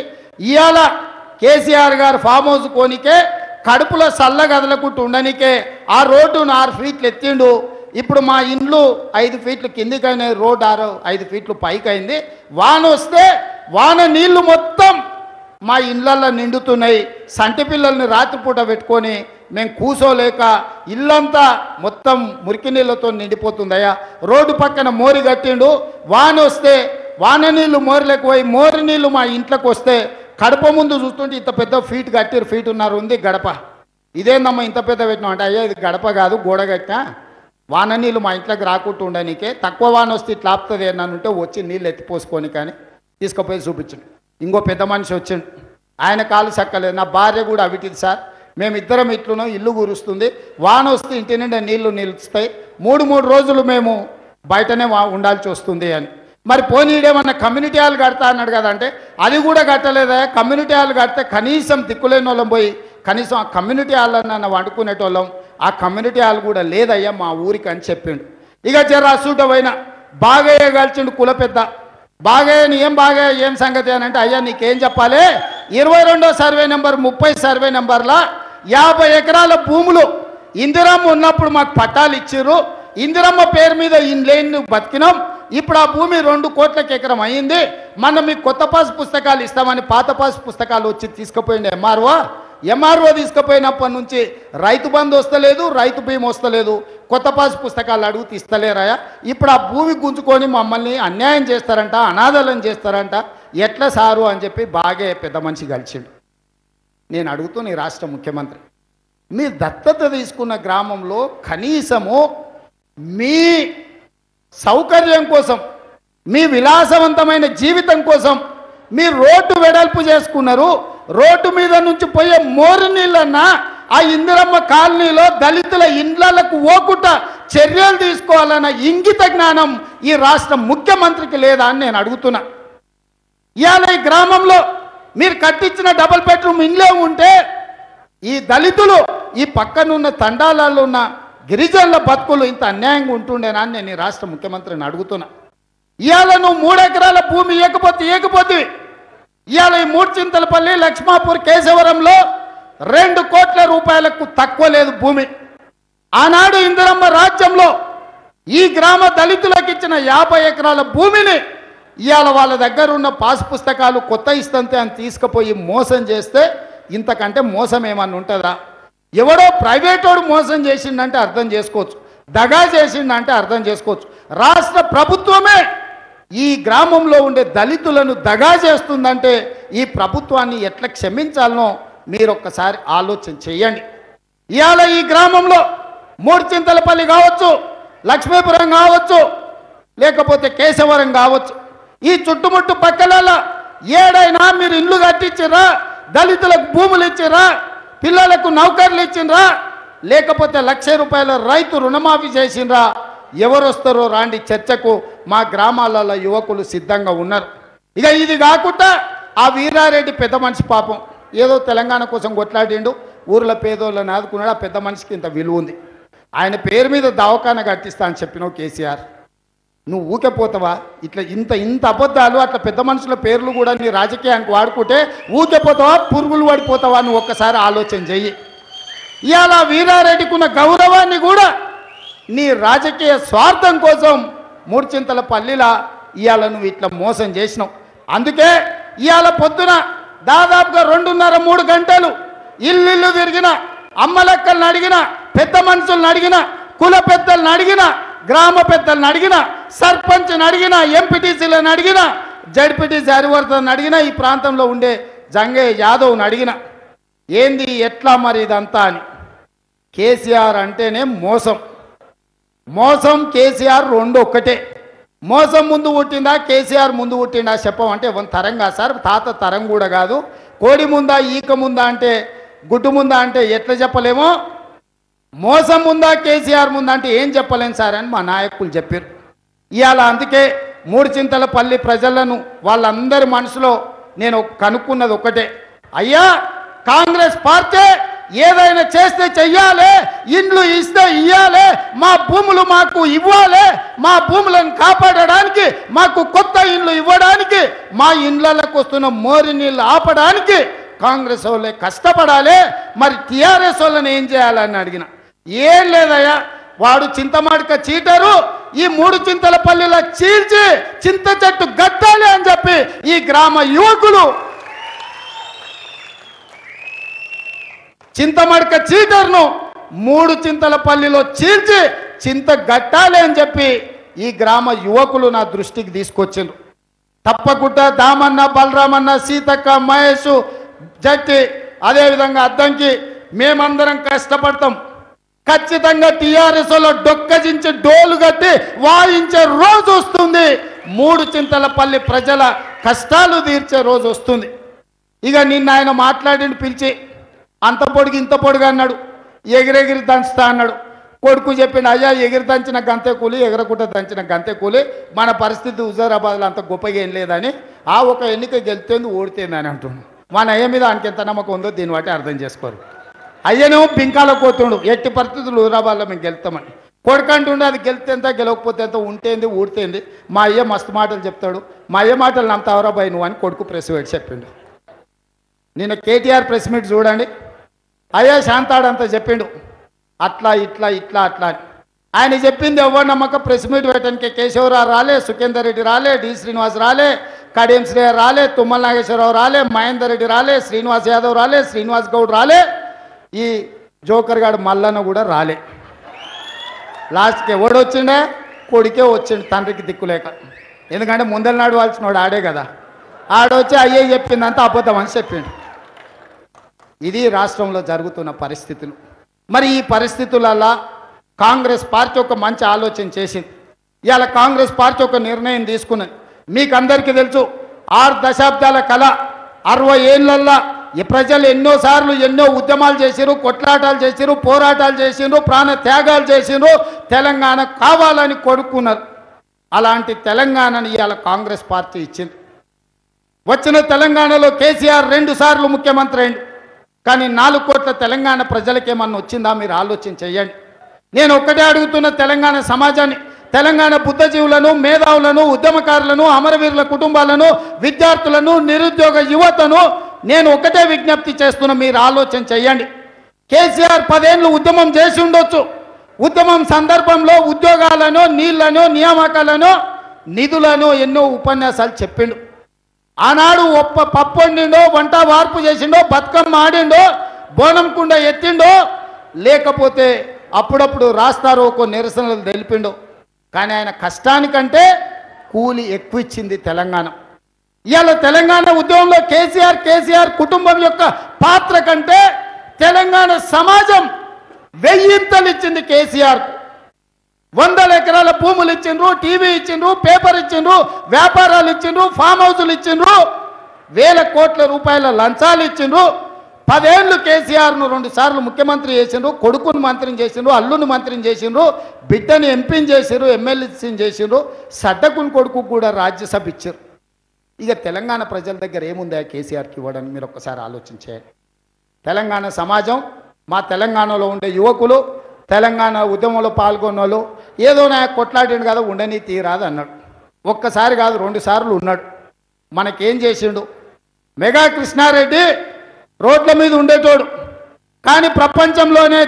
ఇవాళ కేసీఆర్ గారు ఫామ్ హౌస్ కోనికే కడుపులో సల్ల కదలకుంటూ ఉండనికే ఆ రోడ్డు ఆరు ఫీట్లు ఎత్తిండు. ఇప్పుడు మా ఇండ్లు ఐదు ఫీట్లు కిందికైన రోడ్డు ఆరు ఐదు ఫీట్లు పైకైంది. వాన వస్తే వాన నీళ్ళు మొత్తం మా ఇళ్ళల్లో నిండుతున్నాయి. సంటి పిల్లల్ని రాత్రిపూట పెట్టుకొని మేము కూసోలేక ఇల్లంతా మొత్తం మురికి నీళ్ళతో నిండిపోతుందయ్యా. రోడ్డు పక్కన మోరి కట్టిండు. వాన వస్తే వాన నీళ్ళు మోరిలోకి పోయి మోరి నీళ్ళు మా ఇంట్లోకి వస్తే కడప ముందు చూస్తుంటే ఇంత పెద్ద ఫీట్ కట్టిరు ఫీట్ ఉన్నారు ఉంది గడప. ఇదేందమ్మా ఇంత పెద్ద పెట్టినాం అంటే అయ్యా ఇది గడప కాదు గోడ కట్టినా వాన నీళ్ళు మా ఇంట్లోకి రాకుండా ఉండడానికే తక్కువ వాన వస్తే ఇట్లా ఆపుతుంది ఏమన్నా ఉంటే వచ్చి నీళ్ళు ఎత్తిపోసుకొని కానీ తీసుకుపోయి చూపించండి. ఇంకో పెద్ద మనిషి వచ్చిండు. ఆయన కాలు చక్కలేదు నా భార్య కూడా అవిటిది సార్. మేమిద్దరం ఇట్లున్నాం ఇల్లు కురుస్తుంది. వాన వస్తే ఇంటి నిండా నీళ్ళు నిలుస్తాయి. మూడు మూడు రోజులు మేము బయటనే వా- ఉండాల్సి వస్తుంది అని. మరి పోనీడేమన్నా కమ్యూనిటీ హాల్ కడతా అన్నాడు కదా అంటే అది కూడా కట్టలేదా? కమ్యూనిటీ హాల్ కడితే కనీసం దిక్కులేని వాళ్ళం పోయి కనీసం ఆ కమ్యూనిటీ హాల్ అన్న వండుకునేటోళ్ళం ఆ కమ్యూనిటీ హాల్ కూడా లేదయ్యా మా ఊరికి అని చెప్పిండు. ఇక జర అసూట పోయిన బాగయ్య కలిసిండు కుల పెద్ద. బాగయ్య ఏం బాగా ఏం సంగతి అని అంటే అయ్యా నీకేం చెప్పాలి? ఇరవై రెండో సర్వే నెంబర్ ముప్పై సర్వే నెంబర్లా? యాభై ఎకరాల భూములు. ఇందిరమ్మ ఉన్నప్పుడు మాకు పట్టాలు ఇచ్చిర్రు. ఇందిరమ్మ పేరు మీద ఇన్లేన్ బతికినాం. ఇప్పుడు ఆ భూమి రెండు కోట్లకి ఎకరం అయింది. మనం మీకు కొత్త పాస్ పుస్తకాలు ఇస్తామని పాత పాస్ పుస్తకాలు వచ్చి తీసుకుపోయింది ఎంఆర్ఓ ఎంఆర్ఓ తీసుకుపోయినప్పటి నుంచి రైతు బంధు వస్తలేదు రైతు బీమా వస్తలేదు కొత్త పాస్ పుస్తకాలు అడుగుతూ ఇస్తలేరాయా ఇప్పుడు ఆ భూమి గుంజుకొని మమ్మల్ని అన్యాయం చేస్తారంట అనాథలను చేస్తారంట ఎట్లా సారు అని చెప్పి బాగా పెద్ద మనిషి కలిసిండు. నేను అడుగుతూ నీ రాష్ట్ర ముఖ్యమంత్రి మీ దత్తత తీసుకున్న గ్రామంలో కనీసము మీ సౌకర్యం కోసం మీ విలాసవంతమైన జీవితం కోసం మీ రోడ్డు వెడల్పు చేసుకున్నారు రోడ్డు మీద నుంచి పోయే మోరు నీళ్ళన్నా ఆ ఇందిరమ్మ కాలనీలో దళితుల ఇండ్లకు ఓకుట చర్యలు తీసుకోవాలన్న ఇంగిత జ్ఞానం ఈ రాష్ట్ర ముఖ్యమంత్రికి లేదా అని నేను అడుగుతున్నా. ఇవాళ ఈ గ్రామంలో మీరు కట్టించిన డబుల్ బెడ్రూమ్ ఇండ్లే ఉంటే ఈ దళితులు ఈ పక్కనున్న తండాలలో ఉన్న గిరిజనుల బతుకులు ఇంత అన్యాయంగా ఉంటుండేనా అని నేను ఈ రాష్ట్ర ముఖ్యమంత్రిని అడుగుతున్నా. ఇవాళ నువ్వు మూడెకరాల భూమి ఇవ్వకపోతే ఇవ్వకపోతే ఇవాళ ఈ మూడు చింతలపల్లి లక్ష్మాపూర్ కేశవరంలో రెండు కోట్ల రూపాయలకు తక్కువ లేదు భూమి. ఆనాడు ఇందిరమ్మ రాజ్యంలో ఈ గ్రామ దళితులకు ఇచ్చిన యాభై ఎకరాల భూమిని ఇవాళ వాళ్ళ దగ్గర ఉన్న పాస్ పుస్తకాలు కొత్త ఇస్తంతే అని తీసుకుపోయి మోసం చేస్తే ఇంతకంటే మోసం ఏమన్నా ఉంటుందా? ఎవడో ప్రైవేటోడు మోసం చేసిండంటే అర్థం చేసుకోవచ్చు. దగా చేసిండంటే అర్థం చేసుకోవచ్చు. రాష్ట్ర ప్రభుత్వమే ఈ గ్రామంలో ఉండే దళితులను దగా చేస్తుందంటే ఈ ప్రభుత్వాన్ని ఎట్లా క్షమించాలనో మీరు ఒక్కసారి ఆలోచన చేయండి. ఇవాళ ఈ గ్రామంలో మూడుచింతలపల్లి కావచ్చు లక్ష్మీపురం కావచ్చు లేకపోతే కేశవరం కావచ్చు. ఈ చుట్టుముట్టు పక్కలలో ఏడైనా మీరు ఇల్లు కట్టించిర్రా దళితులకు భూములు ఇచ్చిర్రా పిల్లలకు నౌకర్లు ఇచ్చిండ్రా లేకపోతే లక్ష రూపాయల రైతు రుణమాఫీ చేసిండ్రా ఎవరు వస్తారో రాండి చర్చకు మా గ్రామాలలో యువకులు సిద్ధంగా ఉన్నారు. ఇక ఇది కాకుండా ఆ వీరారెడ్డి పెద్ద మనిషి పాపం. ఏదో తెలంగాణ కోసం కొట్లాడిండు ఊర్లో పేదోళ్ళని ఆదుకున్నాడు ఆ పెద్ద మనిషికి ఇంత విలువ ఉంది. ఆయన పేరు మీద దవాఖాన కట్టిస్తా అని చెప్పినావు కేసీఆర్. నువ్వు ఊకెపోతావా ఇట్లా ఇంత ఇంత అబద్ధాలు అట్లా పెద్ద మనుషుల పేర్లు కూడా నీ రాజకీయానికి వాడుకుంటే ఊకెపోతావా పురుగులు పడిపోతావా? నువ్వు ఒక్కసారి ఆలోచన చెయ్యి. ఇవాళ వీరారెడ్డికి ఉన్న గౌరవాన్ని కూడా నీ రాజకీయ స్వార్థం కోసం మూర్చింతల పల్లిలా ఇవాళ నువ్వు ఇట్లా మోసం చేసినావు. అందుకే ఇవాళ పొద్దున దాదాపుగా రెండున్నర మూడు గంటలు ఇల్లు తిరిగిన అమ్మలక్కలను అడిగిన పెద్ద మనుషులను అడిగిన కుల పెద్దలను అడిగిన గ్రామ పెద్దలను అడిగిన సర్పంచ్ని అడిగిన ఎంపీటీసీలను అడిగిన జడ్పీటీసీ హరివర్ధన్ అడిగిన ఈ ప్రాంతంలో ఉండే జంగయ్య యాదవ్ని అడిగిన. ఏంది ఎట్లా మరి ఇదంతా అని. కేసీఆర్ అంటేనే మోసం. మోసం కేసీఆర్ రెండు ఒక్కటే. మోసం ముందు పుట్టిందా కేసీఆర్ ముందు పుట్టిందా చెప్పమంటే తరంగా సార్ తాత తరం కూడా కాదు. కోడి ముందా ఈక ముందా అంటే గుడ్డు ముందా అంటే ఎట్లా చెప్పలేమో? మోసం ముందా కేసీఆర్ ముందా అంటే ఏం చెప్పలేను సార్ అని మా నాయకులు చెప్పారు ఇవాళ అందుకే మూడు చింతల పల్లి ప్రజలను వాళ్ళందరి మనసులో నేను కనుక్కున్నది ఒకటే అయ్యా కాంగ్రెస్ పార్టీ ఏదైనా చేస్తే చెయ్యాలి ఇండ్లు ఇస్తే ఇయ్యాలి మా భూములు మాకు ఇవ్వాలి మా భూములను కాపాడడానికి మాకు కొత్త ఇండ్లు ఇవ్వడానికి మా ఇండ్లకు వస్తున్న మోరి నీళ్ళు ఆపడానికి కాంగ్రెస్ వాళ్ళే కష్టపడాలి. మరి టీఆర్ఎస్ వాళ్ళని ఏం చేయాలని అడిగిన? ఏం లేదయ్యా వాడు చింతమాడిక చీటరు ఈ మూడు చింతల పల్లెల చీల్చి చింత చెట్టు గట్టాలి అని చెప్పి ఈ గ్రామ యువకులు చింతమడక చీటర్ను మూడు చింతల పల్లిలో చీల్చి చింత గట్టాలి అని చెప్పి ఈ గ్రామ యువకులు నా దృష్టికి తీసుకొచ్చిండ్రు. తప్పకుండా దామన్న బలరామన్న సీతక్క మహేష్ జట్టి అదేవిధంగా అద్దంకి మేమందరం కష్టపడతాం. ఖచ్చితంగా టీఆర్ఎస్లో డొక్కజించి డోలు కట్టి వాయించే రోజు వస్తుంది. మూడు చింతల పల్లి ప్రజల కష్టాలు తీర్చే రోజు వస్తుంది. ఇక నిన్న ఆయన మాట్లాడిని పిలిచి అంత పొడికి ఇంత పొడిగా అన్నాడు. ఎగిరెగిరి దంచుతా అన్నాడు. కొడుకు చెప్పిండు అయ్యా ఎగిరి దంచిన గంతే కూలి ఎగరకుండా దంచిన గంతే కూలి. మన పరిస్థితి హుజారాబాద్లో అంత గొప్పగా ఏం లేదని ఆ ఒక ఎన్నిక గెలితేంది ఓడితేంది అని అంటున్నాడు మన అయ్య మీద ఆయనకి ఎంత నమ్మకం ఉందో దీన్ని బట్టి అర్థం చేసుకోరు. అయ్యనేమో బింకాల కోతుండు. ఎట్టి పరిస్థితులు హుజరాబాద్లో మేము గెలుస్తామని కొడుకంటుండే అది గెలితే ఎంత గెలవకపోతే ఎంత ఉంటేంది ఊడితేంది. మా అయ్య మస్తు మాటలు చెప్తాడు. మా అయ్య మాటలు నమ్ముతావరా బాయ్ నువ్వు అని కొడుకు ప్రెస్ పెట్టి చెప్పిండు. నేను కేటీఆర్ ప్రెస్ మీట్ చూడండి. అయ్యా శాంతాడంతా చెప్పిండు. అట్లా ఇట్లా ఇట్లా అట్లా అని. ఆయన చెప్పింది ఎవరు నమ్మక ప్రెస్ మీట్ పెట్టడానికి? కేశవరావు రాలే సుఖేందర్ రెడ్డి రాలే డి శ్రీనివాస్ రాలే కడియం శ్రేయ రాలే తుమ్మల నాగేశ్వరరావు రాలే మహేందర్ రెడ్డి రాలే శ్రీనివాస్ యాదవ్ రాలే శ్రీనివాస్ గౌడ్ రాలే ఈ జోకర్ గాడు మల్లన్న కూడా రాలే. లాస్ట్కి ఎవడు వచ్చిండే? కొడుకే వచ్చిండు తండ్రికి దిక్కులేక ఎందుకంటే ముందల నాడు వాల్సిన వాడు ఆడే కదా. ఆడొచ్చి అయ్యే చెప్పిందంతా అబద్ధం అని చెప్పిండు. ఇది రాష్ట్రంలో జరుగుతున్న పరిస్థితులు. మరి ఈ పరిస్థితులలో కాంగ్రెస్ పార్టీ ఒక మంచి ఆలోచన చేసింది. ఇవాళ కాంగ్రెస్ పార్టీ ఒక నిర్ణయం తీసుకున్నది. మీకు అందరికీ తెలుసు ఆరు దశాబ్దాల కళ అరవై ఏళ్ళల్లో ఈ ప్రజలు ఎన్నోసార్లు ఎన్నో ఉద్యమాలు చేసిరు కొట్లాటాలు చేసిరు పోరాటాలు చేసిండ్రు ప్రాణ త్యాగాలు చేసిండ్రు తెలంగాణ కావాలని కొడుకున్నారు అలాంటి తెలంగాణని ఇవాళ కాంగ్రెస్ పార్టీ ఇచ్చింది. వచ్చిన తెలంగాణలో కేసీఆర్ రెండు సార్లు ముఖ్యమంత్రి అయింది కానీ నాలుగు కోట్ల తెలంగాణ ప్రజలకేమన్నా వచ్చిందా? మీరు ఆలోచన చేయండి. నేను ఒక్కటే అడుగుతున్న తెలంగాణ సమాజాన్ని తెలంగాణ బుద్ధజీవులను మేధావులను ఉద్యమకారులను అమరవీరుల కుటుంబాలను విద్యార్థులను నిరుద్యోగ యువతను నేను ఒకటే విజ్ఞప్తి చేస్తున్న మీరు ఆలోచన చేయండి. కేసీఆర్ పదేళ్ళు ఉద్యమం చేసి ఉండొచ్చు. ఉద్యమం సందర్భంలో ఉద్యోగాలను నీళ్ళను నియామకాలను నిధులను ఎన్నో ఉపన్యాసాలు చెప్పిండు. ఆనాడు ఒప్ప పప్పు వండిండో వంట వార్పు చేసిండో బతుకమ్మ ఆడిండో బోనం కుండ ఎత్తిండో లేకపోతే అప్పుడప్పుడు రాస్తారు ఒక నిరసనలు తెలిపిండో. కానీ ఆయన కష్టానికంటే కూలి ఎక్కువ ఇచ్చింది తెలంగాణ. ఇవాళ తెలంగాణ ఉద్యమంలో కేసీఆర్ కేసీఆర్ కుటుంబం యొక్క పాత్ర కంటే తెలంగాణ సమాజం వెయ్యింతలు ఇచ్చింది కేసీఆర్. వందల ఎకరాల భూములు ఇచ్చిండ్రు టీవీ ఇచ్చిండ్రు పేపర్ ఇచ్చిండ్రు వ్యాపారాలు ఇచ్చిండ్రు ఫామ్ హౌసులు ఇచ్చిండ్రు వేల కోట్ల రూపాయల లంచాలు ఇచ్చిండ్రు. పదేళ్ళు కేసీఆర్ను రెండు సార్లు ముఖ్యమంత్రి చేసిండ్రు కొడుకును మంత్రిని చేసిండ్రు అల్లుని మంత్రిని చేసిండ్రు బిడ్డని ఎంపీని చేసిండ్రు ఎమ్మెల్యేని చేసిండ్రు సడ్డకుని కొడుకు కూడా రాజ్యసభ ఇచ్చారు ఇక తెలంగాణ ప్రజల దగ్గర ఏముందా కేసీఆర్కి ఇవ్వడానికి? మీరు ఒక్కసారి ఆలోచించే. తెలంగాణ సమాజం మా తెలంగాణలో ఉండే యువకులు తెలంగాణ ఉద్యమంలో పాల్గొన్న వాళ్ళు ఏదో నా కొట్లాడిండు కదా ఉండని తీరాదు అన్నాడు. ఒక్కసారి కాదు రెండు సార్లు ఉన్నాడు. మనకేం చేసిండు? మెగా కృష్ణారెడ్డి రోడ్ల మీద ఉండేటోడు. కానీ ప్రపంచంలోనే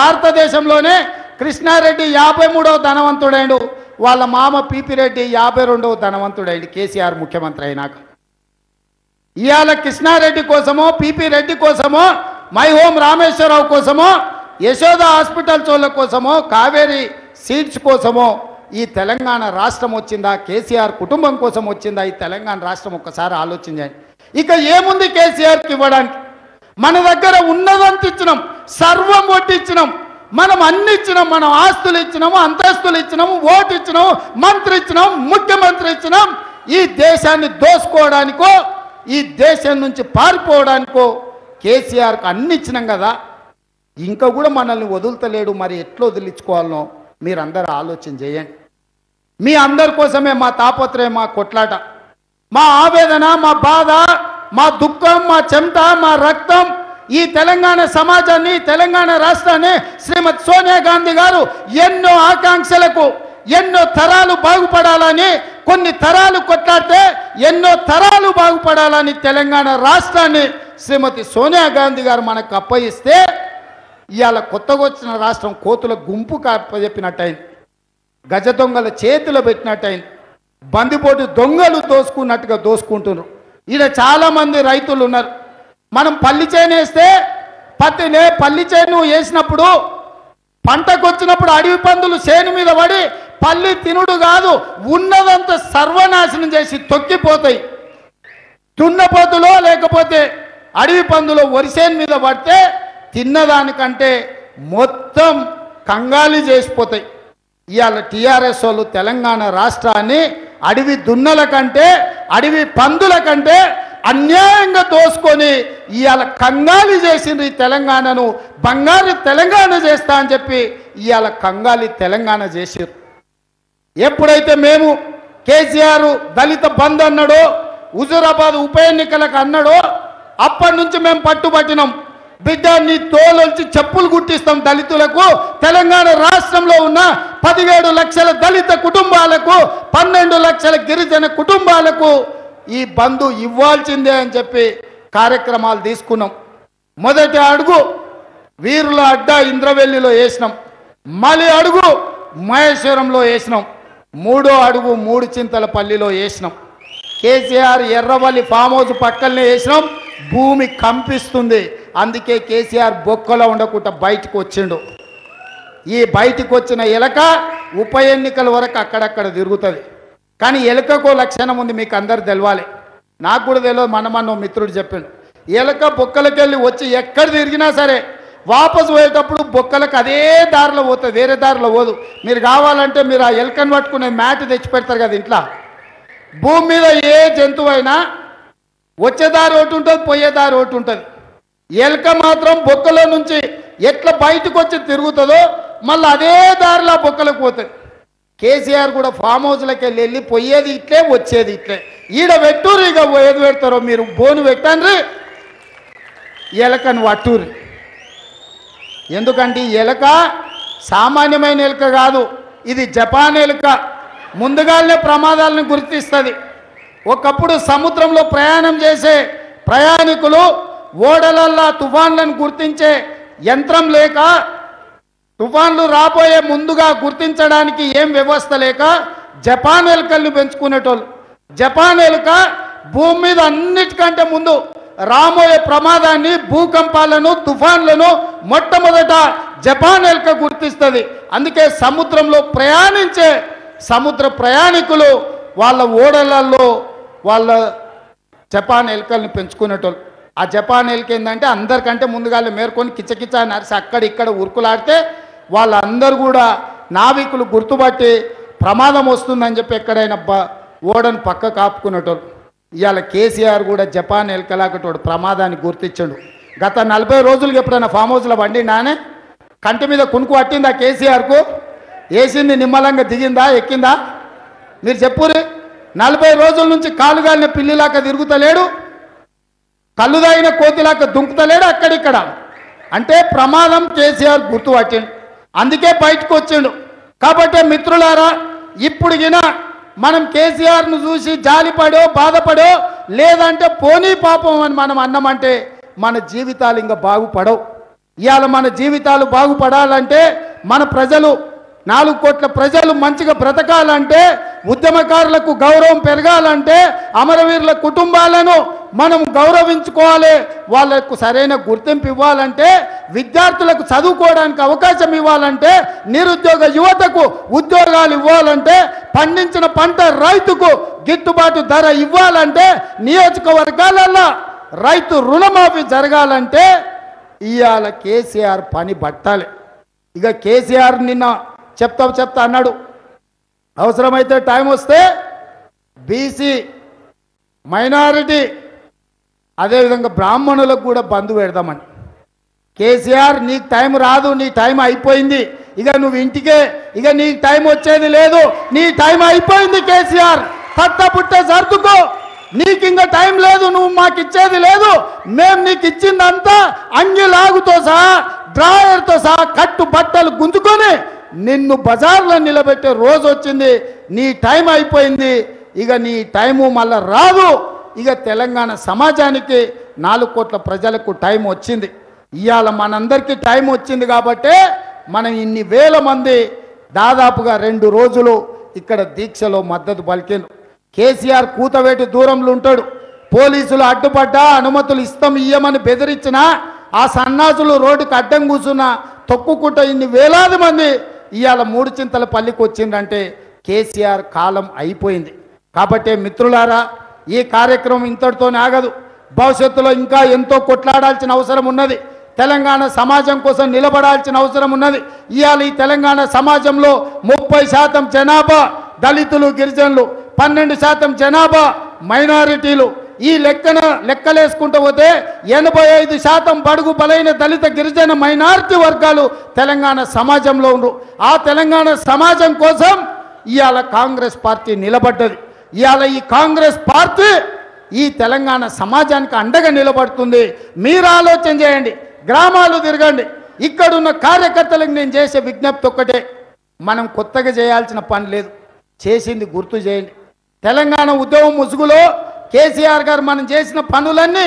భారతదేశంలోనే కృష్ణారెడ్డి యాభై మూడవ ధనవంతుడైండు. వాళ్ళ మామ పిపి రెడ్డి యాభై రెండవ ధనవంతుడైండు కేసీఆర్ ముఖ్యమంత్రి అయినాక. ఇవాళ కృష్ణారెడ్డి కోసమో పీపీ రెడ్డి కోసమో మై హోమ్ రామేశ్వరరావు కోసమో యశోద హాస్పిటల్ చోళ్ళ కోసమో కావేరీ సీట్స్ కోసమో ఈ తెలంగాణ రాష్ట్రం వచ్చిందా కేసీఆర్ కుటుంబం కోసం వచ్చిందా ఈ తెలంగాణ రాష్ట్రం ఒక్కసారి ఆలోచించండి ఇక ఏముంది కేసీఆర్కి ఇవ్వడానికి? మన దగ్గర ఉన్నదంత ఇచ్చినాం సర్వం కొట్టించినాం మనం అన్ని ఇచ్చినాం మనం ఆస్తులు ఇచ్చినాము అంతస్తులు ఇచ్చినాము ఓటు ఇచ్చినాము మంత్రి ఇచ్చినాం ముఖ్యమంత్రి ఇచ్చినాం ఈ దేశాన్ని దోసుకోవడానికో ఈ దేశం నుంచి పారిపోవడానికో కేసీఆర్కు అన్ని ఇచ్చినాం కదా ఇంకా కూడా మనల్ని వదులుతలేడు మరి ఎట్లా వదిలించుకోవాలనో మీరందరూ ఆలోచన చేయండి. మీ అందరి కోసమే మా తాపత్రయం మా కొట్లాట. మా ఆవేదన మా బాధ మా దుఃఖం మా చెమట మా రక్తం ఈ తెలంగాణ సమాజాన్ని తెలంగాణ రాష్ట్రాన్ని శ్రీమతి సోనియా గాంధీ గారు ఎన్నో ఆకాంక్షలకు ఎన్నో తరాలు బాగుపడాలని కొన్ని తరాలు కొట్లాడితే ఎన్నో తరాలు బాగుపడాలని తెలంగాణ రాష్ట్రాన్ని శ్రీమతి సోనియా గాంధీ గారు మనకు అప్పయిస్తే ఇవాళ కొత్తగా వచ్చిన రాష్ట్రం కోతుల గుంపు కాపజెప్పినట్టయింది. గజ దొంగల చేతిలో పెట్టినట్టయింది. బందిపోటు దొంగలు దోసుకున్నట్టుగా దోసుకుంటున్నారు. ఈడ చాలామంది రైతులు ఉన్నారు మనం పల్లి చేను వేస్తే పత్తినే పల్లి చేను వేసినప్పుడు పంటకు వచ్చినప్పుడు అడవి పందులు చేను మీద పడి పల్లి తినుడు కాదు ఉన్నదంతా సర్వనాశనం చేసి తొక్కిపోతాయి. దున్నపోతులో లేకపోతే అడవి పందులో వరిసేను మీద పడితే తిన్నదానికంటే మొత్తం కంగాలి చేసిపోతాయి. ఇవాళ టీఆర్ఎస్ వాళ్ళు తెలంగాణ రాష్ట్రాన్ని అడవి దున్నల కంటే అడవి పందుల కంటే అన్యాయంగా దోసుకొని ఇవాళ కంగాలి చేసింది ఈ తెలంగాణను. బంగారు తెలంగాణ చేస్తా అని చెప్పి ఇవాళ కంగాలి తెలంగాణ చేసారు ఎప్పుడైతే మేము కేసీఆర్ దళిత బంద్ అన్నాడో హుజూరాబాద్ ఉప ఎన్నికలకు అన్నాడో అప్పటి నుంచి మేము పట్టుబట్టినాం. బిడ్డ నీ తోలొంచి చెప్పులు గుట్టిస్తాం దళితులకు. తెలంగాణ రాష్ట్రంలో ఉన్న పదిహేడు లక్షల దళిత కుటుంబాలకు పన్నెండు లక్షల గిరిజన కుటుంబాలకు ఈ బంధు ఇవ్వాల్సిందే అని చెప్పి కార్యక్రమాలు తీసుకున్నాం. మొదటి అడుగు వీరుల అడ్డా ఇంద్రవెల్లిలో వేసినాం. మలి అడుగు మహేశ్వరంలో వేసినాం. మూడో అడుగు మూడు చింతల పల్లిలో వేసినాం. కేసీఆర్ ఎర్రవల్లి ఫామ్ హౌస్ పక్కనే వేసినాం. భూమి కంపిస్తుంది. అందుకే కేసీఆర్ బొక్కలో ఉండకుండా బయటకు వచ్చిండు. ఈ బయటికి వచ్చిన ఎలక ఉప ఎన్నికల వరకు అక్కడక్కడ తిరుగుతుంది. కానీ ఎలకకు లక్షణం ఉంది మీకు అందరు తెలవాలి. నాకు కూడా తెలియదు మన మన మిత్రుడు చెప్పాడు. ఎలక బొక్కలకెళ్ళి వచ్చి ఎక్కడ తిరిగినా సరే వాపసు పోయేటప్పుడు బొక్కలకు అదే దారిలో పోతుంది వేరే దారిలో పోదు. మీరు కావాలంటే మీరు ఆ ఎలకను పట్టుకునే మ్యాట్ తెచ్చి పెడతారు కదా ఇంట్లో. భూమి మీద ఏ జంతువు అయినా వచ్చే దారి ఒకటి ఉంటుంది పోయేదారి ఒకటి ఉంటుంది. ఎలక మాత్రం బొక్కలో నుంచి ఎట్లా బయటకు వచ్చి తిరుగుతుందో మళ్ళీ అదే దారిలో బొక్కలకు పోతుంది. కేసీఆర్ కూడా ఫామ్ హౌస్లకి వెళ్ళి వెళ్ళి పోయేది ఇట్లే వచ్చేది ఇట్లే. ఈడ పెట్టూరు ఇక ఏది పెడతారో మీరు బోను పెట్టండి. ఎలకను వట్టూరు ఎందుకంటే ఈ ఎలక సామాన్యమైన ఎలుక కాదు ఇది జపాన్ ఎలుక. ముందుగానే ప్రమాదాలను గుర్తిస్తుంది. ఒకప్పుడు సముద్రంలో ప్రయాణం చేసే ప్రయాణికులు ఓడలల్లా తుఫాన్లను గుర్తించే యంత్రం లేక తుఫాన్లు రాబోయే ముందుగా గుర్తించడానికి ఏం వ్యవస్థ లేక జపాన్ ఎలుకల్ని పెంచుకునేటోళ్ళు. జపాన్ ఎలుక భూమి మీద అన్నిటికంటే ముందు రాబోయే ప్రమాదాన్ని భూకంపాలను తుఫాన్లను మొట్టమొదట జపాన్ ఎలుక గుర్తిస్తుంది. అందుకే సముద్రంలో ప్రయాణించే సముద్ర ప్రయాణికులు వాళ్ళ ఓడలలో వాళ్ళ జపాన్ ఎలుకల్ని పెంచుకునేటోళ్ళు. ఆ జపాన్ ఎలుక ఏంటంటే అందరికంటే ముందుగానే మేర్కొని కిచకిచ నరిసి అక్కడ ఇక్కడ ఉరుకులాడితే వాళ్ళందరూ కూడా నావికులు గుర్తుపట్టి ప్రమాదం వస్తుందని చెప్పి ఎక్కడైనా బ ఓడను పక్క కాపుకునేటోళ్ళు. ఇవాళ కేసీఆర్ కూడా జపాన్ ఎలుకలాకటోడు ప్రమాదాన్ని గుర్తించాడు. గత నలభై రోజులకి ఎప్పుడైనా ఫామ్ హౌస్లో వండినానే కంటి మీద కునుకు పట్టిందా కేసీఆర్కు? వేసింది నిమ్మలంగా దిగిందా ఎక్కిందా? మీరు చెప్పురే నలభై రోజుల నుంచి కాలుగాలిన పిల్లిలాగా తిరుగుతలేడు కళ్ళు తాగిన కోతిలాగా దుంకుతలేడు అక్కడిక్కడ. అంటే ప్రమాదం కేసీఆర్ గుర్తు వచ్చిండు అందుకే బయటకు వచ్చిండు. కాబట్టి మిత్రులారా ఇప్పుడు మనం కేసీఆర్ను చూసి జాలిపడో బాధపడో లేదంటే పోనీ పాపం అని మనం అన్నామంటే మన జీవితాలు ఇంకా బాగుపడవు. ఇవాళ మన జీవితాలు బాగుపడాలంటే మన ప్రజలు నాలుగు కోట్ల ప్రజలు మంచిగా బ్రతకాలంటే ఉద్యమకారులకు గౌరవం పెరగాలంటే అమరవీరుల కుటుంబాలను మనం గౌరవించుకోవాలి. వాళ్ళకు సరైన గుర్తింపు ఇవ్వాలంటే విద్యార్థులకు చదువుకోవడానికి అవకాశం ఇవ్వాలంటే నిరుద్యోగ యువతకు ఉద్యోగాలు ఇవ్వాలంటే పండించిన పంట రైతుకు గిట్టుబాటు ధర ఇవ్వాలంటే నియోజకవర్గాలలో రైతు రుణమాఫీ జరగాలంటే ఇవాళ కేసీఆర్ పని పట్టాలి. ఇక కేసీఆర్ నిన్న చెప్తా చెప్తా అన్నాడు. అవసరమైతే టైం వస్తే బీసీ మైనారిటీ అదేవిధంగా బ్రాహ్మణులకు కూడా బంధు పెడదామని. కేసీఆర్ నీకు టైం రాదు నీ టైం అయిపోయింది. ఇక నువ్వు ఇంటికే ఇక నీకు టైం వచ్చేది లేదు. నీ టైం అయిపోయింది కేసీఆర్. పట్ట పుట్ట సర్దుకో. నీకు ఇంకా టైం లేదు నువ్వు మాకు ఇచ్చేది లేదు. మేము నీకు ఇచ్చిందంతా అంగి లాగుతో సహా డ్రాయర్తో సహా కట్టు బట్టలు గుంజుకొని నిన్ను బజార్లో నిలబెట్టే రోజు వచ్చింది. నీ టైం అయిపోయింది. ఇక నీ టైము మళ్ళా రాదు. ఇక తెలంగాణ సమాజానికి నాలుగు కోట్ల ప్రజలకు టైం వచ్చింది. ఇవాళ మనందరికీ టైం వచ్చింది కాబట్టే మనం ఇన్ని వేల మంది దాదాపుగా రెండు రోజులు ఇక్కడ దీక్షలో మద్దతు పలికిండ్రు. కేసీఆర్ కూతవేటి దూరంలో ఉంటాడు. పోలీసులు అడ్డుపడ్డా అనుమతులు ఇస్తాం ఇయ్యమని బెదిరించినా ఆ సన్నాసులు రోడ్డుకి అడ్డం కూర్చున్న తొక్కుకుంట ఇన్ని వేలాది మంది ఇవాళ మూడు చింతల పల్లికి వచ్చిందంటే కేసీఆర్ కాలం అయిపోయింది. కాబట్టి మిత్రులారా ఈ కార్యక్రమం ఇంతటితోనే ఆగదు. భవిష్యత్తులో ఇంకా ఎంతో కొట్లాడాల్సిన అవసరం ఉన్నది. తెలంగాణ సమాజం కోసం నిలబడాల్సిన అవసరం ఉన్నది. ఇవాళ ఈ తెలంగాణ సమాజంలో ముప్పై శాతం జనాభా దళితులు గిరిజనులు పన్నెండు శాతం జనాభా మైనారిటీలు. ఈ లెక్కన లెక్కలేసుకుంటూ పోతే ఎనభై ఐదు శాతం బడుగు బలైన దళిత గిరిజన మైనారిటీ వర్గాలు తెలంగాణ సమాజంలో ఉండు ఆ తెలంగాణ సమాజం కోసం ఇవాళ కాంగ్రెస్ పార్టీ నిలబడ్డది. ఇవాళ ఈ కాంగ్రెస్ పార్టీ ఈ తెలంగాణ సమాజానికి అండగా నిలబడుతుంది. మీరు ఆలోచన చేయండి. గ్రామాలు తిరగండి. ఇక్కడున్న కార్యకర్తలకు నేను చేసే విజ్ఞప్తి ఒక్కటే. మనం కొత్తగా చేయాల్సిన పని లేదు. చేసింది గుర్తు చేయండి. తెలంగాణ ఉద్యమం ముసుగులో కేసీఆర్ గారు మనం చేసిన పనులన్నీ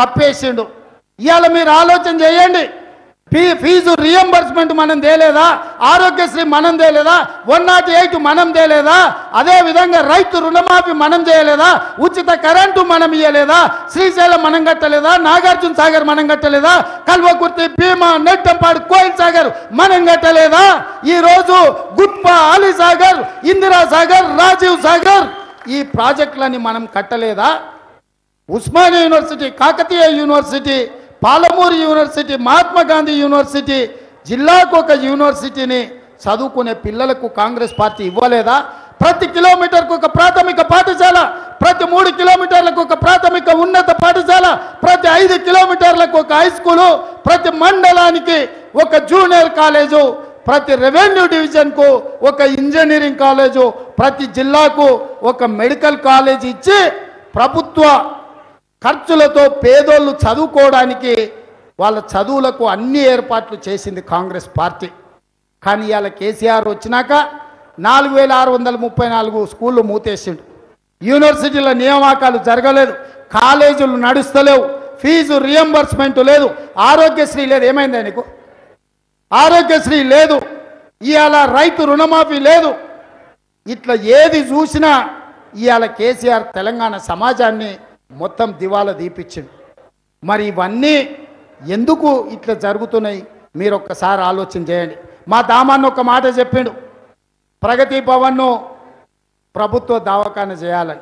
కప్పేసిండు. ఇవాళ మీరు ఆలోచన చేయండి. ఫీ ఫీజు రియంబర్స్మెంట్ మనం తేలేదా? ఆరోగ్యశ్రీ మనం తేలేదా? వన్ నాట్ ఎయిట్ మనం తేలేదా? అదే విధంగా రైతు రుణమాఫీ మనం చేయలేదా? ఉచిత కరెంటు మనం ఇయ్యలేదా? శ్రీశైలం మనం కట్టలేదా? నాగార్జున సాగర్ మనం కట్టలేదా? కల్వకుర్తి భీమా నెట్టంపాడు కోయిల్ సాగర్ మనం కట్టలేదా? ఈరోజు గుప్ప అలీ సాగర్ ఇందిరా సాగర్ రాజీవ్ సాగర్ ఈ ప్రాజెక్టులని మనం కట్టలేదా? Osmania university Kakatiya university Palamuru university Mahatma Gandhi university జిల్లాకు ఒక యూనివర్సిటీని చదువుకునే పిల్లలకు కాంగ్రెస్ పార్టీ ఇవ్వలేదా? ప్రతి కిలోమీటర్కు ఒక ప్రాథమిక పాఠశాల ప్రతి మూడు కిలోమీటర్లకు ఒక ప్రాథమిక ఉన్నత పాఠశాల ప్రతి ఐదు కిలోమీటర్లకు ఒక హై స్కూలు ప్రతి మండలానికి ఒక జూనియర్ కాలేజు ప్రతి రెవెన్యూ డివిజన్కు ఒక ఇంజనీరింగ్ కాలేజు ప్రతి జిల్లాకు ఒక మెడికల్ కాలేజ్ ఇచ్చి ప్రభుత్వ ఖర్చులతో పేదోళ్ళు చదువుకోవడానికి వాళ్ళ చదువులకు అన్ని ఏర్పాట్లు చేసింది కాంగ్రెస్ పార్టీ. కానీ ఇవాళ కేసీఆర్ వచ్చినాక నాలుగు వేల ఆరు వందల ముప్పై నాలుగు స్కూళ్ళు మూతేసిండు. యూనివర్సిటీల నియామకాలు జరగలేదు. కాలేజీలు నడుస్తలేవు. ఫీజు రియంబర్స్మెంట్ లేదు. ఆరోగ్యశ్రీ లేదు. ఏమైందా నీకు? ఆరోగ్యశ్రీ లేదు. ఇవాళ రైతు రుణమాఫీ లేదు. ఇట్లా ఏది చూసినా ఇవాళ కేసీఆర్ తెలంగాణ సమాజాన్ని మొత్తం దివాలా దీపించింది. మరి ఇవన్నీ ఎందుకు ఇట్లా జరుగుతున్నాయి? మీరు ఒక్కసారి ఆలోచన చేయండి. మా దామాన్ని ఒక మాట చెప్పిండు. ప్రగతి భవన్ను ప్రభుత్వ దవాఖాన చేయాలని.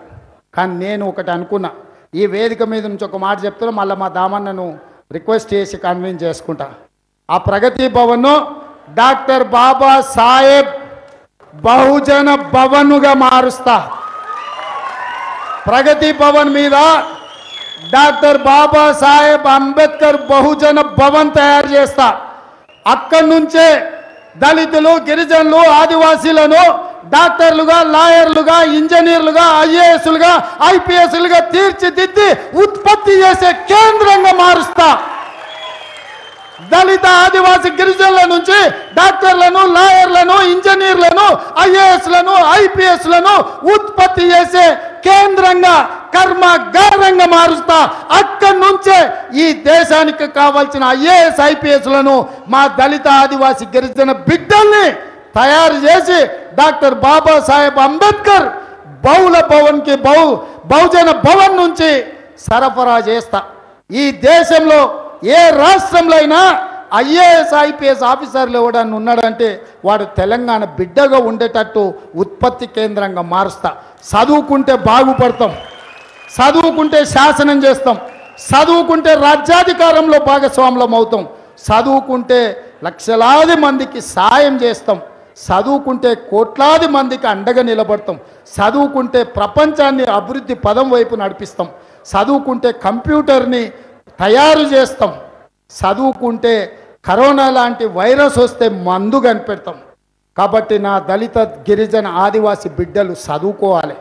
కానీ నేను ఒకటి అనుకున్నా. ఈ వేదిక మీద నుంచి ఒక మాట చెప్తున్నా మళ్ళీ మా దామన్నను రిక్వెస్ట్ చేసి కన్విన్స్ చేసుకుంటా. ఆ ప్రగతి భవన్ డాక్టర్ బాబా సాహెబ్ బహుజన భవన్గా మారుస్తా. ప్రగతి భవన్ మీద డాక్టర్ బాబా సాహెబ్ అంబేద్కర్ బహుజన భవన్ తయారు చేస్తా. అక్కడి నుంచే దళితులు గిరిజనులు ఆదివాసీలను డాక్టర్లుగా లాయర్లుగా ఇంజనీర్లుగా ఐఏఎస్లుగా ఐపీఎస్లుగా తీర్చిదిద్ది ఉత్పత్తి చేసే కేంద్రంగా మారుస్తా. దళిత ఆదివాసి గిరిజనుల నుంచి డాక్టర్లను లాయర్లను ఇంజనీర్లను ఐఏఎస్లను ఐపీఎస్లను ఉత్పత్తి చేసే కేంద్రంగా కర్మగారంగా మారుస్తా. అక్కడి నుంచే ఈ దేశానికి కావాల్సిన ఐఏఎస్ ఐపీఎస్లను మా దళిత ఆదివాసి గిరిజన బిడ్డల్ని తయారు చేసి డాక్టర్ బాబాసాహెబ్ అంబేద్కర్ బహుళ భవన్కి బహు బహుజన భవన్ నుంచి సరఫరా చేస్తా. ఈ దేశంలో ఏ రాష్ట్రంలో అయినా ఐఏఎస్ ఐపీఎస్ ఆఫీసర్లు ఎవడన్నా ఉన్నాడంటే వాడు తెలంగాణ బిడ్డగా ఉండేటట్టు ఉత్పత్తి కేంద్రంగా మారుస్తా. చదువుకుంటే బాగుపడతాం. చదువుకుంటే శాసనం చేస్తాం. చదువుకుంటే రాజ్యాధికారంలో భాగస్వాములం అవుతాం. చదువుకుంటే లక్షలాది మందికి సాయం చేస్తాం. చదువుకుంటే కోట్లాది మందికి అండగా నిలబడతాం. చదువుకుంటే ప్రపంచాన్ని అభివృద్ధి పదం వైపు నడిపిస్తాం. చదువుకుంటే కంప్యూటర్ని తయారు చేస్తాం. చదువుకుంటే కరోనా లాంటి వైరస్ వస్తే మందు కనిపెడతాం. కాబట్టి నా దళిత గిరిజన ఆదివాసి బిడ్డలు చదువుకోవాలి.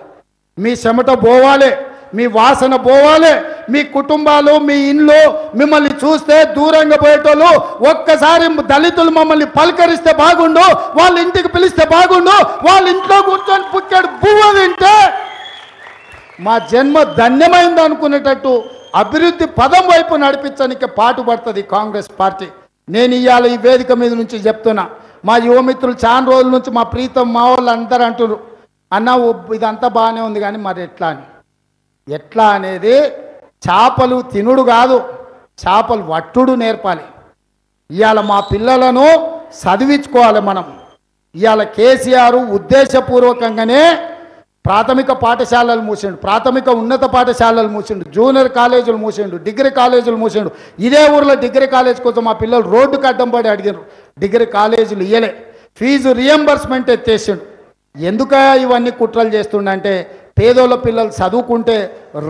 మీ చెమట పోవాలి మీ వాసన పోవాలి మీ కుటుంబాలు మీ ఇండ్లు మిమ్మల్ని చూస్తే దూరంగా పోయేటోళ్ళు ఒక్కసారి దళితులు మమ్మల్ని పలకరిస్తే బాగుండు వాళ్ళ ఇంటికి పిలిస్తే బాగుండు వాళ్ళ ఇంట్లో కూర్చొని పుట్టాడు బువ్వ తింటే మా జన్మ ధన్యమైంది అనుకునేటట్టు అభివృద్ధి పదం వైపు నడిపించడానికి పాటుపడుతుంది కాంగ్రెస్ పార్టీ. నేను ఇవాళ ఈ వేదిక మీద నుంచి చెప్తున్నా. మా యువమిత్రులు చాలా రోజుల నుంచి మా ప్రీతం మా వాళ్ళు అందరూ అంటున్నారు అన్న ఇదంతా బాగానే ఉంది కానీ మరి ఎట్లా అని? ఎట్లా అనేది చేపలు తినుడు కాదు చేపలు వట్టుడు నేర్పాలి. ఇవాళ మా పిల్లలను చదివించుకోవాలి మనం. ఇవాళ కేసీఆర్ ఉద్దేశపూర్వకంగానే ప్రాథమిక పాఠశాలలు మూసిండు ప్రాథమిక ఉన్నత పాఠశాలలు మూసిండు జూనియర్ కాలేజీలు మూసిండు డిగ్రీ కాలేజీలు మూసిండు. ఇదే ఊర్లో డిగ్రీ కాలేజ్ కోసం మా పిల్లలు రోడ్డుకు అడ్డం పడి అడిగారు డిగ్రీ కాలేజీలు ఇయ్యలే. ఫీజు రియంబర్స్మెంట్ ఎత్తేసిండు. ఎందుక ఇవన్నీ కుట్రలు చేస్తుండంటే పేదోళ్ళ పిల్లలు చదువుకుంటే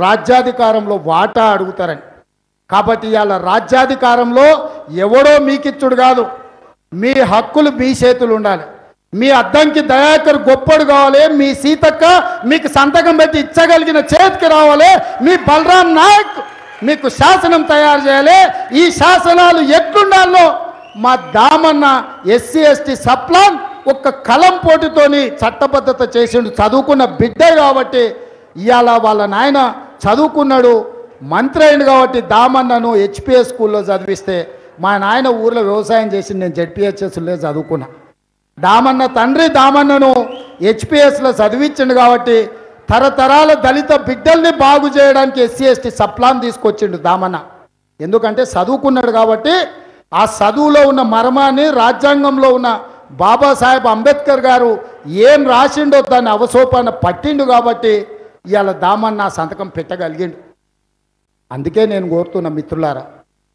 రాజ్యాధికారంలో వాటా అడుగుతారని. కాబట్టి ఇవాళ రాజ్యాధికారంలో ఎవడో మీకిచ్చుడు కాదు. మీ హక్కులు మీ చేతులు ఉండాలి. మీ అద్దంకి దయాకర్ గొప్పడు కావాలి మీ సీతక్క మీకు సంతకం పెట్టి ఇచ్చగలిగిన చేతికి రావాలి మీ బలరాం నాయక్ మీకు శాసనం తయారు చేయాలి ఈ శాసనాలు ఎట్లుండాలో మా దామన్న ఎస్సీ ఎస్టీ సప్లాన్ ఒక్క కలం పోటీతోని చట్టబద్ధత చేసిండు చదువుకున్న బిడ్డే కాబట్టి ఇవాళ వాళ్ళ నాయన చదువుకున్నాడు మంత్రి అయింది కాబట్టి దామన్నను హెచ్పిఎస్ స్కూల్లో చదివిస్తే మా నాయన ఊర్లో వ్యవసాయం చేసి నేను జడ్పిహెచ్ఎస్లో చదువుకున్నా. దామన్న తండ్రి దామన్నను హెచ్పిఎస్లో చదివించిండు కాబట్టి తరతరాల దళిత బిడ్డల్ని బాగు చేయడానికి ఎస్సీ ఎస్టీ సప్లాన్ తీసుకొచ్చిండు దామన్న. ఎందుకంటే చదువుకున్నాడు కాబట్టి ఆ చదువులో ఉన్న మర్మాన్ని రాజ్యాంగంలో ఉన్న బాబాసాహెబ్ అంబేద్కర్ గారు ఏం రాసిండో దాన్ని అవసోపాన పట్టిండు కాబట్టి ఇవాళ దామన్న ఆ సంతకం పెట్టగలిగిండు. అందుకే నేను కోరుతున్న మిత్రులారా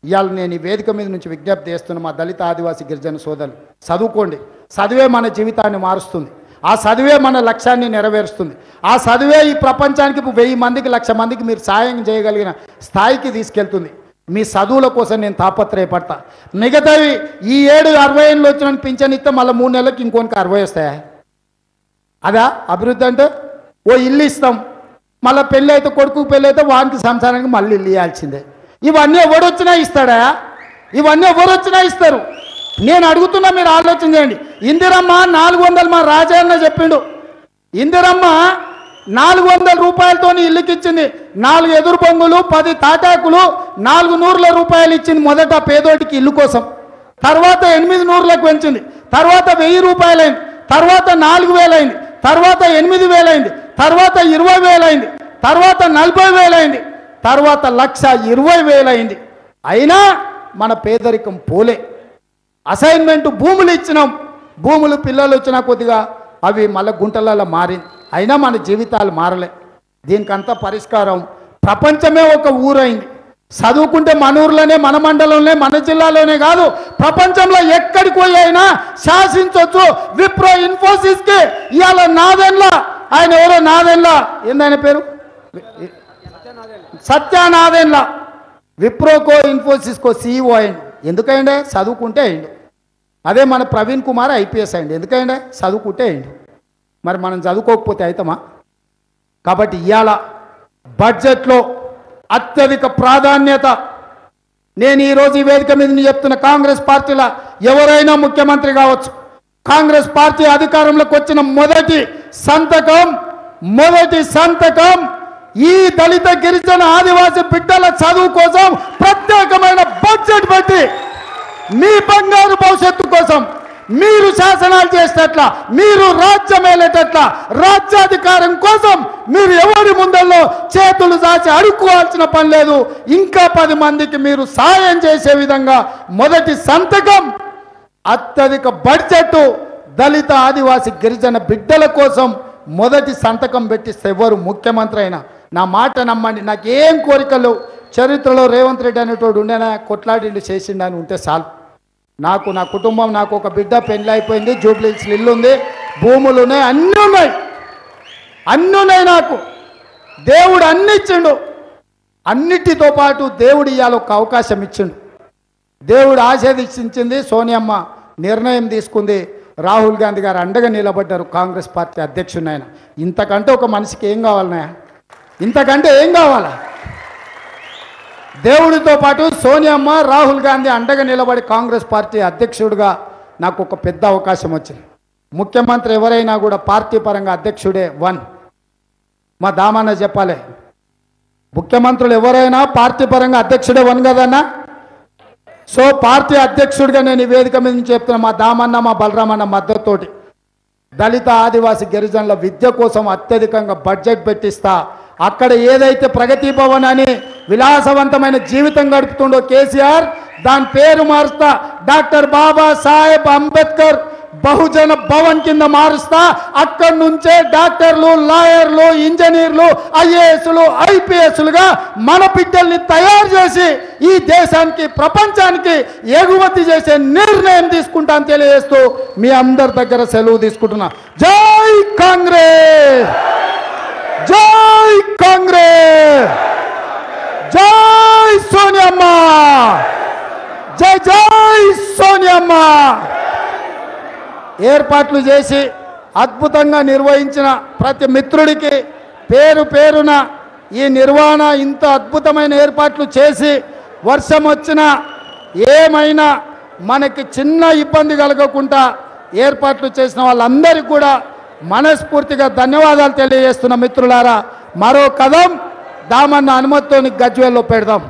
ఇవాళ నేను ఈ వేదిక మీద నుంచి విజ్ఞప్తి చేస్తున్న మా దళిత ఆదివాసీ గిరిజన సోదరులు చదువుకోండి. చదివే మన జీవితాన్ని మారుస్తుంది. ఆ చదివే మన లక్ష్యాన్ని నెరవేరుస్తుంది. ఆ చదివే ఈ ప్రపంచానికి వెయ్యి మందికి లక్ష మందికి మీరు సాయం చేయగలిగిన స్థాయికి తీసుకెళ్తుంది. మీ చదువుల కోసం నేను తాపత్రయపడతా. మిగతావి ఈ ఏడు అరవై ఏళ్ళు వచ్చిన పింఛన్ ఇస్తే మళ్ళీ మూడు నెలలకు ఇంకోనికి అరవై వస్తాయా? అదా? అభివృద్ధి అంటే ఓ ఇల్లు ఇస్తాం. మళ్ళీ పెళ్ళి అయితే కొడుకు పెళ్ళి అయితే వానికి సంసారానికి మళ్ళీ ఇల్లు ఇవ్వాల్సిందే. ఇవన్నీ ఎవరు వచ్చినా ఇస్తాడా? ఇవన్నీ ఎవరు వచ్చినా ఇస్తారు? నేను అడుగుతున్నా మీరు ఆలోచన చేయండి. ఇందిరమ్మ నాలుగు వందలు మా రాజన్న చెప్పిండు. ఇందిరమ్మ నాలుగు వందల రూపాయలతో ఇల్లుకి ఇచ్చింది. నాలుగు ఎదురు బొంగులు పది తాటాకులు నాలుగు నూరుల రూపాయలు ఇచ్చింది మొదట పేదోటికి ఇల్లు కోసం. తర్వాత ఎనిమిది నూరులకు పెంచింది. తర్వాత వెయ్యి రూపాయలైంది. తర్వాత నాలుగు వేలైంది. తర్వాత ఎనిమిది వేలైంది. తర్వాత ఇరవై వేలైంది. తర్వాత నలభై వేలైంది. తర్వాత లక్ష ఇరవై వేలైంది. అయినా మన పేదరికం పోలే. అసైన్మెంట్ భూములు ఇచ్చినాం. భూములు పిల్లలు వచ్చినా కొద్దిగా అవి మళ్ళీ గుంటలలో మారింది. అయినా మన జీవితాలు మారలే. దీనికంతా పరిష్కారం. ప్రపంచమే ఒక ఊరైంది. చదువుకుంటే మన ఊర్లోనే మన మండలంలోనే మన జిల్లాలోనే కాదు ప్రపంచంలో ఎక్కడికి పోయి అయినా శాసించవచ్చు విప్రో ఇన్ఫోసిస్కి ఇవాళ నాదెన్లా ఆయన ఎవరో నాదెన్లా ఏందాయన పేరు? సత్యానాదెన్ల విప్రోకో ఇన్ఫోసిస్కో సిఇఓ అయింది. ఎందుకైండే చదువుకుంటే అయిండు అదే మన ప్రవీణ్ కుమార్ ఐపీఎస్ అయిండు ఎందుకైండే చదువుకుంటే అయిండు మరి మనం చదువుకోకపోతే అవుతామా కాబట్టి ఇవాళ బడ్జెట్లో అత్యధిక ప్రాధాన్యత నేను ఈరోజు ఈ వేదిక మీద చెప్తున్న కాంగ్రెస్ పార్టీల ఎవరైనా ముఖ్యమంత్రి కావచ్చు. కాంగ్రెస్ పార్టీ అధికారంలోకి వచ్చిన మొదటి సంతకం మొదటి సంతకం ఈ దళిత గిరిజన ఆదివాసీ బిడ్డల చదువు కోసం ప్రత్యేకమైన బడ్జెట్ పెట్టి మీ బంగారు భవిష్యత్తు కోసం మీరు శాసనాలు చేసేటట్ల మీరు రాజ్యం ఏలేటట్ల రాజ్యాధికారం కోసం మీరు ఎవరి ముందల్లో చేతులు దాచి అడుక్కోవాల్సిన పని లేదు. ఇంకా పది మందికి మీరు సాయం చేసే విధంగా మొదటి సంతకం అత్యధిక బడ్జెట్ దళిత ఆదివాసి గిరిజన బిడ్డల కోసం మొదటి సంతకం పెట్టిస్తే ఎవరు ముఖ్యమంత్రి అయినా నా మాట నమ్మండి. నాకేం కోరికలు చరిత్రలో రేవంత్ రెడ్డి అనేటోడు ఉండేనా? కొట్లాడిండు చేసిండు అని ఉంటే చాలు. నాకు నా కుటుంబం నాకు ఒక బిడ్డ పెళ్ళి అయిపోయింది. జూబ్లీస్ ఇల్లు ఉంది. భూములు ఉన్నాయి. అన్నీ ఉన్నాయి. అన్నీ ఉన్నాయి నాకు. దేవుడు అన్ని ఇచ్చిండు. అన్నిటితో పాటు దేవుడు ఇవాళ ఒక అవకాశం ఇచ్చిండు. దేవుడు ఆశీర్వదించింది సోనియమ్మ. నిర్ణయం తీసుకుంది. రాహుల్ గాంధీ గారు అండగా నిలబడ్డారు కాంగ్రెస్ పార్టీ అధ్యక్షుడు ఆయన. ఇంతకంటే ఒక మనిషికి ఏం కావాలన్నా ఇంతకంటే ఏం కావాలా? దేవుడితో పాటు సోనియమ్మ రాహుల్ గాంధీ అండగా నిలబడి కాంగ్రెస్ పార్టీ అధ్యక్షుడిగా నాకు ఒక పెద్ద అవకాశం వచ్చింది. ముఖ్యమంత్రి ఎవరైనా కూడా పార్టీ పరంగా అధ్యక్షుడే వన్. మా దామాన చెప్పాలి. ముఖ్యమంత్రులు ఎవరైనా పార్టీ పరంగా అధ్యక్షుడే వన్ కదన్నా? సో పార్టీ అధ్యక్షుడిగా నేను వేదిక మీద నుంచి చెప్తున్నా మా దామన్న మా బలరామన్న మద్దతుతోటి. దళిత ఆదివాసి గిరిజనుల విద్య కోసం అత్యధికంగా బడ్జెట్ పెట్టిస్తా. అక్కడ ఏదైతే ప్రగతి భవన్ అని విలాసవంతమైన జీవితం గడుపుతుండో కేసీఆర్ దాని పేరు మారుస్తా. డాక్టర్ బాబా సాహెబ్ అంబేద్కర్ బహుజన భవన్ కింద మారుస్తా. అక్కడి నుంచే డాక్టర్లు లాయర్లు ఇంజనీర్లు ఐఏఎస్లు ఐపీఎస్లుగా మన బిడ్డల్ని తయారు చేసి ఈ దేశానికి ప్రపంచానికి ఎగుమతి చేసే నిర్ణయం తీసుకుంటాను తెలియజేస్తూ మీ అందరి దగ్గర సెలవు తీసుకుంటున్నా. జై కాంగ్రెస్! జై కాంగ్రెస్! జై సోనియమ్మ! జై జై సోనియమ్మ! ఏర్పాట్లు చేసి అద్భుతంగా నిర్వహించిన ప్రతి మిత్రుడికి పేరు పేరున ఈ నిర్వహణ ఇంత అద్భుతమైన ఏర్పాట్లు చేసి వర్షం వచ్చినా ఏమైనా మనకి చిన్న ఇబ్బంది కలగకుండా ఏర్పాట్లు చేసిన వాళ్ళందరికీ కూడా మనస్ఫూర్తిగా ధన్యవాదాలు తెలియజేస్తున్న మిత్రులారా మరో కథం దామన్న అనుమతితోని గజ్వేల్లో పెడదాం.